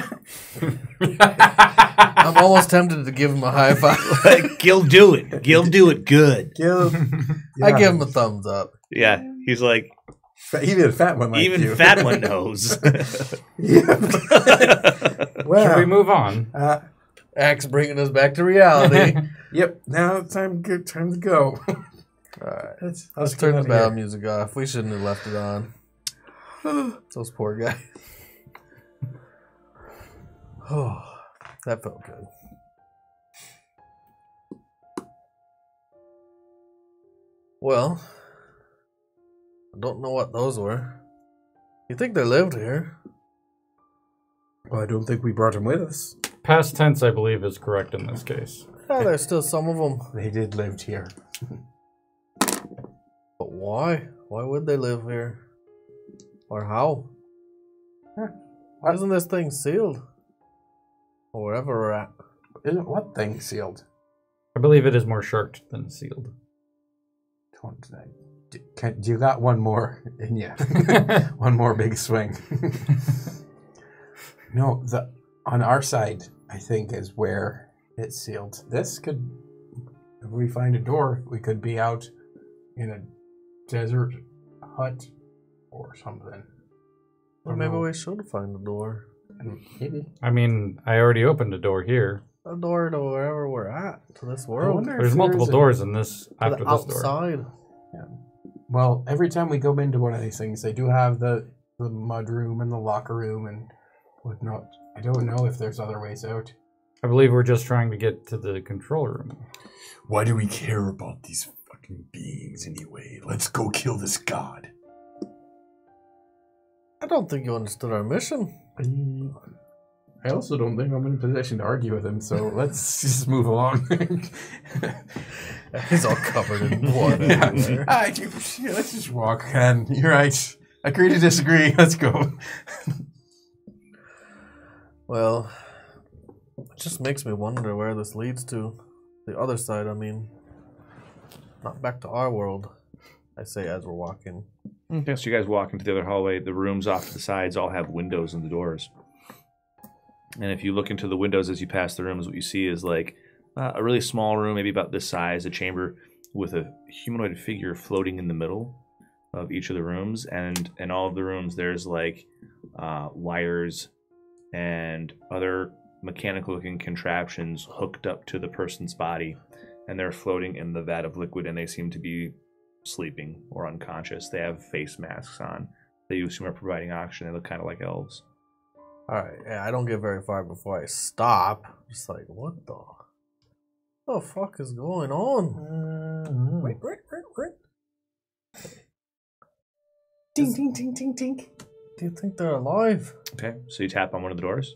*laughs* I'm almost tempted to give him a high five. *laughs* like, Gil, do it. Gil, do it good. guild. I give him a thumbs up. Yeah, he's like, even a fat one like even you. fat one knows. yeah. well, Should we move on? uh, Axe bringing us back to reality. yep. Now it's time. Good time to go. Alright, Let's, let's turn the battle music off. We shouldn't have left it on. *sighs* Those poor guys. *sighs* Oh, that felt good. Well, I don't know what those were. You think they lived here? Well, I don't think we brought them with us. Past tense, I believe, is correct in this case. Yeah, there's still some of them. They did live here. *laughs* Why? Why would they live here? Or how? Why isn't this thing sealed? Or wherever we're at. Isn't what thing sealed? I believe it is more sharked than sealed. Don't- d- Can, you got one more *laughs* in you. *laughs* one more big swing. *laughs* no, the on our side, I think, is where it's sealed. This could, if we find a door, we could be out in a desert hut or something. Well, maybe know. we should find a door. Maybe. I mean, I already opened a door here. A door to wherever we're at, to this world. wonder There's multiple there's a- doors in this after the this door. outside. Well, every time we go into one of these things, they do have the the mud room and the locker room and whatnot. I don't know if there's other ways out. I believe we're just trying to get to the control room. Why do we care about these fucking beings anyway? Let's go kill this god. I don't think you understood our mission. Mm, I also don't think I'm in a position to argue with him, so *laughs* let's just move along. *laughs* He's all covered in blood *laughs* yeah. everywhere. I do- yeah, let's just walk, man. You're right. Agree to disagree. Let's go. Well, it just makes me wonder where this leads to. The other side, I mean. Not back to our world. I say as we're walking. Okay, so you guys walk into the other hallway. The rooms off to the sides all have windows in the doors. And if you look into the windows as you pass the rooms, what you see is like uh, a really small room, maybe about this size, a chamber with a humanoid figure floating in the middle of each of the rooms. And in all of the rooms, there's like uh, wires and other mechanical looking contraptions hooked up to the person's body. And they're floating in the vat of liquid, and they seem to be sleeping or unconscious. They have face masks on. They assume are providing oxygen. They look kind of like elves. Alright, yeah, I don't get very far before I stop. Just like, what the? what The fuck is going on? Wait, wait, wait, wait. Ding, ding, ding, ding, ding. Do you think they're alive? Okay, so you tap on one of the doors.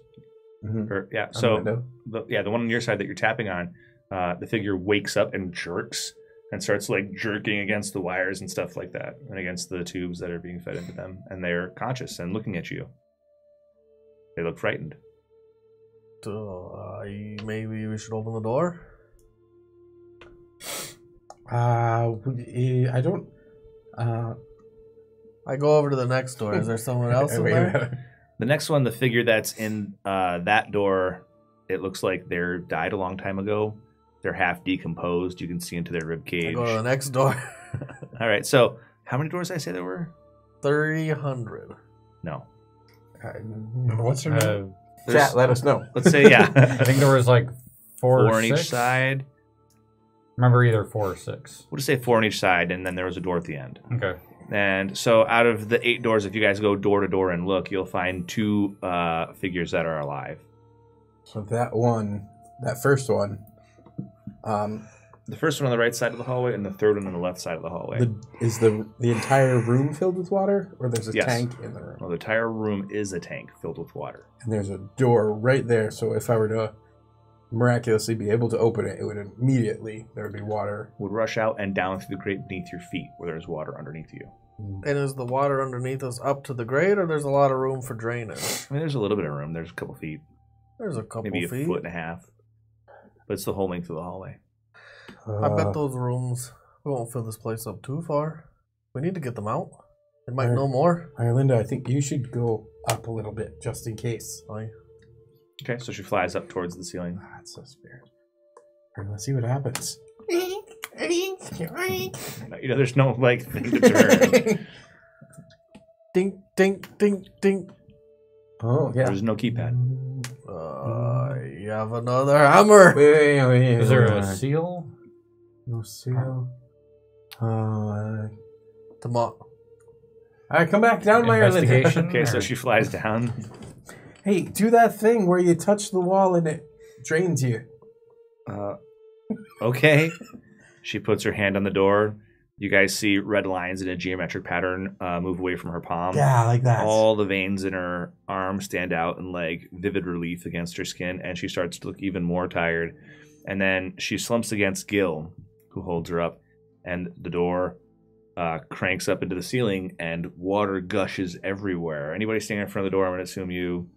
Mhm. Or yeah, so the, yeah, the one on your side that you're tapping on, uh, the figure wakes up and jerks and starts like jerking against the wires and stuff like that, and against the tubes that are being fed into them, and they're conscious and looking at you. They look frightened. Uh, maybe we should open the door? Uh, I don't. Uh, I go over to the next door. Is there someone *laughs* else in there? The next one, the figure that's in uh, that door, it looks like they're died a long time ago. They're half decomposed. You can see into their rib I cage. go to the next door. *laughs* All right, so how many doors did I say there were? 300. No. Uh, What's your name? Uh, Chat, let us know. *laughs* Let's say yeah. *laughs* I think there was like four, four or on each side. Remember either four or six. We'll just say four on each side, and then there was a door at the end. Okay. And so, out of the eight doors, if you guys go door to door and look, you'll find two uh, figures that are alive. So that one, that first one, um, The first one on the right side of the hallway, and the third one on the left side of the hallway. the, is the the entire room filled with water, or there's a Yes. tank in the room, well, the entire room is a tank filled with water. and there's a door right there. So if I were to miraculously be able to open it, it would immediately there would be water. Would rush out and down through the grate beneath your feet, where there's water underneath you. And is the water underneath us up to the grade, or there's a lot of room for drainage? I mean, there's a little bit of room. There's a couple feet, There's a couple maybe a feet. foot and a half, but it's the whole length of the hallway. I Uh, bet those rooms we won't fill this place up too far. We need to get them out. They might Where? know more. Myralinda, I think you should go up a little bit just in case. Aye. Okay, so she flies up towards the ceiling. Ah, it's so spirit. Alright, let's see what happens. *laughs* You know, there's no like thing to turn. *laughs* Dink, dink, dink, dink. oh yeah. There's no keypad. You have another hammer. Wait, wait, wait. Is there a seal? no seal? Uh, Tomo- Alright, come back down, my Ireland. Investigation? Okay, so she flies down. Hey, do that thing where you touch the wall and it drains you. Uh, okay. She puts her hand on the door. You guys see red lines in a geometric pattern uh, move away from her palm. Yeah, like that. All the veins in her arm stand out in like vivid relief against her skin, and she starts to look even more tired. And then she slumps against Gil, who holds her up, and the door uh, cranks up into the ceiling, and water gushes everywhere. Anybody standing in front of the door, I'm going to assume you.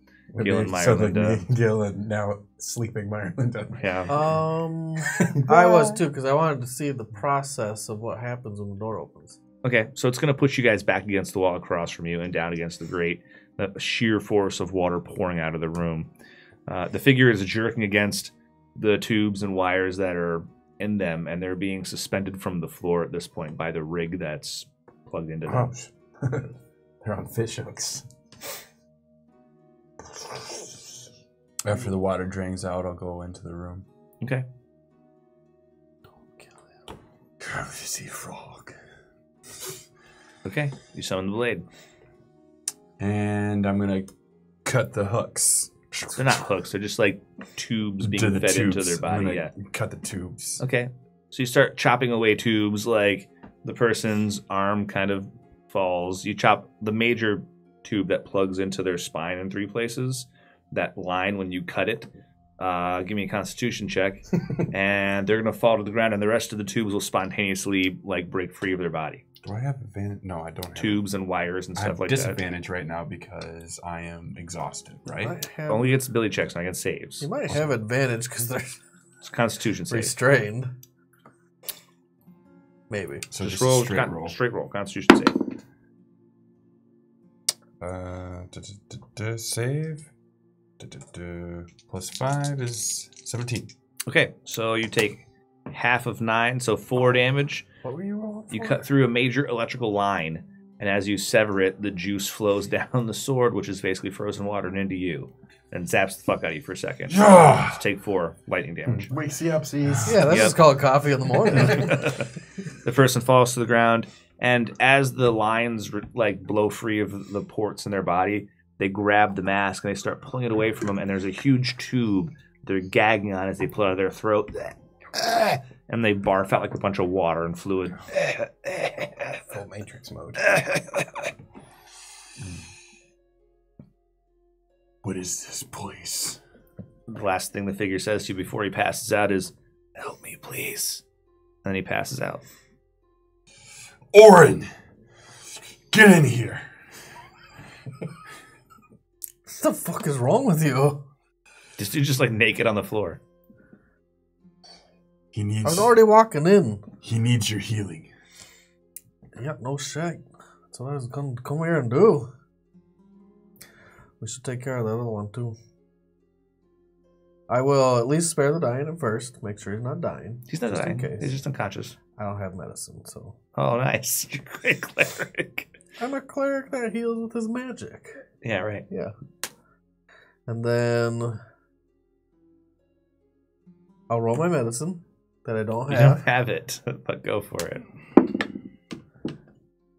Gil and so then Gil and now sleeping Myralinda. Yeah. Um, *laughs* I was too because I wanted to see the process of what happens when the door opens. Okay, so it's going to push you guys back against the wall across from you and down against the grate. The sheer force of water pouring out of the room. Uh, the figure is jerking against the tubes and wires that are in them, and they're being suspended from the floor at this point by the rig that's plugged into them. Oh, *laughs* they're on fish hooks. After the water drains out, I'll go into the room. Okay. Don't kill him. Gravity frog. Okay. You summon the blade. And I'm gonna cut the hooks. They're not hooks. They're just like tubes being To the fed into tubes. their I'm body. gonna Yeah. Cut the tubes. Okay. So you start chopping away tubes like the person's arm kind of falls. You chop the major tube that plugs into their spine in three places. That line when you cut it. Uh, give me a constitution check. *laughs* and they're gonna fall to the ground and the rest of the tubes will spontaneously like break free of their body. Do I have advantage? No, I don't have. Tubes and wires and I stuff have like that. disadvantage right now because I am exhausted. Right? might have, Only against ability checks, not against saves. you might have advantage because they're It's constitution save. restrained. Maybe. So just just, roll, a straight con- roll. straight roll, constitution save. Uh, duh, duh, duh, duh, save. Plus five is seventeen. Okay, so you take half of nine, so four damage. What were you rolling You for? cut through a major electrical line, and as you sever it, the juice flows *laughs* down the sword, which is basically frozen water, and into you, and zaps the fuck out of you for a second. Yeah. Just take four lightning damage. Wakes you up, sees. Yeah, that's Yep. just called coffee in the morning. *laughs* *laughs* the person falls to the ground, and as the lines like blow free of the ports in their body, they grab the mask and they start pulling it away from them. And there's a huge tube they're gagging on as they pull it out of their throat, *laughs* and they barf out like a bunch of water and fluid. Full Matrix mode. Hmm. What is this place? The last thing the figure says to you before he passes out is, "Help me, please." And then he passes out. Orin, get in here. what the fuck is wrong with you? This dude's just like naked on the floor. He needs. I needs. was already walking in. He needs your healing. Yep, no shit. That's what I was gonna come here and do. We should take care of the other one too. I will at least spare the dying at first. Make sure he's not dying. He's not Just in dying. case. He's just unconscious. I don't have medicine, so Oh, nice. *laughs* You're a great cleric. I'm a cleric that heals with his magic. Yeah, right. Yeah. And then I'll roll my medicine that I don't You have. don't have it, *laughs* but go for it.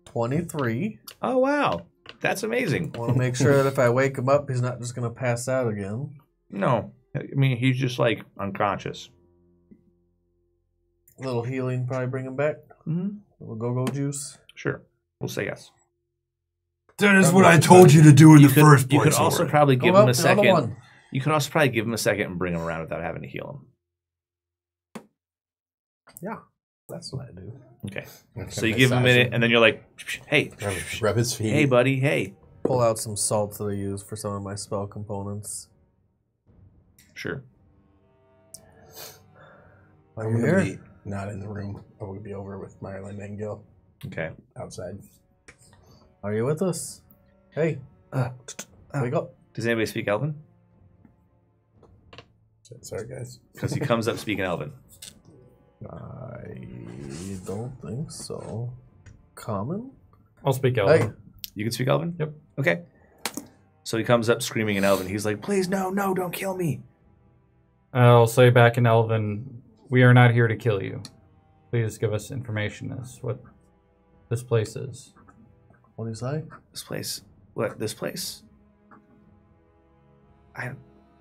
23. Oh wow, that's amazing. I want to make sure that if I wake him up, he's not just going to pass out again. No, I mean he's just like unconscious. A little healing probably bring him back. Mm-hmm. A little go-go juice. Sure, we'll say yes. That is what I told you to do in You the could, first you place. could also Orin. probably give oh, him well, a the second. one. You could also probably give him a second and bring him around without having to heal him. Yeah, That's what I do. Okay, Okay, so you give him a minute, and then you're like, "Hey, Rub, rub his feet. hey, buddy, hey." Pull out some salts that I use for some of my spell components. Sure. I'm You gonna here? be not in the room. I would be over with Marilyn and Gil Okay. outside. Are you with us? Hey, Uh, wake up. does anybody speak Elven? Sorry, guys. Because he comes up speaking Elven. I don't think so. Common? I'll speak Hey, Elven. You can speak Elven? Yep. Okay. So he comes up screaming in Elven. He's like, please, no, no, don't kill me. I'll say back in Elven, we are not here to kill you. Please give us information as what this place is. what do you say? This place. What? This place? I,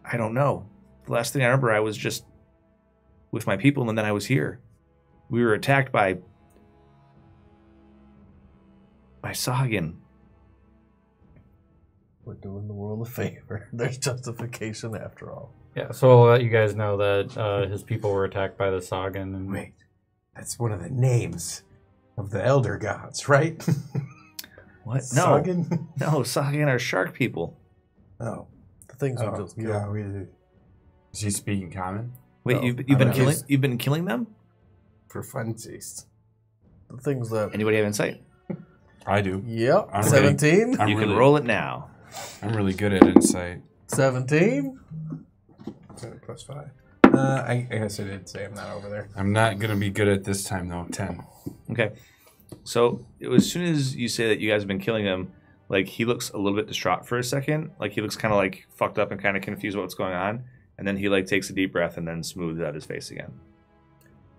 I don't know. The last thing I remember, I was just with my people, and then I was here. We were attacked by by Sahuagin. We're doing the world a favor. *laughs* There's justification after all. Yeah, so I'll let you guys know that uh, his people were attacked by the Sahuagin. And Wait, that's one of the names. of the elder gods, right? *laughs* What? No, Sahuagin? *laughs* no, Sahuagin are shark people. Oh, The things we oh just killed. yeah, we Is he speaking common? Wait, No, you've, you've been know. killing you've been killing them? for funsies. The things that. Anybody have insight? I do. Yep. I'm 17? I'm you really, can roll it now. I'm really good at insight. 17? Plus five. Uh, I, I guess I did say I'm not over there. I'm not gonna be good at this time though. Ten. Okay. So as soon as you say that you guys have been killing him, like he looks a little bit distraught for a second. Like he looks kind of like fucked up and kind of confused about what's going on. And then he like takes a deep breath and then smooths out his face again.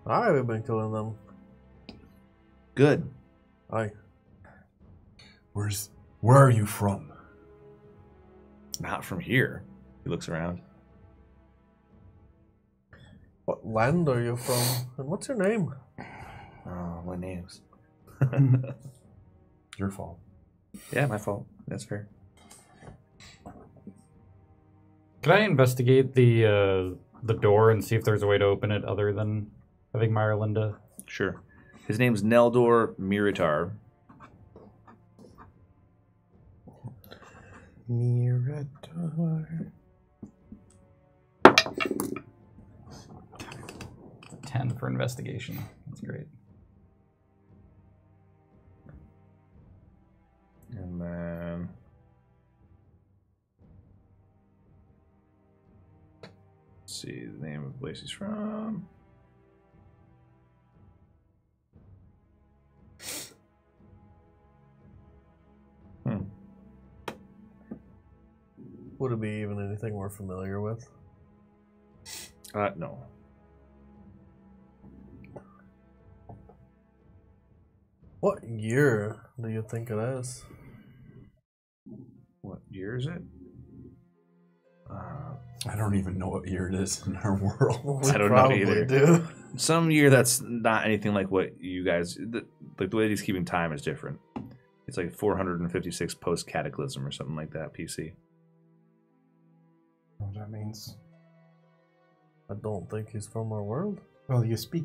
Aye, we've been killing them. Good. Aye. Where's where are you from? Not from here. He looks around. What land are you from? And what's your name? Oh, what names? *laughs* Your fault. Yeah, my fault. That's fair. Could I investigate the uh, the door and see if there's a way to open it other than having Myralinda? Sure. His name's Neldor Miritar. Mirador. Ten for investigation. That's great. And then. Let's see the name of the place he's from. Hmm. Would it be even anything we're familiar with? Uh, no. What year do you think it is? What year is it? Uh, I don't even know what year it is in our *laughs* world. We I don't know probably either. do. some year that's not anything like what you guys. The, like the way he's keeping time is different. It's like 456 post cataclysm or something like that. PC. What that means? I don't think he's from our world. Well, you speak.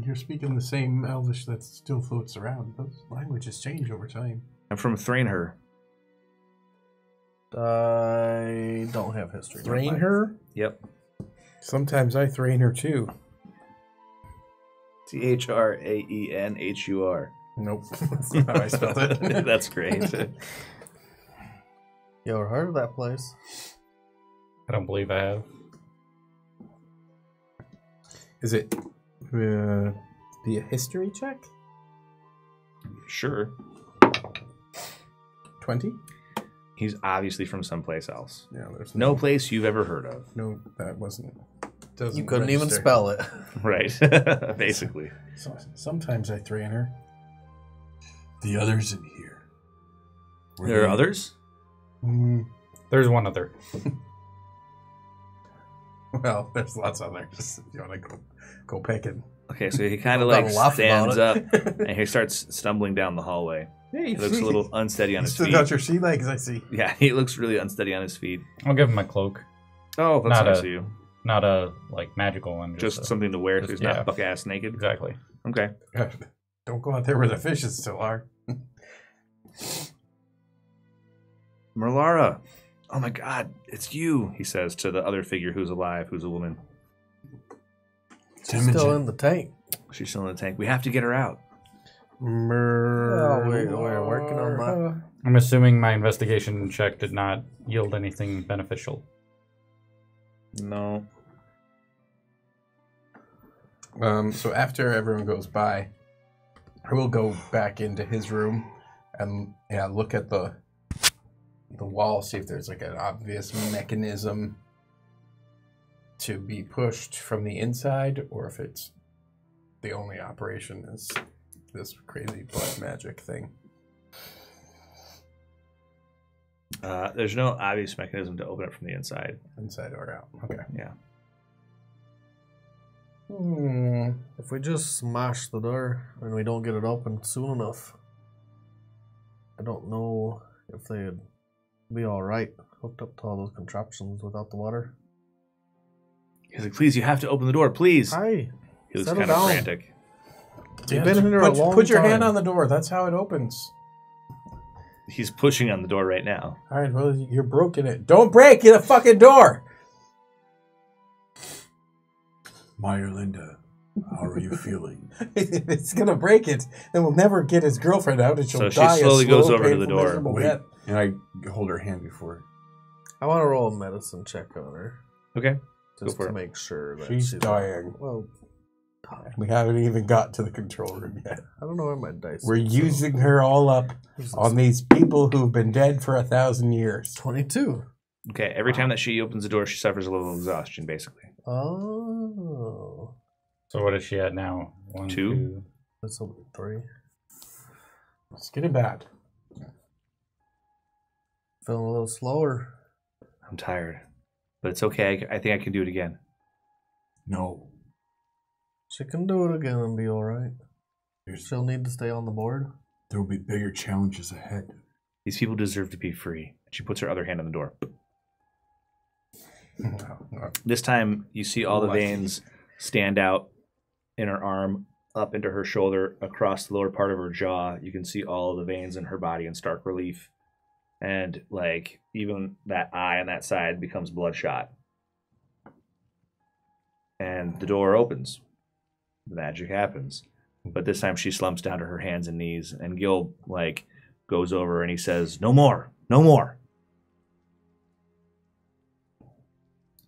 You're speaking the same Elvish that still floats around. Those languages change over time. I'm from Thrainher. I don't have history. Thrain her? Yep. Sometimes I thrain her too. T H R A E N H U R. Nope. *laughs* That's not how I spelled it. *laughs* That's great. *laughs* You ever heard of that place? I don't believe I have. Is it uh, be a history check? sure. 20? He's obviously from someplace else. Yeah, there's No place you've ever heard of. No, that wasn't. Doesn't You couldn't even spell it. *laughs* *laughs* Right. *laughs* Basically. So, sometimes I thrain her. The others in here. Were There are others? Mm, There's one other. well, there's lots of others. You want to go, go picking. Okay, so he kind of *laughs* like done a laugh stands up *laughs* and he starts stumbling down the hallway. Hey, He looks a little *laughs* unsteady on You his still feet. got your sea legs, I see. Yeah, he looks really unsteady on his feet. I'll give him my cloak. Oh, that's Not nice a- of you. Not a like magical one. Just a- something to wear so just- he's yeah. not buck ass naked. exactly. Okay. Don't go out there where the fishes still are. Merlara. Oh my god, it's you, he says to the other figure who's alive, who's a woman. She's still in the tank. She's still in the tank. We have to get her out. Oh, we- we're working on that. I'm assuming my investigation check did not yield anything beneficial. No. Um, so after everyone goes by, I will go back into his room and yeah, look at the the wall, see if there's like an obvious mechanism to be pushed from the inside, or if it's the only operation is this crazy blood magic thing. Uh, there's no obvious mechanism to open it from the inside. Inside or out. Okay. Yeah. Hmm. If we just smash the door and we don't get it open soon enough, I don't know if they'd be all right hooked up to all those contraptions without the water. He's like, please, you have to open the door, please. Hi. He looks settle kind of frantic. You've been in there put, a long put your hand on the door. That's how it opens. He's pushing on the door right now. All right, well, you're broken it. Don't break the fucking door. Myralinda, how are you *laughs* feeling? if it's gonna break it, then we'll never get his girlfriend out, and she'll So she die. a slowly goes slow, over to the painful, door. miserable Wait, death. and I hold her hand before. I want to roll a medicine check on her Okay. Just for to it. make sure that She's she's dying. Well, We haven't even got to the control room yet. I don't know where my dice. We're is, so- using her all up on these people who've been dead for a thousand years. twenty-two. Okay. Every time that she opens the door, she suffers a little exhaustion, basically. Oh, So what is she at now? One, Two? that's a three. It's getting bad. Feeling a little slower. I'm tired, but it's okay. I think I can do it again. No, She can do it again and be all right. there's, She'll need to stay on the board. there will be bigger challenges ahead. These people deserve to be free. She puts her other hand on the door. *laughs* This time, you see all the Lucky. veins stand out in her arm, up into her shoulder, across the lower part of her jaw. You can see all of the veins in her body in stark relief. And, like, even that eye on that side becomes bloodshot. And the door opens. The magic happens. But this time, she slumps down to her hands and knees. And Gil, like, goes over and he says, No more. No more.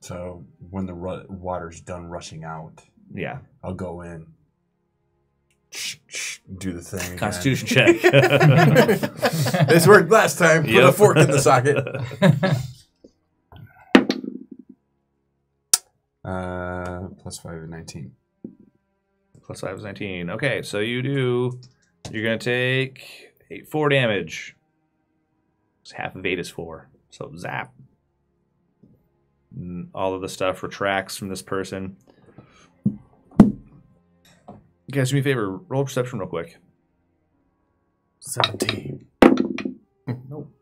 So when the ru- water's done rushing out, Yeah. I'll go in, do the thing. again. Constitution *laughs* check. this worked last time. Put a fork in the socket. *laughs* Uh, plus five, is 19. Plus five is 19. Okay, so you do. You're going to take eight, four damage. 'Cause half of eight is four. So zap. And all of the stuff retracts from this person. Guys, do me a favor. Roll perception real quick. Seventeen. Nope.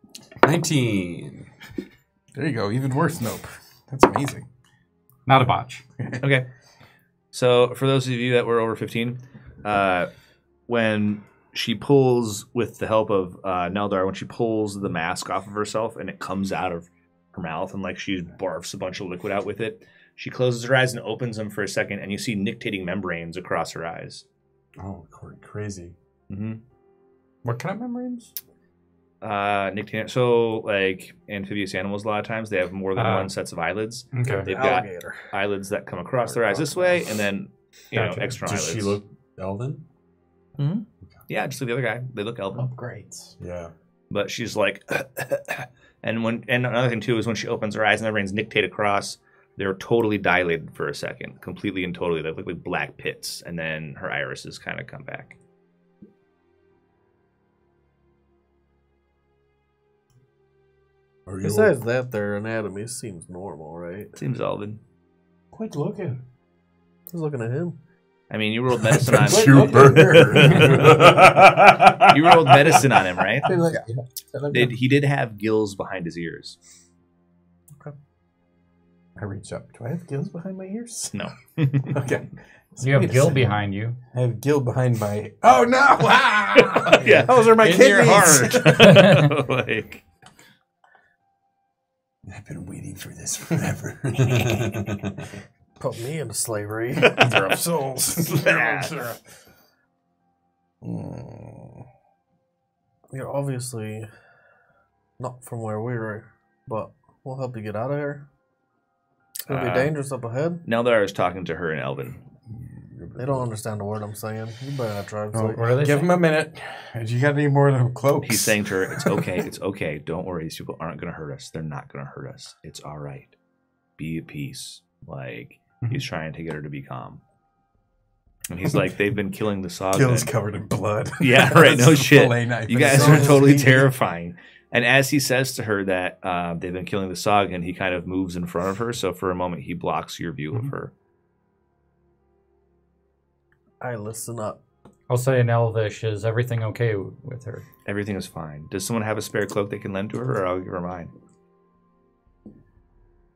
19. There you go. Even worse. Nope. That's amazing. Not a botch. *laughs* Okay. So for those of you that were over 15, uh, when she pulls with the help of uh, Neldar, when she pulls the mask off of herself and it comes out of her mouth and like she barfs a bunch of liquid out with it, she closes her eyes and opens them for a second, and you see nictating membranes across her eyes. Oh, crazy. Mm-hmm. What kind of membranes? Uh, nictating. So like amphibious animals, a lot of times they have more than Ah. one sets of eyelids. Okay. They've got Alligator. eyelids that come across their eyes this way, and then you know Gotcha. extra Does eyelids. she look Elven? Yeah, just like the other guy. They look elven. Great. Yeah. but she's like *coughs* and when and another thing too is when she opens her eyes and their brains nictate across they're totally dilated for a second completely and totally they look like black pits and then her irises kind of come back Are you Besides that, their anatomy seems normal, right? seems elven Quit looking. Who's looking at him? i mean you rolled medicine on Wait, True look bird. *laughs* you rolled medicine on him right yeah. Did, he did have gills behind his ears I reach up. Do I have gills behind my ears? *laughs* no *laughs* Okay. You have Wait a behind you. I have gill behind my. Oh no! *laughs* Ah! Yeah. those are my in kidneys. your heart like I've been waiting for this forever. Put me into slavery. They're of souls. Hmm. Mm. You're obviously not from where we were, but we'll help you get out of here. It's gonna Uh, be dangerous up ahead. Neldar is talking to her and Elvin. They don't understand the word I'm saying. You better not try to Oh. What are they Give saying? him a minute. Do you got any more of them cloaks? He's saying to her, "It's *laughs* okay. It's okay. Don't worry. These people aren't going to hurt us. They're not going to hurt us. It's all right. Be at peace." Like he's trying to get her to be calm, and he's like, "They've been killing the Sahuagin." Gil's covered in blood. Yeah, right, no *laughs* It's a shit. fillet knife You in guys are arm. totally terrifying. And as he says to her that uh, they've been killing the Sahuagin, he kind of moves in front of her. So for a moment, he blocks your view of her. I listen up. I'll say in Elvish, is everything okay w- with her? Everything is fine. Does someone have a spare cloak they can lend to her, or I'll give her mine?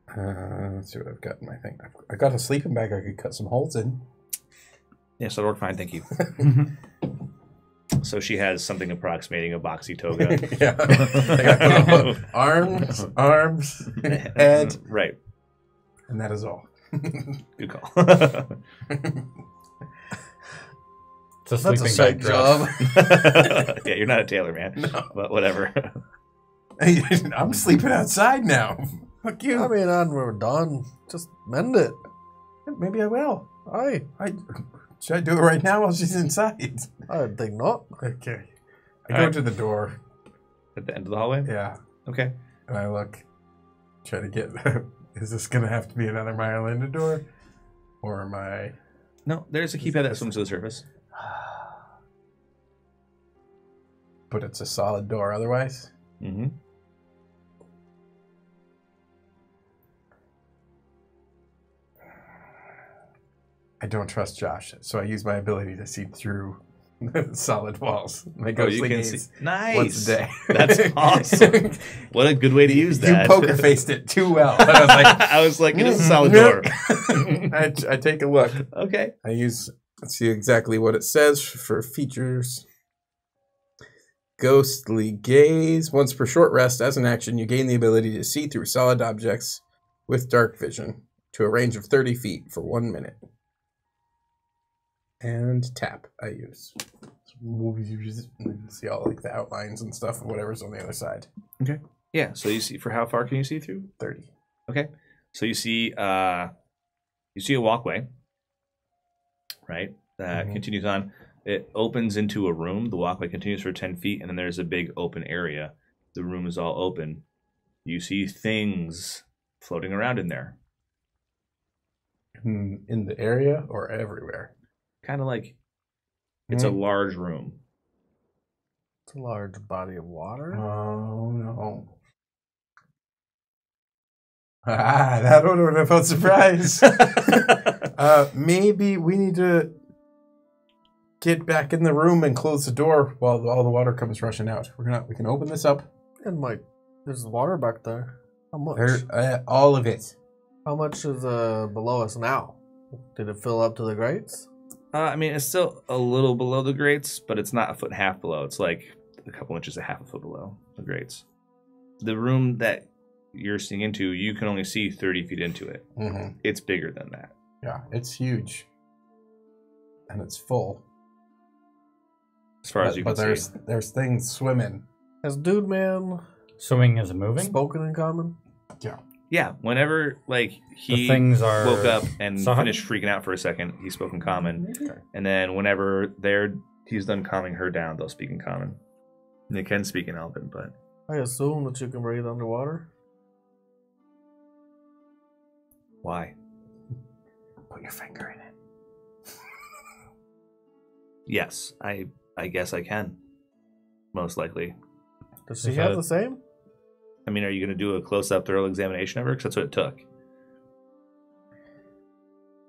Uh, let's see what I've got in my thing. I've, I got a sleeping bag I could cut some holes in. Yes, that'll work fine. Thank you. *laughs* so she has something approximating a boxy toga. *laughs* yeah. I got little *laughs* arms, arms, head, *laughs* right. and that is all. Good call. It's a That's a sleeping sight bag job. yeah, you're not a tailor, man. No. But whatever. I'm sleeping outside now. Fuck you. I mean, when we're done, just mend it. Maybe I will. Aye. I should I do it right now while she's inside? I would think not. Okay. I All go right. to the door. At the end of the hallway? Yeah. Okay. And I look. Try to get. *laughs* is this gonna have to be another Myralinda door, or am I? No, there's a keypad that swims to the surface. *sighs* But it's a solid door. Otherwise, Mm-hmm. I don't trust Josh. So I use my ability to see through *laughs* solid walls. My Oh, ghostly you can gaze see. Nice. once a day. That's *laughs* awesome. What a good way to use that. you poker faced it too well. I was like, *laughs* I was like, it is a solid mm-hmm. door. I, I take a look. Okay. I use let's see exactly what it says for features. Ghostly gaze. Once per short rest, as an action, you gain the ability to see through solid objects with dark vision to a range of 30 feet for one minute. And tap, I use. See all like the outlines and stuff of whatever's on the other side. Okay. Yeah. So you see, for how far can you see through? 30. Okay. So you see, uh, you see a walkway, right? That Mhm. continues on. It opens into a room. The walkway continues for ten feet, and then there's a big open area. The room is all open. You see things floating around in there, In, in the area or everywhere? Kind of like it's a Mhm. large room. It's a large body of water. Oh no. *laughs* Ah, that would have been a fun surprise. *laughs* uh, maybe we need to get back in the room and close the door while all the water comes rushing out. We're gonna we can open this up. And Mike, there's water back there. How much? There, uh, all of it. How much is uh, below us now? Did it fill up to the grates? Uh, I mean, it's still a little below the grates, but it's not a foot and a half below. It's like a couple inches, a half a foot below the grates. The room that you're seeing into, you can only see 30 feet into it. Mm-hmm. It's bigger than that. Yeah, it's huge, and it's full. as far as but you but can there's see. But there's things swimming. Has Dude Man Swimming is moving. spoken in common? Yeah, whenever like The he things are woke up and Sahuagin? finished freaking out for a second, he spoke in common, and then whenever they're he's done calming her down, they'll speak in common. And they can speak in Elven, but I assume that you can breathe underwater. why? Put your finger in it. *laughs* Yes, I I guess I can. Most likely. Does she Is have that- the same? I mean, are you going to do a close-up, thorough examination of her? Because that's what it took.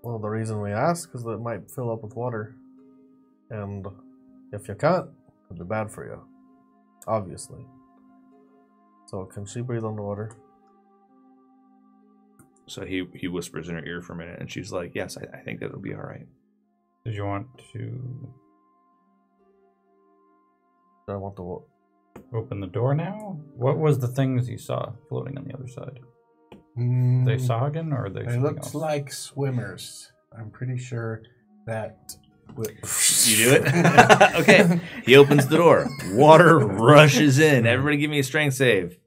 Well, the reason we ask is that it might fill up with water. And if you can't, it'd be bad for you. Obviously. So, can she breathe underwater? So he he whispers in her ear for a minute, and she's like, "Yes, I, I think that'll be all right." Did you want to Do I want the wa- open the door now? What was the things you saw floating on the other side? Mm, They Sahuagin or are they They looked else? like swimmers. I'm pretty sure that. would- You do it? *laughs* *laughs* okay. He opens the door. Water rushes in. Everybody, give me a strength save.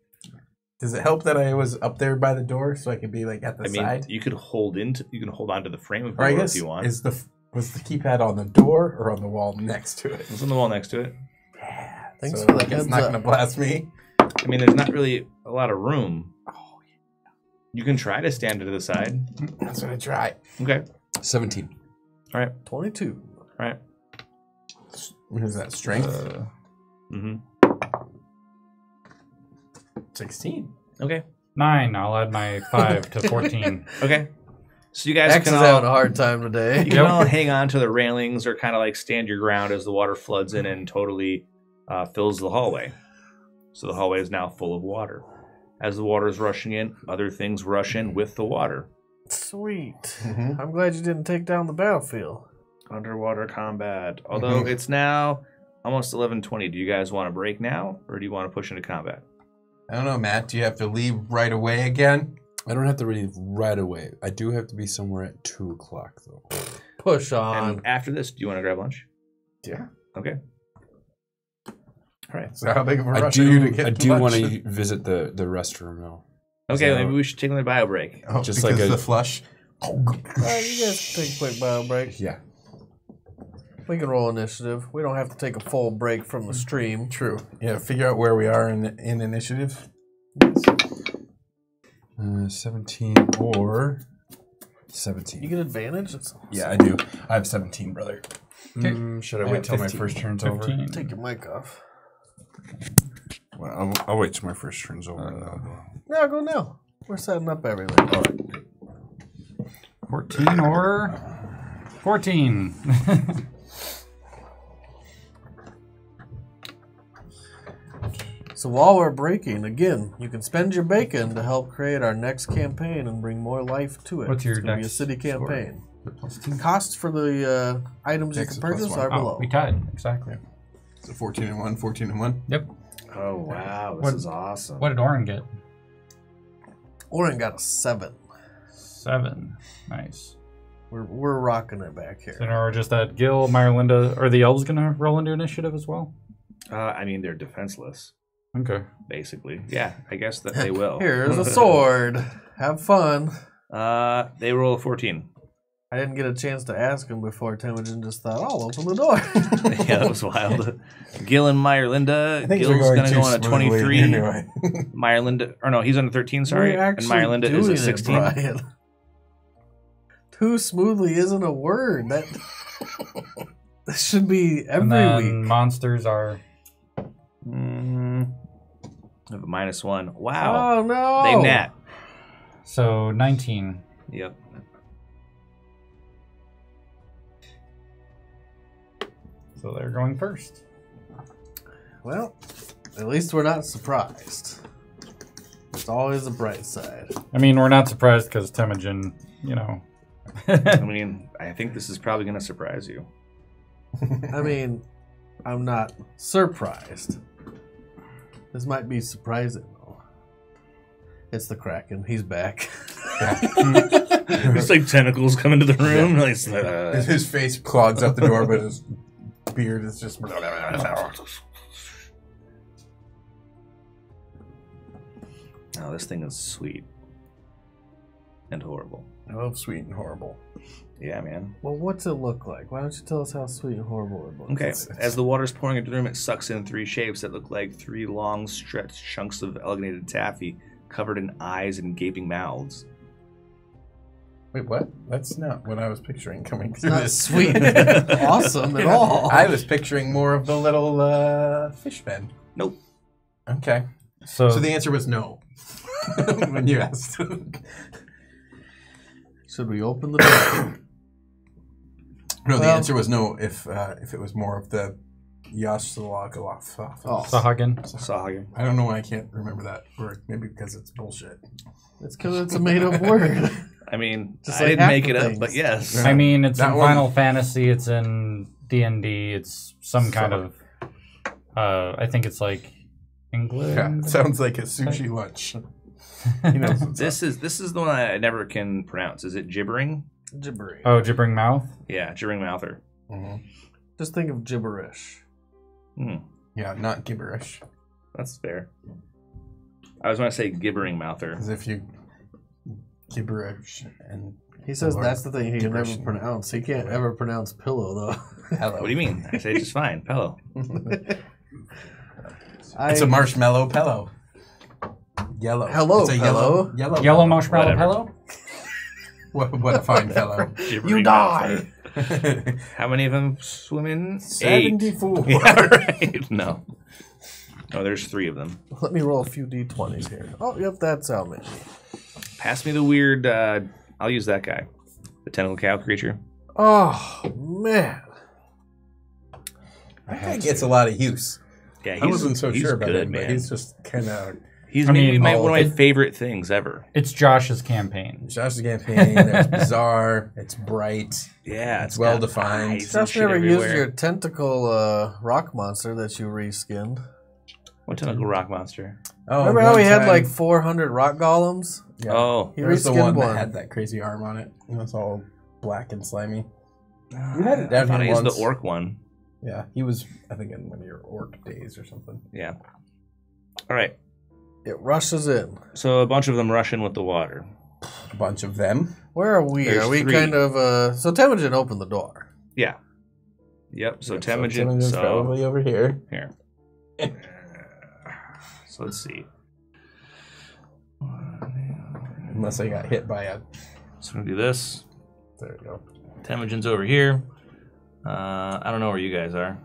Does it help that I was up there by the door so I could be like at the I mean, side? you could hold into you can hold onto the frame of the Or I door guess if you want. is the was the keypad on the door or on the wall next to it? It's on the wall next to it. Yeah. Thanks so for the like it's not up. gonna blast me. I mean, there's not really a lot of room. Oh, yeah. You can try to stand to the side. *clears throat* that's what I try. Okay. 17. All right. 22. All right. What is that strength? Uh, Mm-hmm. Sixteen. Okay. nine. I'll add my five to fourteen. *laughs* Okay. So you guys X can is all having a hard time today. you can all hang on to the railings or kind of like stand your ground as the water floods in and totally uh, fills the hallway. So the hallway is now full of water. As the water is rushing in, other things rush in with the water. Sweet. Mhm. I'm glad you didn't take down the battlefield. Underwater combat. Although it's now almost 11:20. Do you guys want to break now, or do you want to push into combat? I don't know, Matt. Do you have to leave right away again? I don't have to leave right away. I do have to be somewhere at two o'clock though. Push on. And after this, do you want to grab lunch? Yeah. Okay. All right. So how big of a I rush are you to get I do want to visit the the restroom though. Okay, So- maybe we should take another bio break. Oh, just because like a- the flush. All right, you guys can take a quick bio break. Yeah. We can roll initiative. We don't have to take a full break from the stream. True. Yeah. Figure out where we are in in initiative. Uh, Seventeen or seventeen. You get advantage. It's, Yeah, I do. I have 17, brother. Okay. Mm, should I I wait have till 15. my first turn's over? take your mic off. Well, I'll, I'll wait till my first turn's over. and I'll go. No, go now. We're setting up everything. 14 or 14. So while we're breaking, again, you can spend your bacon to help create our next campaign and bring more life to it. What's your it's gonna be a next city score? campaign. Costs for the uh, items Dex you can purchase one. are oh, below. we tied. Exactly. So 14 and 1, 14 and 1. Yep. Oh wow, this What- is awesome. What did Oren get? Oren got a seven. Seven. Nice. We're, we're rocking it back here. now we're just at Gil, Myralinda. Are the elves going to roll into initiative as well? Uh, I mean, they're defenseless, Okay. basically. Yeah, I guess that they *laughs* will. Here's a *laughs* sword. Have fun. Uh, they roll a 14. I didn't get a chance to ask him before Temujin just thought, I'll open the door. *laughs* yeah, that was wild. Gil and Myralinda. Gil's going gonna go on a 23. *laughs* Anyway. Myralinda, or no, he's on a 13, sorry. And actually Myralinda is a it, 16. Brian. Too smoothly isn't a word. That, *laughs* that should be every and then week. monsters are. Mm, have a minus one. Wow. Oh no! They nat. So 19. Yep. So they're going first. Well, at least we're not surprised. It's always a bright side. I mean, we're not surprised because Temujin, you know. I mean, I think this is probably going to surprise you. I mean, I'm not surprised. This might be surprising though. It's the Kraken. He's back. *laughs* It's like tentacles come into the room. Like, uh, His, his face clogs up the door, but his beard is just. oh, this thing is sweet and horrible. I love sweet and horrible. Yeah, man. well, what's it look like? Why don't you tell us how sweet and horrible it looks? Okay. It's- it's- As the water's pouring into the room, it sucks in three shapes that look like three long, stretched chunks of elongated taffy covered in eyes and gaping mouths. Wait, what? That's not what I was picturing coming through not this. sweet, *laughs* awesome at all. I was picturing more of the little uh, fish men. Nope. Okay. So, So the answer was no *laughs* when you asked. Should we open the door? No, the answer was no. If uh, if it was more of the Yashalagaloff. Oh, Sahuagin. Sahuagin. I don't know why I can't remember that word. Maybe because it's bullshit. it's because it's a made-up word. I mean, *laughs* Just I like didn't half make the it up, things. but yes. I mean, it's That in one- Final Fantasy. It's in D and D. It's some kind of. Uh, I think it's like England. Yeah, it sounds like a sushi lunch. He knows what's This is this is the one I never can pronounce. Is it gibbering? Gibbering. Oh, gibbering mouth. Yeah, gibbering mouther. Mhm. Just think of gibberish. Hmm, Yeah, not gibberish. that's fair. I was going to say gibbering mouther. As if you gibberish and He says Or that's the thing he can never gibberish. pronounce. He can't ever pronounce pillow though. hello. What do you mean? I say just fine. Pillow. I, *laughs* It's a marshmallow pillow. Yellow. Hello, it's a yellow. pillow. Yellow. Yellow marshmallow Whatever. pillow. What, what a fine *laughs* fellow. Gibbering die. Mouther. *laughs* How many of them swim in? Eight. *laughs* Seventy-four. Yeah, right. No. No, there's three of them. Let me roll a few d20s here. Oh, yep, that's how many. Pass me the weird. Uh, I'll use that guy. The tentacle cow creature. Oh man, That guy gets a lot of use. Yeah, he's, I wasn't so he's sure about good, him, man. but he's just kind of He's I maybe mean, my, oh, one of my it- favorite things ever. It's Josh's campaign. Josh's campaign. It's *laughs* bizarre. It's bright. Yeah, It's well defined. eyes and Josh shit never used your tentacle uh, rock monster that you reskinned. What tentacle rock monster? Oh, Remember how one he had like 400 rock golems? Yeah. Oh, He There was the one, one. that had that crazy arm on it. It was all black and slimy. you had it down I thought I used the orc one. Yeah, he was, I think, in one of your orc days or something. Yeah. All right. It rushes in. So a bunch of them rush in with the water. A bunch of them. Where are we? There's are we three. kind of uh so Temujin opened the door. Yeah. Yep. So So Temujin. Temujin's So, probably over here. here. *laughs* So let's see. Unless I got hit by a. So we're gonna do this. There you go. Temujin's over here. Uh, I don't know where you guys are.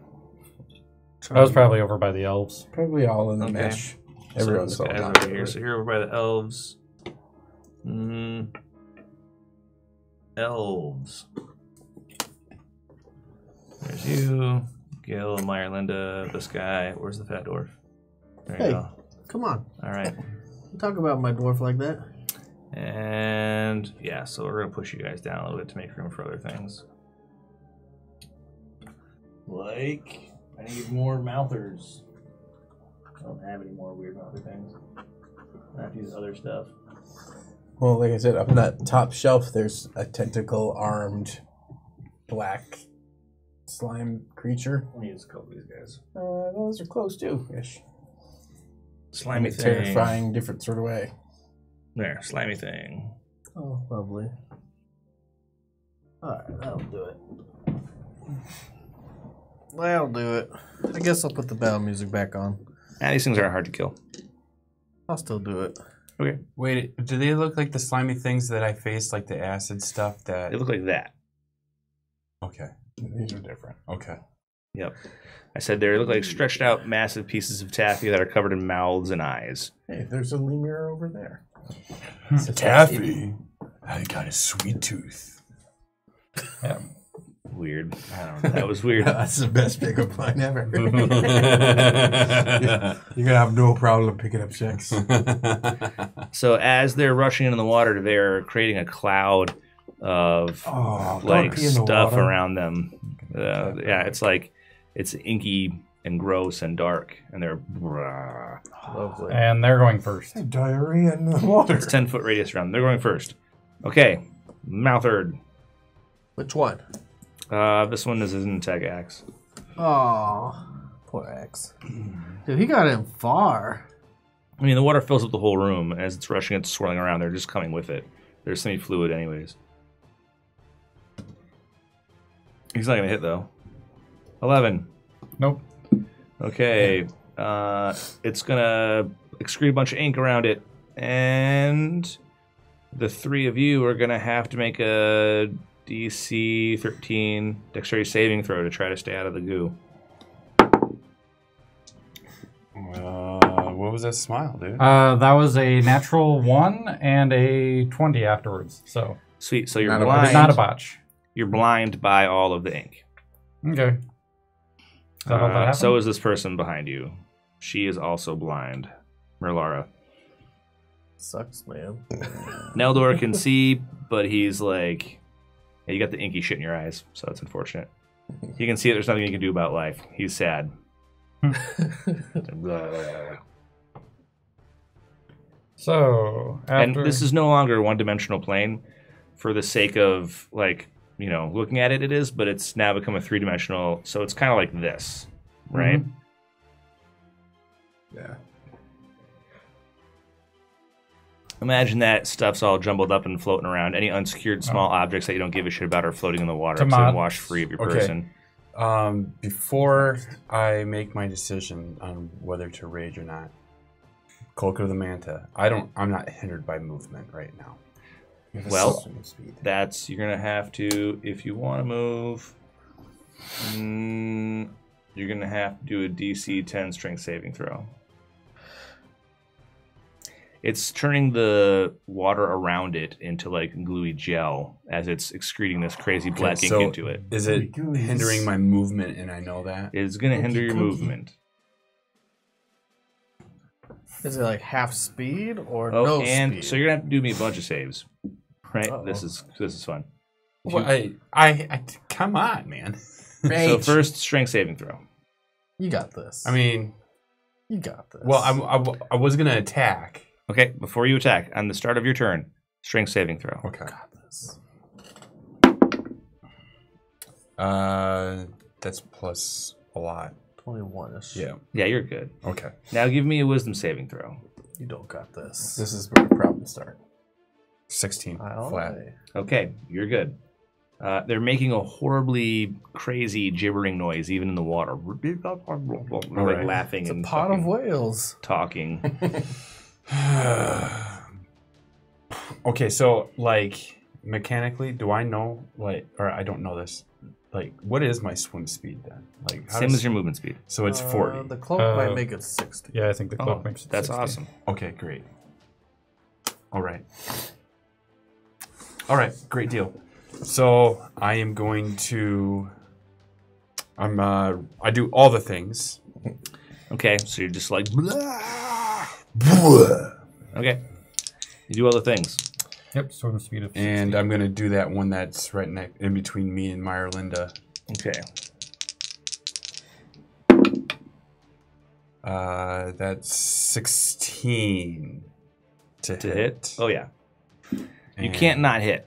I was probably over by the elves. Probably all in the Okay. mesh. So Everyone's this all guy's over here. here. So here over by the elves. Mm. Elves. There's you, Gil, Meyer, Linda, this guy. Where's the fat dwarf? There you Hey. go. Come on. All right. Don't talk about my dwarf like that. And yeah, so we're gonna push you guys down a little bit to make room for other things. Like, I need more mouthers. I don't have any more weird mouther things. I have to use other stuff. Well, like I said, up on that top shelf, there's a tentacle armed black slime creature. Let me just cover these guys. Uh, those are close too, ish. Slimy thing. terrifying, different sort of way. There, slimy thing. Oh, lovely. Alright, that'll do it. That'll do it. I guess I'll put the battle music back on. Ah, these things aren't hard to kill. I'll still do it. Okay. Wait, do they look like the slimy things that I faced, like the acid stuff? That They look like that. okay, These are different. okay. Yep. I said they look like stretched out massive pieces of taffy that are covered in mouths and eyes. Hey, there's a lemur over there. Taffy, I got a sweet tooth. Weird. I don't *laughs* know. That was weird. That's the best pickup line ever. *laughs* You're gonna have no problem picking up checks. *laughs* So as they're rushing into the water, they're creating a cloud of Oh, like pee the stuff around them. Uh, yeah, it's like it's inky and gross and dark, and they're *sighs* Lovely. And they're going first. Diarrhea in the water. it's ten foot radius around. them. They're going first. Okay, Mouthard. Which one? Uh, this one is an attack axe. Oh, poor Axe. Dude, he got in far. I mean, the water fills up the whole room as it's rushing, it's swirling around. They're just coming with it. They're semi-fluid, anyways. He's not gonna hit though. Eleven. Nope. Okay. Uh, it's gonna excrete a bunch of ink around it, and the three of you are gonna have to make a DC 13 dexterity saving throw to try to stay out of the goo. Uh, what was that smile, dude? Uh, that was a natural one and a 20 afterwards. So, Sweet. So you're Not a- blind. not a botch. You're blind by all of the ink. Okay. Is that all that Uh, so is this person behind you. She is also blind. Merlara. Sucks, man. Neldar can see, but he's like, yeah, you got the inky shit in your eyes, so that's unfortunate. You can see that there's nothing you can do about life. He's sad. *laughs* So, and this is no longer a one-dimensional plane. For the sake of like, you know, looking at it, it is, but it's now become a three-dimensional. So it's kind of like this, right? Mhm. Yeah. Imagine that stuff's all jumbled up and floating around. Any unsecured small objects that you don't give a shit about are floating in the water to Tomat- wash free of your Okay. person. Um, before I make my decision on whether to rage or not, Cloak of the Manta. I don't. I'm not hindered by movement right now. Well, That's you're gonna have to if you want to move. Mm, you're gonna have to do a DC 10 strength saving throw. It's turning the water around it into like gluey gel as it's excreting this crazy Okay, black ink into it. Is it hindering my movement, and I know that? It's gonna hinder your cookie. movement. Is it like half speed or Oh, no and speed? so you're gonna have to do me a bunch of saves. Right? Uh-oh. This is this is fun. Well, I, I, I, come on, man. *laughs* So first, strength saving throw. you got this. I mean, you got this. well, I, I, I was gonna attack. Okay, before you attack, on the start of your turn, strength saving throw. Okay. got this. Uh, that's plus a lot. Twenty-one ish. Yeah. Yeah, you're good. Okay. Now give me a wisdom saving throw. You don't got this. This is where the problems start. Sixteen Aye. flat. Okay, you're good. Uh, they're making a horribly crazy gibbering noise, even in the water. Like Alright. laughing It's a and pot of whales. talking. *laughs* *sighs* okay, so like mechanically, do I know like, or I don't know this? Like, what is my swim speed then? Like, how Same does- as your movement speed. So it's Uh, forty. the cloak Uh, might make it sixty. Yeah, I think the cloak Oh, makes it that's 60. awesome. Okay, great. All right. All right, great deal. So I am going to. I'm. Uh, I do all the things. Okay, so you're just like, okay. You do all the things. Yep, swim speed of 60. And I'm gonna do that one that's right next in between me and Myralinda. Okay. Uh, that's 16 to, To hit? Oh, yeah. You And- can't not hit.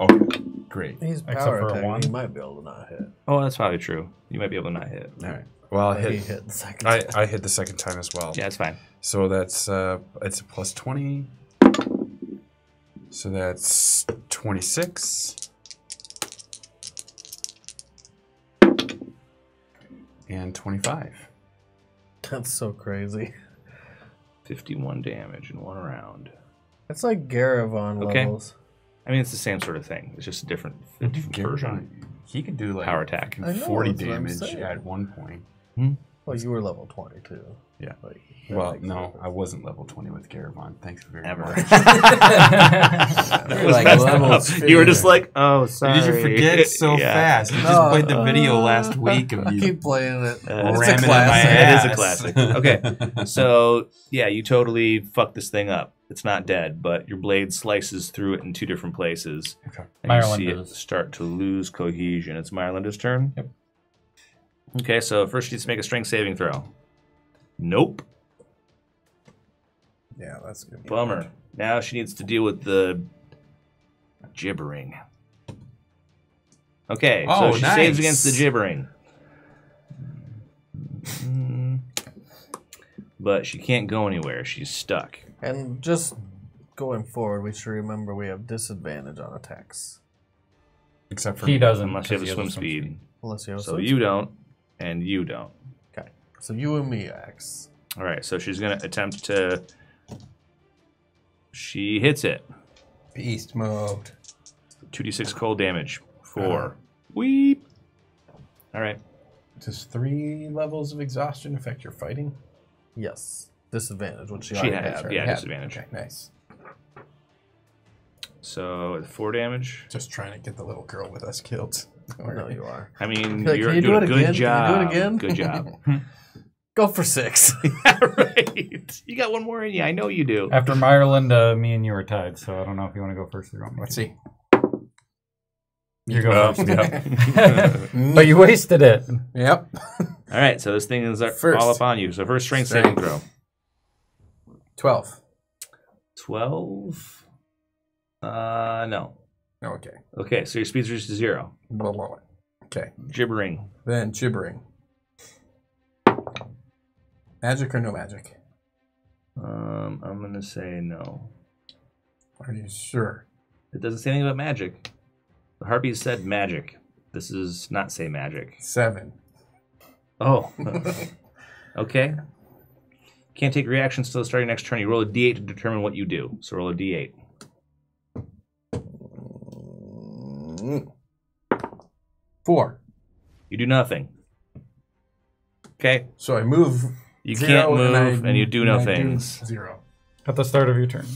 Okay, great. He's Except power for a attacking. one. He might be able to not hit. Oh, that's probably true. You might be able to not hit. All right. Well, I hit. hit the second. I, time. I hit the second time as well. Yeah, it's fine. So that's uh, it's a plus 20. So that's 26. And 25. That's so crazy. 51 damage in one round. It's like Garavon Okay. levels. I mean, it's the same sort of thing. It's just a different, a different version. He could do like Power attack. I know, 40 that's what I'm damage at one point. Well, you were level twenty-two. Yeah. Like, Well, no, sense. I wasn't level 20 with Garavon. Thanks very Ever. much. *laughs* *laughs* You're like you were just like, oh, sorry. Did you forget so Yeah. fast? You just played the video uh, last *laughs* week of I you keep playing it. Uh, it's a classic. It is a classic. Okay. So, yeah, you totally fucked this thing up. It's not dead, but your blade slices through it in two different places. Okay. And you see it start to lose cohesion. It's Myralinda's turn? Yep. Okay, so first she needs to make a strength saving throw. Nope. Yeah, that's good. Bummer. Now she needs to deal with the gibbering. Okay, Oh, so she nice. saves against the gibbering. But she can't go anywhere. She's stuck. And just going forward, we should remember we have disadvantage on attacks. Except for he doesn't. Unless you have a he swim has speed. Unless you have So swim you don't, and you don't. Okay. So you and me, Axe. All right, so she's going to attempt to. She hits it. Beast mode. 2d6 cold damage. Four. Uh-huh. Weep. All right. Does three levels of exhaustion affect your fighting? Yes. Disadvantage, which she, She has, had. yeah, Had- disadvantage. Okay, nice. So four damage. Just trying to get the little girl with us killed. No, you are. I mean, Like, you're can you do doing it a good again? Can you do it job. again? Good job. *laughs* Go for six. *laughs* right. You got one more in you. I know you do. After Myralinda, me and you are tied, so I don't know if you want to go first or you want Let's see. You go Uh, first. yeah. *laughs* but you wasted it. Yep. All right, so this thing is uh, First. all upon you. So first strength saving throw. 12. 12. Uh, no. Okay. Okay, so your speed's reduced to zero. Blah, blah, blah. Okay. Gibbering. Then gibbering. Magic or no magic? Um, I'm going to say no. Are you sure? It doesn't say anything about magic. The Harpies said magic. This is not say magic. Seven. Oh. *laughs* okay. Can't take reactions till the start of your next turn. You roll a d8 to determine what you do. So roll a d8. Mm. Four. You do nothing. Okay. So I move. You zero can't move I- and, you do no and I things. zero. At the start of your turn.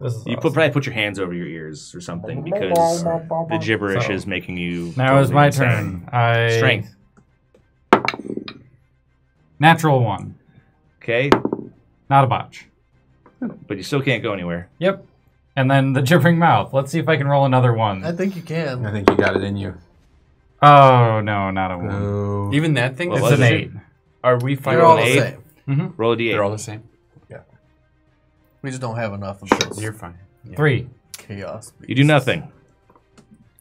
This is You awesome. put, probably put your hands over your ears or something because the gibberish So- is making you. Now is totally my insane. turn. I Strength. Natural one. Okay. Not a botch. but you still can't go anywhere. Yep. And then the gibbering mouth. Let's see if I can roll another one. I think you can. I think you got it in you. Oh no, not a one. Oh. Even that thing. What It's was an it? eight. Are we fighting? They're all the eight. same. Roll a d8. They're all the same. Yeah. We just don't have enough of those You're fine. Yeah. Three. chaos. you do nothing.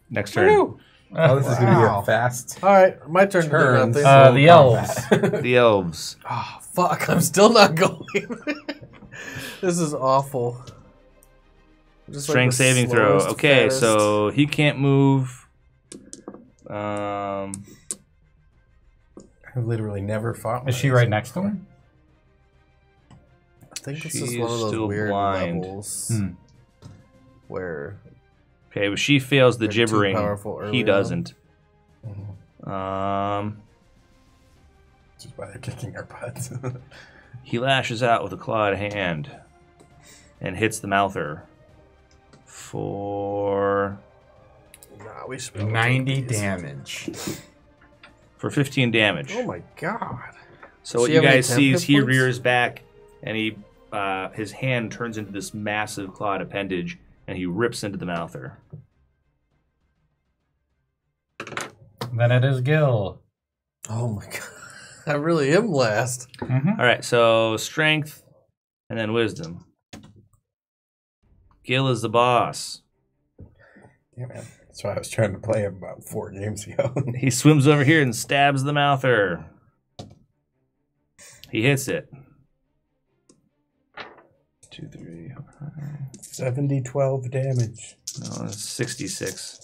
Next turn. Oh, this is gonna be Wow. a fast. All right, my turn Turn. to do nothing. Uh, the elves. *laughs* The elves. oh, fuck, *laughs* I'm still not going. *laughs* this is awful. Just Strength the saving throw. Okay, fattest- so he can't move. Um, I've literally never fought. Is she right next to him? I think this She is is one of those still weird blind. levels Hmm. where okay, but she fails the gibbering. He doesn't. Mhm. Um, Which is why they're kicking our butts. *laughs* he lashes out with a clawed hand and hits the mouther for nah, we should be able to Ninety these. damage. for 15 damage. Oh my god. So what you guys temp see is he points? rears back and he uh, his hand turns into this massive clawed appendage and he rips into the mouther. Then it is Gil. Oh my god. *laughs* I really am last. All right, so strength and then wisdom. Gil is the boss. yeah, man. That's why I was trying to play him about four games ago. *laughs* He swims over here and stabs the mouther. He hits it. Two, three, 70, 12 damage. no, 66.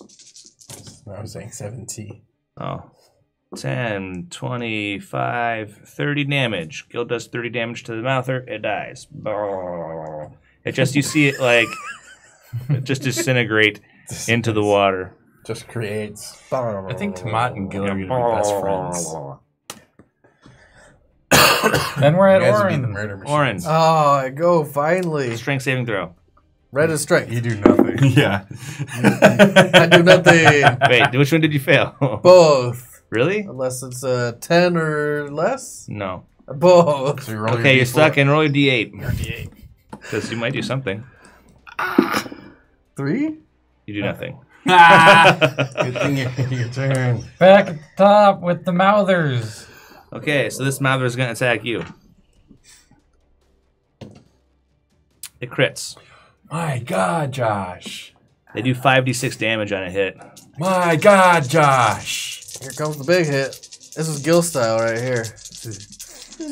I was saying 70. Oh. 10, 25, 30 damage. Gil does 30 damage to the mouther. It dies. Brrr. It just, you see it like, just disintegrate into the water. Just creates. I think Tomat and Gil are gonna be best friends. *coughs* Then we're You at guys would be the Oren. murder machine. Oren, Oh, I go finally. strength saving throw. Red is strength. You do nothing. *laughs* yeah. I do nothing. Wait, which one did you fail? *laughs* Both. really? Unless it's a 10 or less. No. Both. So you roll your Okay, you're D4. stuck and roll your d8. Because you might do something. Three? You do nothing. Ah! Good thing you your turn. Back at the top with the mouthers. Okay, so this mouther is going to attack you. It crits. My God, Josh. They do 5d6 damage on a hit. My God, Josh. Here comes the big hit. This is Gil style right here.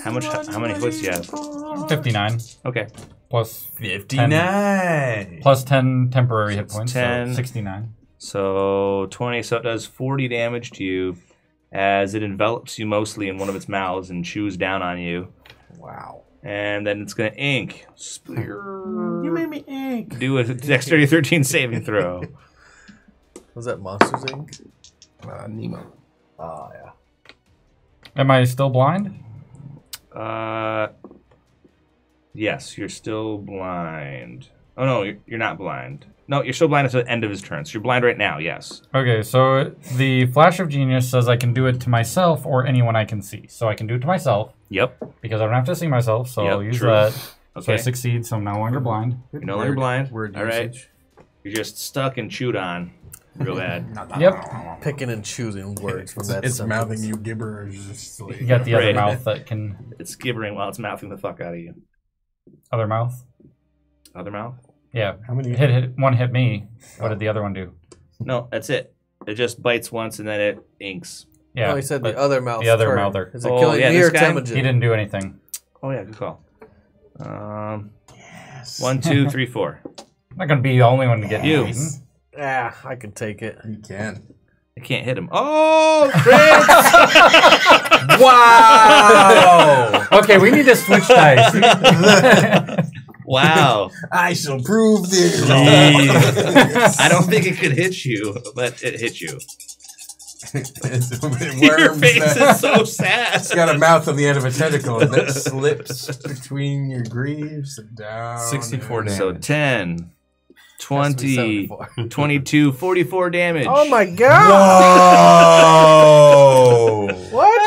How much? How many hits do you have? 59 Okay. Plus 59. plus 10 temporary hit points. 10. So 69. So 20. So it does 40 damage to you as it envelops you mostly in one of its mouths and chews down on you. Wow. And then it's going to ink. Spear. You made me ink. Do a dexterity 13 saving throw. *laughs* Was that Monsters Inc? Uh, Nemo. Oh, yeah. Am I still blind? Uh, yes, you're still blind. Oh no, you're, you're not blind. No, you're still blind until the end of his turn. So you're blind right now. Yes. Okay, so the Flash of Genius says I can do it to myself or anyone I can see. So I can do it to myself Yep. because I don't have to see myself. So I'll Yep, use true. that. So I Okay. succeed. So I'm no longer blind. You're no longer blind. Word All right. usage. You're just stuck and chewed on, real *laughs* bad. Yep. Picking and choosing words from It's, that it's sentence. mouthing you gibberish. Just like, You got the other Right. mouth that can it's gibbering while it's mouthing the fuck out of you. Other mouth. Other mouth? Yeah. How many? Hit, hit one hit me. What did the other one do? No, that's it. It just bites once and then it inks. Yeah. oh, he said but the other mouth. the other turn. mouther. Is it Oh, killing yeah, me this or guy- Temujin? he didn't do anything. Oh yeah, good call. Um, one, two, *laughs* three, four. I'm not gonna be the only one to get You. eaten. Ah, I can take it. You can. I can't hit him. Oh, Chris! *laughs* Wow. *laughs* Okay, we need to switch dice. Wow. *laughs* I shall prove this. *laughs* I don't think it could hit you, but it hit you. It's- *laughs* it Your worms face that- is so sad. It's got a mouth on the end of a tentacle and that slips between your greaves and down. 64 damage. So 10, Has to be 20, 22, 44 damage. Oh my god! Whoa. What?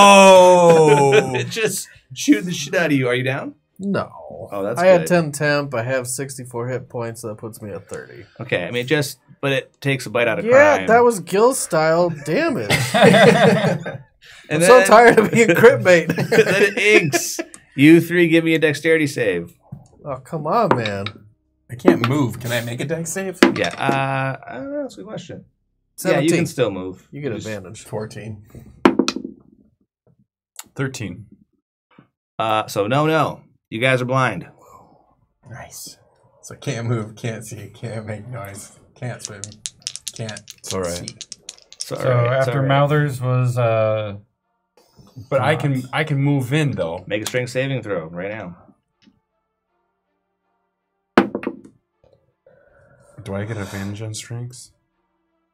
Whoa! It just shooting the shit out of you. Are you down? No. Oh, that's I had 10 temp. I have 64 hit points. So that puts me at 30. Okay, I mean, just but it takes a bite out of Yeah, crime. that was Gil style damage. *laughs* *laughs* and I'm so tired of being crit bait. *laughs* then it inks. You three, give me a dexterity save. oh, come on, man. I can't move. Can I make a Dex save? Yeah, uh, I don't know. That's a good question. 17. Yeah, you can still move. You get Just- advantage. 14. 13. Uh, so no, no, you guys are blind. Nice. So can't move, can't see, can't make noise, can't swim, can't It's all right. see. So, So after Mouthers was uh But I can I can move in though. make a strength saving throw right now. Do I get advantage on strengths?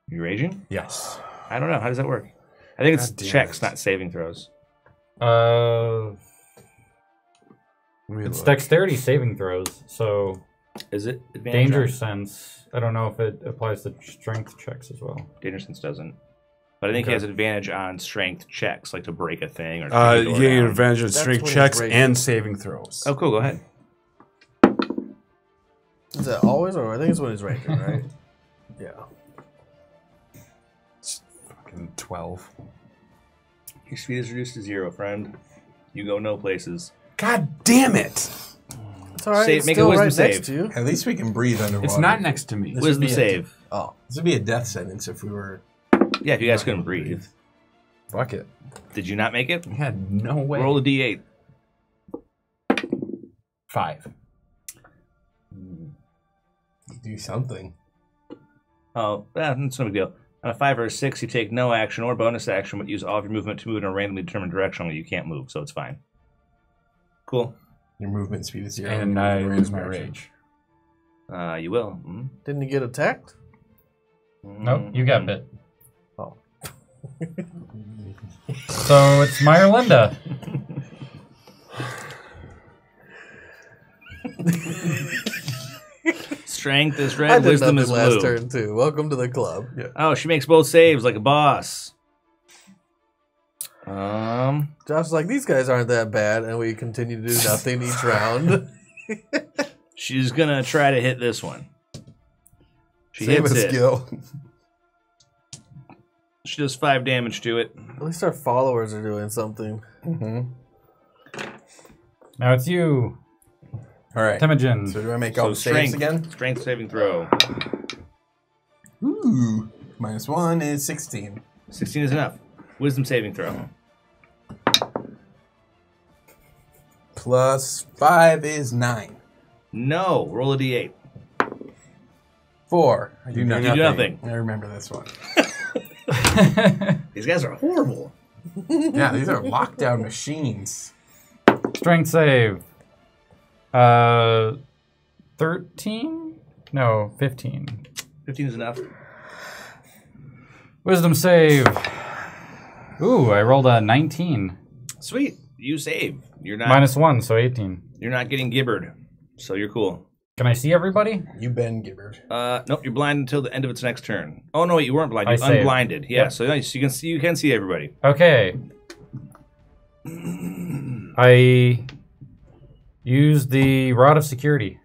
You raging? Yes. I don't know. How does that work? I think it's checks, it. not saving throws. uh Let me it's look. dexterity saving throws. So Is it advantage danger on- sense. I don't know if it applies to strength checks as well. Danger sense doesn't. But I think he has advantage on strength checks, like to break a thing or. Uh, kick a you get advantage on strength checks and saving throws. Oh, cool. Go ahead. Is that always, or I think it's when he's raging, right? *laughs* yeah. It's Fucking 12. Your speed is reduced to zero, friend. You go no places. God damn it! It's all right. Save- it's make a still wisdom right save. next to you. At least we can breathe underwater. It's not next to me. This Wisdom would be a- save. Oh, This would be a death sentence if we were. Yeah, if you guys couldn't breathe. Fuck it. Did you not make it? Yeah, no way. Roll a d8. Five. Do something. Oh, yeah, that's no big deal. On a five or a six, you take no action or bonus action, but use all of your movement to move in a randomly determined direction where you can't move, so it's fine. Cool. Your movement speed is zero. And you I lose my direction. rage. Uh, you will. Mm. didn't you get attacked? Nope, you got bit. Oh. So it's Myralinda. *laughs* Strength is I red, did wisdom nothing is last blue. turn too. Welcome to the club. Yeah. Oh, she makes both saves like a boss. Um, Josh's like, these guys aren't that bad, and we continue to do nothing each round. *laughs* she's gonna try to hit this one. She Same hits it. skill. She does five damage to it. At least our followers are doing something. hmm Now it's you, All right. Temujin. So do I make So all the saves strength again? Strength saving throw. Ooh. Minus one is 16. Sixteen is enough. Wisdom saving throw. Plus five is nine. No. Roll a d8. Four. I do You nothing. Do nothing. I remember this one. *laughs* These guys are horrible. *laughs* yeah, these are lockdown machines. Strength save. Uh, thirteen? No, fifteen. Fifteen is enough. Wisdom save. Ooh, I rolled a nineteen. Sweet. You save. You're not. Minus one, so eighteen. You're not getting gibbered, so you're cool. Can I see everybody? You've been gibbered. Uh, nope, you're blind until the end of its next turn. Oh no, wait, you weren't blind. I You saved. unblinded. Yeah, Yep. so nice. You can see. You can see everybody. Okay. I used the rod of security.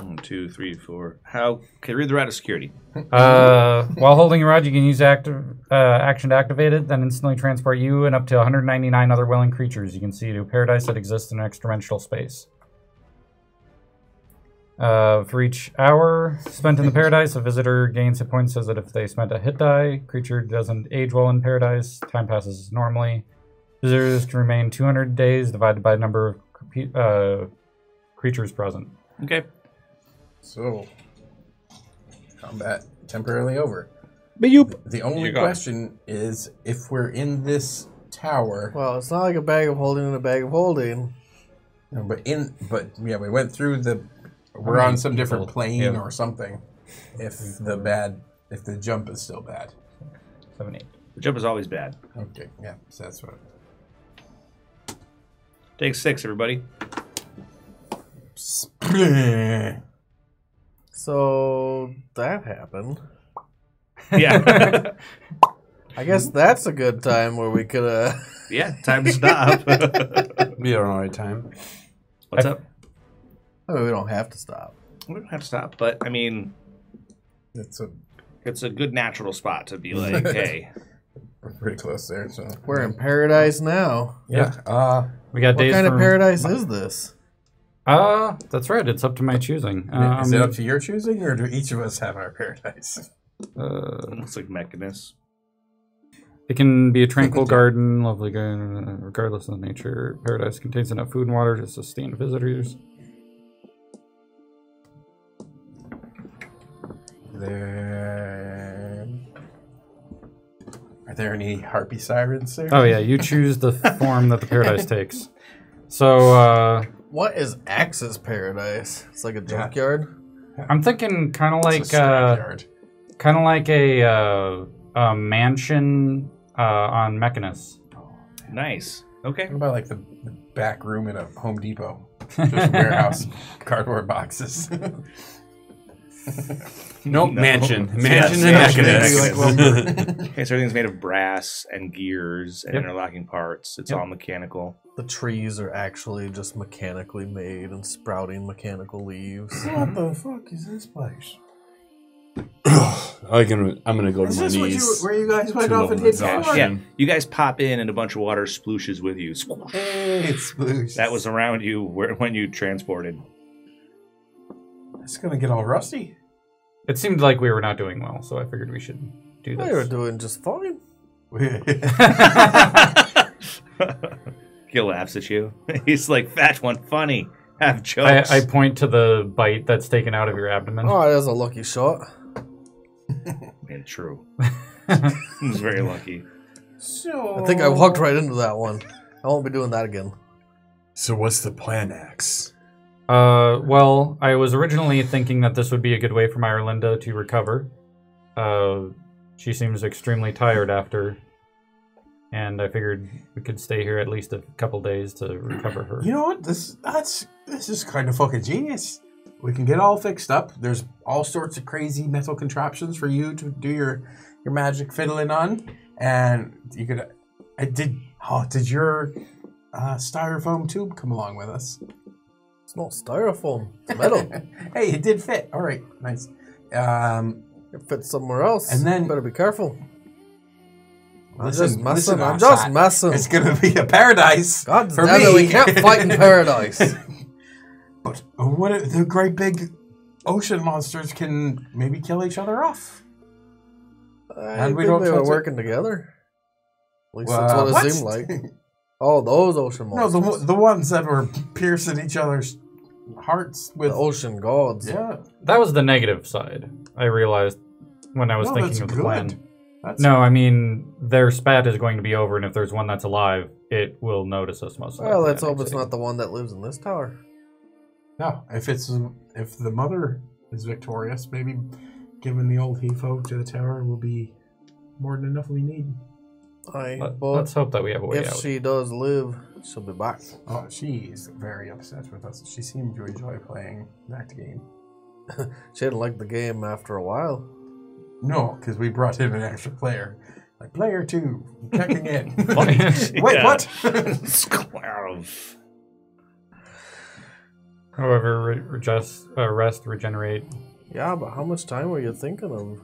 One, two, three, four. How? Okay, read the route of security. *laughs* Uh, while holding a rod, you can use active uh, action to activate it, then instantly transport you and up to 199 other willing creatures you can see to a paradise that exists in an extra-dimensional space. Uh, for each hour spent in the paradise, a visitor gains hit points as that if they spent a hit die, creature doesn't age well in paradise, time passes normally. Visitors can remain 200 days divided by the number of uh, creatures present. Okay. So, combat temporarily over. But you. The only You're question is if we're in this tower, Well, it's not like a bag of holding and a bag of holding. no, but in, but yeah, we went through the. We're many on some different plane yeah. or something. If the bad, if the jump is still bad. Seven, eight. The jump is always bad. Okay, yeah, so that's what. Take six, everybody. So that happened. Yeah. *laughs* I guess that's a good time where we could. uh *laughs* Yeah, time to stop. *laughs* Be all right time. What's up? I mean, we don't have to stop. We don't have to stop, but I mean, It's a, it's a good natural spot to be like, hey, we're pretty close there. So We're in paradise now. yeah. Uh, We got What days kind of paradise is this? Uh, that's right. It's up to my choosing. Um, is it up to your choosing, or do each of us have our paradise? uh, looks like Mechanus. It can be a tranquil garden, lovely garden, regardless of the nature. Paradise contains enough food and water to sustain visitors. There. Are there any harpy sirens there? Oh yeah, you choose the form that the *laughs* paradise takes. So uh, What is Axe's Paradise? It's like a junkyard. I'm thinking kind of It's a like uh, kind of like a, uh, a mansion uh, on Mechanus. Nice. Okay. What about like the, the back room in a Home Depot? Just warehouse *laughs* cardboard boxes. *laughs* *laughs* Nope, No. mansion. Yes, Mansion mansion. and Mechanus. *laughs* Okay, so everything's made of brass and gears and Yep. interlocking parts. It's Yep. all mechanical. The trees are actually just mechanically made and sprouting mechanical leaves. what the fuck is this place? I can, I'm gonna go Is to my this where you, knees. where you guys went off and level hit exhaustion. Yeah, you guys pop in and a bunch of water splooshes with you. Squoosh. Hey, it's loose. That was around you where, when you transported. It's gonna get all rusty. It seemed like we were not doing well, so I figured we should do They were this. doing just fine. *laughs* he laughs at you. *laughs* He's like, "That one funny. Have jokes." I, I point to the bite that's taken out of your abdomen. Oh, that's a lucky shot. And true. *laughs* He's very lucky. so I think I walked right into that one. I won't be doing that again. So what's the plan, Axe? Uh, well, I was originally thinking that this would be a good way for Myralinda to recover. Uh, she seems extremely tired after, and I figured we could stay here at least a couple days to recover her. You know what? This that's this is kind of fucking genius. We can get all fixed up. There's all sorts of crazy metal contraptions for you to do your your magic fiddling on, and you could. I did. Oh, did your uh, styrofoam tube come along with us? It's not styrofoam. It's metal. *laughs* hey, it did fit. All right, nice. Um, it fits somewhere else. And then- better be careful. I'm Listen- just messing. I'm just messing. it's gonna be a paradise God for damn me. it, we can't fight in *laughs* paradise. but what if the great big ocean monsters can maybe kill each other off? I And we don't they were it. working together. At least Uh, that's what it what? seemed like. Oh, those ocean No, monsters. the the ones that were piercing each other's hearts with. the ocean gods. yeah, That was the negative side. I realized when I was no, thinking of the good. plan. That's No, I mean their spat is going to be over, and if there's one that's alive, it will notice us most. Well, likely let's hope it's not the one that lives in this tower. no. If it's if the mother is victorious, maybe giving the old Hefo to the tower will be more than enough we need. I, Let, but let's hope that we have a way if out. she does live, she'll be back. Oh, she's very upset with us. She seemed to enjoy playing that game. *laughs* She didn't like the game after a while. No, because we brought in an extra player. Like player two, checking in. *laughs* *laughs* Wait, what? Squarf. However, re- regest, uh, rest, regenerate. Yeah, but how much time were you thinking of?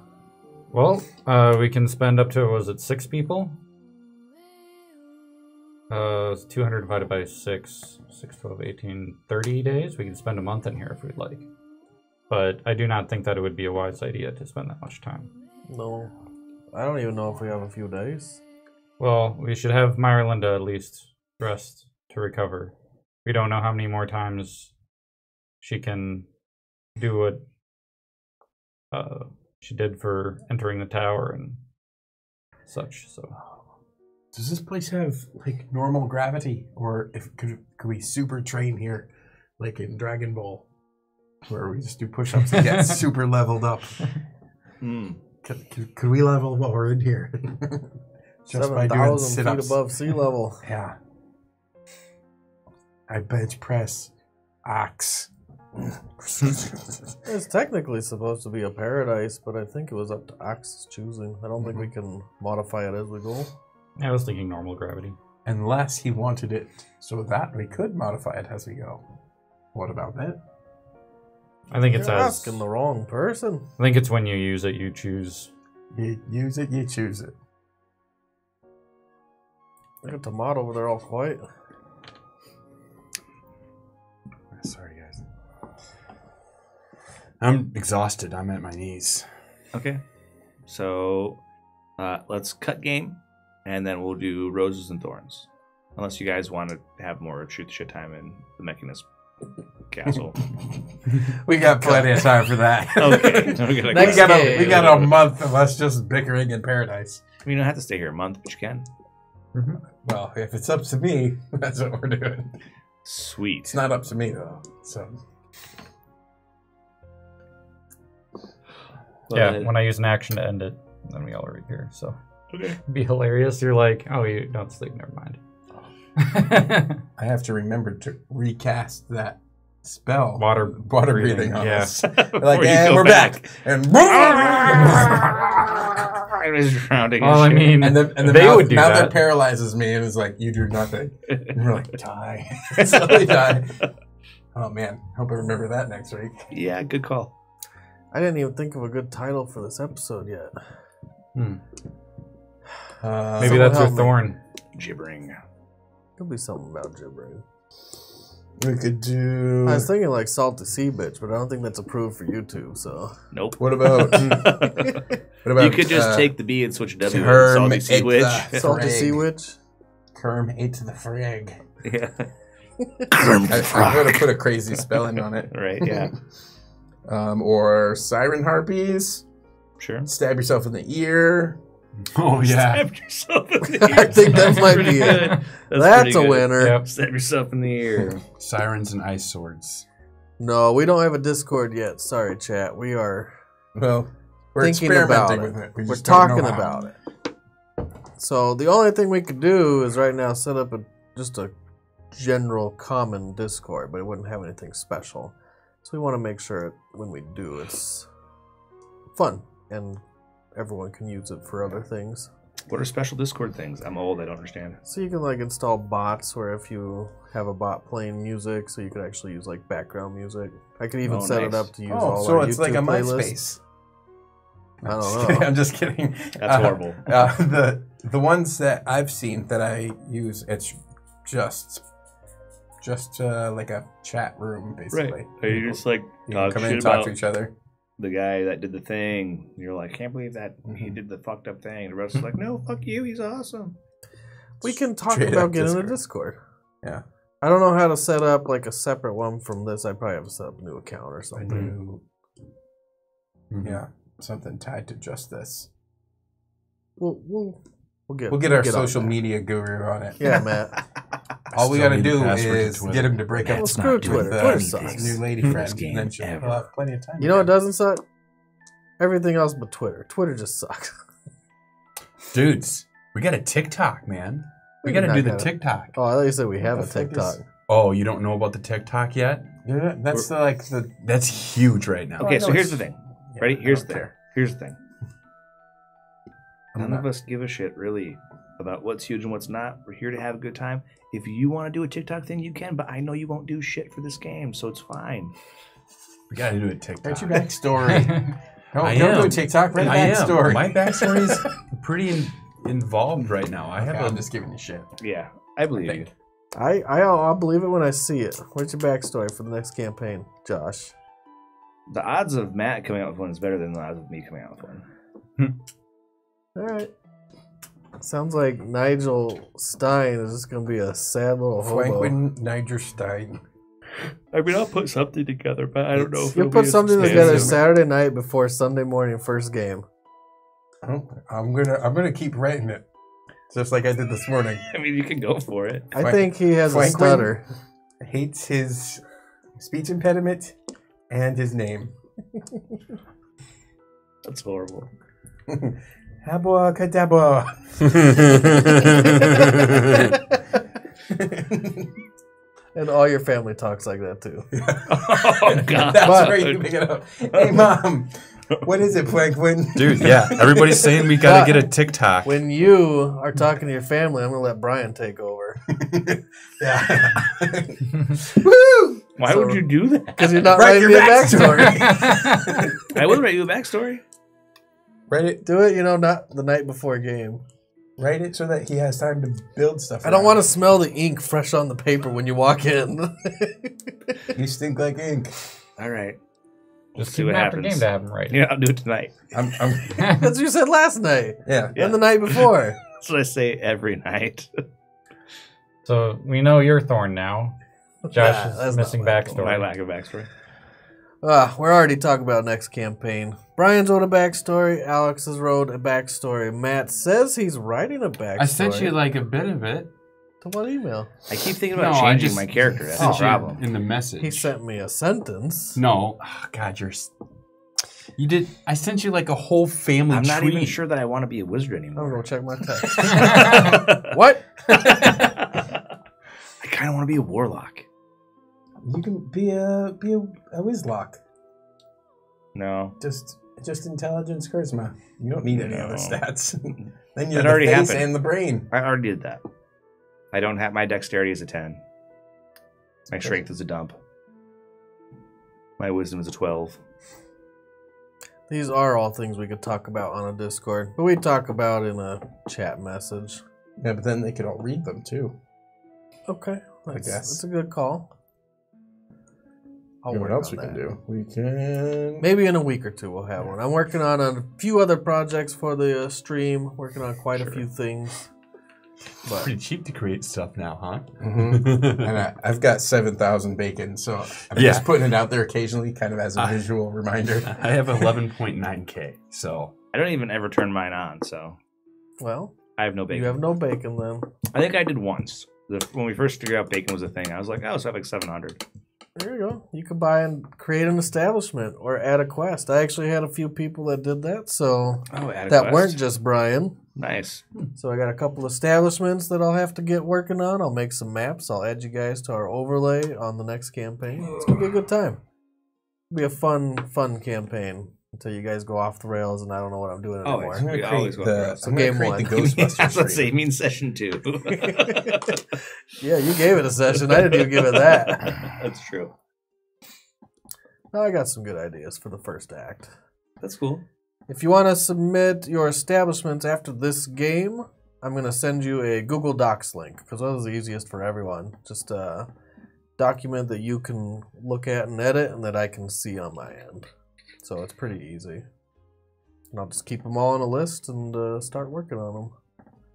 Well, uh, we can spend up to was it six people? Uh, it's 200 divided by 6, 6, 12, 18, 30 days. We can spend a month in here if we'd like. But I do not think that it would be a wise idea to spend that much time. No, I don't even know if we have a few days. Well, we should have Myralinda at least rest to recover. We don't know how many more times she can do what uh, she did for entering the tower and such. So Does this place have like normal gravity, or if could, could we super train here, like in Dragon Ball, where we just do push-ups and get *laughs* super leveled up? Hmm. Could, could, could we level while we're in here? *laughs* just by doing thousand feet sit-ups. above sea level. *laughs* Yeah. I bench press, axe, It's technically supposed to be a paradise, but I think it was up to Axe's choosing. I don't think we can modify it as we go. I was thinking normal gravity. Unless he wanted it so that we could modify it as we go. What about that? I think it's You're as. asking the wrong person. I think it's when you use it, you choose. You use it, you choose it. Look at Tomato over there all quiet. Sorry, guys. I'm exhausted. I'm at my knees. Okay. So uh, let's cut game, and then we'll do roses and thorns. Unless you guys want to have more truth shit time in the Mechanus Castle. *laughs* We got plenty of time for that. *laughs* okay. *laughs* We're Next got a we got a month of us just bickering in paradise. You don't have to stay here a month, but you can. Mm-hmm. Well, if it's up to me, that's what we're doing. Sweet. It's not up to me though. So yeah, when I use an action to end it, then we all are here. So okay. be hilarious. You're like, oh, you don't sleep. Never mind. I have to remember to recast that spell. Water water breathing, breathing, on yeah. us. *laughs* Like, and we're back. And *laughs* I was drowning. well, I shit. mean, and then and the they mouth, would do mouth that. paralyzes me and is like, you do nothing. And we're like, die. *laughs* Slowly die. Oh man, hope I remember that next week. yeah, good call. I didn't even think of a good title for this episode yet. Hmm. Uh, Maybe that's your me. thorn. Gibbering. Could be something about gibbering. we could do. I was thinking like salty sea bitch, but I don't think that's approved for YouTube. So Nope. What about? *laughs* what about? you could just uh, take the B and switch W. term and salty sea it witch. the- salty Frag. sea witch. Kerm ate the frag. yeah. *laughs* I, I'm gonna put a crazy spelling on it. Right. Yeah. *laughs* Um, or siren harpies. Sure. Stab yourself in the ear. *laughs* Oh yeah. Stab yourself in the *laughs* I think that might be good. it. That's, That's, a good. winner. Yep. Stab yourself in the ear. Sirens and ice swords. No, we don't have a Discord yet. Sorry, chat. We are Well, we're thinking about experimenting it. with it. We We're just don't know talking about it. So the only thing we could do is right now set up a just a general common Discord, but it wouldn't have anything special. So we want to make sure when we do, it's fun and everyone can use it for other things. What are special Discord things? I'm old. I don't understand. So you can like install bots where if you have a bot playing music, so you could actually use like background music. I could even Oh, set it up to use Oh, all so our it's YouTube like a. MySpace. I don't *laughs* know. Kidding. I'm just kidding. That's Uh, horrible. *laughs* Uh, the the ones that I've seen that I use, it's just just uh, like a chat room basically. Right. Are you just like You talk come in and talk about to each other. The guy that did the thing? You're like, can't believe that he Mhm. did the fucked up thing. The rest is like, no, fuck you. He's awesome. We can talk Straight about up getting a Discord. Discord. Yeah. I don't know how to set up like a separate one from this. I probably have to set up a new account or A something. new, Mhm. yeah, something tied to just this. We'll we'll we'll get We'll get our on social media guru on it. Yeah, Matt. *laughs* All we gotta do password to is get him to break up Well, That's screw not doing Twitter. with Twitter uh, sucks. his new lady Best friend, game and then she'll ever. have plenty of time. You know what doesn't suck? Everything else but Twitter. Twitter just sucks. *laughs* Dudes, we got a TikTok, man. We We got to not do the got it. TikTok. Oh, I thought you said we have the a fuck is- TikTok. Oh, you don't know about the TikTok yet? Yeah, that's the, like the. That's huge right now. Okay, so here's the thing. Ready? Here's don't the thing. Here's the thing. None of us give a shit really about what's huge and what's not. We're here to have a good time. If you want to do a TikTok thing, you can, but I know you won't do shit for this game, so it's fine. We got to do a TikTok. That's your backstory. *laughs* *laughs* Don't, I don't do am. a TikTok. Write a I am. backstory. My backstory is *laughs* pretty in, involved right now. I have Okay, a I'm just giving you shit. Yeah, I believe you. think. I, I I'll believe it when I see it. What's your backstory for the next campaign, Josh? The odds of Matt coming out with one is better than the odds of me coming out with one. All right. Sounds like Nigel Stein is just gonna be a sad little hobo. Franklin Nigerstein. I mean, I'll put something together, but I don't know if You'll put be something substantial. together Saturday night before Sunday morning first game. Oh, I'm gonna I'm gonna keep writing it, just like I did this morning. *laughs* I mean, you can go for it. I Frank- think he has a stutter. Hates his speech impediment and his name. That's horrible. *laughs* Abracadabra. *laughs* And all your family talks like that too. *laughs* oh god. *laughs* That's But- where you pick it up. Hey, mom, what is it, Franklin? Dude, yeah. Everybody's saying we gotta get a TikTok. When you are talking to your family, I'm gonna let Brian take over yeah. Why So- would you do that? because you're not Write writing your me a backstory. backstory. I would write you a backstory. Write it. Do it, you know, not the night before game. Write it so that he has time to build stuff. I don't want to smell the ink fresh on the paper when you walk in. *laughs* You stink like ink. All right. Just see what an after happens. game to have him right. Yeah, I'll do it tonight. I'm. I'm *laughs* That's what you said last night yeah. Yeah. and the night before. *laughs* That's what I say every night. So we know you're Thorn now. Josh Nah, is missing backstory. My lack of backstory. Uh, we're already talking about next campaign. Brian's wrote a backstory. Alex has wrote a backstory. Matt says he's writing a backstory. I sent you like a bit of it. to what email? I keep thinking about No, changing just my character. That's sent the problem. in the message. He sent me a sentence. No, oh, God, you're. You did. I sent you like a whole family I'm not tree. even sure that I want to be a wizard anymore. I'm anymore. gonna go check my *laughs* text. *laughs* what? I kind of want to be a warlock. You can be a be a, a Wizlock. No. Just just intelligence, charisma. You don't need any other stats. *laughs* then you're That the already face happened. and the brain. I already did that. I don't have my dexterity is a 10. My strength is a dump. My wisdom is a 12. These are all things we could talk about on a Discord, but we talk about in a chat message. Yeah, but then they could all read them too. Okay, that's, guess. that's a good call. I'll And what else on we can do? We can Maybe in a week or two we'll have one. I'm working on a few other projects for the uh, stream. Working on quite a few things. But Pretty cheap to create stuff now, huh? Mhm. *laughs* and I, I've got seven thousand bacon, so I'm Yeah. just putting it out there occasionally, kind of as a I- visual reminder. *laughs* I have 11.9k, so I don't even ever turn mine on, so well, I have no bacon. you have no bacon then. I think I did once. The, when we first figured out bacon was a thing, I was like, oh, so I have like 700. There you go. You can buy and create an establishment or add a quest. I actually had a few people that did that, so Oh, that quest. weren't just Brian. Nice. So I got a couple establishments that I'll have to get working on. I'll make some maps. I'll add you guys to our overlay on the next campaign. It's gonna be a good time. It'll be a fun, fun campaign until you guys go off the rails and I don't know what I'm doing Always. anymore. I'm gonna We always create go the, across. I'm gonna Game create one. the Ghostbusters. Let's *laughs* say, mean session two. *laughs* *laughs* yeah, you gave it a session. I didn't even give it that. That's true. No, I got some good ideas for the first act. That's cool. If you want to submit your establishments after this game, I'm going to send you a Google Docs link because that is the easiest for everyone. Just a document that you can look at and edit and that I can see on my end. So it's pretty easy. And I'll just keep them all on a list and uh, start working on them.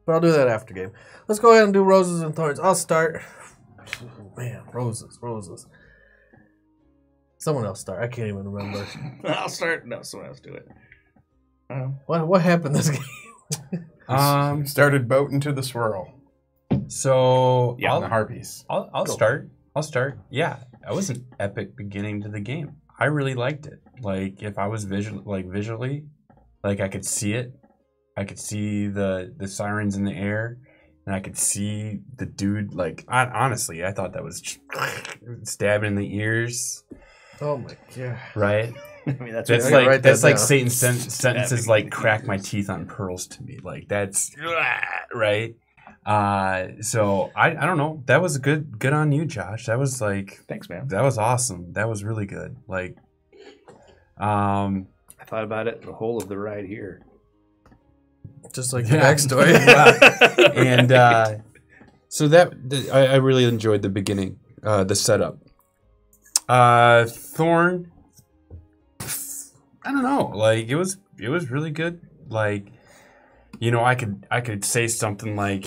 But I'll do that after game. Let's go ahead and do roses and thorns. I'll start. Man, roses, roses. Someone else start. I can't even remember. *laughs* I'll start. No, someone else do it. Um, What what happened this *laughs* game? um, Started boat into the swirl. so Yeah, the I'll, harpies. I'll, I'll Go. start. I'll start. Yeah, that was an epic beginning to the game. I really liked it. Like if I was visual, like visually, like I could see it. I could see the the sirens in the air, and I could see the dude. Like I, honestly, I thought that was *sniffs* stabbing in the ears. Oh my god. Right. *laughs* I mean, that's, That's I what, gotta like that that's like down. Satan's sen- sentences like crack my teeth on pearls to me. Like that's *sniffs* right. Uh, so I I don't know. That was good. Good on you, Josh. That was like thanks, man. that was awesome. That was really good. Like, um, I thought about it the whole of the ride here. Just like the Yeah. backstory. *laughs* *laughs* and uh, so that th- I, I really enjoyed the beginning, uh, the setup. Uh, Thorn, I don't know. Like it was, it was really good. Like, you know, I could, I could say something like,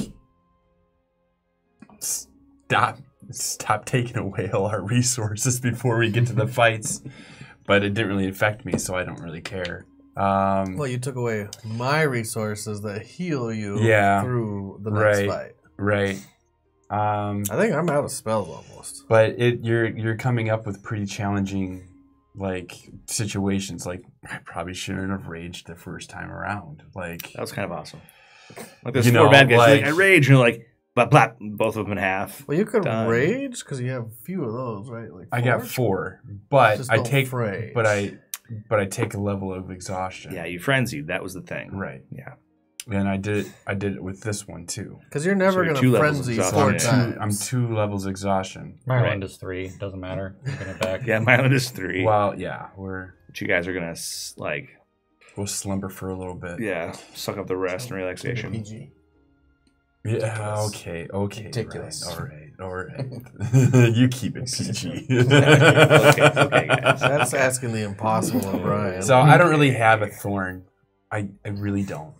"Stop, stop taking away all our resources *laughs* before we get to the fights," but it didn't really affect me, so I don't really care. Um, well, you took away my resources that heal you Yeah. through the next Right. fight. right. Um, I think I'm out of spells almost. but it you're you're coming up with pretty challenging like situations like i probably shouldn't have raged the first time around like That was kind of awesome. Like there's You four know, bad guys. Like- like, I rage, and you're like, But blap, both of them in half. Well, you could Done. rage because you have a few of those, right? Like I got four, but Just I don't take, rage. but I, but I take a level of exhaustion. Yeah, you frenzied. That was the thing. Right. Yeah. And I did it. I did it with this one too. Because you're never So you're gonna two levels frenzy exhausted. four Yeah. times. I'm two levels exhaustion. My Right. round is three. Doesn't matter. I'm gonna *laughs* back. Yeah, my limit is three. Well, yeah, we're But you guys are gonna s- like, we'll slumber for a little bit. yeah, suck up the rest and relaxation. PG. Yeah. Ridiculous. Okay. Okay. Ridiculous. All right. All right. All right. *laughs* *laughs* you keep it PG. *laughs* okay, okay, guys. That's asking the impossible of Brian. So I don't really have a thorn. I, I really don't.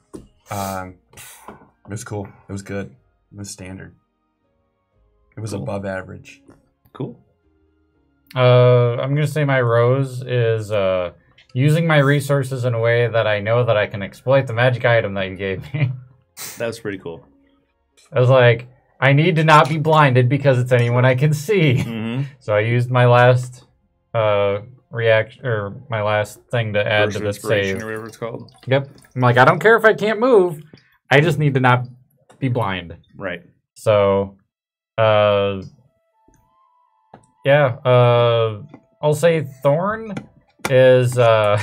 Um, it was cool. It was good. It was standard. It was Cool. above average. Cool. Uh, I'm gonna say my rose is uh using my resources in a way that I know that I can exploit the magic item that you gave me. That was pretty cool. I was like, I need to not be blinded because it's anyone I can see. Mm-hmm. *laughs* So I used my last uh reaction or my last thing to add to the save. or whatever it's called. Yep. I'm like, I don't care if I can't move. I just need to not be blind. Right. So, uh, yeah, uh, I'll say Thorn is, uh,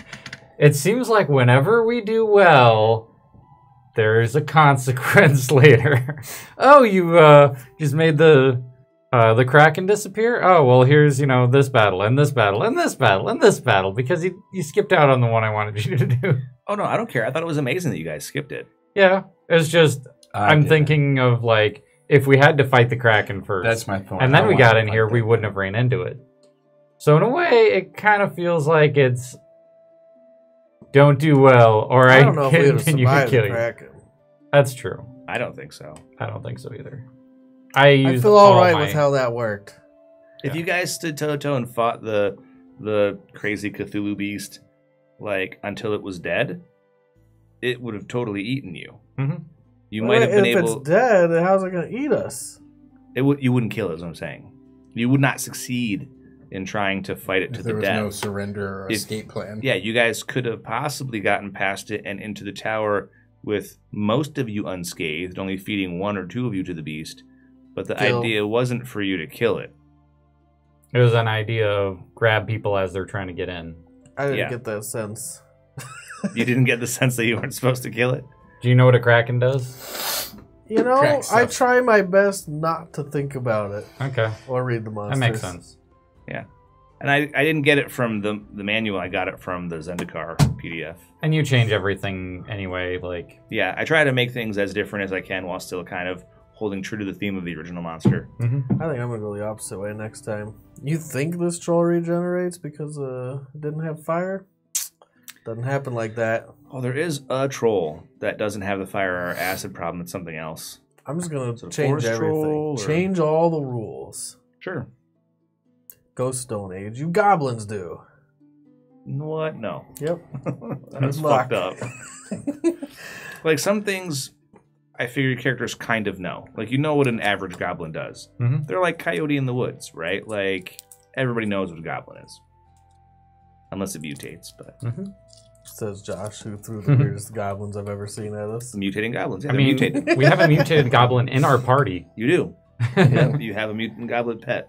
*laughs* it seems like whenever we do well, there's a consequence *laughs* later. oh, you, uh, just made the, uh, the Kraken disappear? Oh, well, here's, you know, this battle, and this battle, and this battle, and this battle, because you, you skipped out on the one I wanted you to *laughs* do. Oh no, I don't care. I thought it was amazing that you guys skipped it. yeah, it's just, I I'm did. thinking of like if we had to fight the Kraken first, that's my thorn. and then we got in here, we wouldn't have ran into it. So in a way, it kind of feels like it's don't do well, or I, I don't know if we would have continue to survived kill the you. That's true. I don't think so. I don't think so either. I I feel all all right my- with how that worked. If you guys stood toe to toe and fought the the crazy Cthulhu beast like until it was dead, it would have totally eaten you. Mhm. You Well, might have been if able. it's dead, how's it gonna eat us? It would. You wouldn't kill it. Is what I'm saying. You would not succeed in trying to fight it to If the there was death. no surrender or If- escape plan. yeah, you guys could have possibly gotten past it and into the tower with most of you unscathed, only feeding one or two of you to the beast. But the Kill. idea wasn't for you to kill it. It was an idea of grab people as they're trying to get in. I didn't Yeah. get that sense. You didn't get the *laughs* sense that you weren't supposed to kill it. Do you know what a Kraken does? You know, I try my best not to think about it Okay, or read the monsters. that makes sense. And I, I didn't get it from the the manual. I got it from the Zendikar PDF. And you change everything anyway. Like, Yeah, I try to make things as different as I can while still kind of holding true to the theme of the original monster. mhm. I think I'm gonna go the opposite way next time. You think this troll regenerates because uh, it didn't have fire? Doesn't happen like that. Oh, there is a troll that doesn't have the fire or acid problem. It's something else. I'm just gonna Is change everything. or- Change all the rules. Sure. Go Stone Age. You goblins do. What? No. Yep. *laughs* That's fucked up. *laughs* like some things I figure your characters kind of know. Like you know what an average goblin does. Mhm. They're like coyote in the woods, right? Like everybody knows what a goblin is. Unless it mutates, but Says Josh, who threw the *laughs* weirdest goblins I've ever seen at us. mutating goblins. Yeah, I mean, mutated. we have a mutated goblin in our party. You do. Yeah, you have a mutant goblin pet.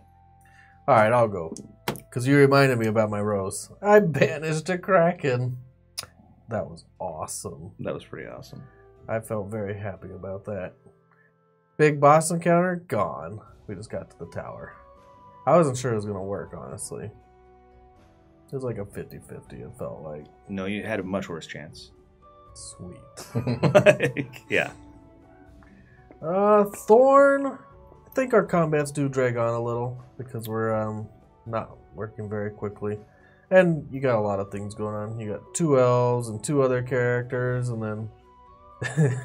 All right, I'll go. Because you reminded me about my rose. I banished a kraken. That was awesome. That was pretty awesome. I felt very happy about that. Big boss encounter gone. We just got to the tower. I wasn't sure it was going to work, honestly. It was like a 50 50, it felt like. No, you had a much worse chance. Sweet. *laughs* yeah. Uh, Thorn. I think our combats do drag on a little because we're um not working very quickly, and you got a lot of things going on. You got two elves and two other characters, and then *laughs*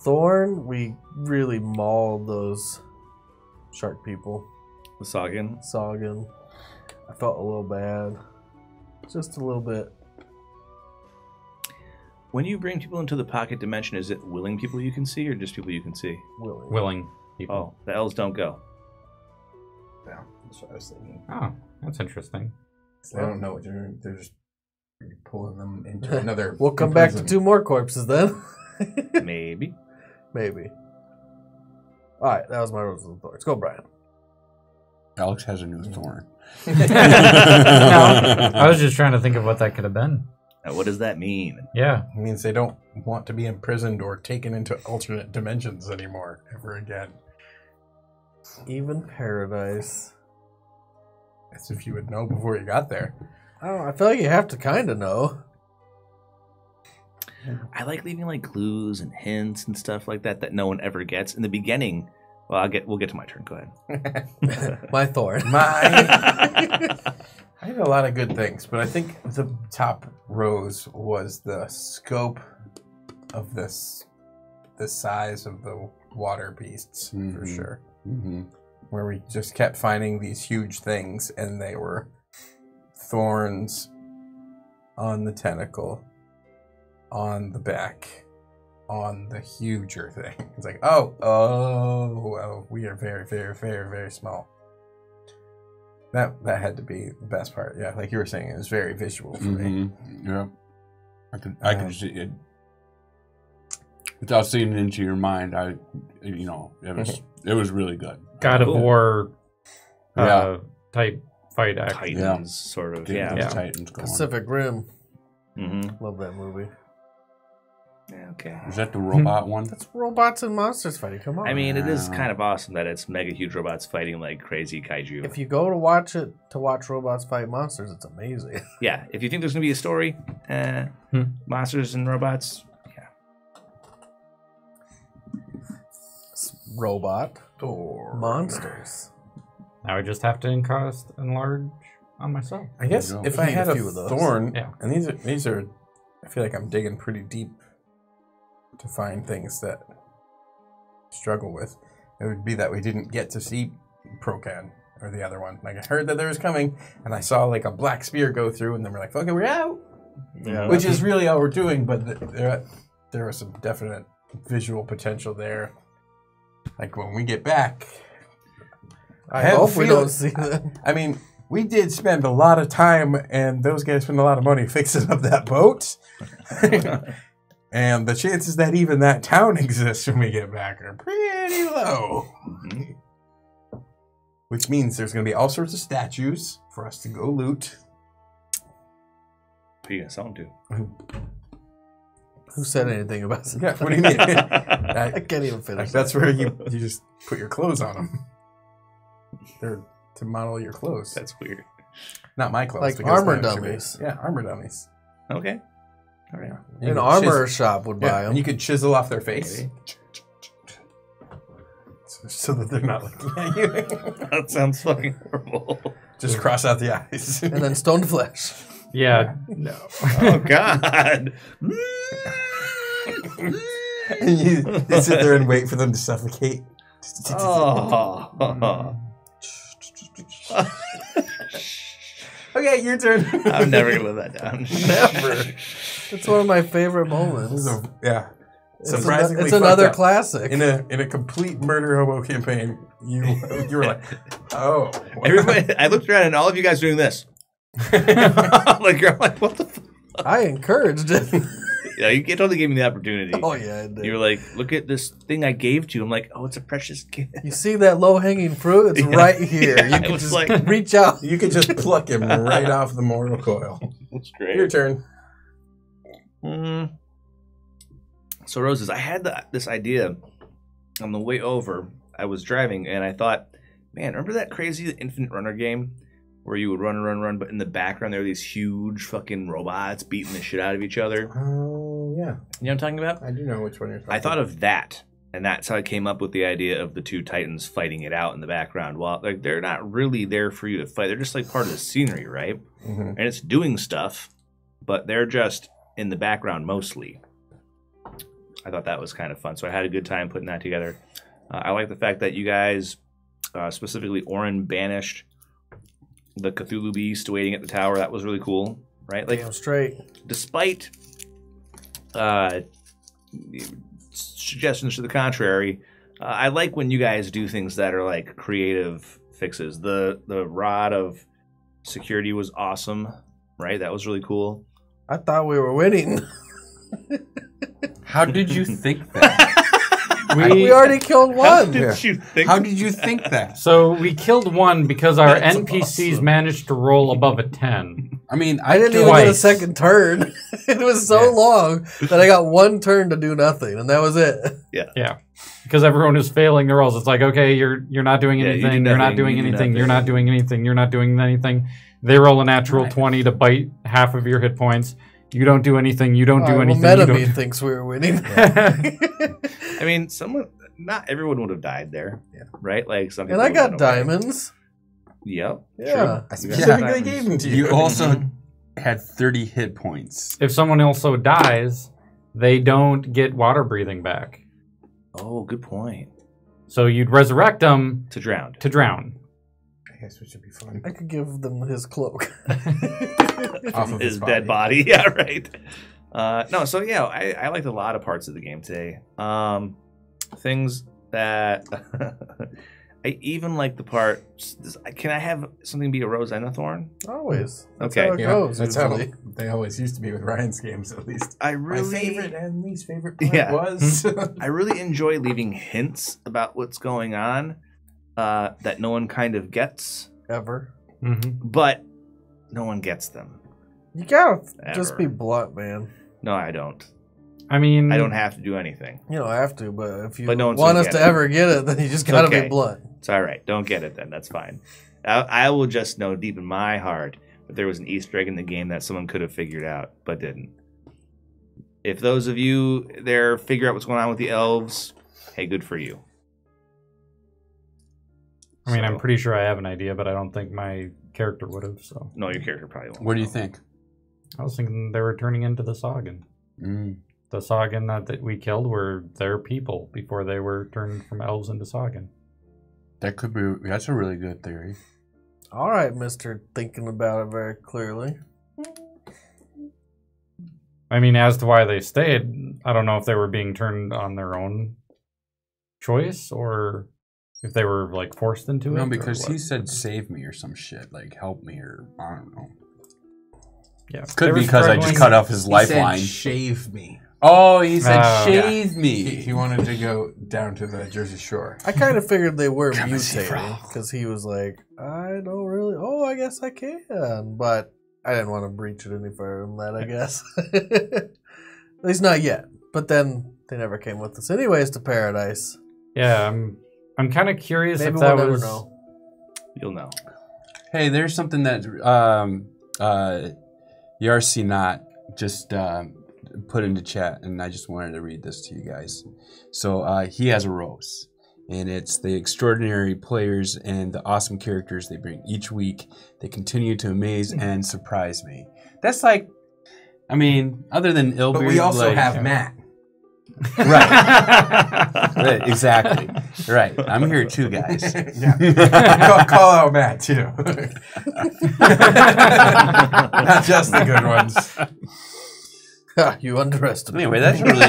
Thorn. We really mauled those shark people. The Sahuagin. Sahuagin. I felt a little bad, just a little bit. When you bring people into the pocket dimension, is it willing people you can see or just people you can see? Willing. Willing people. Oh, the elves don't go. Yeah, that's what I was thinking. Oh, that's interesting. They don't know what they're. They're just pulling them into *laughs* another. We'll come back to two more corpses then. *laughs* Maybe. Maybe. All right, that was my roses and thorns. Go, Brian. Alex has a new thorn. *laughs* I was just trying to think of what that could have been. Now, what does that mean? Yeah. It means they don't want to be imprisoned or taken into alternate dimensions anymore ever again. Even paradise. As if you would know before you got there. I. I feel like you have to kind of know. I like leaving like clues and hints and stuff like that that no one ever gets in the beginning. Well, I'll get we'll get to my turn. Go ahead. *laughs* My thorn. My, *laughs* I had a lot of good things, but I think the top rose was the scope of this, the size of the water beasts for Mhm. sure. Hmm Where we just kept finding these huge things, and they were thorns on the tentacle, on the back, on the huger thing. *laughs* It's like, oh, oh, well, we are very, very, very, very small. That that had to be the best part. Yeah, like you were saying, it was very visual for me. hmm Yeah. I could, I Um, could see it. Without seeing it into your mind, I, you know, it was, it was really good. God of Cool. War uh, Yeah. type fight act. Titans, sort of. Yeah. Yeah. Titans going. Pacific Rim. Mm-hmm. Love that movie. yeah. Okay. Is that the robot *laughs* one? That's robots and monsters fighting. Come on. I mean, it is kind of awesome that it's mega huge robots fighting like crazy kaiju. if you go to watch it to watch robots fight monsters, it's amazing. yeah, if you think there's gonna be a story, uh, Hmm. monsters and robots, robot Thor. monsters. Now I would just have to encost enlarge on myself. I guess go. if I had a a, few of those. thorn, Yeah. and these are these are, I feel like I'm digging pretty deep to find things that struggle with. It would be that we didn't get to see Procan or the other one. Like I heard that there was coming, and I saw like a black spear go through, and then we're like, "Okay, we're out," Yeah, which is really all we're doing. But th- there there was some definite visual potential there. Like when we get back, I have a hope we don't see them. I mean, we did spend a lot of time, and those guys spent a lot of money fixing up that boat. *laughs* and the chances that even that town exists when we get back are pretty low. Mhm. Which means there's going to be all sorts of statues for us to go loot. P.S. you gonna sell to? Who said mm. anything about *laughs* it? Yeah, what do you mean? *laughs* I That- can't even like, finish. that's where you, you just put your clothes on them. They're *laughs* to model your clothes. That's weird. not my clothes. Like armor mine should be- dummies. Yeah, armor dummies. Okay, all right. You An could armor chis- shop would Yeah, buy and them. you could chisel off their face. So, so that they're not looking at you. That sounds fucking horrible. Just cross out the eyes. and then stone flesh. Yeah. No. Oh God. Mm. And you, you sit there and wait for them to suffocate. oh. Okay, your turn. I'm never gonna live that down. Never. It's one of my favorite moments. a, yeah. It's, an- Surprisingly it's another up. classic. In a in a complete murder hobo campaign, you you were like, oh, Everybody, I looked around and all of you guys doing this. *laughs* *laughs* like you're like, what the? F-? I encouraged it. Yeah, you totally gave me the opportunity. oh yeah, You were like, look at this thing I gave to you. I'm like, oh, it's a precious gift. You see that low hanging fruit? It's Yeah. right here. Yeah, you *laughs* can just like- reach out. you can just pluck him right off the mortal coil. *laughs* That's great. Your turn. Mm. So roses, I had the, this idea on the way over. I was driving and I thought, man, remember that crazy Infinite Runner game where you would run and run, and run, but in the background there were these huge fucking robots beating the shit out of each other. Oh yeah, You know what I'm talking about? I do know which one you're talking. About. I thought of that, and that's how I came up with the idea of the two titans fighting it out in the background. Well, like they're not really there for you to fight; they're just like part of the scenery, right? hmm and it's doing stuff, but they're just in the background mostly. I thought that was kind of fun, so I had a good time putting that together. Uh, I like the fact that you guys, uh, specifically Oren, banished the Cthulhu beast waiting at the tower. That was really cool, right? Like, Damn straight. despite uh, suggestions to the contrary, uh, I like when you guys do things that are like creative fixes. The the rod of security was awesome, right? That was really cool. I thought we were winning. How did you think that? *laughs* We- We already killed How one. did you think? How did you think that? So we killed one because our That's NPCs awesome. managed to roll above a 10. I mean, I didn't even get a second turn. *laughs* it was so Yeah. long that I got one turn to do nothing, and that was it. Yeah, yeah, because everyone is failing their rolls. It's like, okay, you're you're not doing Yeah, you do anything, you are not doing you do anything, you're not doing anything, you're not doing anything. They roll a natural Right. 20 to bite half of your hit points. You don't do anything, you don't do All right, anything. Well, Metamine thinks we were winning. *laughs* I mean, someone. Not everyone would have died there, Yeah. right? Like some. and I got have away. diamonds. Yep. Yeah. true. I You specifically got gave them to you. You also *laughs* had 30 hit points. if someone also dies, they don't get water breathing back. Oh, good point. So you'd resurrect them To drown. to drown. I guess it should be fun. I could give them his cloak. *laughs* *laughs* Off of his his dead body. *laughs* Yeah, right. Uh, no, so yeah, I, I liked a lot of parts of the game today. Um, things that I even like the part. Can I have something be a rose and a thorn? Always. That's Okay. how it Yeah, goes. that's usually. how they always used to be with Ryan's games, at least. I My really, favorite and least favorite part Yeah. was. I really enjoy leaving hints about what's going on uh, that no one kind of gets, Ever. hmm but no one gets them. You gotta just be blunt, man. No, I don't. I mean, I don't have to do anything. You don't have to, but if you But no want us to it. ever get it, then you just gotta okay. be blunt. It's all right. Don't get it then. That's fine. I, I will just know deep in my heart that there was an Easter egg in the game that someone could have figured out but didn't. If those of you there figure out what's going on with the elves, hey, good for you. I mean, I'm pretty sure I have an idea, but I don't think my character would have. So No, your character probably won't. What do you think? I was thinking they were turning into the Sahuagin. Mm. The Sahuagin that, that we killed were their people before they were turned from elves into Sahuagin. That could be. That's a really good theory. All right, Mister, thinking about it very clearly. I mean, as to why they stayed, I don't know if they were being turned on their own choice or if they were like forced into it. No, because he said save me or some shit, like help me or I don't know. yeah, Could be because I just cut off his He lifeline. said, shave me. oh, he said Oh. shave He, me. he wanted to go down to the Jersey Shore. I kind of figured they were Come and see mutating Frau. because he was like, I don't really. Oh, I guess I can, but I didn't want to breach it any further than that. I *laughs* guess. *laughs* At least not yet. But then they never came with us, anyways, to paradise. Yeah, I'm. I'm kind of curious Maybe if we'll that never was. know. You'll know. Hey, there's something that um uh Yarcy not just um put into chat, and I just wanted to read this to you guys. So uh, he has a rose, and it's the extraordinary players and the awesome characters they bring each week. They continue to amaze and surprise me. That's like, I mean, other than Illbeard, But we also like- have Matt. Right, *laughs* right, exactly, right. I'm here too, guys. *laughs* yeah. call, call out Matt, too. *laughs* Not just the good ones. You underestimated. Anyway, that's really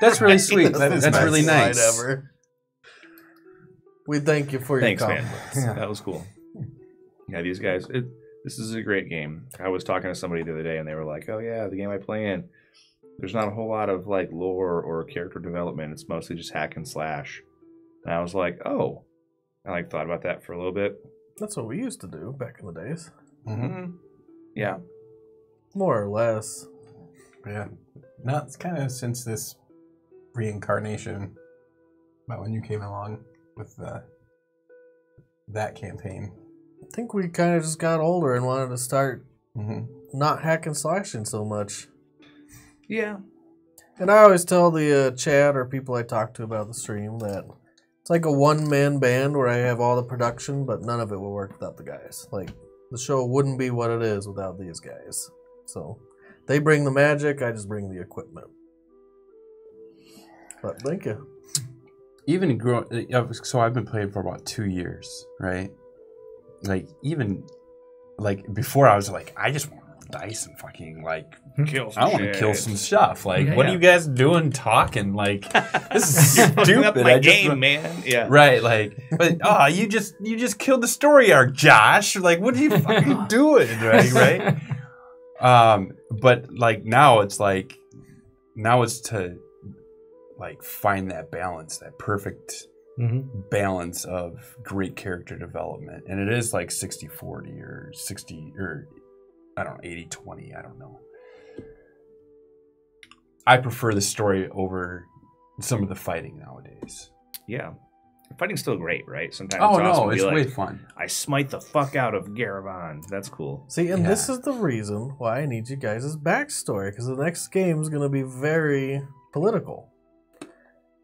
that's really sweet. That is that's nice. really nice. Ever. We thank you for your Thanks, man. compliments. Yeah. That was cool. Yeah, these guys. It, this is a great game. I was talking to somebody the other day, and they were like, "Oh yeah, the game I play in. There's not a whole lot of like lore or character development. It's mostly just hack and slash." And I was like, "Oh." I like thought about that for a little bit. That's what we used to do back in the days, Mhm. Mm, yeah, more or less. Yeah. Not kind of since this reincarnation, about when you came along with the, that campaign. I think we kind of just got older and wanted to start hmm not hack and slashing so much. Yeah. And I always tell the uh, chat or people I talk to about the stream that it's like a one man band where I have all the production, but none of it will work without the guys. Like the show wouldn't be what it is without these guys. So they bring the magic, I just bring the equipment. But thank you. Even grow. uh, So I've been playing for about two years, right? Like even like before, I was like, I just want to roll dice and fucking like Kill I want to kill some stuff. Like, what are you guys doing talking? Like, *laughs* this is stupid. up my I just game, wa- man. Yeah. Right, like, but oh, you just you just killed the story arc, Josh. Like, what are you fucking *laughs* doing, right? Right. Um, but like now it's like now it's to like find that balance, that perfect hmm balance of great character development. And it is like 60 40 or 60 or I don't know, 80 20, I don't know. I prefer the story over some of the fighting nowadays. Yeah. Fighting's still great, right? Sometimes Oh it's awesome no, it's like, way fun. I smite the fuck out of Garabon. That's cool. See, and this is the reason why I need you guys' backstory, because the next game is going to be very political.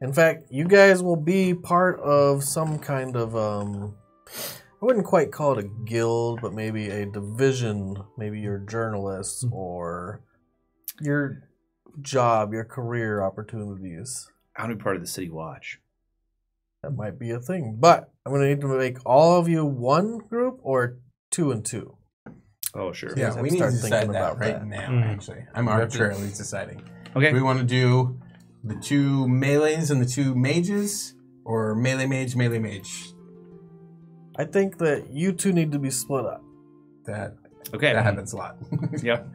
In fact, you guys will be part of some kind of, um, I wouldn't quite call it a guild, but maybe a division. Maybe you're journalists or your job, your career opportunities. I want to be part of the City Watch. That might be a thing. But I'm going to need to make all of you one group or two and two. Oh, sure. guys Yeah, have we to need to decide thinking that about right that. now. Mm. Actually, I'm We have arbitrarily deciding. Okay. Do we want to do the two melees and the two mages, or melee mage, melee mage? I think that you two need to be split up. That Okay. that happens a lot. *laughs* Yep.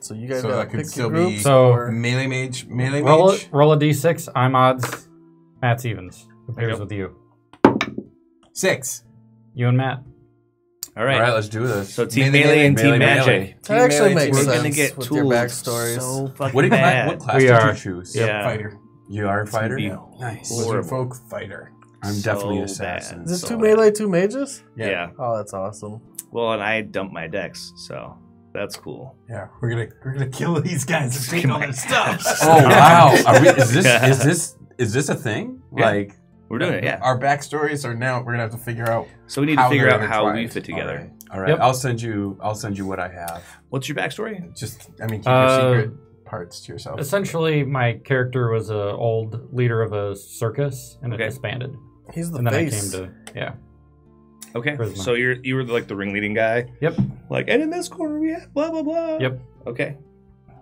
So you guys So gotta could pick still your be- groups. So- melee mage, melee Roll a, mage. roll a d6. I'm odds. Matt's evens. Who pairs Yep. with you? Six. You and Matt. All right. All right, let's do this. So Team Melee, Melee, melee, and Team melee, Magic. melee. that actually melee, makes We're sense gonna get with your tooled backstories. so fucking what, do you, bad. what class We did are. you choose? Yeah. Yep, fighter. You are a fighter? be Nice. horrible. Wizard folk fighter. I'm definitely an So bad. assassin. Is this So two bad. melee, two mages? Yeah. Oh, that's awesome. Well, and I dumped my decks, so that's cool. Yeah, we're gonna we're gonna kill these guys and take all their stuff. *laughs* *laughs* Oh wow! Are we, is this Yeah. *laughs* is this is this a thing? Yeah. Like We're doing it, yeah. Our backstories are now we're gonna have to figure out. So we need to figure out how we fit together. all right, all right. Yep. I'll send you. I'll send you what I have. What's your backstory? Just I mean, keep Uh, your secret parts to yourself. Essentially, my character was an old leader of a circus, and Okay. it disbanded. He's the and then face. I came to yeah. Okay. Charisma. So you're you were like the ringleading guy. Yep. Like, and in this corner we have blah blah blah. Yep. Okay.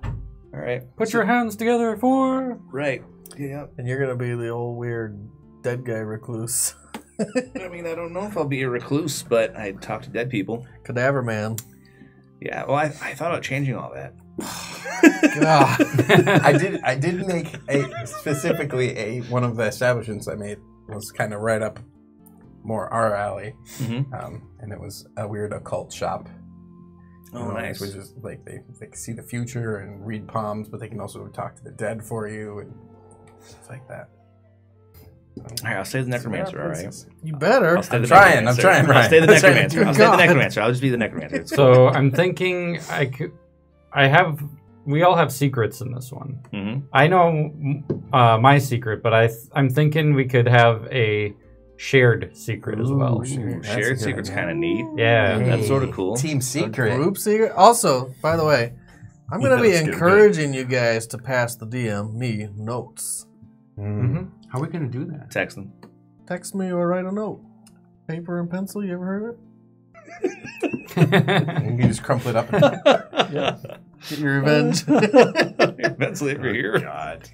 All right. Put your hands together for. Right. Yeah. and you're gonna be the old weird dead guy recluse. I mean, I don't know if I'll be a recluse, but I talk to dead people. Cadaver man. Yeah. Well, I, I thought about changing all that. God. *laughs* *laughs* I did. I did make a specifically a one of the establishments I made was kind of right up more our alley, Mhm. um, and it was a weird occult shop. Oh, You know, nice. Which is like they they can see the future and read palms, but they can also talk to the dead for you and stuff like that. All right. I'll stay the necromancer. All right. You better. I'll stay I'm the trying, I'm necromancer. trying, I'll stay the Ryan. I'm *laughs* trying. necromancer. I'll stay the necromancer. I'll just be the necromancer. It's So I'm thinking I could. I have. We all have secrets in this one. Mhm. I know uh, my secret, but I th- I'm thinking we could have a shared secret as well. Ooh, Ooh, that's a shared secret's kind of neat. Yeah. That's sorta cool. Team secret. Group secret. Also, by the way, I'm gonna be encouraging you guys to pass the DM me notes. Mm. hmm How are we gonna do that? Text them. Text me or write a note. Paper and pencil. You ever heard of it? *laughs* *laughs* You can just crumple it up. And, *laughs* Yeah. Get your revenge. That's it for here. God.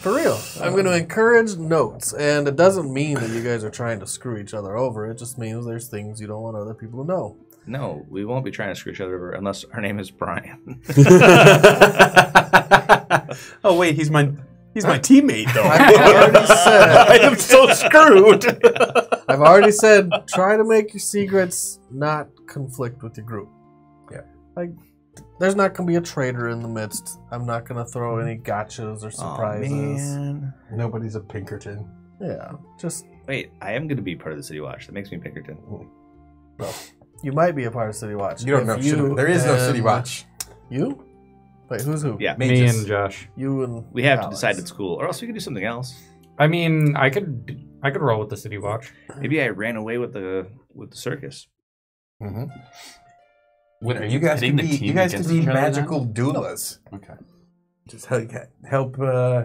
For real. I'm going to um, encourage notes. And it doesn't mean that you guys are trying to screw each other over. It just means there's things you don't want other people to know. No, we won't be trying to screw each other over unless our name is Brian. *laughs* oh wait, he's my he's my teammate though. I've already said, *laughs* I am so screwed. *laughs* I've already said, try to make your secrets not conflict with your group. Yeah. Like, there's not going to be a traitor in the midst. I'm not going to throw any gotchas or surprises. man. nobody's a Pinkerton. yeah. Just, Wait, I am going to be part of the City Watch. That makes me Pinkerton. you might be a part of City Watch. You don't If know. City- there is no City and- Watch. You? Wait, who's who? Yeah, Me Mages. and Josh. You and we have to Alex. decide at school, or else we could do something else. I mean, I could I could roll with the city watch. Maybe I ran away with the with the circus. hmm What are You guys pitting could the be. team You guys could against be each other then? magical doulas. Okay. Just help, help uh,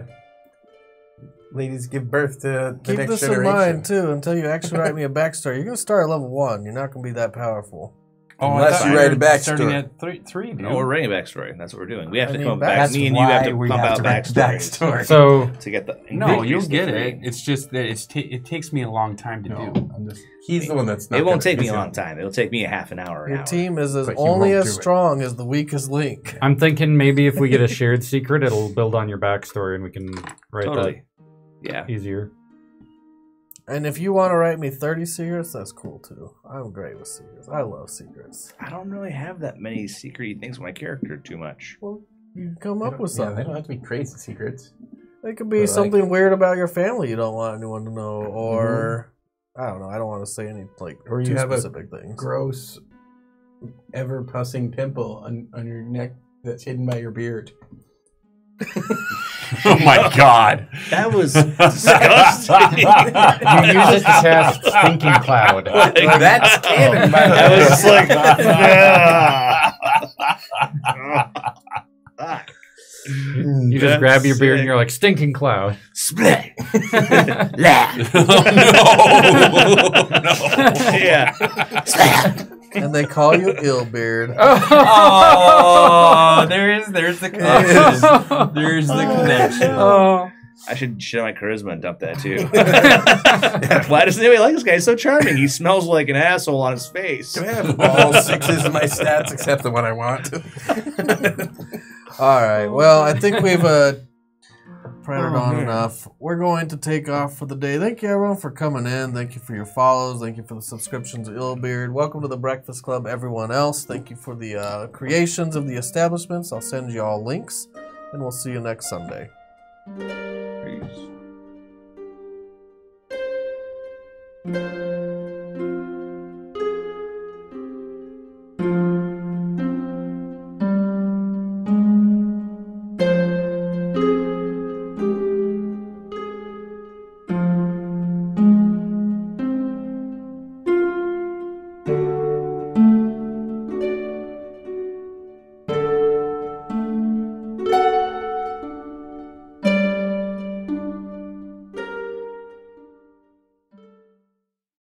ladies give birth to the Keep next this in mind too. Until you actually write me a backstory, you're gonna start at level one. You're not gonna be that powerful. Oh, Unless you we write were a backstory. Starting at three, three dude. No, we're writing a backstory. That's what we're doing. We have I to mean, come back- back. That's Me and you have why to we pump have out to write the backstory. *laughs* So to get the. no, you'll the get free. it. It's just that it's ta it takes me a long time to No, do. I'm just, he's the one that's not It won't take me a long time. It'll take me a half an hour. An Your hour. team is as But you only won't as do it. strong as the weakest link. I'm thinking maybe if we get a shared secret, it'll build on your backstory and we can write Totally. Yeah. that easier. And if you want to write me 30 secrets, that's cool too. I'm great with secrets. I love secrets. I don't really have that many secret things with my character too much. Well, you come up don't- with Yeah, something. they don't have to be crazy secrets. It could be But, like- something weird about your family you don't want anyone to know, mm-hmm. or I don't know. I don't want to say any like Or you too have a specific things. Gross, ever pussing pimple on, on your neck that's hidden by your beard. *laughs* oh my god! That was *laughs* disgusting. You use it to cast Stinking Cloud. That's canon, by the That way. was just like. Ah. You just That's grab your beard and you're like, Stinking Cloud. Split. *laughs* oh, no, no. yeah. And they call you Illbeard. *laughs* Oh, there is there's the connection. There's the connection. Oh. I should show my charisma and dump that too. *laughs* *laughs* Why doesn't anybody like this guy? He's so charming. He smells like an asshole on his face. Can I have all sixes of my stats except the one I want? All right. Well, I think we've uh, prattled Oh, on man. enough. We're going to take off for the day. Thank you, everyone, for coming in. Thank you for your follows. Thank you for the subscriptions to Illbeard. Welcome to the Breakfast Club, everyone else. Thank you for the uh, creations of the establishments. I'll send you all links, and we'll see you next Sunday. Peace.